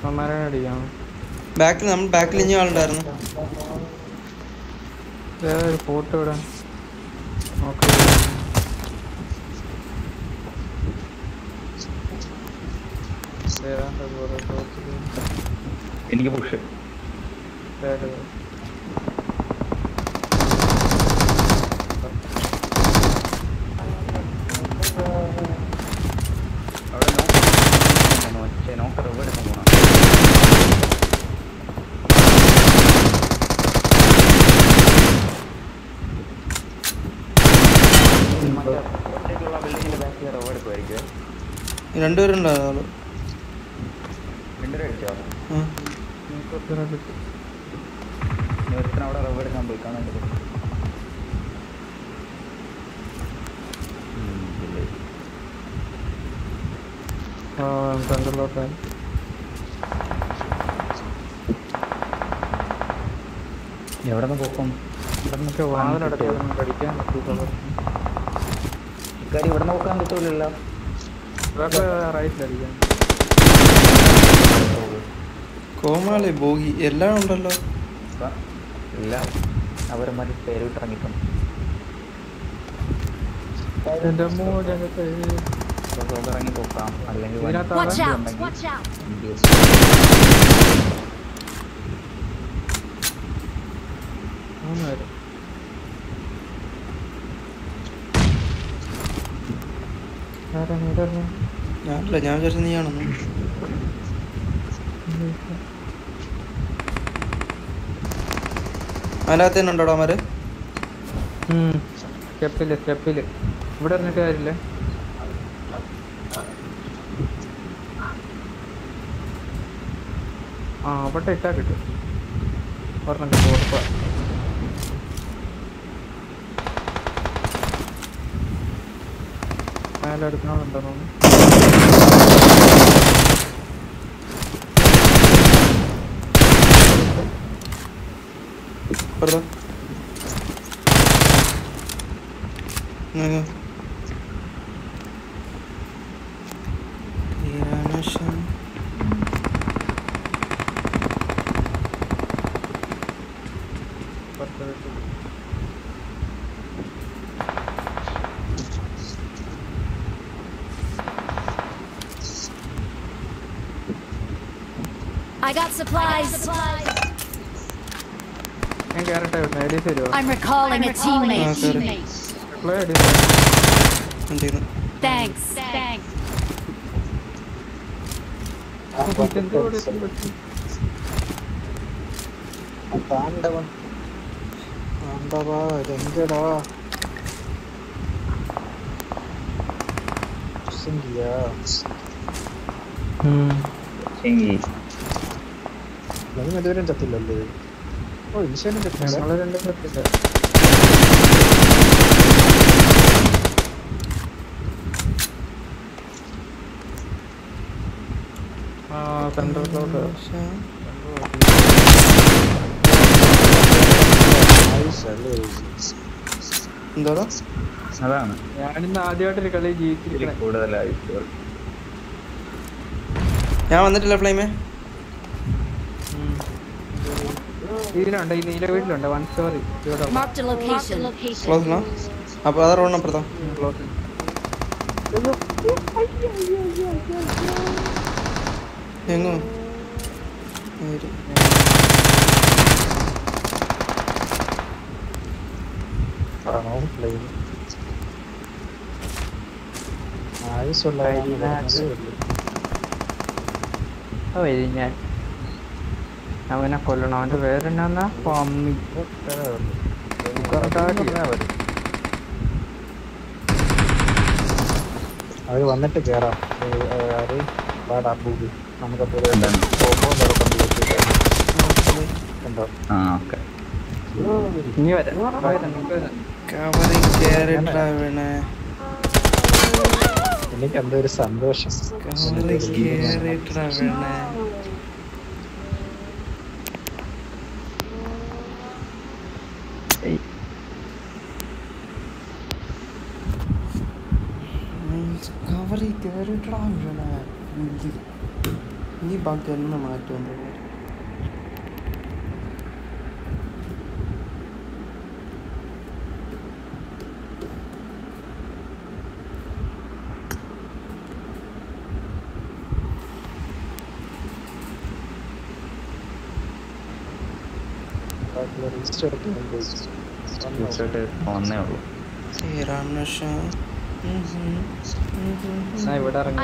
അമ്മമാരാണ് ബാക്കിൽ നമ്മൾ ബാക്കിൽ ഇനി ആളുണ്ടായിരുന്നു. ഒരു ഫോട്ടോ ഇടാൻ ഓക്കെ എനിക്ക് പുഷ് അവിടെ നോക്ക് നോക്കർ ഇവിടെ പോകണം ഒറ്റയ്ക്കുള്ള ബിൽഡിങ്ങിന്റെ ബാക്ക് റോഡ് പുഷ് രണ്ടുപേരുണ്ടായിരുന്നു ആൾ രണ്ടുപേരും അടിച്ചോ ആ. ഇനി ഒരുത്തൻ അവിടെ റബ്ബർ എടുക്കാൻ പോയി കാണാൻ ആ സെന്ററിലോട്ട് എവിടെ നിന്ന് പോക്കും ഇവിടെ നോക്കാൻ കോമാളി ബോഗി എല്ലാം ഉണ്ടല്ലോ. എല്ലാം ഇല്ല. അവരന്മാര് പേര് വിട്ടിറങ്ങിയിട്ടുണ്ട് എന്റെ അമ്മോ ഞങ്ങൾക്ക് അപ്പോൾ ഇറങ്ങി പോക്കാം അല്ലെങ്കിൽ ഇതിനകത്ത് Watch ആളെ out! Watch out! മൂന്ന് പേര് ആരാണ് ഇതറിഞ്ഞു ഞാനല്ല ഞാൻ വിചാരിച്ച നീയാണെന്ന്. അതിനകത്ത് തന്നെ ഉണ്ടോടാ അവന്മാര്? സ്റ്റെപ്പിൽ സ്റ്റെപ്പിൽ. ഇവിടെ ഇറങ്ങിട്ട് കാര്യമില്ല. ആ അവിടെ ഇട്ടാ കിട്ടും. ഒരെണ്ണം കിട്ടും ഉറപ്പാ. മേലെ എടുക്കണമുണ്ടോ തോന്നുന്നു? perdón. No, no. I got supplies. I got supplies. ഞാൻ കയറട്ടെ ഐഡീസ് തരുമോ I'm recalling a teammate. Reply ചെയ്യുന്നു. Thanks. Thanks. താണ്ടവൻ താണ്ടവാ ഇതെങ്കടാ സിംഗിയാ. അതും ഇതുവരെയും ചത്തില്ലല്ലേ? ഓ ഇൻഷാനും ഞങ്ങൾ രണ്ടും. ആ സെൻട്രലിലോട്ട് ആയിഷല്ലേ എന്തോടാ? അതാണ്. ഞാനിന്ന് ആദ്യമായിട്ടൊരു കളി ജീവിച്ചിരിക്കണേ കൂടുതലായി ഞാൻ വന്നിട്ടില്ല ഫ്ലൈമേ ഇതിലുണ്ട് ഈ നീല വീട്ടിലുണ്ട് വൺ സ്റ്റോറി ക്ലോസ് അപ്പോൾ അതാ റോഡ് അപ്പുറത്താ. ക്ലോസ് എങ്ങോ? വരും ഞാൻ. അവനെ കൊല്ലണം. അവന്റെ പേരെന്നാ പമ്മി. അവർ വന്നിട്ട് കേറാം. പാടാ ഭൂമി നമുക്കപ്പോൾ എന്താണ്? കണ്ടോ ആ ഓക്കെ ഇനി വരാം പോയതാ, നമുക്ക് വരാം. കവറിൽ കേറിട്ടാ വീണേ എനിക്ക് എന്തോ ഒരു സന്തോഷം കവറിൽ കേറിട്ടാ വീണേ കവറിൽ കേറിട്ടാ വീണേ ഇത്. ഈ ബാക്കി എന്ന് മാറ്റും രജിസ്റ്റർ തീർച്ചയായിട്ട് വന്നേ ഉള്ളൂ ശ്രീറാം നഷ ഞാൻ ഇവിടെ ഇറങ്ങി.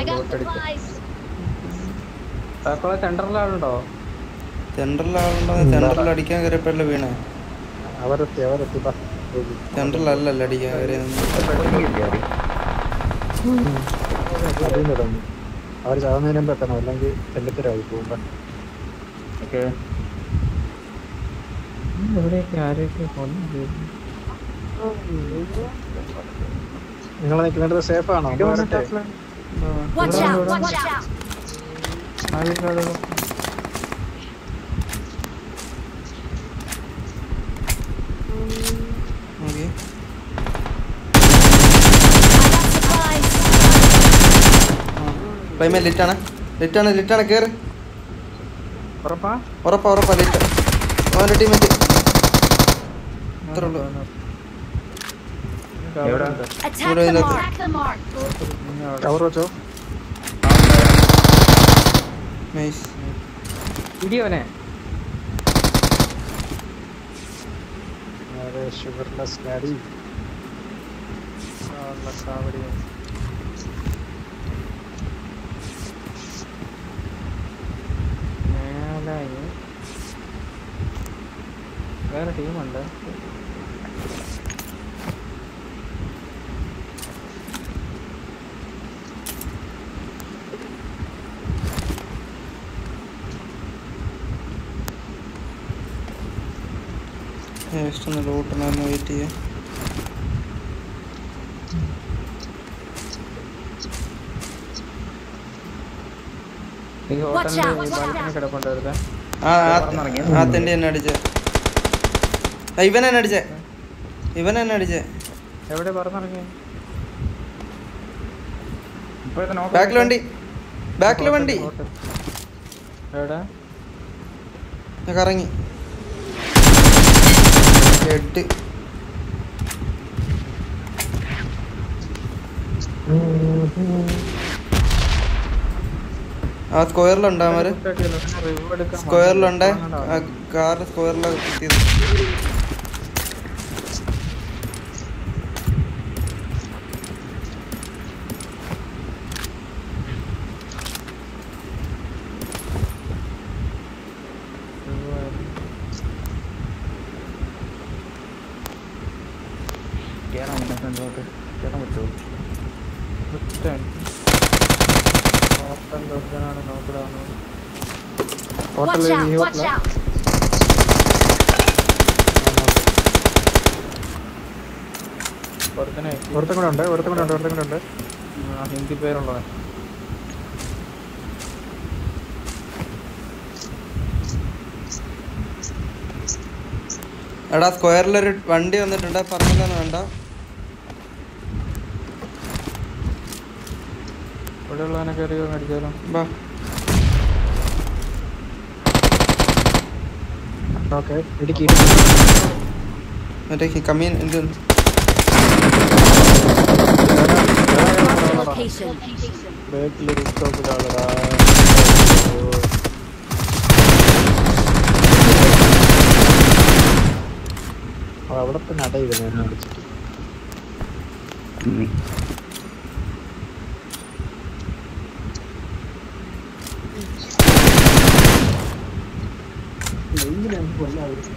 താക്കോളെ സെന്ററിലാളുണ്ടോ സെൻട്രൽ ആളുണ്ടോ? സെൻട്രൽ അടിക്കാൻ കയറിയപ്പോഴല്ലേ വീണേ. അവരെത്തി അവരെത്തി. സെൻട്രൽ അല്ലല്ലോ അടിക്കാൻ കയറിയത് അവർ ചാവുന്നതിനും പെട്ടെന്ന് അല്ലെങ്കിൽ തെല്ലത്തരായി പോകുമ്പോ. ഓക്കെ. എവിടെയൊക്കെ ആരെയൊക്കെ കൊന്നു നിങ്ങൾ നിൽക്കുന്നിടത്ത് സേഫ് ആണോ? ലിറ്റാണ് ലിറ്റാണ് ലിറ്റാണ് കേറ്. ഉറപ്പാ? ഉറപ്പാ ഉറപ്പാ ലിറ്റ് അവന്റെ ടീമേറ്റ് അത്രേ ഉള്ളൂ. എവിടെ Attack ഇവിടെ the ഇതിനകത്ത്. mark. Attack the mark. Cover വെച്ചോ നൈസ് ഇടിയവനെ ഷുഗർലെസ് ഡാഡി മേലായി വേറെ ടീമുണ്ട് ജസ്റ്റ് ഒന്ന് ലൂട്ടണമെന്ന് വെയിറ്റ് ചെയ്യാം. ഈ ഹോട്ടലിൽ കിടപ്പുണ്ട് വെറുതെ അടിച്ചേ. ഇവൻ അടിച്ചേ. ഇവൻ എന്നെ അടിച്ചേ. എവിടെ പറഞ്ഞിറങ്ങി? ബാക്കിൽ വണ്ടി. ബാക്കിൽ വണ്ടി. എവിടെ? ഞാൻ കറങ്ങി. എട്ട് ആ സ്ക്വയറിലുണ്ടാ അവർ സ്ക്വയറിലുണ്ടേ? കാർ സ്ക്വയറിലാണ് കുത്തിയത് കയറാൻ സെന്ററിലോട്ട് കയറാൻ പറ്റുമോ ഒറ്റ ഹോട്ടലിൽ ഒരുത്തനാണ് നോക്കിടാവുന്നത് Watch out! Watch out! ഒരുത്തനെ ഒരുത്തം കൂടെ ഉണ്ട് ഒരുത്തം കൂടെ ഉണ്ട് ഒരുത്തം കൂടെ ഉണ്ട്. ആ, ഹിന്ദി പേരുള്ളവൻ. എടാ സ്ക്വയറിലൊരു വണ്ടി വന്നിട്ടുണ്ട് പറഞ്ഞില്ലെന്ന് വേണ്ട. ഇവിടെ ഉള്ളതിനൊക്കെ കയറി ഒന്ന് അടിച്ചാലോ ബാ ഓക്കെ ഇടുക്കി മറ്റേ കമ്മീൻ എന്ത്. ബാക്കിൽ റിസ്റ്റോപ്പിലാളടാ അവിടെ തന്നെ അടയിരുന്നു എന്നെ അടിച്ചിട്ട്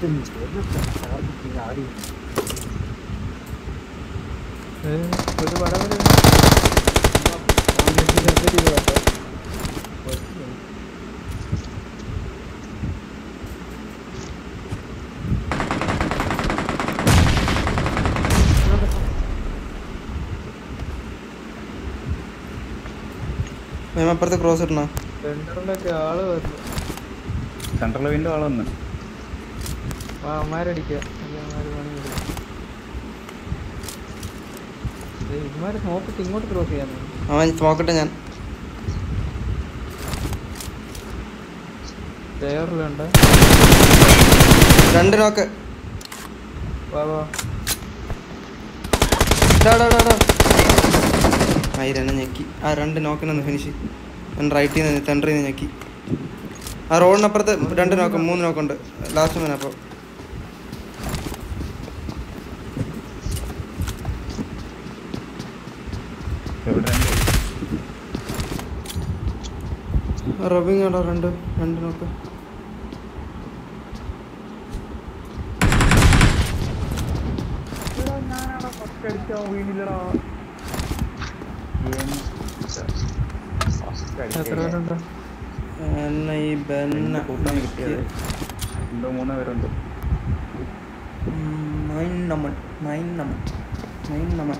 ഉം. ഒരു പടം മേമ അപ്പുറത്ത് ക്രോസ് ഇടണോ സെന്ററിലൊക്കെ ആൾ വന്നു സെൻട്രൽ വിൻഡോ ആൾ വന്ന് നോക്കിട്ട് ഇങ്ങോട്ട് ക്രോസ് ചെയ്യാൻ അവൻ നോക്കട്ടെ ഞാൻ. രണ്ട് നോക്ക് വാ വാ. ഞെക്കി. ആ രണ്ട് നോക്കിനൊന്ന് ഫിനിഷ് ഞാൻ റൈറ്റിൽ നിന്ന് തെണ്ടറിൽ നിന്ന് ഞെക്കി. ആ റോഡിനപ്പുറത്ത് രണ്ട് നോക്ക് മൂന്ന് നോക്കുണ്ട് ലാസ്റ്റ് മീൻ അപ്പോൾ എവിടെ ഉണ്ട് റബിങ് ആടാ രണ്ട് രണ്ട് നോക്ക് എത്ര പേരുണ്ട് എന്നെ ഈ ബെന്ന ആടാ രണ്ട് രണ്ടിനൊക്കെ മൂന്നോ പേരുണ്ട്. Nine Naman nine Naman nine Naman.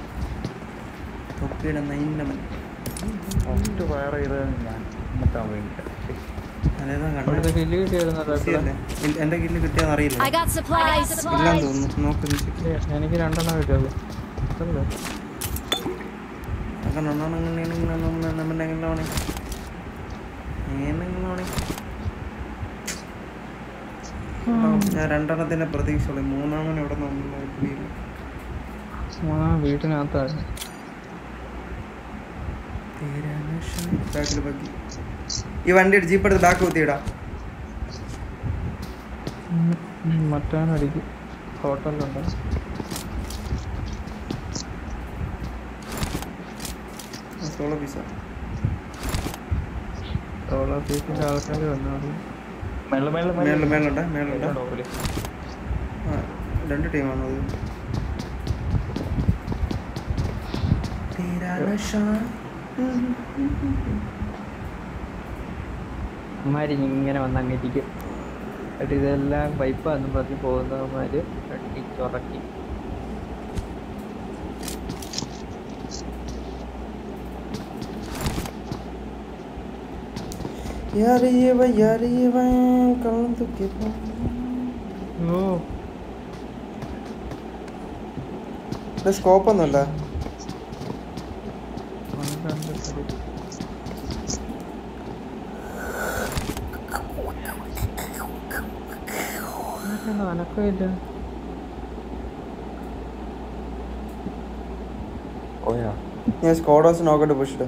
തൊപ്പിയുടെ നൈൻ നമൻ. ഫസ്റ്റ് ഫയർ ചെയ്തത് ഞാൻ. എന്നിട്ടാൻ വേണ്ടിട്ട് എന്റെ കില്ല് കിട്ടിയാന്ന് അറിയില്ല. ഇല്ലാന്ന് തോന്നുന്നു നോക്കുന്നു എനിക്ക് രണ്ടെണ്ണം കിട്ടിയത് ഞാൻ രണ്ടെണ്ണത്തിന്റെ പ്രതീക്ഷയുള്ളൂ മൂന്നാമൻ ഇവിടെ മൂന്നാം വീട്ടിനകത്താണ് ബാക്കിൽ ഈ വണ്ടി ജീപ്പ് എടുത്ത് ബാക്ക് കുത്തിയിടാ. മറ്റാനടിക്കും ഹോട്ടലിലുണ്ട് സോളോ പീസ സോളോ പീസിന്റെ ആൾക്കാർ വന്നു മെല്ലെ മെല്ലെ മേളിൽ മേളുണ്ട് ആ രണ്ട് ടീമാണോ അത്. അമ്മമാര് ഇങ്ങനെ വന്ന് അങ്ങിരിക്കും എന്നിട്ട് ഇതെല്ലാം പൈപ്പാന്ന് പറഞ്ഞ് പോകുന്നവന്മാര് അടിച്ചുറക്കി യാരിയവ യാരിയവ കള്ളം തുക്കി ഓ. സ്കോപ്പ് അനക്കമില്ല പോയാ ഞാൻ സ്കോഡോസ് നോക്കട്ടെ പുഷിട്ട്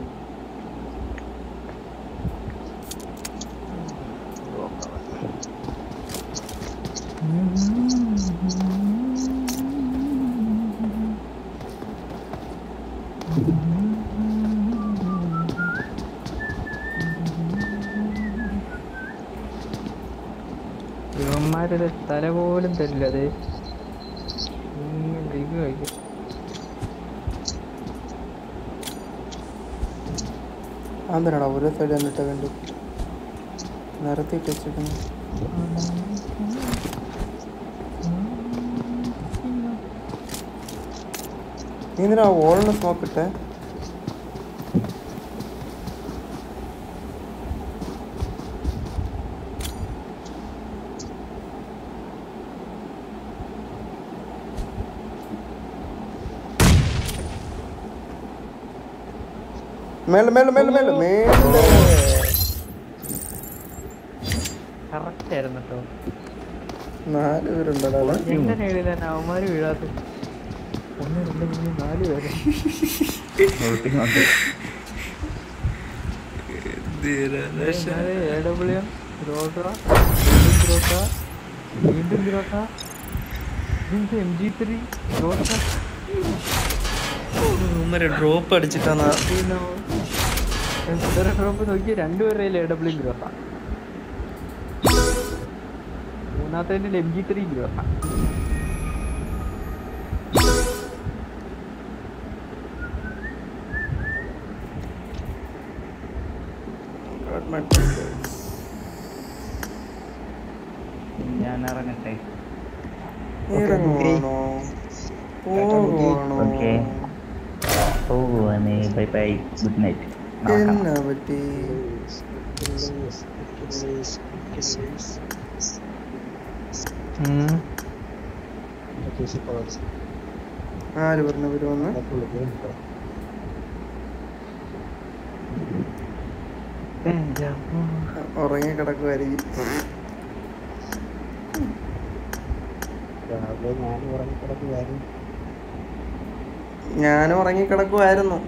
പോലും തരില്ല അത് ഇത് കഴിക്കും ഓരോ സൈഡ് എന്നിട്ട് കണ്ടു. നിരത്തി വെച്ചിട്ടുണ്ട് നീ എന്തിനാ ഓളിന് സ്മോക്ക് ഇട്ടേ? മേലെ മേലെ മേലെ മേലെ മേലെ കറക്റ്റ് ആയിരുന്നു കേട്ടോ നാല് തന്നെ അവന്മാര് വീഴാത്ത. ഒന്ന് രണ്ട് മൂന്ന് നാല് പേര്. എ ഡബ്ല്യു ഗ്രോട്ട വീണ്ടും ഗ്രോട്ട വീണ്ടും ഗ്രോട്ട വീണ്ടും എം ജി ത്രീ ഗ്രോട്ട ഡ്രോപ്പ് അടിച്ചിട്ടാണ് എത്ര ഡ്രോപ്പ് നോക്കി രണ്ടുപേരുടെ എ ഡബ്ല്യു ഗ്രോട്ട മൂന്നാമത്തെ എം ജി ത്രീ ഗ്രോട്ട ഞാൻ ഇറങ്ങട്ടെ പോകണോ okay. Bye bye. Good night. എന്നാ പറ്റി ആര് പറഞ്ഞു വരുമെന്ന് ഉറങ്ങി കിടക്കുമായിരിക്കും രാവിലെ ഞാൻ ഉറങ്ങിക്കിടക്കുമായിരുന്നു ഞാനും ഉറങ്ങി കിടക്കുമായിരുന്നു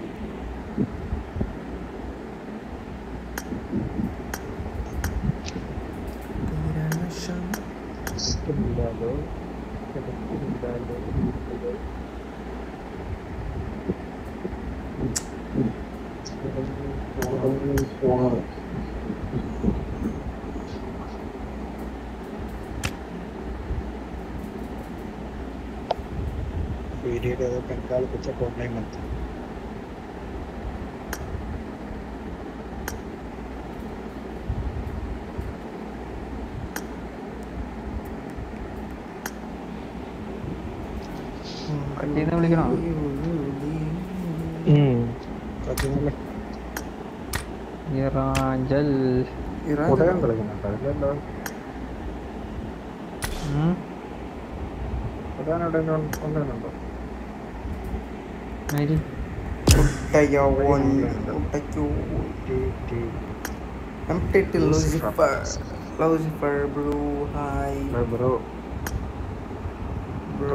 വീഡിയോയുടെ അത് ബംഗാൾ പിച്ച ഓൺലൈൻ മതി. കട്ടീന്ന് വിളിക്കണോ? ഉടകം കളിക്കുന്നുണ്ടോ. ഇല്ലല്ലോ ഉം. ഉടകാൻ എവിടെയെങ്കിലും കൊണ്ടുവരുന്നുണ്ടോ ബ്രോ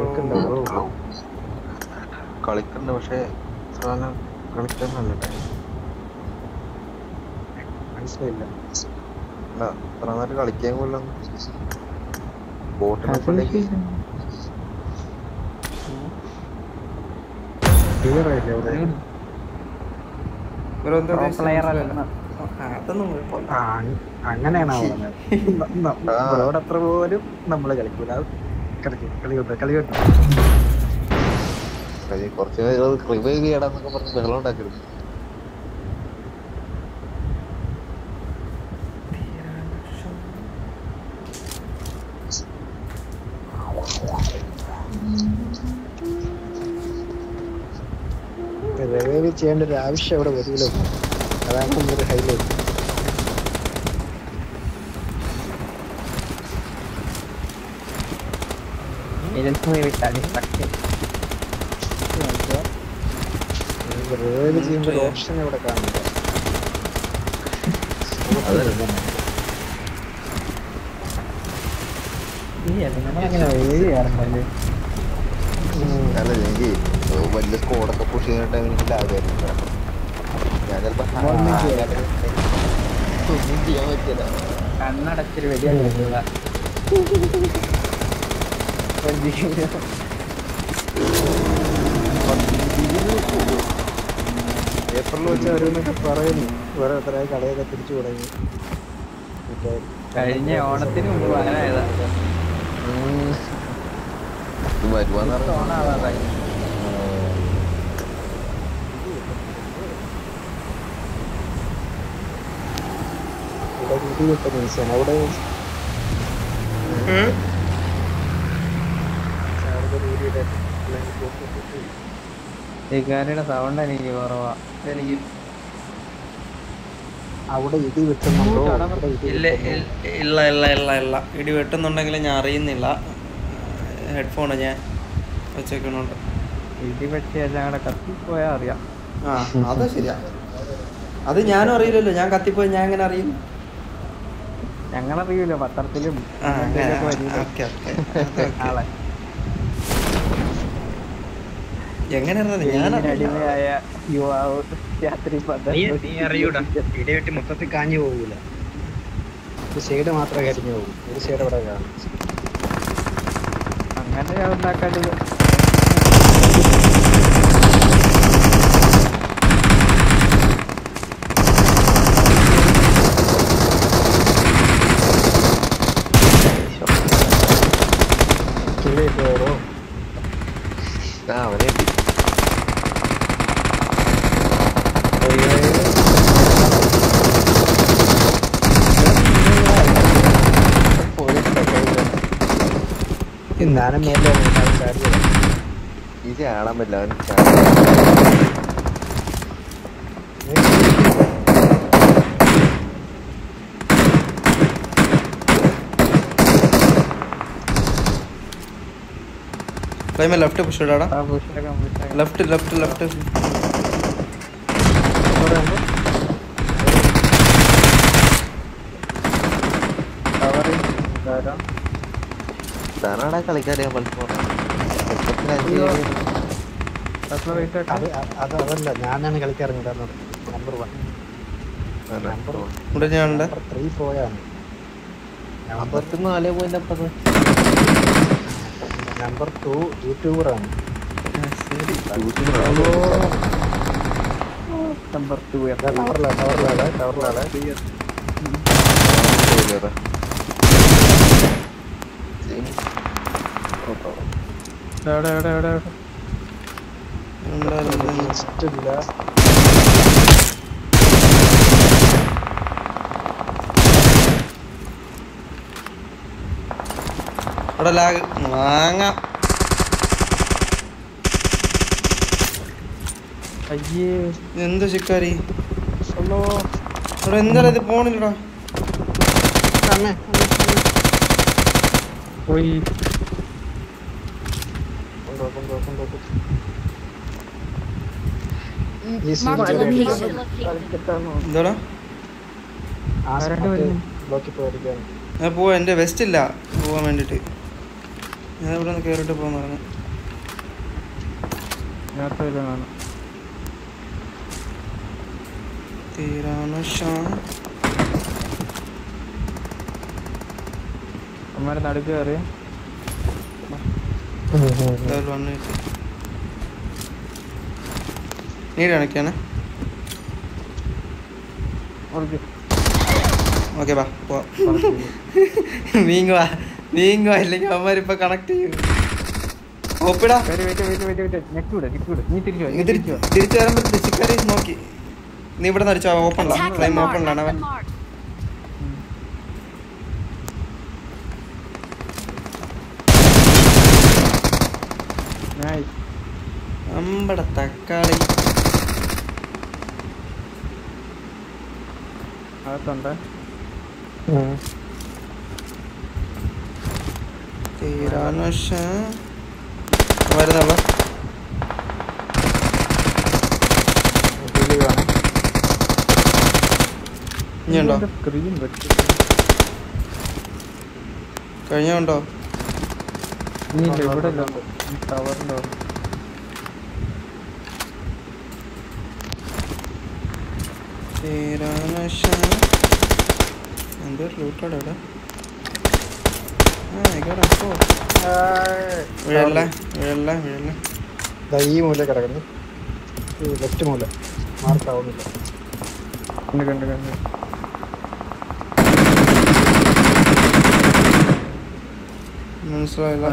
പക്ഷേ കളിക്കാൻ നല്ല മനസ്സിലായില്ല അല്ല ഇത്ര നേരം കളിക്കാൻ കൊല്ലം ബോട്ടിനെ അങ്- അങ്ങനെയാണോ പറഞ്ഞത്. നമ്മളോട് അത്ര പോലും നമ്മൾ കളിക്കൂല. കളിക്കും കളി കൊണ്ടോ കളി കൊണ്ടോ കളി കുറച്ച് നേരം റിവൈവ് ചെയ്യണമെന്നൊക്കെ പറഞ്ഞ് ബഹളം ഉണ്ടാക്കരുത് ചെയ്യേണ്ട ഒരു ആവശ്യം അവിടെ വരില്ല അതാണ് നമ്മുടെ ഹൈലൈറ്റ് ചെയ്യുമ്പോൾ ഓപ്ഷൻ ഇവിടെ കാണില്ല അല്ല എനിക്ക് വലിയ സ്കോഡൊക്കെ പുഷ് ചെയ്യുന്ന ടൈമിൽ ലാഗായിരുന്നു ഞാൻ ചിലപ്പോ ഒന്നും ചെയ്യാൻ പറ്റില്ല. കണ്ണടച്ചൊരു വലിയ കളിക്കുക ഏപ്രിൽ വെച്ച് അവരെന്നൊക്കെ പറയുന്നു. വേറെ എത്ര കടയൊക്കെ തിരിച്ചു തുടങ്ങി. കഴിഞ്ഞ ഓണത്തിന് മുമ്പ് വരായതാ വരുവാന്ന് പറഞ്ഞു ഓണാവാതായി ഇടി വിട്ട മീൻസാണ് അവിടെ ശിക്കാരിയുടെ സൗണ്ട് എനിക്ക് കുറവാ. എനിക്ക് അവിടെ ഇടി വെട്ടുന്നുണ്ടോ? അവിടെ ഇടി ഇല്ല ഇല്ല- ഇല്ല ഇല്ല ഇല്ല ഇല്ല. ഇടി വെട്ടുന്നുണ്ടെങ്കിൽ ഞാൻ അറിയുന്നില്ല. ഹെഡ്ഫോണ് ഞാൻ വെച്ചേക്കണുണ്ട്. ഇടി വെട്ടി എല്ലാം കൂടെ കത്തിപ്പോയാ അറിയാം. ആ അത് ശരിയാ. അത് ഞാനും അറിയില്ലല്ലോ. ഞാൻ കത്തിപ്പോയി ഞാൻ എങ്ങനെ അറിയും? ഞങ്ങളറിയൂല പത്രത്തിലും ആളെ. ഞാൻ അടിമയായ യുവാവ് രാത്രി നീ അറിയൂടാ. ഇടിവെട്ടി മൊത്തത്തിൽ കാഞ്ഞു പോകൂല. ഒരു സൈഡ് മാത്രമേ കരിഞ്ഞു പോകും. ഒരു സൈഡ് അവിടെ കാണും. അങ്ങനെ കിളി കയറോ ആ അവനെ. ഞാനും മേലെ ചാടാൻ പറ്റില്ല അവൻ ക്ലൈമ ലെഫ്റ്റ് പുഷ് ഇടാടാ. ലെഫ്റ്റ് ലെഫ്റ്റ് ലെഫ്റ്റ് അത് അത് അതല്ല ഞാനാണ് കളിക്കാറുണ്ട് നമ്പർ വൺ നമ്പർ ത്രീ പോയാണ്. നമ്പർ നാല് പോയിന്റ് അപ്പത് നമ്പർ ടു യൂട്യൂബറാണ് നമ്പർ ടു ടവറിലാണ് ടവറിലാണ് ടവറിലാണ് എവിടെ എവിടെ എവിടെ എവിടെ ഉണ്ടായിരുന്നു. ഇവിടെ ലാഗ് മാങ്ങ. അയ്യേ. എന്ത് ശിക്കാരി? ഇവിടെ എന്താ ഇത്? പോണില്ലടാ. പോയി. കൊണ്ടോ കൊണ്ടോ പോവാ എന്റെ വെസ്റ്റ് ഇല്ല. പോവാൻ വേണ്ടിട്ട് ഇവിടെ നിന്ന് കയറിട്ട് പോകാൻ പറഞ്ഞു. നേരത്തെ വരുന്നതാണ് തീരാനുഷാ അമ്മമാരെ നടുക്ക് കയറി. നീട് കണക്കാണ് ഓക്കെ. വാ പോവാം. നീങ്ങ വാ. നീങ്ങ അല്ലെങ്കിൽ അവന്മാരിപ്പോ കണക്ട് ചെയ്യും. ഓപ്പിടാ wait wait wait wait wait net വിട് നീ തിരിച്ചു വരുമ്പോ ചിക്കറി നോക്കി. നീ ഇവിടെ നിന്ന് അടിച്ചോ ഓപ്പണിലാണ് ക്ലൈം ഓപ്പണിലാണ് അവൻ. അമ്പട തക്കാളി. അകത്തുണ്ട്. തീരാനുഷ വരുന്നുള്ള. ഇനിയുണ്ടോ? കഴിഞ്ഞുണ്ടോ? നീ ഇല്ല ഇവിടെ ഇല്ല. ടവറിന്റെ തീരാനുഷ എന്തോ ലൂട്ടാടെ ഇവിടെ ആ ആയിക്കോട്ടെ പോ വീഴല്ല വീഴല്ല വീഴല്ല ദാ ഈ മൂല കിടക്കുന്നു. ലെഫ്റ്റ് മൂല. മാർക്കാവുന്നില്ല കണ്ട് കണ്ട് കണ്ട്. മനസ്സിലായില്ല.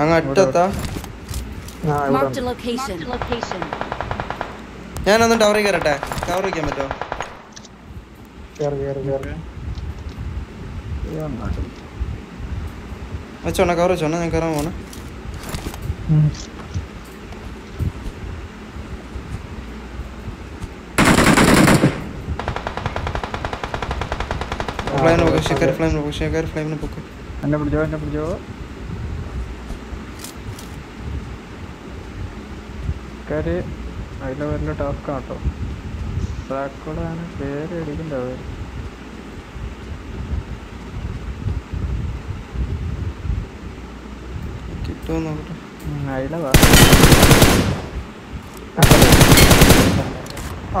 അങ്ങ് അറ്റത്താ. ഞാനൊന്ന് ടവറിൽ കയറട്ടെ ടവർ വയ്ക്കാൻ പറ്റുമോ? കേറ് കേറ് കേറ്. വെച്ചോണ കവർ വെച്ചോണ ഞാൻ കയറാൻ പോണ. ഫ്ലൈമിന് പോക്ക് ഷിക്കാർ ഫ്ലൈമിന് പോക്ക് ഷിക്കാർ ഫ്ലൈമിന് പോക്ക്. എന്നെ പിടിച്ചോ എന്നെ പിടിച്ചോ. അതിലെ വലിയ ടാസ്ക് ആട്ടോ ട്രാക്കോടെ ആണ് പേര് അടിക്കണ്ടാവേ കിട്ടുമോ നോക്കട്ടെ.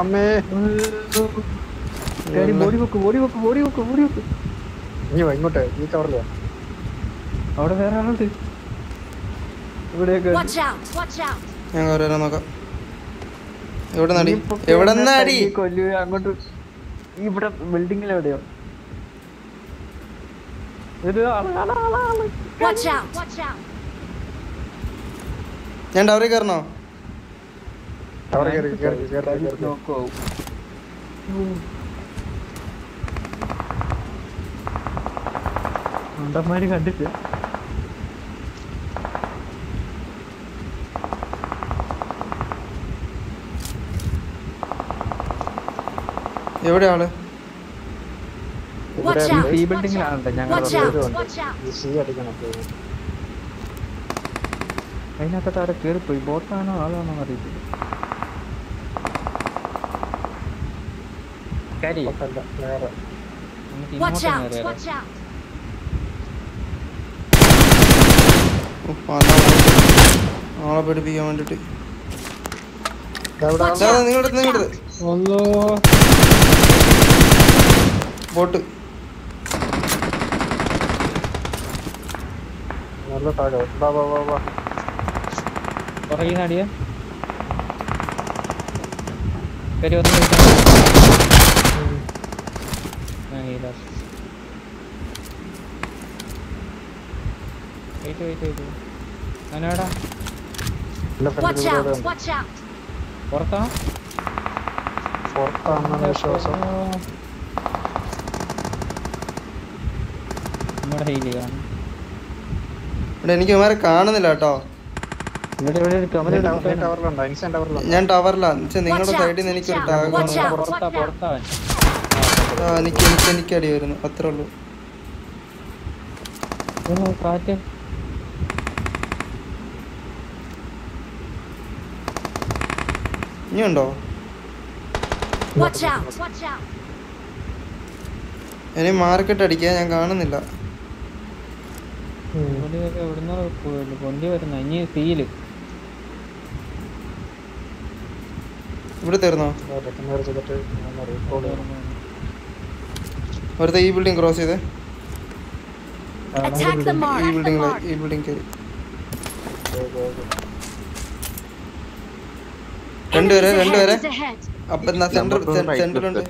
അമ്മേ. ബോഡി വെക്ക് ബോഡി വെക്ക് ബോഡി വെക്ക് ബോഡി വെക്ക് ഇനി ഇങ്ങോട്ട്. ഈ കവറിൽ വാ. അവിടെ വേറെ ആളുണ്ട്. ഇവിടെയൊക്കെ Watch out! Watch out! ഞാൻ വരാൻ നോക്കാം. എവിടെ നടി? എവിടെ നടി? കൊല്ലു അങ്ങോട്ട്? ഇവിടെ ബിൽഡിങ്ങിൽ എവിടെയോ? ഇത് ആൾ, ആൾ, ആൾ, ആൾ. Watch out! Watch out! ഞാൻ ഡവറി കയറണോ കവർ കയറി കയറി കയറി കാരി കയറി നോക്കുവാവും. കയറണോ കണ്ടിട്ട്. എവിടെ ആൾ! ഈ ബിൽഡിങ്ങിലാണല്ലോ ഞങ്ങൾ Watch out! Watch out! ഈ സി അടിക്കണം പോയി അതിനകത്ത് അവിടെ കയറിപ്പോയി ബോട്ടാണോ ആളാണോ അറിയത്തില്ല ആളെ പഠിപ്പിക്കാൻ വേണ്ടിട്ട്! നിങ്ങളുടെ നിങ്ങളുടെ ഒന്നോ ബോട്ട്. നല്ല താഴെ. വാ വാ വാ വാ. പുറകിൽ നിന്ന് അടിയ. കരി ഒന്ന് വെയിറ്റ് വെയിറ്റ് വെയിറ്റ്. ഞാനവിടെ എന്റെ Watch ഫ്രണ്ടിൽ out! Watch out! പുറത്താ? പുറത്താണെന്ന വിശ്വാസം നമ്മുടെ ഹെയിലി കാണും. എനിക്ക് ഇവന്മാരെ കാണുന്നില്ല കേട്ടോ. ഞാൻ ടവറിലാണ് വെച്ചാൽ നിങ്ങളുടെ സൈഡിൽ നിന്ന് എനിക്കൊരു ടാഗ് ആ എനിക്ക് എനിക്ക് എനിക്ക് അടി വരുന്നു. അത്രേ ഉള്ളൂ. കാറ്റ്. ഇനിയുണ്ടോ! ഇനി മാർക്കറ്റ് അടിക്കാൻ ഞാൻ കാണുന്നില്ല. പൊന്തി വരുന്ന. ഇനി സീൽ ഇവിടെ തീർന്നോ വെറുതെ ഈ ബിൽഡിംഗ് ക്രോസ് ചെയ്ത്! ഈ ബിൽഡിംഗ്! ഈ ബിൽഡിംഗ് കയറി രണ്ടുപേരെ രണ്ടുപേരെ! അപ്പൊ എന്നാ സെന്റർ സെന്ററിലുണ്ട്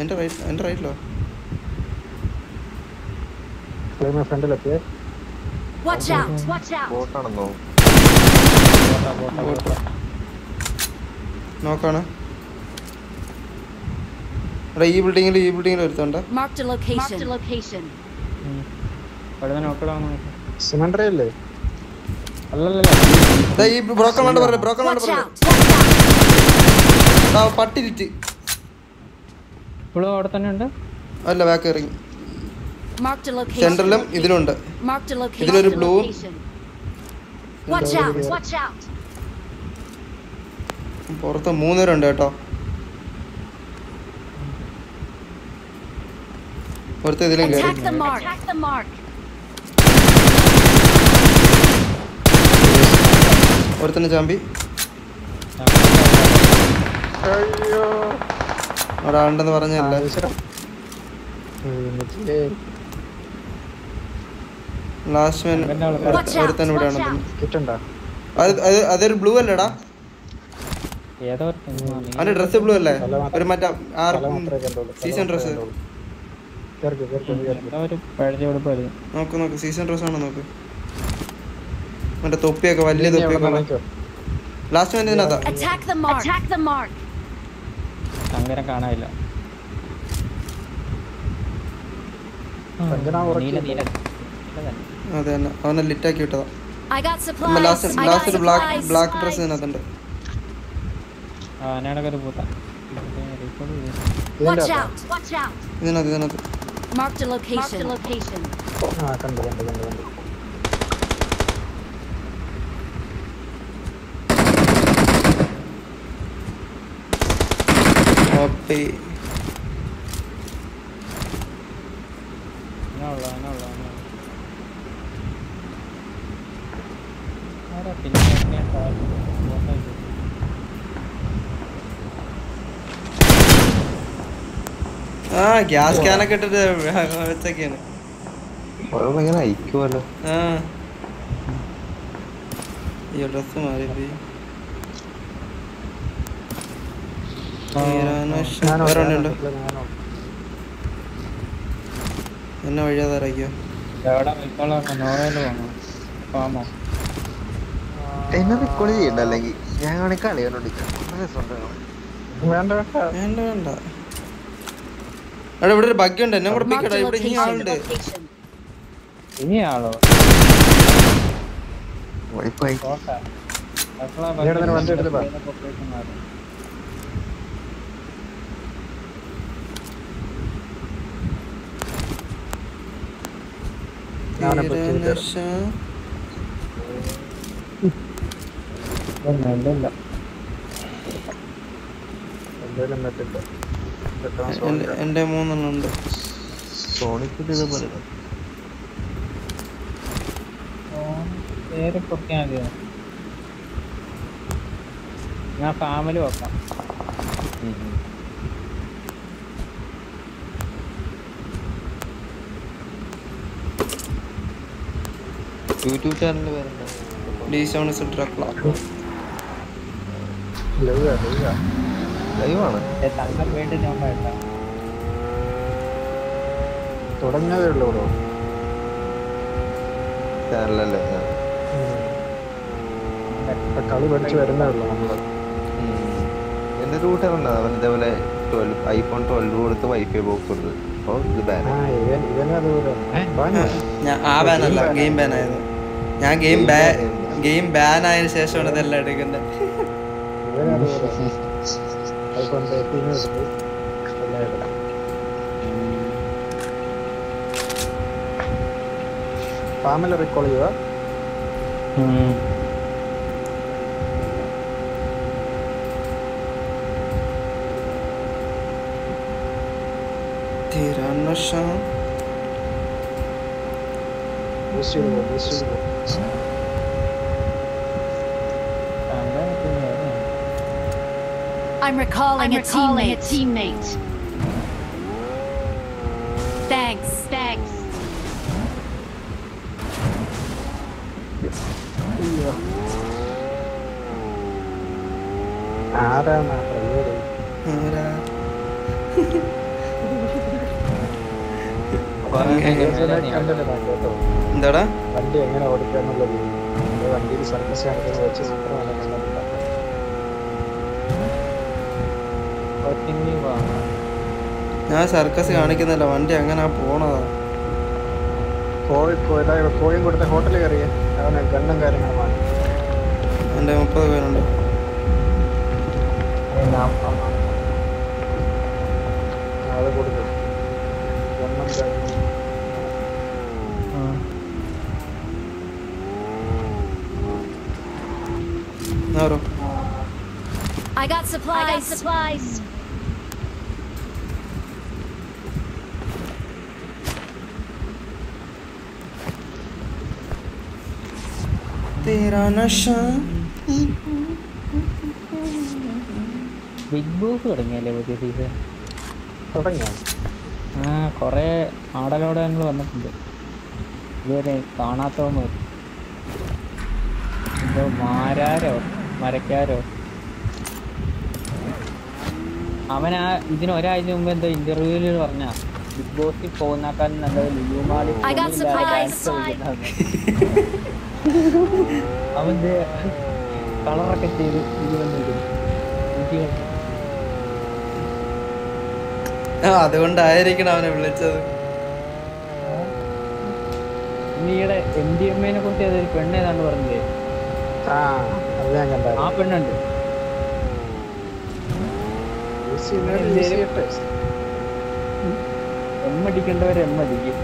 എന്റെ റൈറ്റ് എന്റെ റൈറ്റിലോ ഫ്രണ്ടിലെത്തിയേ Watch out! Watch out! ബോട്ടാണെന്നോ നോക്കാണ്. എടാ ഈ ബിൽഡിംഗിൽ ഈ ബിൽഡിംഗിൽ ഒരുത്തണ്ട പട്ടിരിറ്റ് അവിടെ തന്നെ ഉണ്ട്? അല്ല ബാക്ക് ഇറങ്ങി. സെന്ററിലും ഇതിലുണ്ട്. ഔട്ട് ഇതിലൊരു Marked പുറത്ത് മൂന്നുപേരുണ്ട് കേട്ടോ. പുറത്ത് ഇതിലും കയറി! ഒരുത്തന്നെ ചാമ്പി അയ്യോ. പറഞ്ഞല്ല ലാസ്റ്റ് ഒരുത്തൻ ഇവിടെ Watch out! ആണെന്ന് കിട്ടുണ്ടോ അത് അത് അതൊരു ബ്ലൂ അല്ലേടാ. ഏതോ അവന്റെ ഡ്രസ് ബ്ലൂ അല്ലേ? ഒരു മറ്റേ സീസൺ ഡ്രസ് നോക്ക് നോക്ക്. സീസൺ ഡ്രസ് ആണോ നോക്ക്. മറ്റേ തൊപ്പിയൊക്കെ വലിയ തൊപ്പിയൊക്കെ. ലാസ്റ്റ് അങ്ങനെ കാണാനില്ല. അതെ അവനെ ലിറ്റാക്കി വിട്ടതാ. ലാസ്റ്റ് ബ്ലാക്ക് ബ്ലാക്ക് ഡ്രസ് ഇതിനകത്തുണ്ട്. ആ ഞാനൊക്കെ ഒരു പൂത്ത റീകോൾ ചെയ്തു ഇതിന്റെ Watch അകത്താ? out! Watch out! ഇതിനകത്ത് ഇതിനകത്ത് Marked a location. Marked a location. ആ കണ്ടു കണ്ടു കണ്ടു കണ്ടു ഓപ്പി അങ്ങനെയുള്ള അങ്ങനെയുള്ള അങ്ങനെയുള്ള ആരാ പിന്നെ എങ്ങനെയാ താഴെ പോകുന്നത്? ആ ഗ്യാസ് ക്യാനൊക്കെ ഇട്ടിട്ട് വെച്ചൊക്കെയാണ്. ഈ ഡ്രസ് മാറി എന്നെ ഫാമോ എന്നെ ചെയ്യണ്ട അല്ലെങ്കിൽ ഞാൻ. വേണ്ട വേണ്ട വേണ്ട വേണ്ട. എടാ ഇവിടെ ഒരു ബഗ് ഉണ്ട് എന്നെ കൂടെ പിക്കടാ ഇവിടെ ഇനി. ആളുണ്ട് ഇനി ആളോ വൈഫൈ ഇല്ല. എന്തായാലും പറ്റില്ല എന്റെ മൂന്നെണ്ണം ഉണ്ട് സോണിക്കിട്ട് ഇതുപോലെ ഫോൺ പൊക്കാൻ മതിയോ? ഞാൻ ഫാമിലി വെക്കാം. യൂട്യൂബ് പേരെന്താ? ഡി സെവൻ സിട്രക്ല ലവ് ലവ് ലൈവാണ്. വേണ്ട തുടങ്ങിയതേ ഉള്ളൂ ബ്രോ. ചാനലല്ലേ കളി പഠിച്ചു വരുന്നേ ഉള്ളൂ നമ്മൾ. എന്റെ റൂട്ടറുണ്ട് അവൻ ഇതേപോലെ ട്വൽവ് ഐഫോൺ ട്വൽവ് കൊടുത്ത് വൈഫൈ ബോക്സ് കൊടുത്ത്. അപ്പോൾ ഇത് ബാൻ ഗെയിം ബാൻ ആയിരുന്നു. ഞാൻ ഗെയിം ബാ ഗെയിം ബാൻ ആയതിനു ശേഷമാണ് ഇതെല്ലാം എടുക്കുന്നത്. ഇവനും അതുപോലെ ഐഫോൺ തേർട്ടീനും എടുത്ത് എല്ലാം എടുത്തു ഫാമിലി റീകോൾ ചെയ്യുക തീരനശ. ബൂസ്റ്റ് ചെയ്ത് പോ ബൂസ്റ്റ് ചെയ്ത് പോ തങ്കം I'm recalling, a, teammate. Thanks. Thanks. ആരാണ് ആ പ്രയോഗം ആരാ? കണ്ടിട്ടില്ല കേട്ടോ എന്താടാ വണ്ടി എങ്ങനെ ഓടിക്കുക എന്നുള്ളത് നമ്മുടെ വണ്ടിയിൽ സർവീസ് കാണിക്കുന്നത് വെച്ച് സൂത്രമാണ് കണ്ടിട്ടില്ല ഞാൻ സർക്കസ് കാണിക്കുന്നില്ല വണ്ടി അങ്ങനെ പോണതാ? കോഴി കോഴിയും കൊടുത്ത ഹോട്ടലിൽ കയറിയ. അവന് ഗണ്ണും എന്റെ മുപ്പത് പേരുണ്ട്. I got supplies. I got supplies. തീരനശ. ബിഗ് ബോസ് തുടങ്ങിയല്ലേ പുതിയ സീസൺ തുടങ്ങിയോ? ആ കുറേ ആടലോടങ്ങൾ വന്നിട്ടുണ്ട്. ഇതുവരെ കാണാത്തവന്ന് എന്തോ മാരാരോ മരക്കാരോ. അവൻ ആ ഇതിന് ഒരാഴ്ച മുമ്പ് എന്തോ ഇന്റർവ്യൂവിൽ പറഞ്ഞ ബിഗ് ബോസിൽ പോകുന്നേക്കാൾ നല്ലത് ലുലുമാളി അവന്റെ കളറൊക്കെ ചെയ്ത് ഇത് വന്നിടും ആ അതുകൊണ്ടായിരിക്കണം അവനെ വിളിച്ചത്. നീയുടെ എം ഡി എം എനെ കുറിച്ച് ഏതൊരു പെണ്ണ് ഏതാണ്ട് പറഞ്ഞില്ലേ? ആ പെണ്ണുണ്ട്. എം അടിക്കേണ്ടവരെ എം അടിക്കും.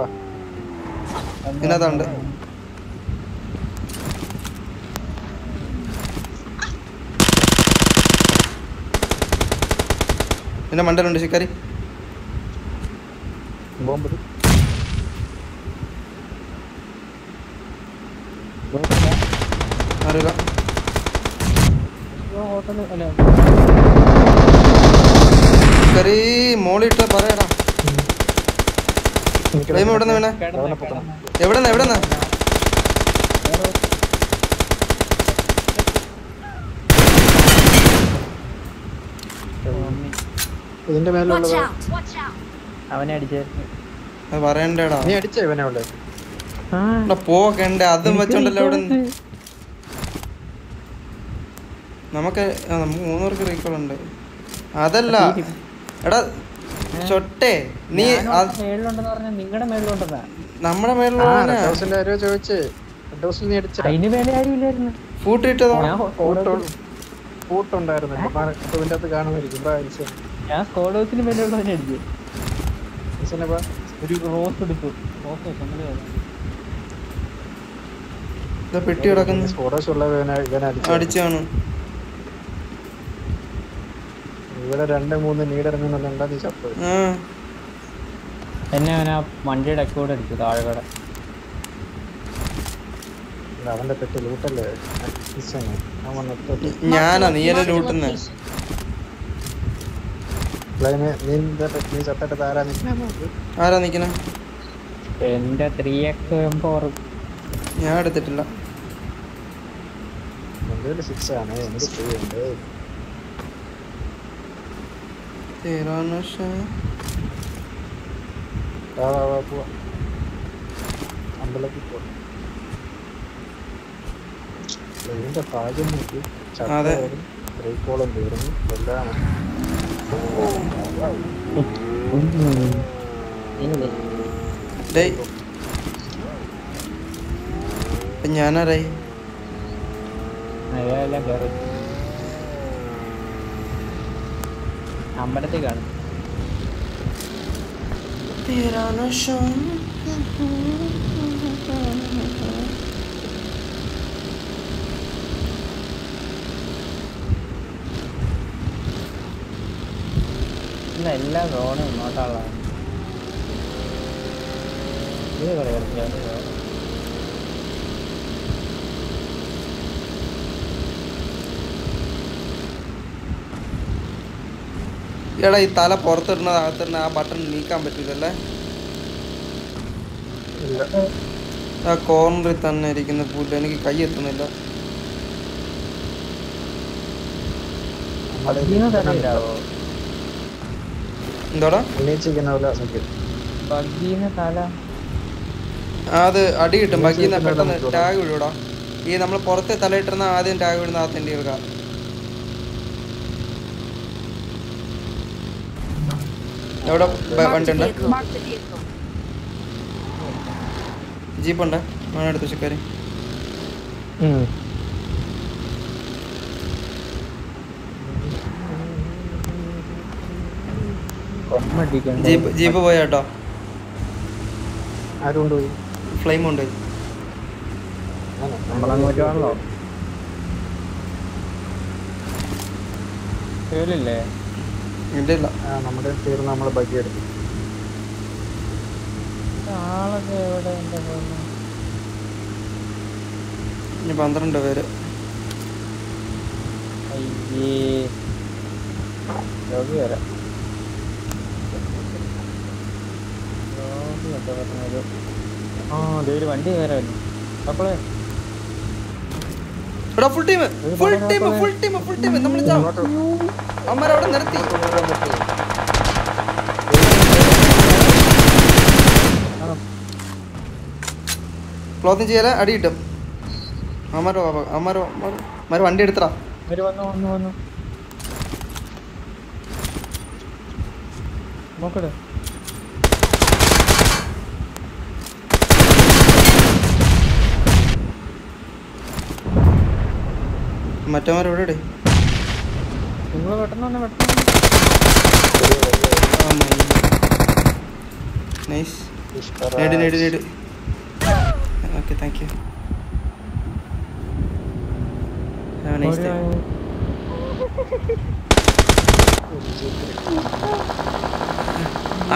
വാ. ഇതിനകത്തുണ്ട്. പിന്നെ മണ്ടലുണ്ട് ശിക്കാരി. ബോംബ് അറിയില്ല. ഹോട്ടൽ അല്ല. ശിക്കാരി മോളിട്ട് പറയടാ. എവിടെന്ന് വീണേ? എവിടെന്ന് കിടന്ന്. എവിടെ നിന്ന് എവിടെ നിന്ന് ഇതിന്റെ മേലുള്ളത്! അവനെ അടിച്ചേ. പറയണ്ടേടാ. നീ അടിച്ചേ ഇവനെ അവിടെ? പോകണ്ടേ അതും വെച്ചോണ്ടല്ലോ ഇവിടെ നിന്ന്. നമുക്ക് മൂന്ന് നമുക്ക് മൂന്നുപേർക്ക് റീകോൾ ഉണ്ട്. അതല്ല. എടാ ചൊട്ടേ. നീ നിങ്ങളുടെ മേളിലുണ്ടെന്നാ നമ്മുടെ റെഡ് ചോദിച്ചേ. പെട്ടി കിടക്കുന്നു. അടിച്ചാണ്. ഇവിടെ രണ്ട് മൂന്ന് നീഡ് ഇറങ്ങുന്നുണ്ടാ നീ ചപ്പ് എന്നെ അവൻ ആ വണ്ടിയുടെ അക്കോട് അടിച്ചു താഴെ കട. അവന്റെ പെട്ട് ലൂട്ടല്ലേ ഞാനാ നീയല്ലേ ലൂട്ടുന്നേ നീ എന്താ പെ- നീ ചത്തിട്ട് താരാ നിൽക്കാൻ ആരാ നിക്കണേ? എന്റെ ത്രീ എക്സ് എം ഫോർ ഞാൻ എടുത്തിട്ടില്ല. സിക്സ് ആണ് എന്ത് വാ വാ പോവാ അമ്പലത്തിൽ പോ ഇതിന്റെ ഭാഗ്യം നോക്കി അതെ. ബ്രേക്കോളം തീർന്നു എല്ലാം ഞാനാരായി അതെല്ലാം കയറി അമ്പലത്തിൽ കാണും തേരാ നഷ. ഇല്ല എല്ലാ സോണും ഇങ്ങോട്ടുള്ളതാണ് ഇത് കളി കളിക്കാൻ എടാ ഈ തല പുറത്തിടുന്നത് അകത്തിടുന്ന ആ ബട്ടൺ നീക്കാൻ പറ്റില്ലല്ലേ ആ കോർണറിൽ തന്നെ ഇരിക്കുന്ന പുല്ല് എനിക്ക് കൈ എത്തുന്നില്ല. ബഗ്ഗീന്ന് എന്തോടാ? ബഗ്ഗീന്ന് തല. അത് അടി കിട്ടും. ഉന്നയിച്ചിരിക്കുന്ന പെട്ടെന്ന് ടാഗ് വിടൂടാ. ഈ നമ്മൾ പുറത്തെ തലയിട്ടിരുന്ന ആദ്യം ടാഗ് വിടുന്ന ആ തെണ്ടി എടുക്കാം എവിടെ ബ- Marked വണ്ടി a ഉണ്ട് vehicle. Marked a vehicle. Jeep ഉണ്ട് എടുത്തു ചിക്കാരി ജീപ്പ് ജീപ്പ് പോയ കേട്ടോ? ഫ്ലെയിം ഉണ്ട് നമ്മളങ്ങോട്ട് ആണല്ലോ. കേളില്ലേ? ഇല്ല ആ നമ്മുടെ തീർന്ന് നമ്മൾ ബഗ്ഗി എടുത്തു. ആളൊക്കെ എവിടെ എന്റെ ഇനി പന്ത്രണ്ട് പേര്. അയ്യേ. രോഗി വരാം. രോഗി എന്താ പറഞ്ഞത് ആ ദേ ഒരു വണ്ടി വരാമല്ലോ അപ്പോളെ. എടാ full team full team full team full team നമ്മൾ അമ്മ അവിടെ നിർത്തി. ക്ലോത്തിങ് ചെയ്യാല അടി കിട്ടും. അമ്മരോ അമ്മരോ അമ്മര വണ്ടി എടുത്തടാ. വന്നു വന്നു വന്നു. നോക്കട്ടെ മറ്റവന്മാർ എവിടെ നിങ്ങൾ വെട്ടണം വന്നെ. നൈസ്. നേട് നേട് നേട്. Okay thank you. നൈസ്. ഡേ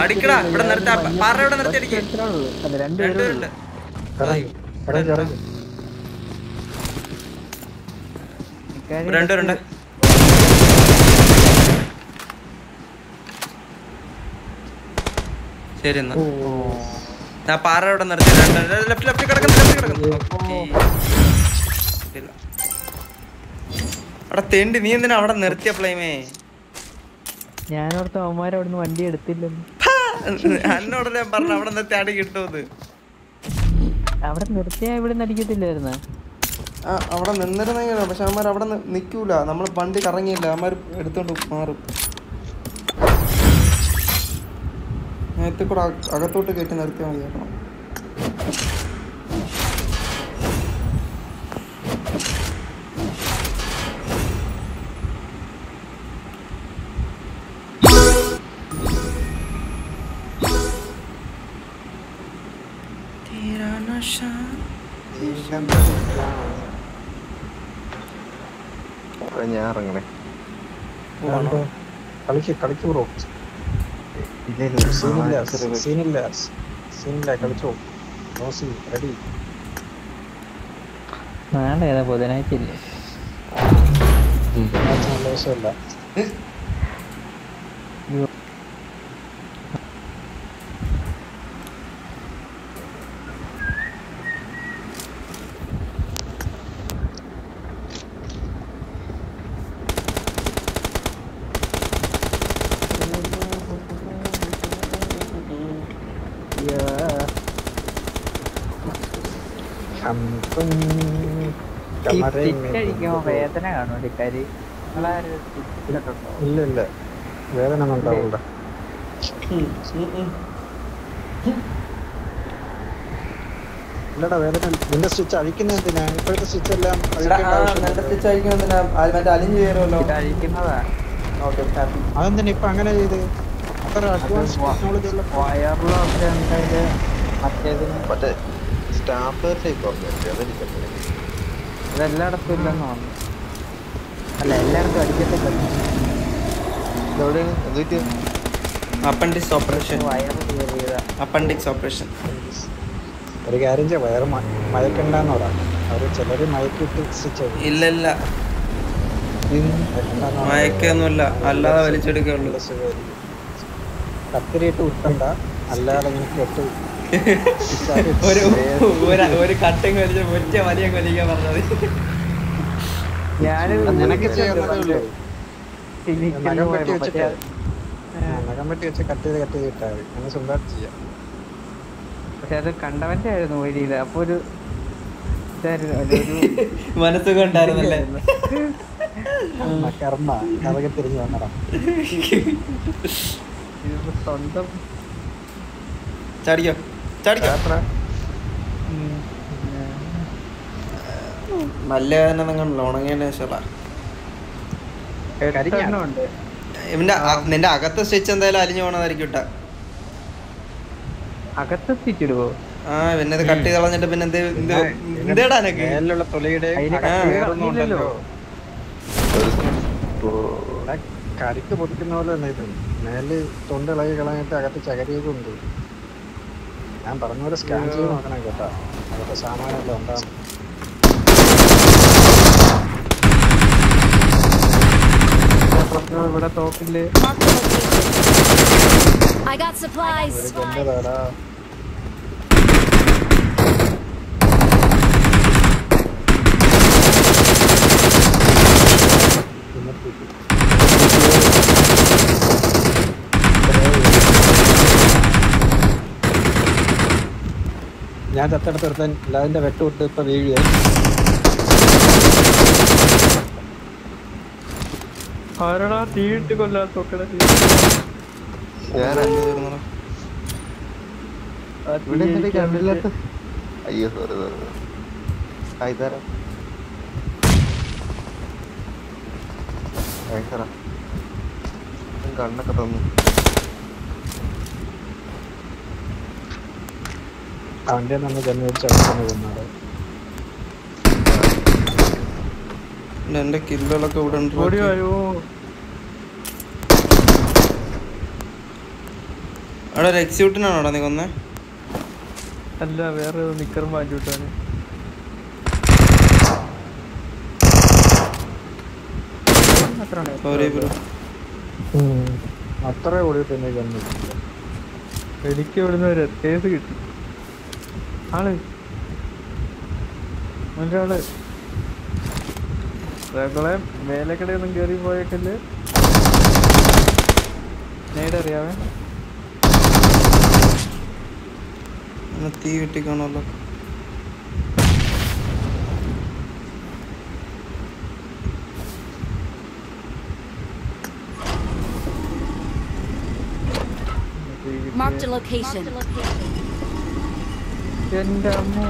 അടിക്കടാ ഇവിടെ നിർത്താ. പാറ ഇവിടെ നിർത്തി അടിക്ക് അല്ല രണ്ടുപേരും രണ്ടുപേരുണ്ട് രണ്ട് രണ്ടുപേരുണ്ട് ശരി എന്നാ. ഞാൻ പാറ ഇവിടെ നിർത്തി ലെഫ്റ്റ് ലെഫ്റ്റ് കിടക്കുന്നു ലെഫ്റ്റ് കിടക്കുന്നു. അവിടെ തെണ്ടി നീ എന്തിനാ അവിടെ നിർത്തിയ പ്ലേമേ ഞാനോർത്ത് അവന്മാരെ അവിടുന്ന് വണ്ടി എടുത്തില്ലെന്ന്. എന്നോടല്ലേ പറഞ്ഞു അവിടെ നിർത്തി അടി കിട്ടുമെന്ന്. അവിടെ നിർത്തിയാ ഇവിടെ അടിക്കത്തില്ലായിരുന്ന? ആ അവിടെ നിന്നിരുന്നെങ്കിൽ പക്ഷെ അവന്മാർ അവിടെ നിൽക്കൂല നമ്മൾ വണ്ടി കറങ്ങിയില്ല. അവന്മാർ എടുത്തോണ്ട് മാറും. നേരത്തെ കൂടെ അക- അകത്തോട്ട് കയറ്റി നിർത്തിയാൽ മതിയാക്കണം ഇറങ്ങണേ? കളിക്ക് കളിക്ക് ബ്രോ ഇല്ല ഇല്ല സീനില്ല സീനില്ല സീനില്ല കളിച്ചോ. നോ സീൻ റെഡി നാളെ ഏതാ ബുധനാഴ്ച ഇല്ലേ വേദന കാണും കരി ഇല്ല ഇല്ല. വേദന ഒന്നും ഉണ്ടാവില്ല ഇല്ലടാ വേദന. നിന്റെ സ്റ്റിച്ച് അഴിക്കുന്ന എന്തിനാ? ഇപ്പോഴത്തെ സ്റ്റിച്ച് എല്ലാം. സ്റ്റിച്ച് അയക്കുന്നതിനാ മറ്റേ അലിഞ്ഞു ഓക്കെ അതെന്തിനാ ഇപ്പൊ അങ്ങനെ ചെയ്ത്? അത്ര അഡ്വാൻസ് ടെക്നോളജി ഉള്ള വയറിലൊക്കെ എന്തായാലും മറ്റേതിന് മറ്റേ സ്റ്റാമ്പർ ടൈപ്പ് ഓക്കെ അതെനിക്കറിയില്ല ഇതെല്ലായിടത്തും ഇല്ലെന്ന് പറഞ്ഞു അല്ല എല്ലായിടത്തും അടിക്കത്തില്ല അപ്പൻഡിക്സ് ഓപ്പറേഷൻ. Appendix operation. ഒരു കാര്യം ചെയ്യാം വയറ് മയക്കണ്ടെന്ന് പറയാം. അവർ ചിലര് മയക്കിട്ട് സ്റ്റിച്ച് ഇല്ല ഇല്ല മയക്കൊന്നുമില്ല. അല്ലാതെ വലിച്ചെടുക്കുള്ളൂ. കത്തിരിയിട്ട് ഉത്തണ്ട അല്ലാതെ ഇങ്ങനെ കെട്ട് ഒരു ഒരു ഒരു കട്ടിങ് വലിച്ച് ഒറ്റ വലിയ കൊലിക്കാൻ പറഞ്ഞത്. പക്ഷെ അത് കണ്ടവന്റെ ആയിരുന്നു വഴിയിൽ. അപ്പൊ ഒരു ആ, കർമ്മ. കറകെ തിരിഞ്ഞു വന്നടാ. ഇത് സ്വന്തം ചാടിക്കോ. നല്ല വേദന നിങ്ങൾ ഉണങ്ങിയതിന് ശേഷമുള്ള എട്ടെണ്ണം ഉണ്ട്. ഇവന്റെ നിന്റെ അകത്തെ സ്റ്റിച്ച് എന്തായാലും അലിഞ്ഞു പോണതായിരിക്കും അകത്തെ സ്റ്റിച്ച് ഇടുവോ? ആ പിന്നെ ഇത് കട്ട് ചെയ്ത് കളഞ്ഞിട്ട് പിന്നെ എന്ത് എന്തേടാ എനക്ക് കരിക്ക് പൊതിക്കുന്ന പോലെ തന്നെ ഇത്. മേൽ തൊണ്ടിളകി കളഞ്ഞിട്ട് അകത്ത് ചകരിയൊക്കെ ഉണ്ട്. ഞാൻ പറഞ്ഞ പോലെ സ്കാൻ ചെയ്ത് നോക്കണം കേട്ടോ. അകത്തെ സാമാനെല്ലാം ഉണ്ടാകും ഇവിടെ തോക്കിൽ ഞാൻ ചത്തെടുത്തെടുത്തൻ ലാവിന്റെ വെട്ടുവിട്ട് ഇപ്പം വീഴുക ആരടാ? തീയിട്ട് അയ്യോ കണ്ണൊക്കെ തന്നു. അവന്റെ നമ്മൾ തന്നെ അവിടെ പിന്നെ എന്റെ കില്ലുകളൊക്കെ ഇവിടെ ഉണ്ട്. അവിടെ എക്സിക്യൂട്ടിനാണോ എക്സിക്യൂട്ടിനാണോടാ നീ കൊന്നേ അല്ല വേറെ നിക്കറും വാങ്ങിട്ടാണ് വിട്ടാണ് അത്ര ഓടിയിട്ട് ജന്മിച്ചില്ല എനിക്ക് ഇവിടുന്ന് ഒരു കേസ് കിട്ടി. ആൾ. ഒരാൾ. വേലക്കടയിൽ മേലക്കടയൊന്നും കയറി പോയേക്കൽ നേടെ അറിയാവേ? തീ കിട്ടിക്കാണല്ലോ Marked a location. എന്റെ അമ്മോ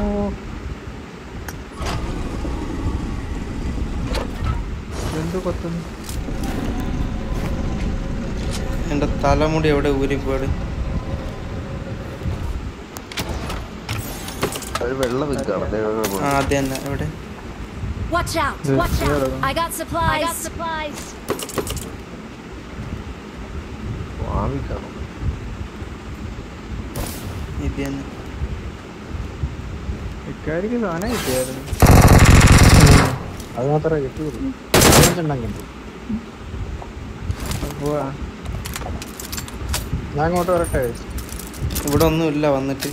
എന്ത് കൊത്തുന്നു എന്റെ തലമുടി എവിടെ ഊരിപ്പോട് വെള്ള അത് തന്നെ എവിടെ Watch out! Watch out! I got supplies. I got supplies. ഇത് തന്നെ ഇക്കാരിക്ക് സാധനം കിട്ടിയായിരുന്നു. അത് മാത്രമേ കിട്ടിയുള്ളൂ ഞാൻ അങ്ങോട്ട് വരട്ടെ? ഇവിടെ ഒന്നുമില്ല വന്നിട്ട്.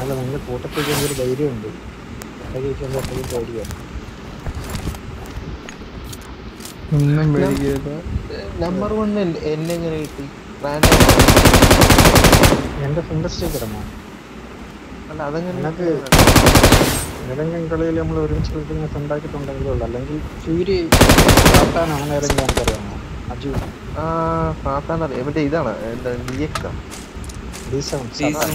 അല്ല നിന്റെ കൂട്ടത്തേക്ക് എന്തൊരു ധൈര്യമുണ്ട്. നമ്പർ വൺ എന്നെ എങ്ങനെ കിട്ടി? എന്റെ അതങ്ങനെ നിനക്ക് ഏതെങ്കിലും കളിയിൽ നമ്മൾ ഒരുമിച്ച് കളിക്കുന്ന ഉണ്ടാക്കിയിട്ടുണ്ടെങ്കിലേ ഉള്ളൂ. അല്ലെങ്കിൽ ഫ്യൂരി അങ്ങനെ ഏതെങ്കിലും നമുക്കറിയാമോ അജു. ആ മറ്റേ ഇതാണ് എന്താ D X D seven season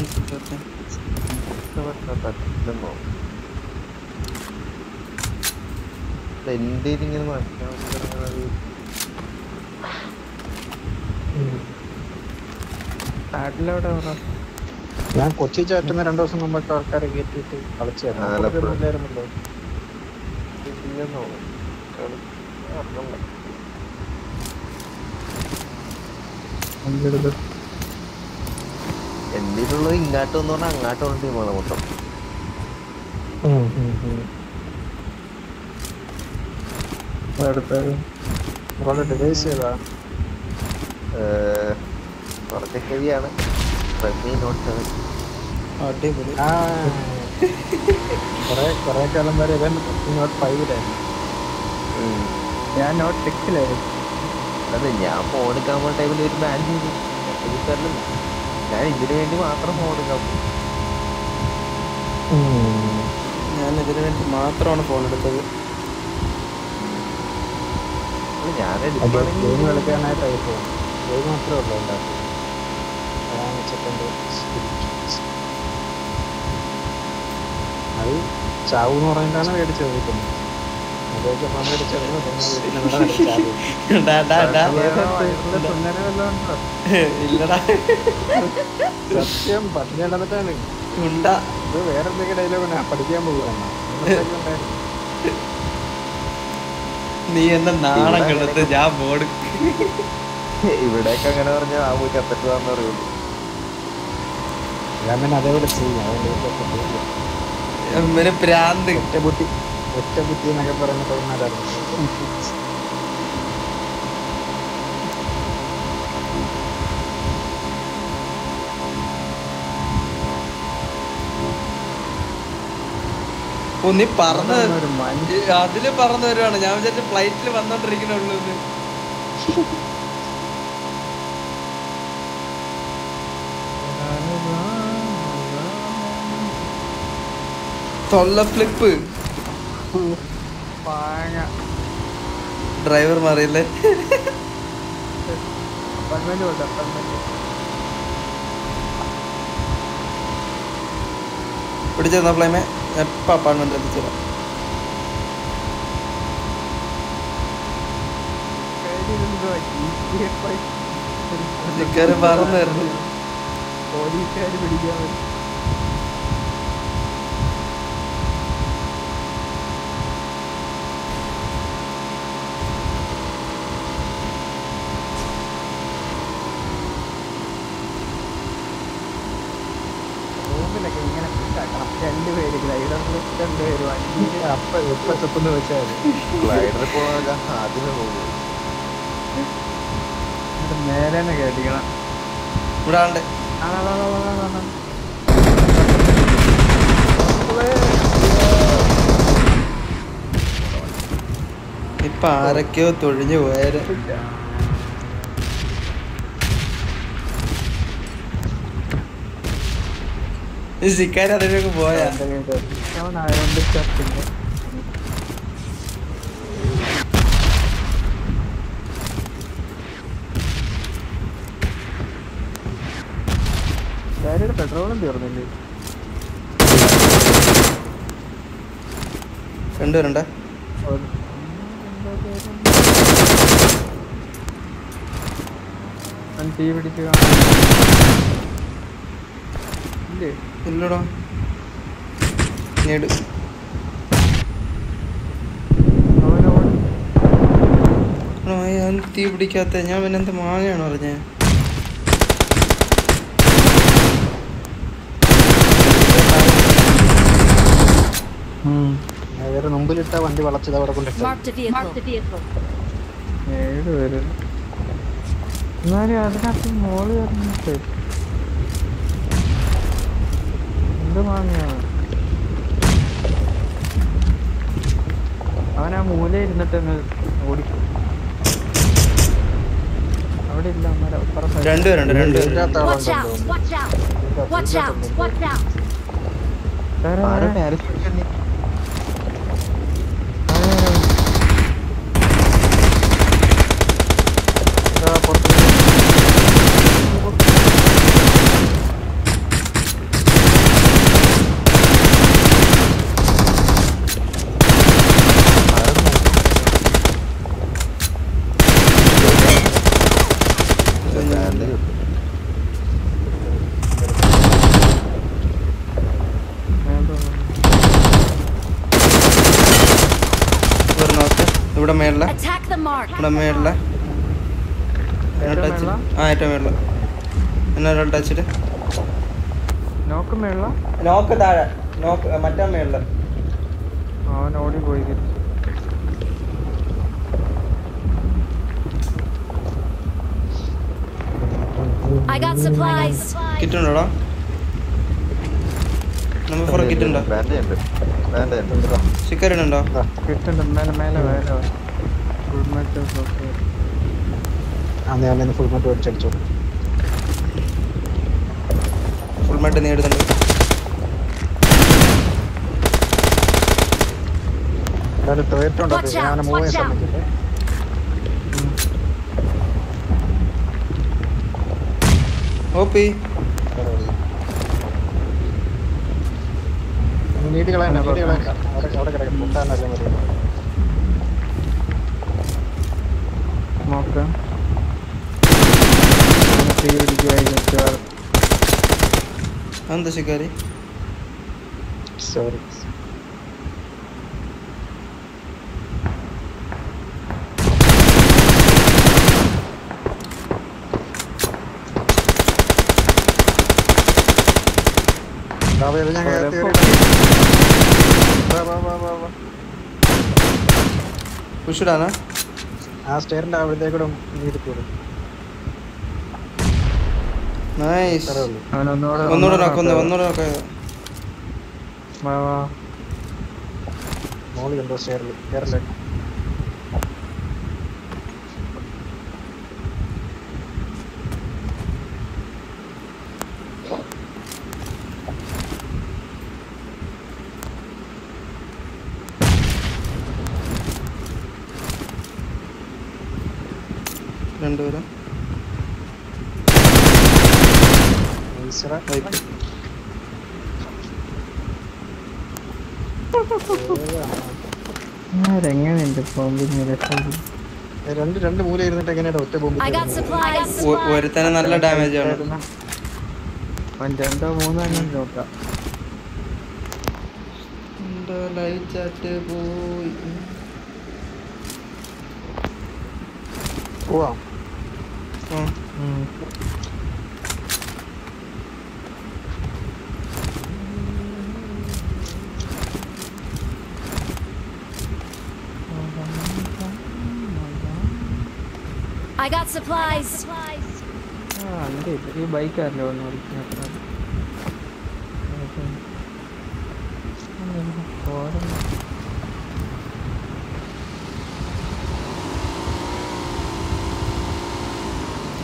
എന്റെ ഇങ്ങനെ മനസ്സിലാവുന്നത് നാട്ടിലെവിടെ പറ ഞാൻ കൊച്ചി ചേട്ടന് രണ്ടു ദിവസം മുമ്പൊക്കെ ആൾക്കാരെ കയറ്റിയിട്ട് കളിച്ചായിരുന്നു. എന്തിനുള്ളത്? ഇങ്ങാട്ട് വന്നു പറഞ്ഞാൽ അങ്ങാട്ട് വന്നിട്ട് ടീമാണ് മൊത്തം. ഏഹ്, കുറച്ച് ഹെവിയാണ് റെഡ്മി നോട്ട് അടിപൊളി. കുറെ കുറെ കാലം വരെ ഇവൻ നോട്ട് ഫൈവിലായിരുന്നു ഞാൻ നോട്ട് സിക്സിലായിരുന്നു അതെ ഞാൻ ഫോൺ എടുക്കാൻ പോകുന്ന ടൈമിൽ ഒരു ബാൻ ചെയ്തു. ഞാൻ ഇതിനു വേണ്ടി മാത്രം ഫോൺ എടുക്കാൻ പോകും ഞാൻ ഇതിനു വേണ്ടി മാത്രമാണ് ഫോൺ എടുത്തത്. ഞാൻ ഗെയിം കളിക്കാനായിട്ടായി പോകും ഗെയിം മാത്രമേ ഉള്ളൂ ഉണ്ടാക്കും അതാണ് അത് ചാവു എന്ന് പറയുന്നതാണ് മേടിച്ചത് ഇല്ലടാ സത്യം ഉണ്ട. ഇത് വേറെ എന്തെങ്കിലും ഡയലോഗ് പഠിക്കാൻ നീ എന്നെ നാണം കെടുത്ത് ഞാൻ ബോർഡ് ഇവിടെയൊക്കെ അങ്ങനെ പറഞ്ഞാൽ ആ പോയി കത്തിട്ടതാന്ന് അറിയുള്ളൂ ഞാൻ പിന്നെ അതേപോലെ ചെയ്യും. അതുകൊണ്ട് പ്രാന്ത്. എന്നൊക്കെ പറയുന്ന ഓ നീ പറന്ന് അതിൽ പറന്ന് വരുവാണ് ഞാൻ വിചാരിച്ച ഫ്ലൈറ്റിൽ വന്നോണ്ടിരിക്കണുള്ളൂ തൊള്ള ഫ്ലിപ്പ്. ഡ്രൈവർ മാറിയല്ലേ? പിടിച്ചിരുന്ന ഫ്ലൈമേ എപ്പോൾ അപ്പാർട്ട്മെന്റ് എത്തിച്ചേരാം. പോലീസുകാർ പിടിക്കാൻ വരും റൂമിലൊക്കെ ഇങ്ങനെ ഫിറ്റാക്കണം രണ്ടുപേര് ഗ്രൈഡറിൽ രണ്ടുപേര് വണ്ടി അപ്പൊ എപ്പ ചെപ്പെന്ന് വെച്ചാൽ ഗ്ലൈഡർ പോകാൻ ആദ്യമേ പോകും മേലെ കേട്ടിക്കണം ഇവിടെ ഇപ്പൊ ആരൊക്കെയോ തൊഴിഞ്ഞു പോയാൽ ഈ ചിക്കാര് പോയാ അവനായതുകൊണ്ട് ചത്തില്ല ഗാരിയുടെ പെട്രോളും തീർന്നില്ലേ രണ്ടുപേരുണ്ടേ അവൻ തീ പിടിച്ച് കാണാം ഇല്ലേ ഇല്ലടാ. നേട് അവനോട് എടാ, ഞാൻ തീ പിടിക്കാത്ത ഞാൻ പിന്നെ എന്ത് മാങ്ങയാണോ പറഞ്ഞേ? വേറെ മുമ്പിലിട്ട വണ്ടി വളച്ചത് അവിടെ കൊണ്ടിട്ട് ഏഴ് പേര്. എന്നാലും അതിനകത്ത് മോൾ എന്ത് വാങ്ങിയാണ് അവൻ ആ മൂല ഇരുന്നിട്ട് ഓടി. അവിടെ ഇല്ല രണ്ടുപേരുണ്ട് Watch out! Watch out! Watch out! Watch out! ആരോ പാരസ് ഇവിടെ നോക്ക് ഇവിടെ മേളിലെ Attack the mark. ഇവിടെ ഏറ്റവും ടച്ച്? ആ ഏറ്റവും മേളിൽ. എന്നാ ഒരാൾ ടച്ചിട്ട് നോക്കും നോക്ക് താഴെ. നോക്ക് മറ്റേ മേളിൽ. അവൻ ഓടി പോയി. I got supplies. കിറ്റുണ്ടോടാ നമ്പർ ഫോർ കിറ്റുണ്ടോ ബാൻഡ് ഉണ്ട് കിട്ടുന്നുണ്ട്. മേലെ മേലെ മറ്റേ അന്ന് ഞാൻ ഫുൾ മറ്റ് മേടിച്ചടിച്ചു ഫുൾ മെട്ട് നേടുന്നുണ്ട് എന്തായാലും ടൊയറ്റോ ഉണ്ടോ? ഞാൻ മൂവ് ചെയ്യാൻ. ശ്രമിക്കട്ടെ ഓപ്പി നീട്ടി അവിടെ കിടക്കും മുട്ടാനല്ലേ മതി. നോക്കാം തീ പിടിക്കുകയായി മിക്കവാറും എന്താ ശിക്കാരി സോറി ഞാൻ കയറ്റി വാ വാ വാ വാ വാ പുഷിടാനാ ആ സ്റ്റേറിന്റെ അവിടത്തേക്കൂടെ നീട്ടിക്കൂടും നൈസ് അത്രേ ഉള്ളൂ അവൻ ഒന്നുകൂടെ ഒന്നുകൂടെ നോക്ക് ഒന്ന് ഒന്നുകൂടെ സ്റ്റെയറിൽ വാ വാ മോളി കണ്ടോ സ്റ്റേറിൽ കയറില്ല രണ്ടുപേരും ഈശ്വര വൈപ്പ് എങ്ങനെയുണ്ട് ബോംബിങ് രക്ഷപ്പെടും രണ്ട് രണ്ട് മൂല ഇരുന്നിട്ട് എങ്ങനെയാണ് ഒറ്റ ബോംബ് ഒരുത്തന് നല്ല ഡാമേജ് ആണ്. രണ്ടോ മൂന്നോ അങ്ങനെ നോക്കാം. എന്റെ ലൈറ്റ് ചാറ്റ് പോയി? പോവാം. I got supplies. ആ എന്റെ ഇല്ല. ഈ ബൈക്കാരല്ലോ ഒന്ന് ഓടിക്കുന്നത്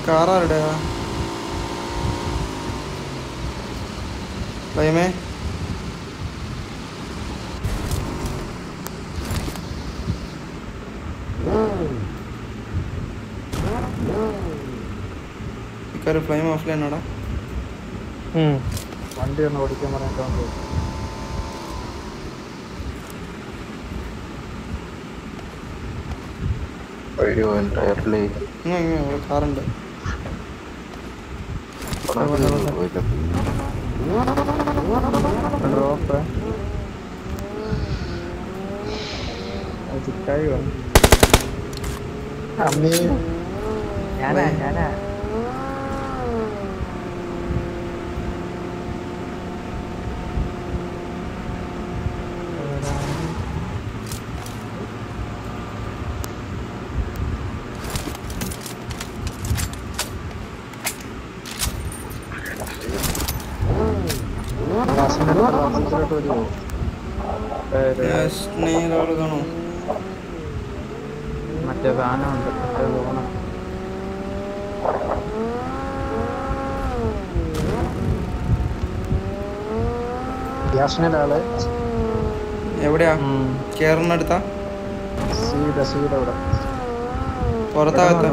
കാറാരുടെയാ ഭയമേ ഇക്കാര് ഫ്ലെയിം ഓഫ് ഓഫ്ലൈനാടാ വണ്ടി ഒന്ന് ഓടിക്കാൻ പറയാൻ കാറുണ്ട്. ചിക്കായി ഞാനാ ഞാനാ ക്ലാസ്സിലോട്ട് വരുമോ സ്നേഹിതോട് കാണോ മറ്റേ സാധനമുണ്ട് മറ്റേ തോണം ഗ്യാസിന്റെ ആൾ എവിടെയാ കേറുന്നടുത്താ പുറത്താകത്ത്.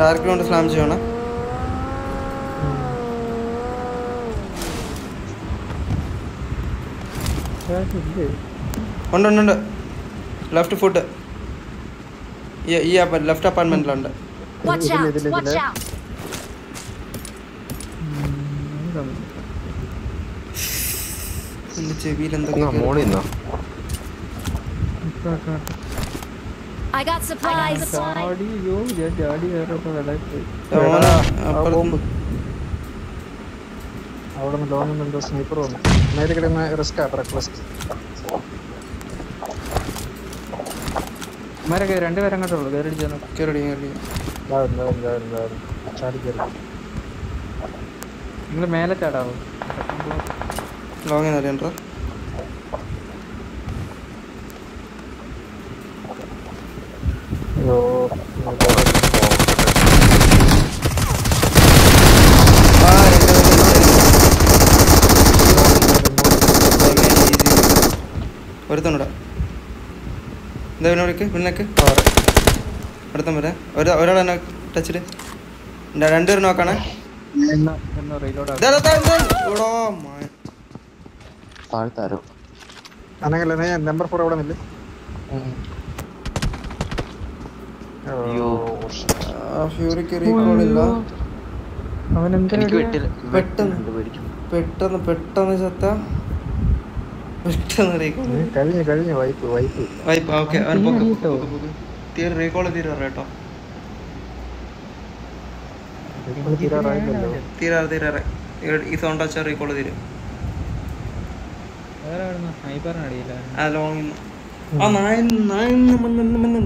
ഡയറക്റ്റ് കൊണ്ട്. സ്ലാം ചെയ്യണം. ഉണ്ട് ഉണ്ട് ഉണ്ട്. ലെഫ്റ്റ് ഫുട്ട് ഈ ലെഫ്റ്റ് അപ്പാർട്ട്മെന്റിലുണ്ട് ചെവിയിൽ എന്തൊക്കെ മോളിൽ നിന്നോ? I got supplies. യോ ഞാൻ ചാടി കയറപ്പോ വെള്ളത്തിൽ ഓന് ആ ബോംബ് അവിടെ നിന്ന്? നിന്ന് എന്തോ സ്നൈപ്പർ വന്നു. നേരെ കിടന്ന് റിസ്ക് ആ റിക്വസ്റ്റ് ഇമാരൊക്കെ രണ്ടുപേരും കയറി ചെന്നു കേറി ചാടി കയറി നിങ്ങൾ മേലെ ചാടാവോ? ലോങ്ങിൽ അറിയണ്ടോ അയ്യോ എന്താ പിന്നോടേക്ക് പിന്നേക്ക് അടുത്തം വരെ. ഒരു ഒരാൾ തന്നെ ടച്ചിൽ രണ്ടുപേരും നോക്കണേ. നമ്പർ ഫോർ അവിടെ നില്ലേ. ഫ്യൂറിക്ക് റീകോൾ ഇല്ല. അവൻ എന്താ പെട്ടെന്ന്. പെട്ടെന്ന് പെട്ടെന്ന് ചത്ത. കഴിഞ്ഞു കഴിഞ്ഞു വൈപ്പ് വൈപ്പ് വൈപ്പ് ഓക്കെ തീരെ കേട്ടോ. തീരാറ് തീരാറ് ഈ- സൗണ്ട് വെച്ചാൽ തീരും. ആ ലോങ് ആ നായ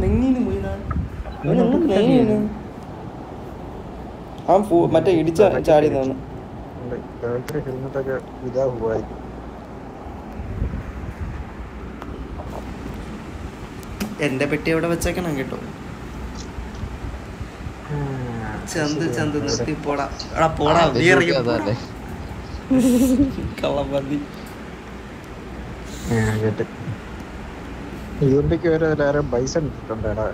നെങ്ങിന് പോയി ഫു- മറ്റേ ഇടിച്ച ചാടി തോന്നുന്നു രാത്രി ഹെൽമെറ്റ് ഒക്കെ ഇതാ പോയി എന്റെ പെട്ടി അവിടെ വെച്ചേക്കണം കേട്ടോ. ചന്ത് ചന്ത് നിർത്തി പോടാ. എടാ പോടാ നീ ഇറങ്ങി. കള്ളപ്പന്തി എം വരെ എല്ലാവരും പൈസ ഇട്ടിട്ടുണ്ടേടാ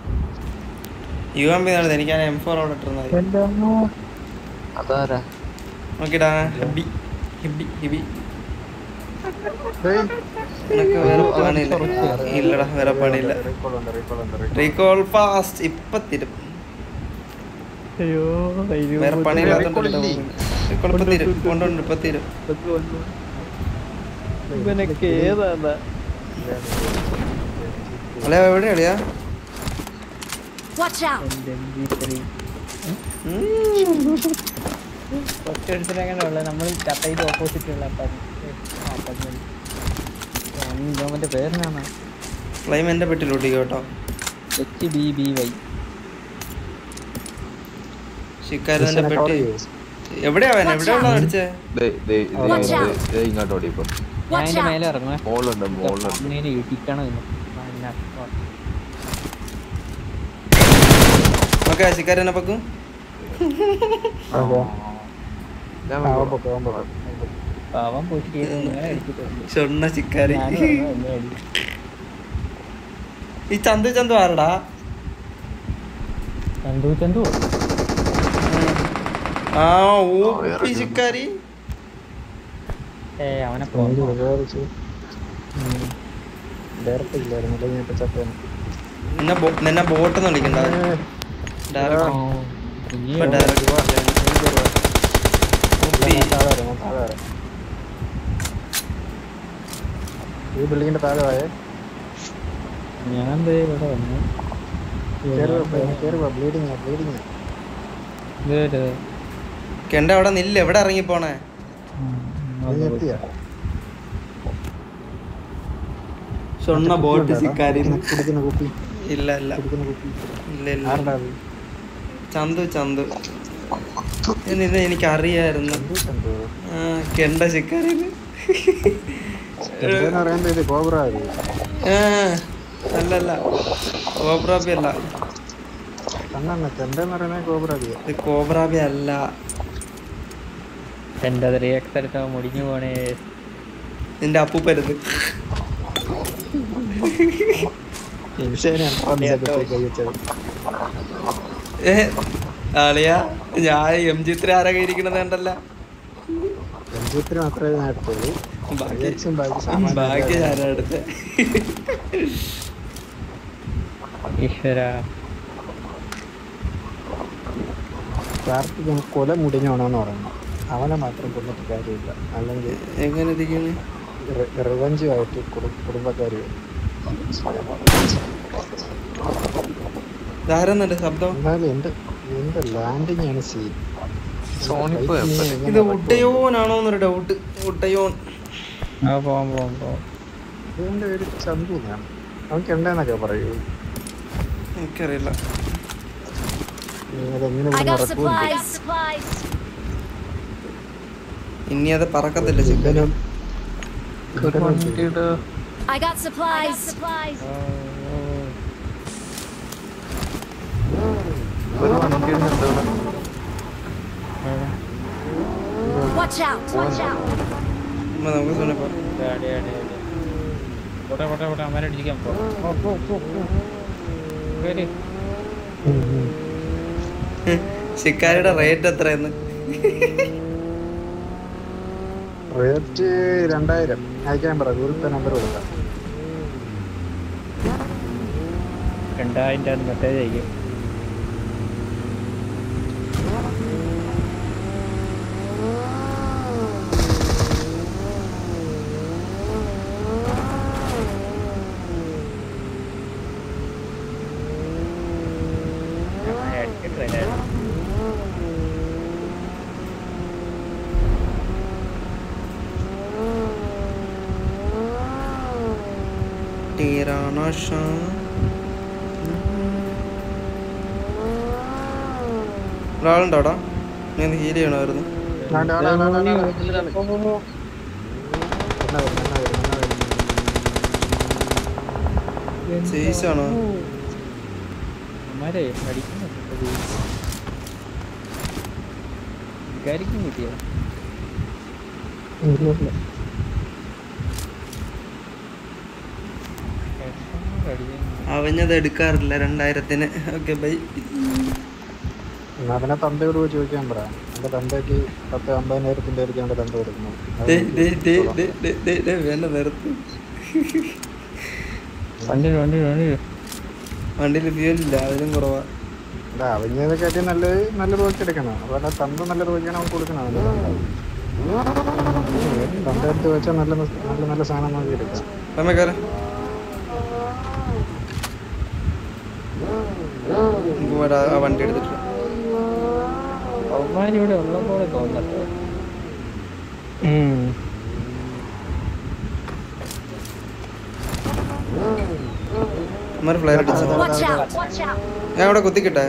യു എം പി നടന്നത് എനിക്ക് എം ഫോർ അവിടെ ഇട്ടിരുന്നത് അതാരാ? നോക്കിടാ. ഹിബി ഹിബി ഹെബി ഡേയ്, നിനക്ക് വേറെ പണിയില്ല ഇല്ലടാ വേറെ പണിയില്ല. റീകോൾ ഫാസ്റ്റ് ഇപ്പൊ തരും. അയ്യോ വേറെ പണിയില്ലാത്തോണ്ട് റീകോൾ ഇപ്പൊ തരും. കൊണ്ടുണ്ട് ഇപ്പൊ തരും. ഇവനൊക്കെ ഏതാ അല്ല എവിടെ അളിയാ? Watch out! തൊട്ടടുത്തിനങ്ങനെ നമ്മൾ ഓപ്പോസിറ്റ് ഉള്ള ഫ്ലൈം പെട്ടിലോട്ടി കേട്ടോ. എച്ച് ബി ബി വൈ ശിക്കാരന്റെ പെട്ടി. എവിടെയാ എവിടെ ഉള്ള അടിച്ചേ? ഇങ്ങോട്ട് ഓടി ഇപ്പൊ ഞാൻ Watch അതിന്റെ out! മേലെ ഇറങ്ങുവേ മോളുണ്ട് മോളുണ്ട് അമ്മേനെ ഇടിക്കണം ഇന്ന് ആ, ഓക്കെ ശിക്കാരനെ ഞാൻ പോക്ക് പാവം പോയിട്ട് എന്നെ അടി. ഈ ചന്തു ചന്തു ആരടാ? ചന്തു ചന്തു. ആ ഓ ചിക്കാരി. ഏ അവനെ ഡയറക്റ്റ് ഇല്ലായിരുന്നു. ഞാൻ ഇപ്പൊ ചത്തേനെ. നിന്നെ നിന്നെ ബോട്ട് വിളിക്കണ്ട. ഡയറക്റ്റ് ഡയറക്റ്റ് ഇല്ല, ഞാൻ താഴെ വരാം, ഞാൻ താഴെ വരാം. ഈ ബിൽഡിങ്ങിന്റെ താഴെ പോയേ ഞാൻ ദേ ഇവിടെ വന്നു കെണ്ട അവിടെ നില്ല എവിടെ ഇറങ്ങി പോണേ സ്വർണ ബോട്ട് സിക്കാരി കുടിക്കുന്ന കുപ്പി. ഇല്ല ഇല്ല. കുടിക്കുന്ന കുപ്പി. ഇല്ല ചന്തു ചന്തു. ഇത് എനിക്ക് അറിയായിരുന്നു എന്ത് ചന്തു? ആ, കെണ്ട ശിക്കാരിന്ന്. അല്ലല്ല കോബ്രാബി അല്ല കോബ്രാബി അല്ല എന്റെ റിയാക്ട് മുടിഞ്ഞു പോണേ. നിന്റെ അപ്പൂപ്പരുത്. ഏ ആളിയാ ഞാൻ എം ജി ത്രീ ആരൊക്കെ ഇരിക്കണത് കണ്ടല്ല? രഞ്ജിത്തിന് മാത്രമേ നടത്തുള്ളൂ ബാക്കി റിയാക്ഷൻ ബാക്കി സാമാന്യം ബാക്കി ഞാനാ എടുത്തത് ഈശ്വര. കാർത്തിക് കൊല മുടിഞ്ഞോണെന്ന് പറയുന്നു. അവനെ മാത്രം കൊന്നിട്ട് കാര്യമില്ല. അല്ലെങ്കിൽ എങ്ങനെ റിവഞ്ചുമായിട്ട് കുടുംബക്കാർ എന്നാലും എന്റെ എന്റെ ലാൻഡിങ് ആണ് സീൻ സോണിപ്പ് ഇത് ഉട്ടയോനാണോ എന്നൊരു ഡൗട്ട് ഉട്ടയോൻ. ആ പോവാം പോവാം പോവാം. ഇവന്റെ പേര് ചന്തു എന്നാണ്. അവൻക്ക് ഉണ്ടെന്നൊക്കെ പറയൂ. എനിക്കറിയില്ല. I got supplies. supplies. ഇനി അത് പറക്കത്തില്ല ചിക്കൻ ഇവനും ഇവനും I got supplies. supplies. ഒരു വണ്ടി ഉണ്ട് ഇവിടെ. Watch out. Watch out. നമുക്ക് സുനപ്പ അടി, അടി, അടി. പോട്ടെ പോട്ടെ പോട്ടെ അമ്മേനെ അടിക്കാൻ പോ പോ, പോ. കേറി. ശിക്കാരിയുടെ റേറ്റ് എത്രയെന്ന് റേറ്റ് രണ്ടായിരം അയക്കാൻ പറ ഗൂഗിൾ പേ നമ്പർ കൊടുക്കാം രണ്ടായിരം രൂപ മെസ്സേജ് അയക്കും ഞാൻ അടിക്കട്ടെ എല്ലാവരും. ടീറാണ ഷാ ഒരാളുണ്ടോ അവിടെ നീ ഒന്ന് ഹീൽ ചെയ്യണമായിരുന്നു വേണ്ട, വേണ്ട, വേണ്ട, വേണ്ട, വേണ്ട, ഇതിലാണ്. എണ്ണ വരും, എണ്ണ ഞാൻ ഹീൽ ചെയ്യണമായിരുന്നു. ചേച്ചാണോ വികാരിക്കും കിട്ടിയോ? അവഞ്ഞത് എടുക്കാറില്ല രണ്ടായിരത്തിന്. ഓക്കെ ബൈ തന്തയോട് പോയി ചോദിക്കാൻ പറ. എന്റെ തന്തയ്ക്ക് പത്ത് അമ്പതിനായിരത്തിന്റെ ആയിരിക്കും തന്ത കൊടുക്കുന്നത് വണ്ടിയിൽ ഫ്യൂലില്ല അതിലും കുറവാ. നല്ല നല്ല റോക്കി എടുക്കണം. തന്ത നല്ല അവൻ കൊടുക്കണം അവന്റെ തന്ത തന്ത എടുത്ത് വെച്ചാൽ നല്ല നല്ല നല്ല സാധനം നോക്കി എടുക്കാം. നമ്മക്കാരെ ആ വണ്ടി എടുത്തിട്ട് അവന്മാർ ഇവിടെ ഉള്ള പോലെ തോന്നട്ടോ ഫ്ലയർ അടിച്ചു! ഞാൻ ഇവിടെ കുത്തിക്കിട്ടെ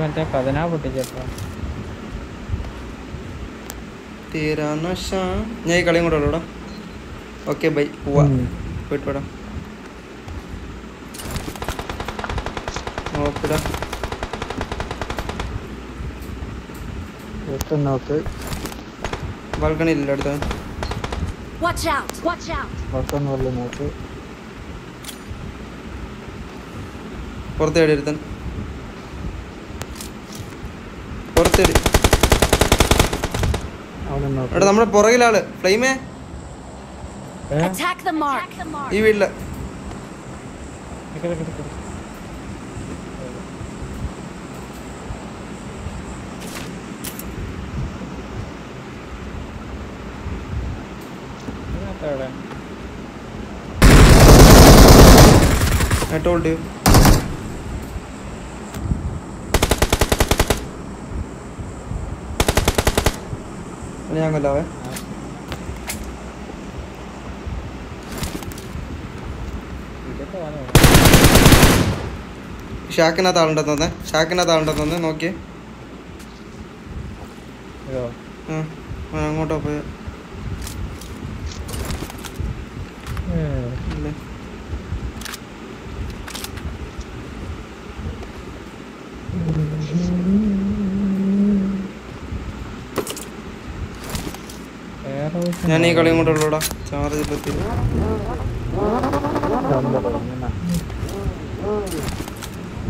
മറ്റേ കഥനാ പൊട്ടിച്ചപ്പോ തീരാനശ ഞാൻ ഈ കളിയും കൂടെ ഉള്ളൂടാ ഓക്കെ ബൈ. പോവാ. പോയിട്ട് നോക്കടാ. നോക്ക്. ബാൽക്കണി ഇല്ല അടുത്ത? Watch out! Watch out! പുറത്തേടി എടാ നമ്മുടെ പുറകിലാൾ. ഫ്ലെയിമേ. Attack the mark! ഈ വീട്ടിൽ I told you. ഞാൻ കൊല്ലാവേ ഷാക്കിനകത്ത് ആളുണ്ടെന്ന് തന്നെ ഷാക്കിനകത്ത് ആളുണ്ടെന്ന് തന്നെ നോക്കിയേ അവൻ അങ്ങോട്ടോ പോയ. ഞാൻ ഈ കളിയും കൂടെ ഉള്ളൂടാ. ചാർജ് പറ്റി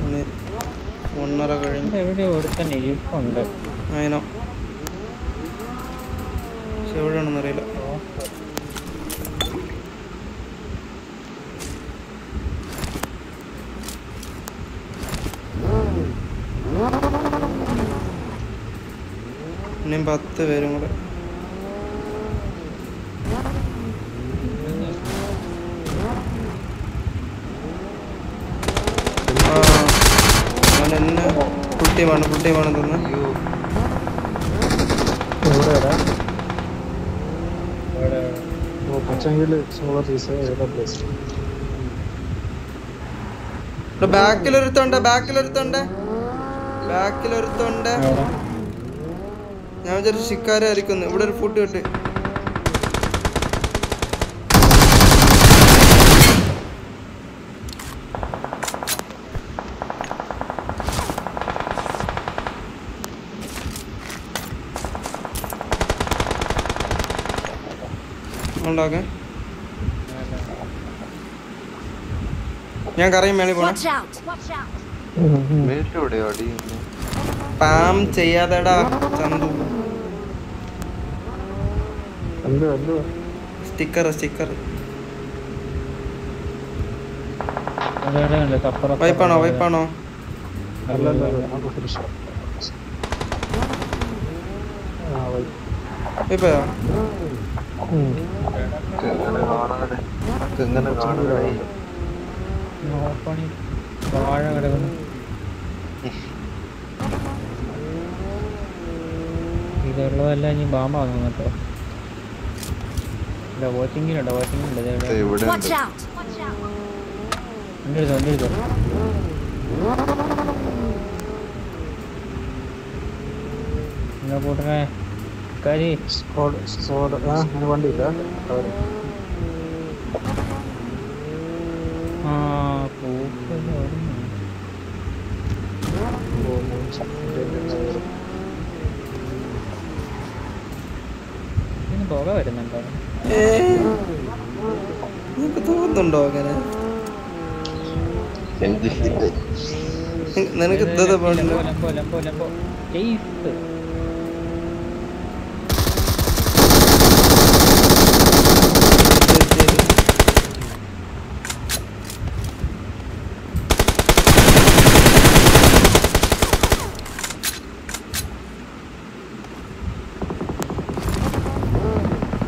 മണി ഒന്നര കഴിഞ്ഞു എവിടെ ഒരുത്തൻ ഇരിപ്പുണ്ട്. അതിനോ പക്ഷെ എവിടെയാണെന്ന് അറിയില്ല ഇനിയും പത്ത് പേരും കൂടെ ആ അവൻ എന്നെ ഫുൾ ടീമാണ് ഫുൾ ടീമാണ് തന്നെ എവിടെയാടാ ഓ സോളർ പീസ് ഏതാ പ്ലേസ് ബാക്കിലൊരുത്തുണ്ട് ബാക്കിലൊരുത്തുണ്ട്. ബാക്കിലൊരുത്തുണ്ട്. ഞാൻ വിചാരിച്ചു ശിക്കാരായിരിക്കുന്നു. ഇവിടെ ഒരു ഫുഡ് കിട്ടി. ഉണ്ടാക്കെ ഞാൻ കറിയും മേളിൽ പോണം. പാം ചെയ്യാതെടാ ചന്തു. Sticker sticker. വൈപ്പാണോ വൈപ്പാണോ? വൈപ്പയോ? എങ്ങനെ കാണാതെ എങ്ങനെ കാണാതായി. നോപ്പണി വാഴ കിടക്കുന്നു ഇതുള്ളതല്ല ഇനി ബാമ്പാണ് കേട്ടോ ഇല്ല വാച്ചിങ്ങിലുണ്ടോ വാച്ചിങ്ങിലുണ്ട് ദേ ഇവിടെ Watch ഉണ്ട് out! Watch out! വണ്ടി എടുത്തോ വണ്ടി എടുത്തോ എന്നാ കൂട്ടണേ കരി സ്കോഡ് സ്കോഡ് ആ അങ്ങനെ വണ്ടിയില്ല അവർ ആ കൂട്ടൽ പുക വരുന്നുണ്ടോ ഏ നിനക്ക് തോന്നുന്നുണ്ടോ അങ്ങനെ നിനക്ക് എന്താ പാടില്ല Lambo Lambo Lambo Lambo chase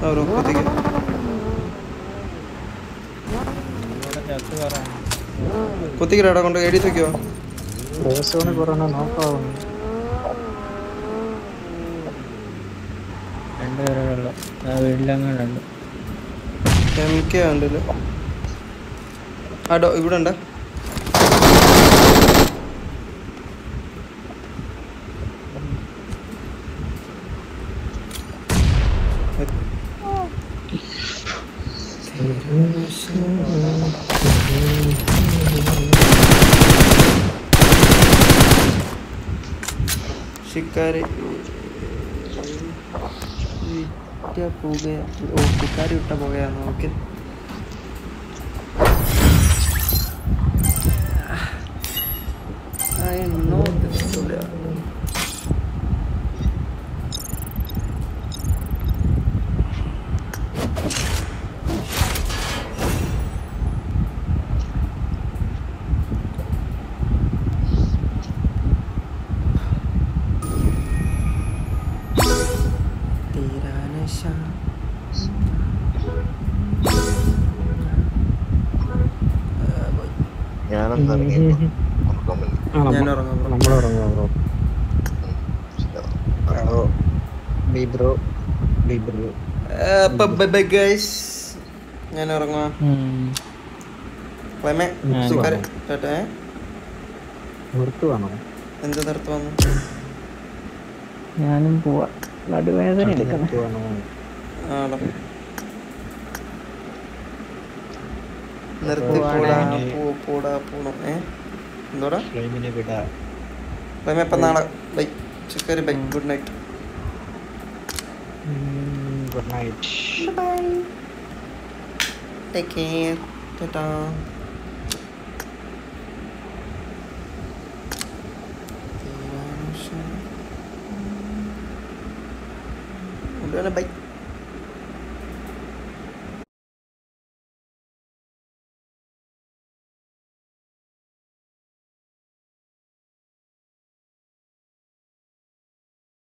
അവരോ കുത്തിക്ക് ചത്ത് പറയാൻ കുത്തിക്കടാ കൊണ്ട് എടി തൂക്കിയോ കൊറോണ നോക്കാവുന്നു രണ്ടുപേരുള്ളൂ ആ വീട്ടിലങ്ങാണ്ടുണ്ട് എം കെ ഉണ്ടല്ലോ ആ ഡോ ഇവിടെ ഉണ്ട്. വിറ്റ പുക ഓ ശിക്കാരി വിട്ട പുകയാണ് okay I know this Julia. തീരാനശ ഞാനൊന്ന് ഇറങ്ങി ഉറക്കം വന്നു. ഞാൻ ഉറങ്ങാം bro. നമ്മൾ ഉറങ്ങാം bro bro B bro B bro അപ്പൊ ബൈ ബൈ ഗൈസ് ഞാൻ നിർത്തുവാണോ എന്ത് നിർത്ത് വന്നു ഞാനും പോവാ നടുവേദന എടുക്കണം ആടോ നിർത്തി പോടാ പോ പോടാ പോണം ഏ എന്തോടാ ക്ലൈമേ ഇപ്പം നാളെ bye Shikari bye good night good night take care tata bye